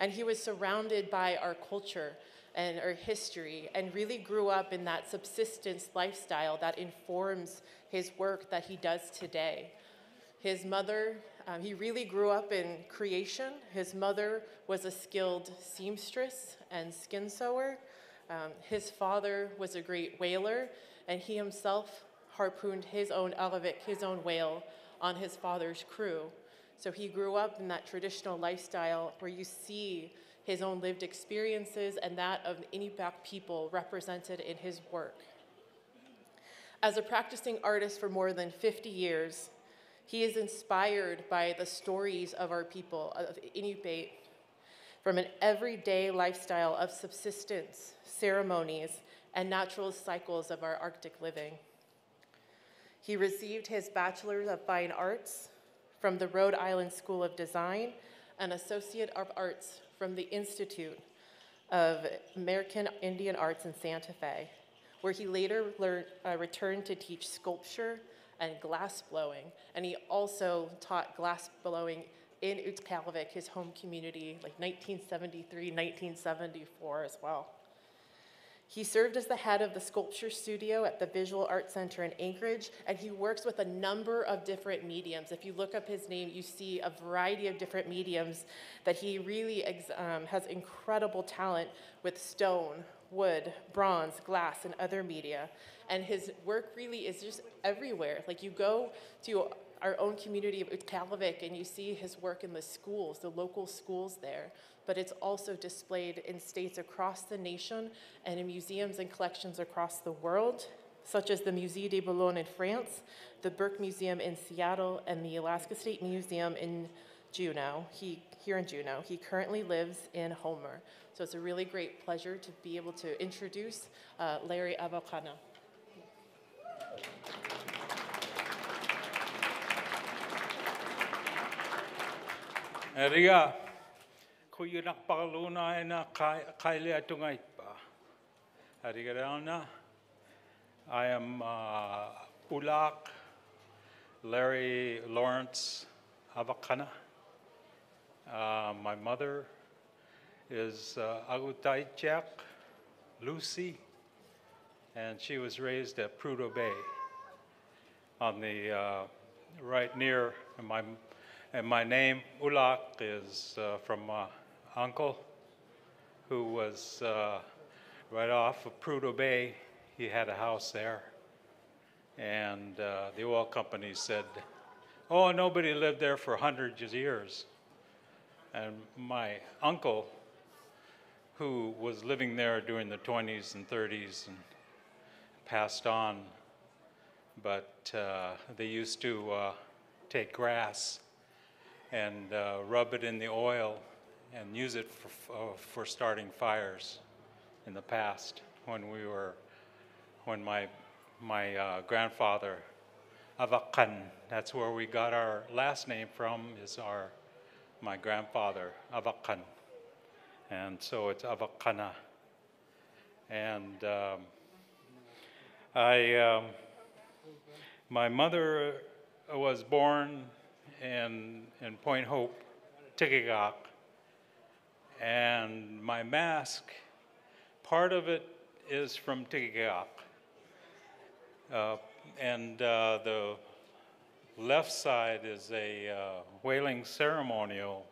and he was surrounded by our culture and our history, and really grew up in that subsistence lifestyle that informs his work that he does today. His mother, um, he really grew up in creation. His mother was a skilled seamstress and skin sewer. Um, his father was a great whaler, and he himself harpooned his own Alavik, his own whale, on his father's crew. So he grew up in that traditional lifestyle where you see his own lived experiences and that of Inupiaq people represented in his work. As a practicing artist for more than 50 years, he is inspired by the stories of our people, of Inupiat, from an everyday lifestyle of subsistence, ceremonies, and natural cycles of our Arctic living. He received his Bachelor of Fine Arts from the Rhode Island School of Design and Associate of Arts from the Institute of American Indian Arts in Santa Fe, where he later learned, uh, returned to teach sculpture and glass blowing. And he also taught glass blowing in Utqiagvik, his home community, like 1973, 1974 as well. He served as the head of the sculpture studio at the Visual Arts Center in Anchorage, and he works with a number of different mediums. If you look up his name, you see a variety of different mediums that he really um, has incredible talent with stone, wood, bronze, glass, and other media. And his work really is just everywhere. Like you go to our own community of Utqiagvik and you see his work in the schools, the local schools there but it's also displayed in states across the nation and in museums and collections across the world, such as the Musée de Boulogne in France, the Burke Museum in Seattle, and the Alaska State Museum in Juneau, he, here in Juneau. He currently lives in Homer. So it's a really great pleasure to be able to introduce uh, Larry Ahvakana. Ria, ko i nak pakaluna na kai lea tungai pa. Arigarana, I am uh, Ulak Larry Lawrence Ahvakana. Uh, my mother is uh, Agutaichak Lucy, and she was raised at Prudhoe Bay on the uh, right near and my and my name Ulak is uh, from my uncle who was uh, right off of Prudhoe Bay. He had a house there, and uh, the oil company said, "Oh, nobody lived there for hundreds of years." And my uncle, who was living there during the 20s and 30s and passed on, but uh, they used to uh, take grass and uh, rub it in the oil and use it for, uh, for starting fires in the past when we were, when my, my uh, grandfather, Avakan, that's where we got our last name from, is our, my grandfather, Avakan. And so it's Ahvakana. And um, I, um, my mother was born in, in Point Hope, Tikigak. And my mask, part of it is from Tikigak. Uh, and uh, the left side is a uh, whaling ceremonial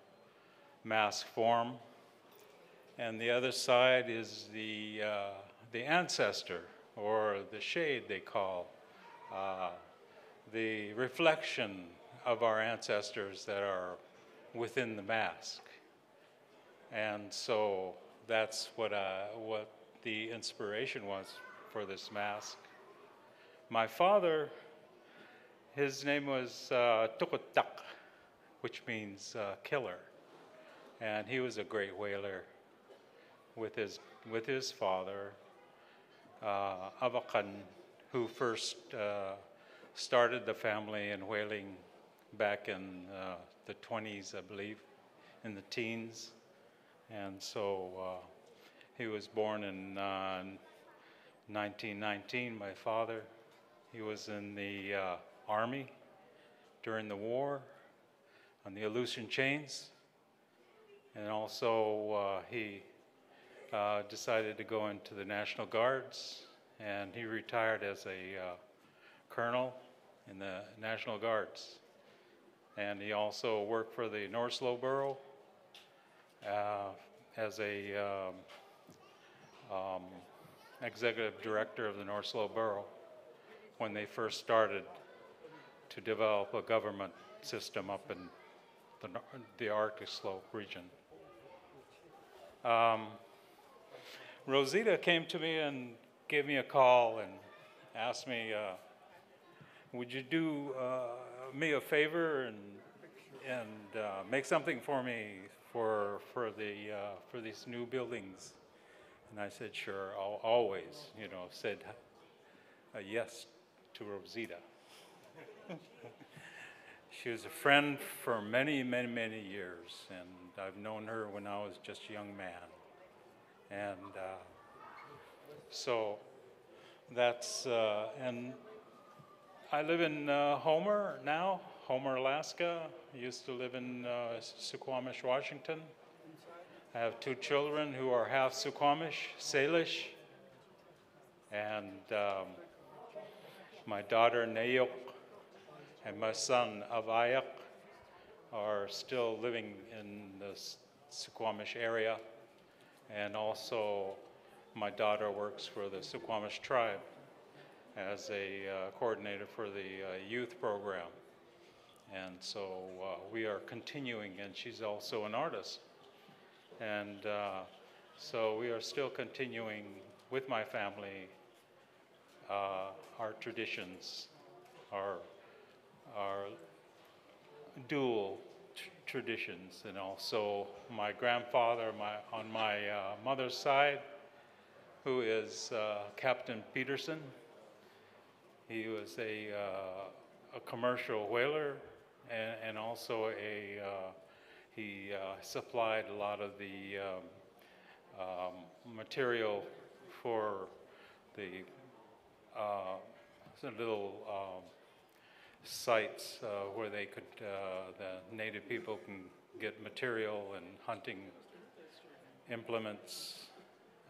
mask form, and the other side is the, uh, the ancestor, or the shade they call, uh, the reflection of our ancestors that are within the mask. And so that's what, uh, what the inspiration was for this mask. My father, his name was uh, Tukutak, which means uh, killer. And he was a great whaler with his, with his father, uh, Avakan, who first uh, started the family in whaling back in uh, the 20s, I believe, in the teens. And so uh, he was born in 1919, uh, my father. He was in the uh, Army during the war on the Aleutian Chains. And also, uh, he uh, decided to go into the National Guards, and he retired as a colonel in the National Guards and he also worked for the North Slope Borough uh, as a um, um, executive director of the North Slope Borough when they first started to develop a government system up in the, the Arctic Slope region. Um, Rosita came to me and gave me a call and asked me, uh, would you do uh, me a favor and and uh, make something for me for for the uh, for these new buildings. And I said, sure, I'll always, you know, said a yes to Rosita. she was a friend for many, many, many years, and I've known her when I was just a young man. And uh, so that's, uh, and I live in uh, Homer now, Homer, Alaska. I used to live in uh, Suquamish, Washington. I have two children who are half Suquamish, Salish, and um, my daughter Nayuk and my son Avayak are still living in the Suquamish area. And also, my daughter works for the Suquamish tribe as a uh, coordinator for the uh, youth program. And so uh, we are continuing, and she's also an artist. And uh, so we are still continuing with my family uh, our traditions, our, our dual tr- traditions. And also my grandfather my, on my uh, mother's side, who is uh, Captain Peterson. He was a, uh, a commercial whaler and, and also a, uh, he uh, supplied a lot of the um, um, material for the uh, little um, sites where they could, the native people can get material and hunting implements.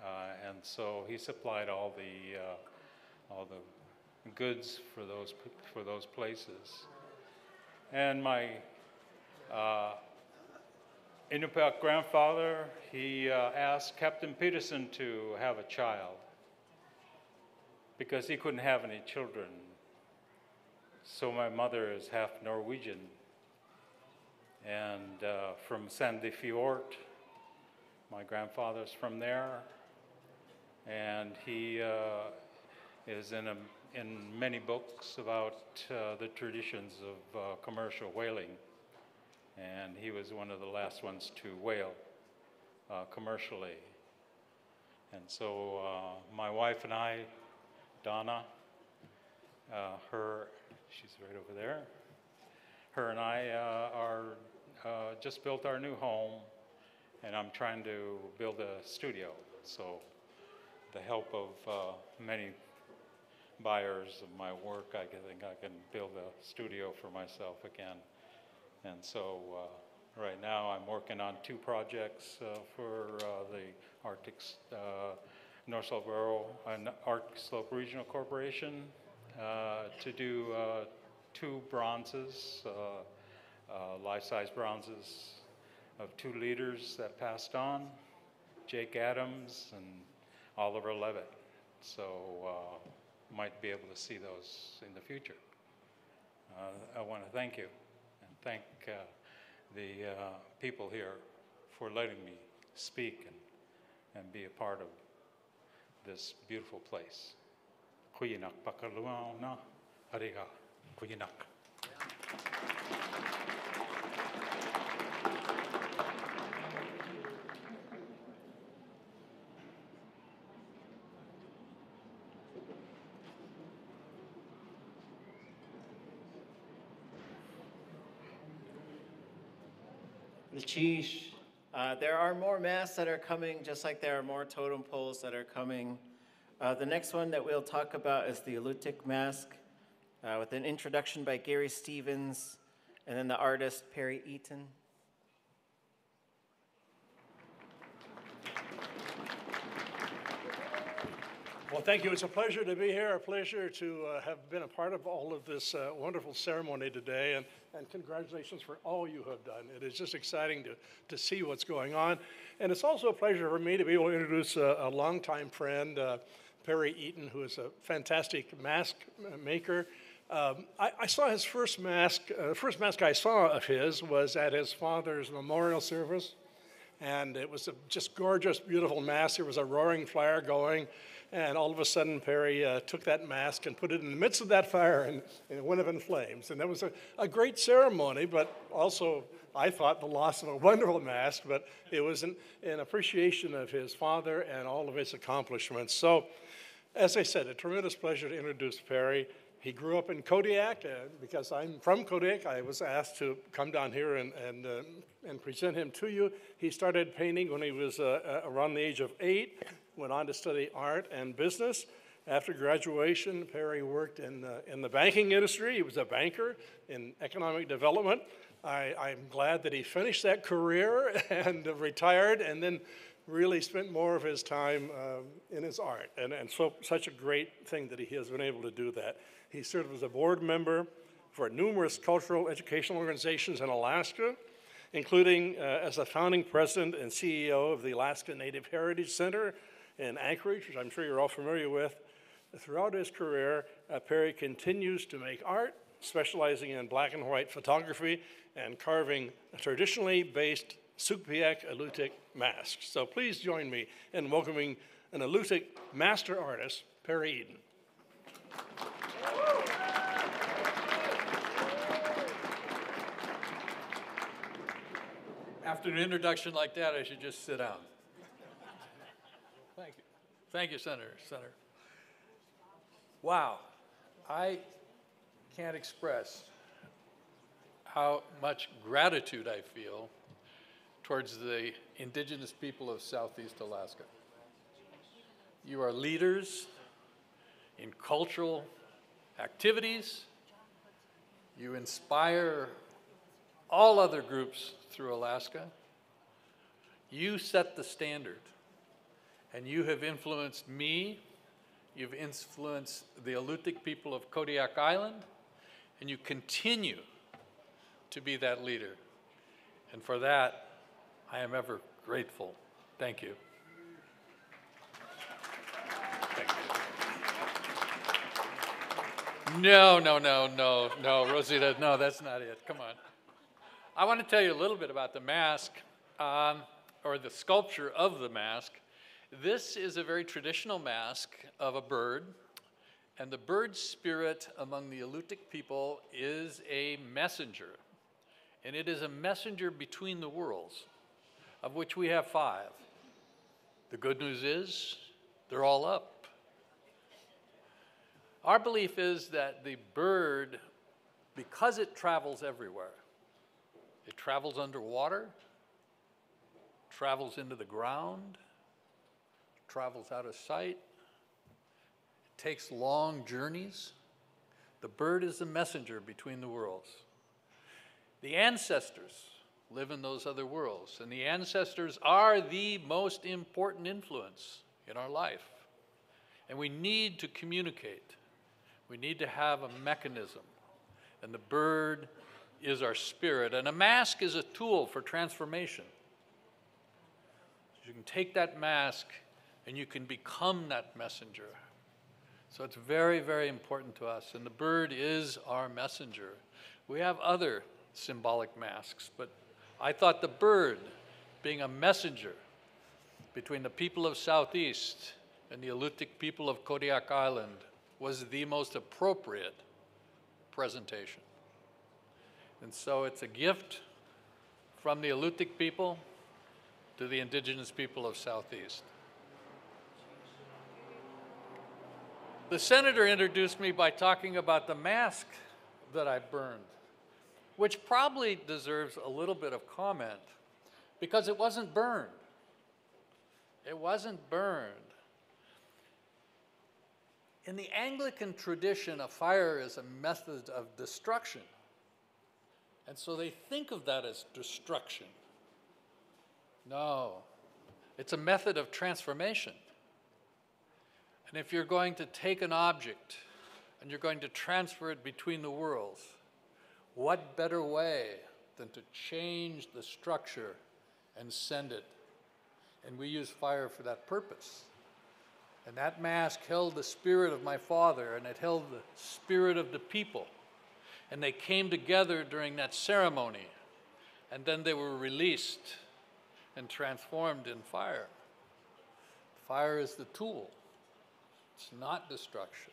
Uh, and so he supplied all the, uh, all the goods for those, for those places. And my uh, Inupiaq grandfather, he uh, asked Captain Peterson to have a child because he couldn't have any children. So my mother is half Norwegian and uh, from Sandefjord. My grandfather's from there, and he uh, is in, a, in many books about uh, the traditions of uh, commercial whaling. And he was one of the last ones to whale uh, commercially. And so uh, my wife and I, Donna, uh, her, she's right over there. Her and I uh, are just built our new home, and I'm trying to build a studio. So, the help of many buyers of my work, I think I can build a studio for myself again. And so, uh, right now, I'm working on two projects uh, for uh, the Arctic uh, North Slope Rural, uh, Arctic Slope Regional Corporation uh, to do uh, two bronzes, life-size bronzes of two leaders that passed on, Jake Adams and Oliver Levitt. So might be able to see those in the future. Uh, I want to thank you and thank uh, the uh, people here for letting me speak and, and be a part of this beautiful place. Kuyinak ariga, kuyinak. Lachish. Uh, there are more masks that are coming, just like there are more totem poles that are coming. Uh, the next one that we'll talk about is the Alutiiq mask, uh, with an introduction by Gary Stevens, and then the artist Perry Eaton. Well, thank you. It's a pleasure to be here, a pleasure to uh, have been a part of all of this uh, wonderful ceremony today, and, and congratulations for all you have done. It is just exciting to, to see what's going on. And it's also a pleasure for me to be able to introduce a, a longtime friend, uh, Perry Eaton, who is a fantastic mask maker. Um, I, I saw his first mask, uh, the first mask I saw of his was at his father's memorial service and it was a just gorgeous, beautiful mask. There was a roaring fire going, and all of a sudden Perry uh, took that mask and put it in the midst of that fire, and, and it went up in flames. And that was a, a great ceremony, but also I thought the loss of a wonderful mask, but it was an, an appreciation of his father and all of his accomplishments. So, as I said, a tremendous pleasure to introduce Perry. He grew up in Kodiak. Uh, because I'm from Kodiak, I was asked to come down here and, and, uh, and present him to you. He started painting when he was uh, uh, around the age of eight, went on to study art and business, After graduation, Perry worked in, uh, in the banking industry. He was a banker in economic development. I, I'm glad that he finished that career and retired and then really spent more of his time um, in his art. And, and so, such a great thing that he has been able to do that. He served as a board member for numerous cultural educational organizations in Alaska, including uh, as the founding president and CEO of the Alaska Native Heritage Center in Anchorage, which I'm sure you're all familiar with. Throughout his career, uh, Perry continues to make art, specializing in black and white photography and carving traditionally based Sugpiaq Alutiiq masks. So please join me in welcoming an Alutiiq master artist, Perry Eaton. After an introduction like that, I should just sit down. Thank you. Thank you, Senator. Senator. Wow. I can't express how much gratitude I feel towards the indigenous people of Southeast Alaska. You are leaders in cultural activities. You inspire all other groups through Alaska. You set the standard, and you have influenced me. You've influenced the Alutiiq people of Kodiak Island, and you continue to be that leader. And for that, I am ever grateful. Thank you. Thank you. No, no, no, no, no, Rosita, no, that's not it. Come on. I want to tell you a little bit about the mask, um, or the sculpture of the mask. This is a very traditional mask of a bird, and the bird spirit among the Alutiiq people is a messenger. And it is a messenger between the worlds, of which we have five. The good news is they're all up. Our belief is that the bird, because it travels everywhere, it travels underwater, travels into the ground, travels out of sight, it takes long journeys. The bird is the messenger between the worlds. The ancestors live in those other worlds, and the ancestors are the most important influence in our life. And we need to communicate. We need to have a mechanism. And the bird is our spirit. And a mask is a tool for transformation. You can take that mask and you can become that messenger. So it's very, very important to us. And the bird is our messenger. We have other symbolic masks, but I thought the bird, being a messenger between the people of Southeast and the Alutiiq people of Kodiak Island, was the most appropriate presentation. And so it's a gift from the Alutiiq people to the indigenous people of Southeast. The senator introduced me by talking about the mask that I burned, which probably deserves a little bit of comment because it wasn't burned. It wasn't burned. In the Anglican tradition, a fire is a method of destruction. And so they think of that as destruction. No, it's a method of transformation. And if you're going to take an object and you're going to transfer it between the worlds, what better way than to change the structure and send it? And we use fire for that purpose. And that mask held the spirit of my father, and it held the spirit of the people and they came together during that ceremony, and then they were released and transformed in fire. Fire is the tool, it's not destruction.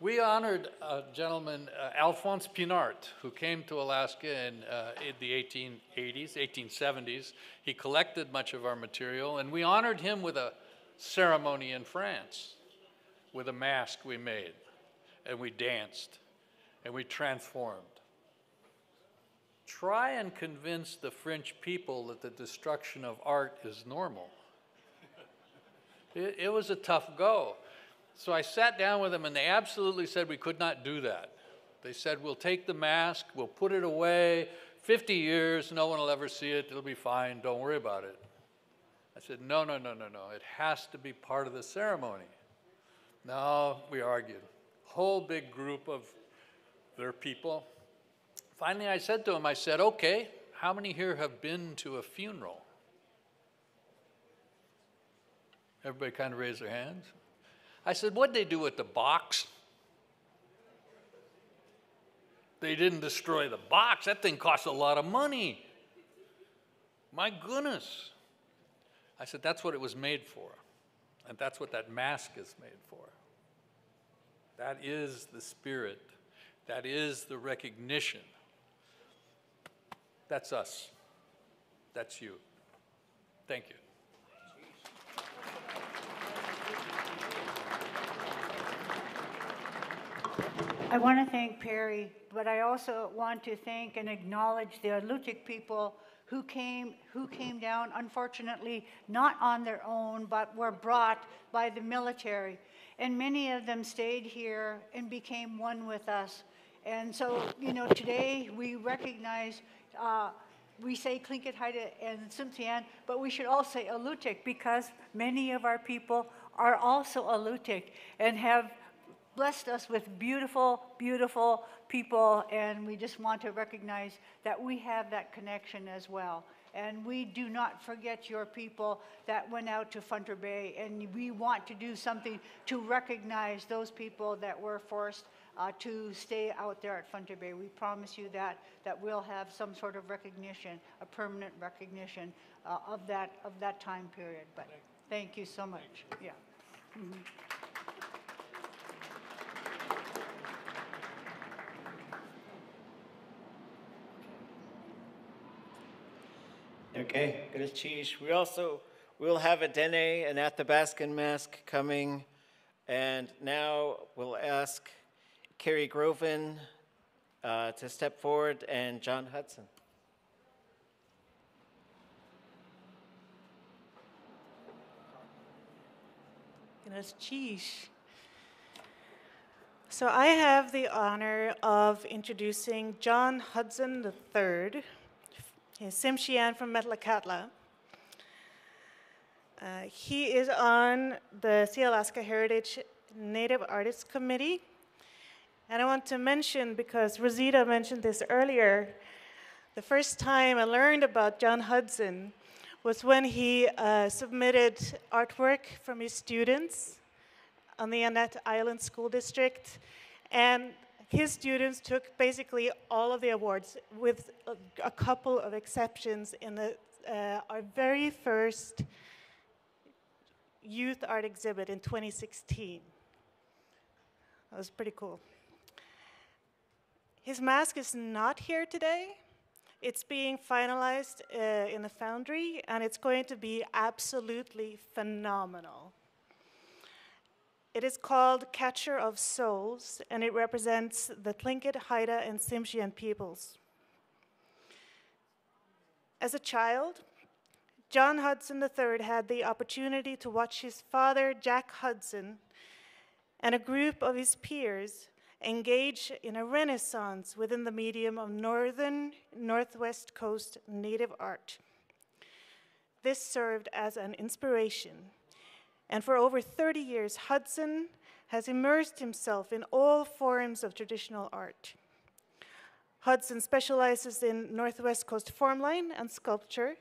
We honored a gentleman, uh, Alphonse Pinart, who came to Alaska in, uh, in the 1880s, 1870s. He collected much of our material, and we honored him with a ceremony in France with a mask we made, and we danced and we transformed. Try and convince the French people that the destruction of art is normal. It, it was a tough go. So I sat down with them and they absolutely said we could not do that. They said, we'll take the mask, we'll put it away, 50 years, no one will ever see it, it'll be fine, don't worry about it. I said, no, no, no, no, no, it has to be part of the ceremony. Now we argued. Whole big group of their people. Finally, I said to them, I said, okay, how many here have been to a funeral? Everybody kind of raised their hands. I said, what'd they do with the box? They didn't destroy the box. That thing cost a lot of money. My goodness. I said, that's what it was made for. And that's what that mask is made for. That is the spirit. That is the recognition. That's us. That's you. Thank you. I want to thank Perry, but I also want to thank and acknowledge the Alutiiq people who came, who came down, unfortunately, not on their own, but were brought by the military. And many of them stayed here and became one with us. And so, you know, today we recognize, uh, we say Tlingit Haida and Tsimshian, but we should all say Alutiiq because many of our people are also Alutiiq and have blessed us with beautiful, beautiful people, and we just want to recognize that we have that connection as well. And we do not forget your people that went out to Funter Bay, and we want to do something to recognize those people that were forced uh, to stay out there at Funter Bay. We promise you that, that we'll have some sort of recognition, a permanent recognition uh, of, that, of that time period. But thank you so much. Yeah. Mhm. Okay, cheese. We also will have a Dene, an Athabascan mask coming. And now we'll ask Carrie Groven uh, to step forward and John Hudson. So I have the honor of introducing John Hudson III, He's Tsimshian from Metlakatla. Uh, he is on the Sealaska Heritage Native Artists Committee. And I want to mention, because Rosita mentioned this earlier, the first time I learned about John Hudson was when he uh, submitted artwork from his students on the Annette Island School District. And his students took basically all of the awards with a, a couple of exceptions in the, uh, our very first youth art exhibit in 2016. That was pretty cool. His mask is not here today. It's being finalized uh, in the foundry, and it's going to be absolutely phenomenal. It is called Catcher of Souls, and it represents the Tlingit, Haida, and Tsimshian peoples. As a child, John Hudson III had the opportunity to watch his father, Jack Hudson, and a group of his peers engage in a renaissance within the medium of northern, northwest coast native art. This served as an inspiration and for over 30 years, Hudson has immersed himself in all forms of traditional art. Hudson specializes in Northwest Coast formline and sculpture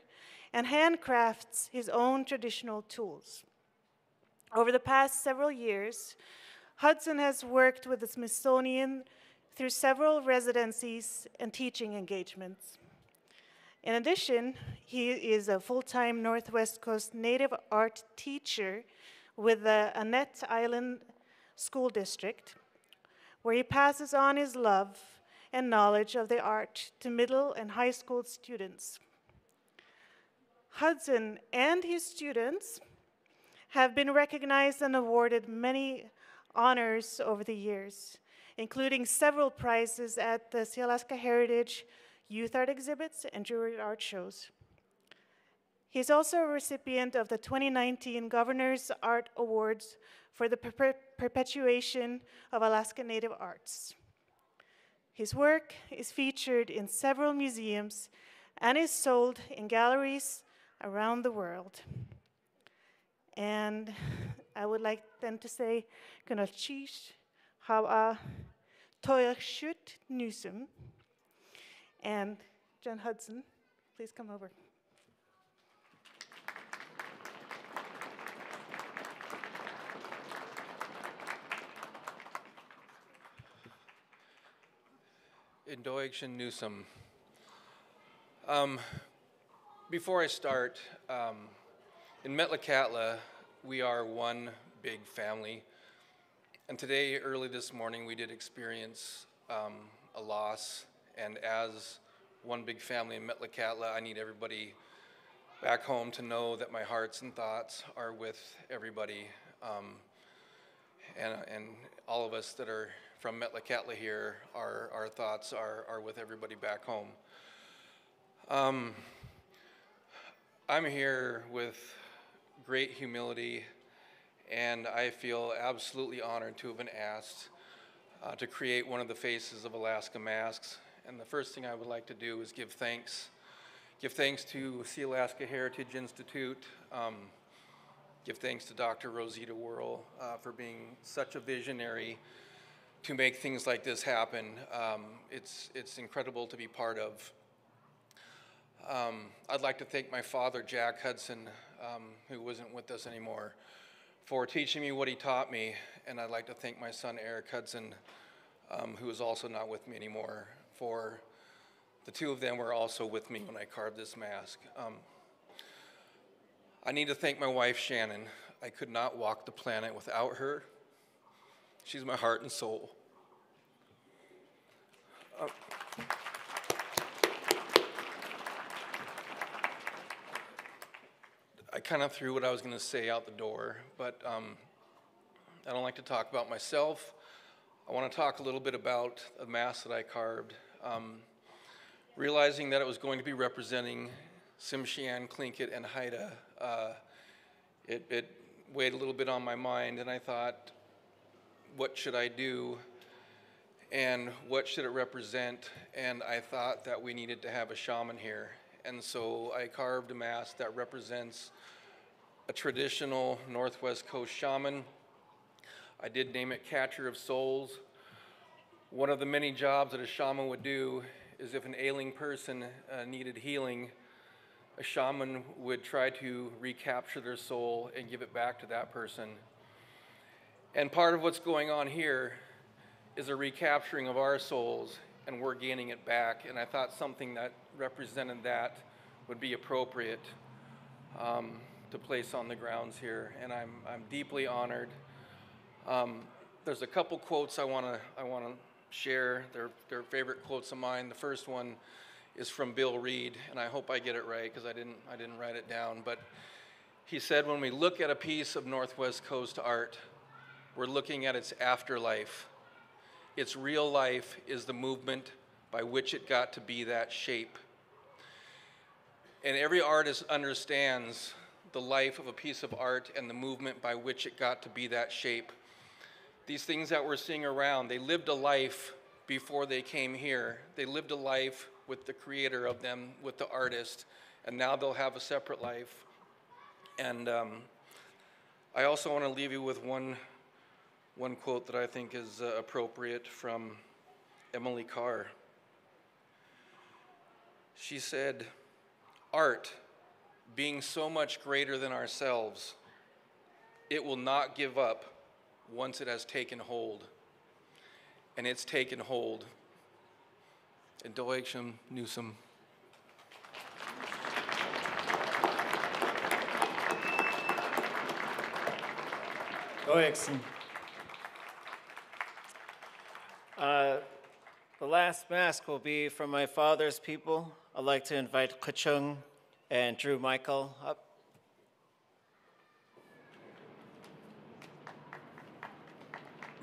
and handcrafts his own traditional tools. Over the past several years, Hudson has worked with the Smithsonian through several residencies and teaching engagements. In addition, he is a full-time Northwest Coast Native art teacher with the Annette Island School District, where he passes on his love and knowledge of the art to middle and high school students. Hudson and his students have been recognized and awarded many honors over the years, including several prizes at the Sealaska Heritage Youth Art Exhibits and Jewelry Art Shows. He is also a recipient of the 2019 Governor's Art Awards for the perpe- perpetuation of Alaska Native arts. His work is featured in several museums and is sold in galleries around the world. And I would like then to say, Gunalchéesh, Hawa, Toyakshut Newsom, and Jen Hudson, please come over. Indoikshin Newsom. Um, before I start, um, in Metlakatla, we are one big family. And today, early this morning, we did experience um, a loss. And as one big family in Metlakatla, I need everybody back home to know that my hearts and thoughts are with everybody. Um, and, and all of us that are from Metlakatla here, our, our thoughts are, are with everybody back home. Um, I'm here with great humility, and I feel absolutely honored to have been asked uh, to create one of the faces of Alaska Masks. And the first thing I would like to do is give thanks. Give thanks to Sealaska Heritage Institute. Um, give thanks to Dr. Rosita Worl uh, for being such a visionary to make things like this happen. Um, it's, it's incredible to be part of. Um, I'd like to thank my father, Jack Hudson, um, who wasn't with us anymore, for teaching me what he taught me. And I'd like to thank my son, Eric Hudson, um, who is also not with me anymore, for the two of them were also with me when I carved this mask. Um, I need to thank my wife, Shannon. I could not walk the planet without her. She's my heart and soul. Uh, I kind of threw what I was going to say out the door, but um, I don't like to talk about myself. I want to talk a little bit about a mask that I carved. Um, realizing that it was going to be representing Tsimshian, Tlingit, and Haida, uh, it, it weighed a little bit on my mind, and I thought, what should I do? And what should it represent? And I thought that we needed to have a shaman here. And so I carved a mask that represents a traditional Northwest Coast shaman. I did name it Catcher of Souls. One of the many jobs that a shaman would do is if an ailing person uh, needed healing, a shaman would try to recapture their soul and give it back to that person. And part of what's going on here is a recapturing of our souls and we're gaining it back. And I thought something that represented that would be appropriate um, to place on the grounds here. And I'm, I'm deeply honored. Um, there's a couple quotes I want to I want to share. They're, they're favorite quotes of mine. The first one is from Bill Reid, and I hope I get it right because I didn't I didn't write it down. But he said, when we look at a piece of Northwest Coast art, we're looking at its afterlife. Its real life is the movement by which it got to be that shape. And every artist understands the life of a piece of art and the movement by which it got to be that shape. These things that we're seeing around, they lived a life before they came here. They lived a life with the creator of them, with the artist, and now they'll have a separate life. And um, I also want to leave you with one, one quote that I think is uh, appropriate from Emily Carr. She said, Art, being so much greater than ourselves, it will not give up once it has taken hold. And it's taken hold. And Doegsham Newsom. Uh, the last mask will be from my father's people. I'd like to invite Kachung and Drew Michael up.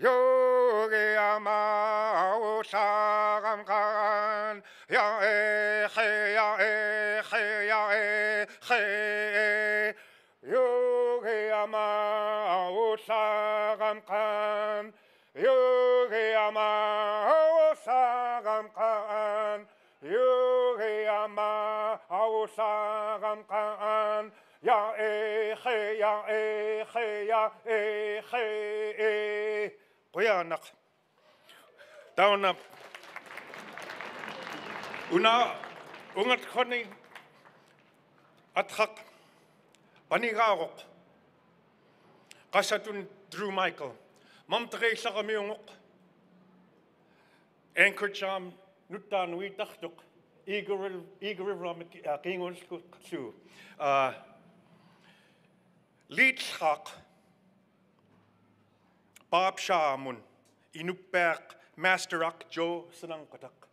요게야마오 사감간 요게야마오 사감간 야에헤 야에헤 야에헤 요게야마오 사감간 요게야마오 사감간 요게야마오 사감간 야에헤 야에헤 야에헤 고 уяанақ тауна уна унгат хони атхак. Панигаароқ қасатун дрю майкл мамтэриллерамиунгоқ анкорчам нуттаан уитартоқ игорил игорилрам қингуллу қаллуу а литлхақ Bob Shamun inupek masterak Joe sanangkatak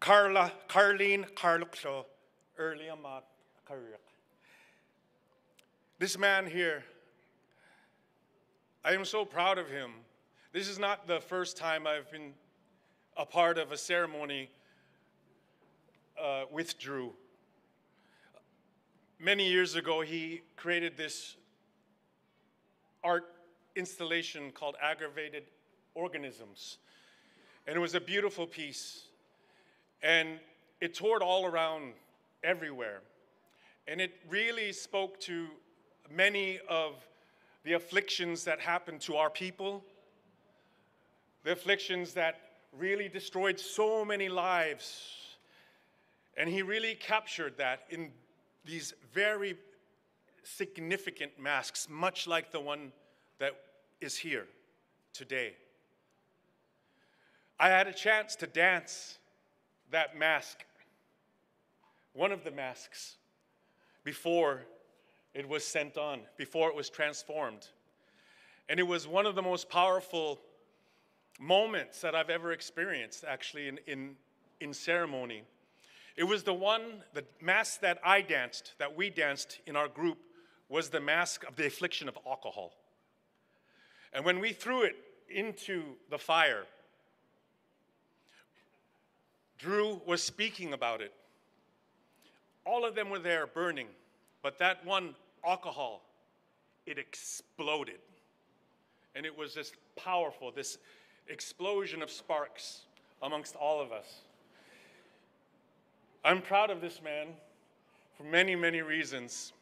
Carla, Carlene Carluxo, early amat Karik. This man here, I am so proud of him. This is not the first time I've been a part of a ceremony uh, with Drew. Many years ago, he created this art installation called Aggravated Organisms. And it was a beautiful piece. And it toured all around everywhere. And it really spoke to many of the afflictions that happened to our people, the afflictions that really destroyed so many lives. And he really captured that in these very significant masks, much like the one that is here today. I had a chance to dance that mask, one of the masks, before it was sent on, before it was transformed. And it was one of the most powerful moments that I've ever experienced, actually, in, in, in ceremony. It was the one, the mask that I danced, that we danced in our group, was the mask of the affliction of alcohol. And when we threw it into the fire, Drew was speaking about it. All of them were there burning, but that one alcohol, it exploded. And it was this powerful, this explosion of sparks amongst all of us. I'm proud of this man for many, many reasons.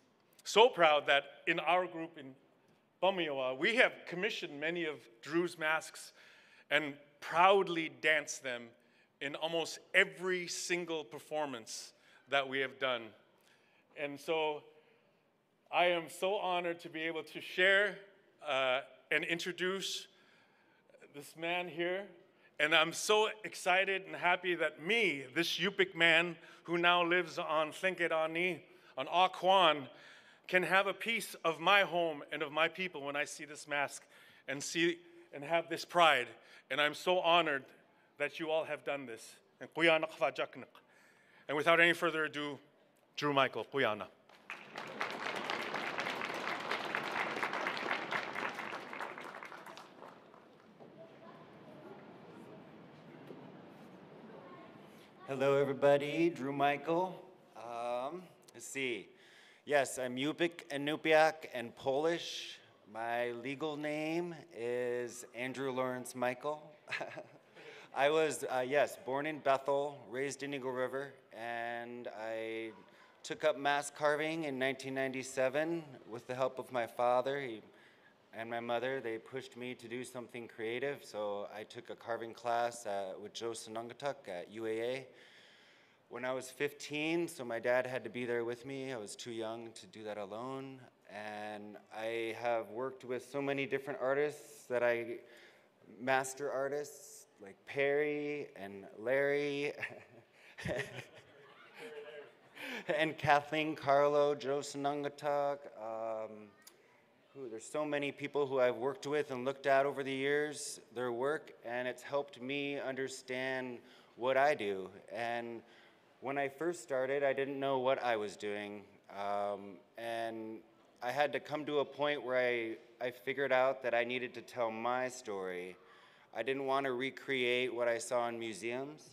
So proud that in our group in Bumioa, we have commissioned many of Drew's masks and proudly danced them in almost every single performance that we have done. And so I am so honored to be able to share uh, and introduce this man here. And I'm so excited and happy that me, this Yupik man who now lives on Tlinketani, on Aquan, can have a piece of my home and of my people when I see this mask and see and have this pride. And I'm so honored that you all have done this. And without any further ado, Drew Michael, Kuyana. Hello, everybody. Drew Michael. Um, let's see. Yes, I'm Yupik and Inupiaq and Polish. My legal name is Andrew Lawrence Michael. I was, uh, yes, born in Bethel, raised in Eagle River, and I took up mask carving in 1997 with the help of my father he, and my mother. They pushed me to do something creative, so I took a carving class uh, with Joe Senungetuk at UAA. When I was 15, so my dad had to be there with me. I was too young to do that alone. And I have worked with so many different artists that I, master artists like Perry and Larry and Kathleen Carlo, Joe Senungetuk, um, there's so many people who I've worked with and looked at over the years, their work, and it's helped me understand what I do. And when I first started, I didn't know what I was doing. Um, and I had to come to a point where I, I figured out that I needed to tell my story. I didn't want to recreate what I saw in museums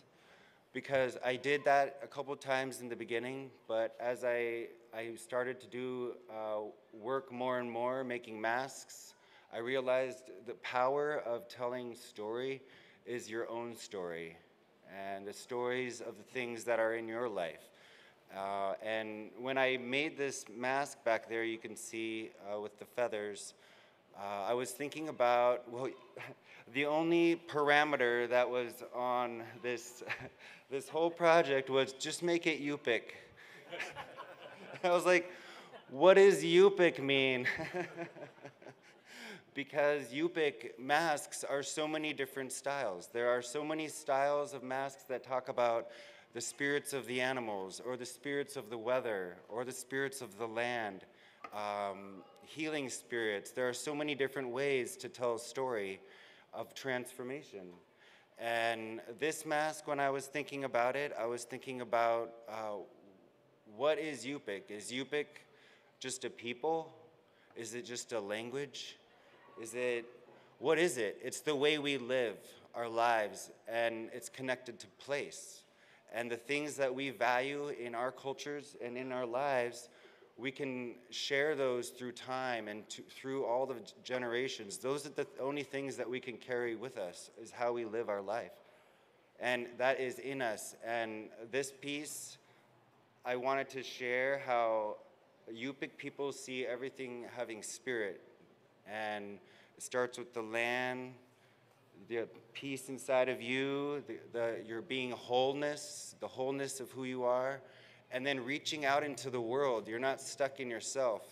because I did that a couple times in the beginning, but as I, I started to do uh, work more and more, making masks, I realized the power of telling story is your own story and the stories of the things that are in your life. Uh, and when I made this mask back there, you can see uh, with the feathers, uh, I was thinking about, well, the only parameter that was on this, this whole project was just make it Yupik. I was like, what does Yupik mean? Because Yupik masks are so many different styles. There are so many styles of masks that talk about the spirits of the animals, or the spirits of the weather, or the spirits of the land, um, healing spirits. There are so many different ways to tell a story of transformation. And this mask, when I was thinking about it, I was thinking about uh, what is Yupik? Is Yupik just a people? Is it just a language? Is it, what is it? It's the way we live our lives, and it's connected to place. And the things that we value in our cultures and in our lives, we can share those through time and to, through all the generations. Those are the only things that we can carry with us, is how we live our life. And that is in us. And this piece, I wanted to share how Yupik people see everything having spirit and it starts with the land, the peace inside of you, the, the, your being wholeness, the wholeness of who you are, and then reaching out into the world. You're not stuck in yourself.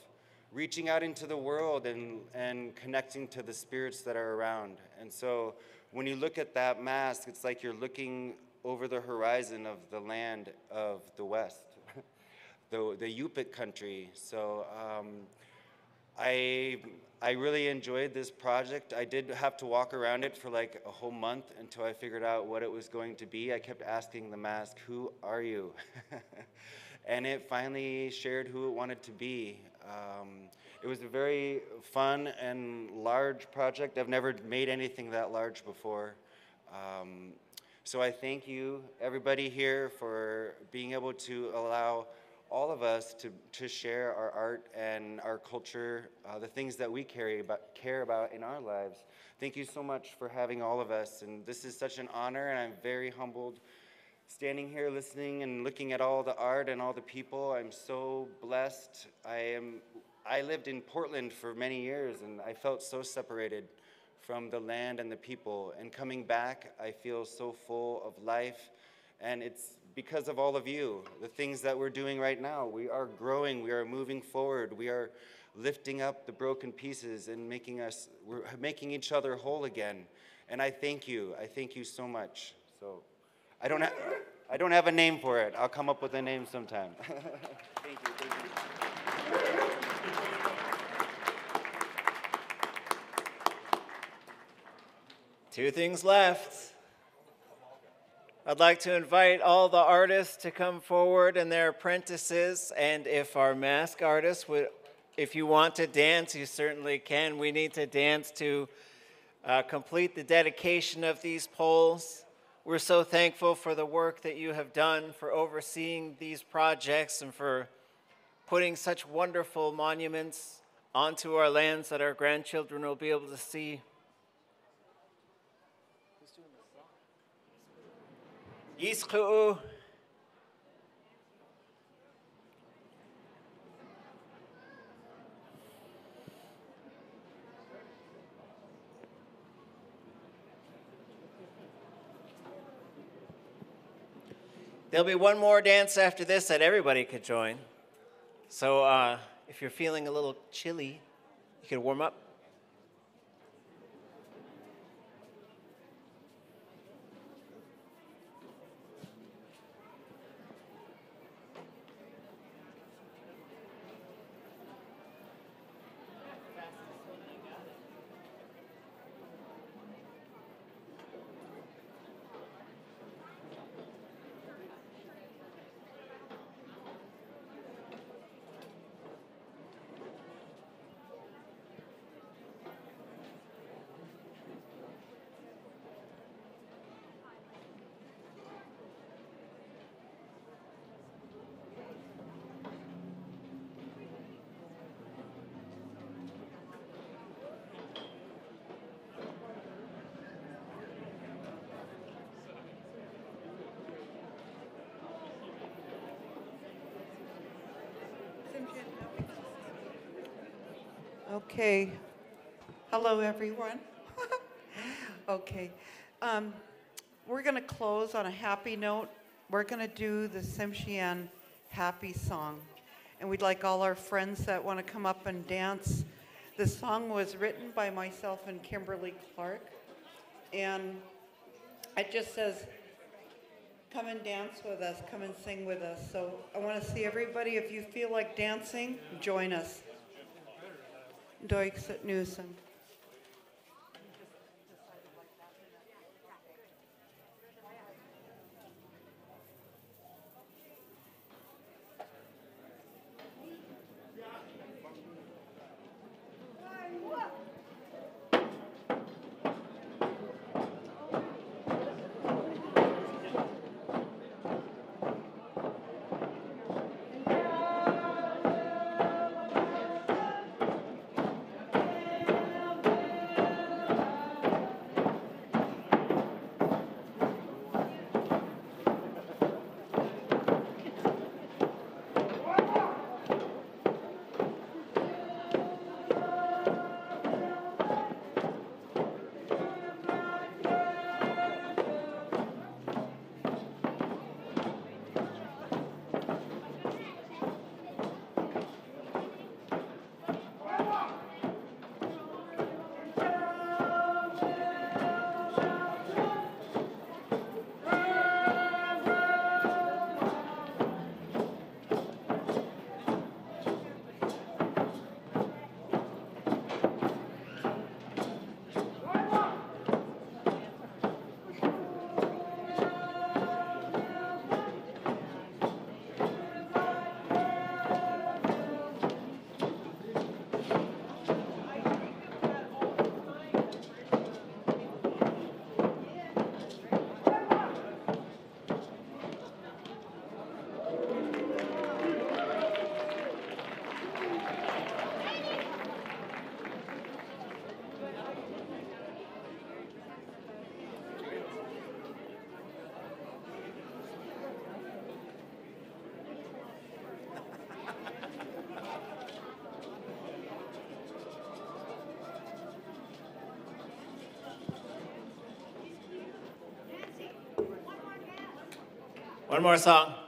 Reaching out into the world and, and connecting to the spirits that are around. And so when you look at that mask, it's like you're looking over the horizon of the land of the West, the, the Yupik country. So um, I, I really enjoyed this project. I did have to walk around it for like a whole month until I figured out what it was going to be. I kept asking the mask, Who are you? and it finally shared who it wanted to be. Um, it was a very fun and large project. I've never made anything that large before. Um, so I thank you, everybody here, for being able to allow all of us to, to share our art and our culture, uh, the things that we carry about, care about in our lives. Thank you so much for having all of us. And this is such an honor, and I'm very humbled standing here listening and looking at all the art and all the people. I'm so blessed. I am. I lived in Portland for many years, and I felt so separated from the land and the people. And coming back, I feel so full of life, and it's because of all of you, the things that we're doing right now. We are growing, we are moving forward, we are lifting up the broken pieces and making us, we're making each other whole again. And I thank you. I thank you so much. So I don't have, I don't have a name for it. I'll come up with a name sometime. thank you. Thank you. Two things left. I'd like to invite all the artists to come forward and their apprentices. And if our mask artists would, if you want to dance, you certainly can. We need to dance to uh, complete the dedication of these poles. We're so thankful for the work that you have done, for overseeing these projects, and for putting such wonderful monuments onto our lands that our grandchildren will be able to see. يسقوا There'll be one more dance after this that everybody could join. So uh, if you're feeling a little chilly, you can warm up. Okay. Hello, everyone. okay. Um, we're going to close on a happy note. We're going to do the Tsimshian happy song. And we'd like all our friends that want to come up and dance. The song was written by myself and Kimberly Clark. And it just says, come and dance with us, come and sing with us. So I want to see everybody, if you feel like dancing, join us. Doikset Newsom. One more song.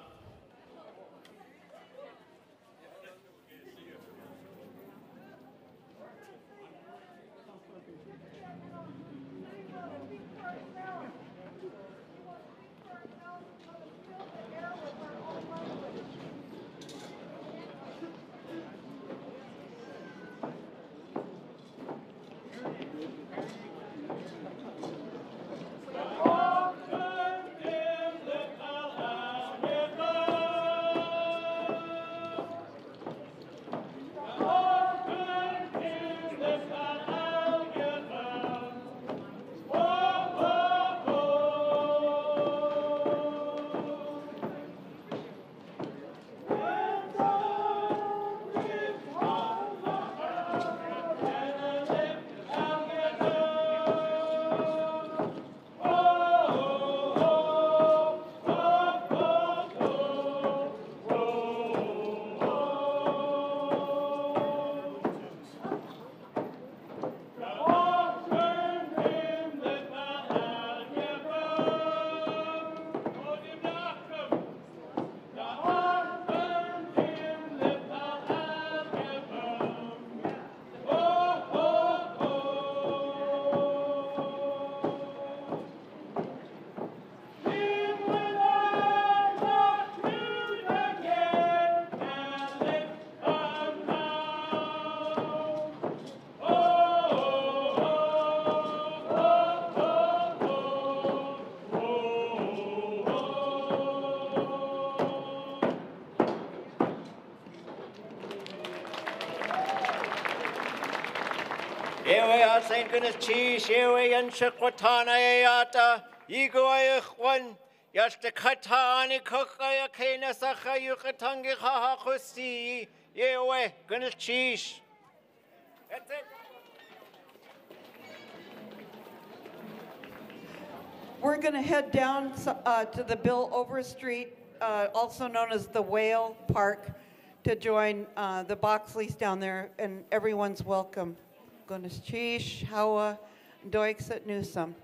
Goodness yan Shakwatana Yata, Kokaya Kena Sacha Yukatangi Haha Kusti, Ewe, Goodness. We're going to head down uh, to the Bill Overstreet, uh, also known as the Whale Park, to join uh, the Boxleys down there, and everyone's welcome. Gunalchéesh, Hawa, Doixat Newsome.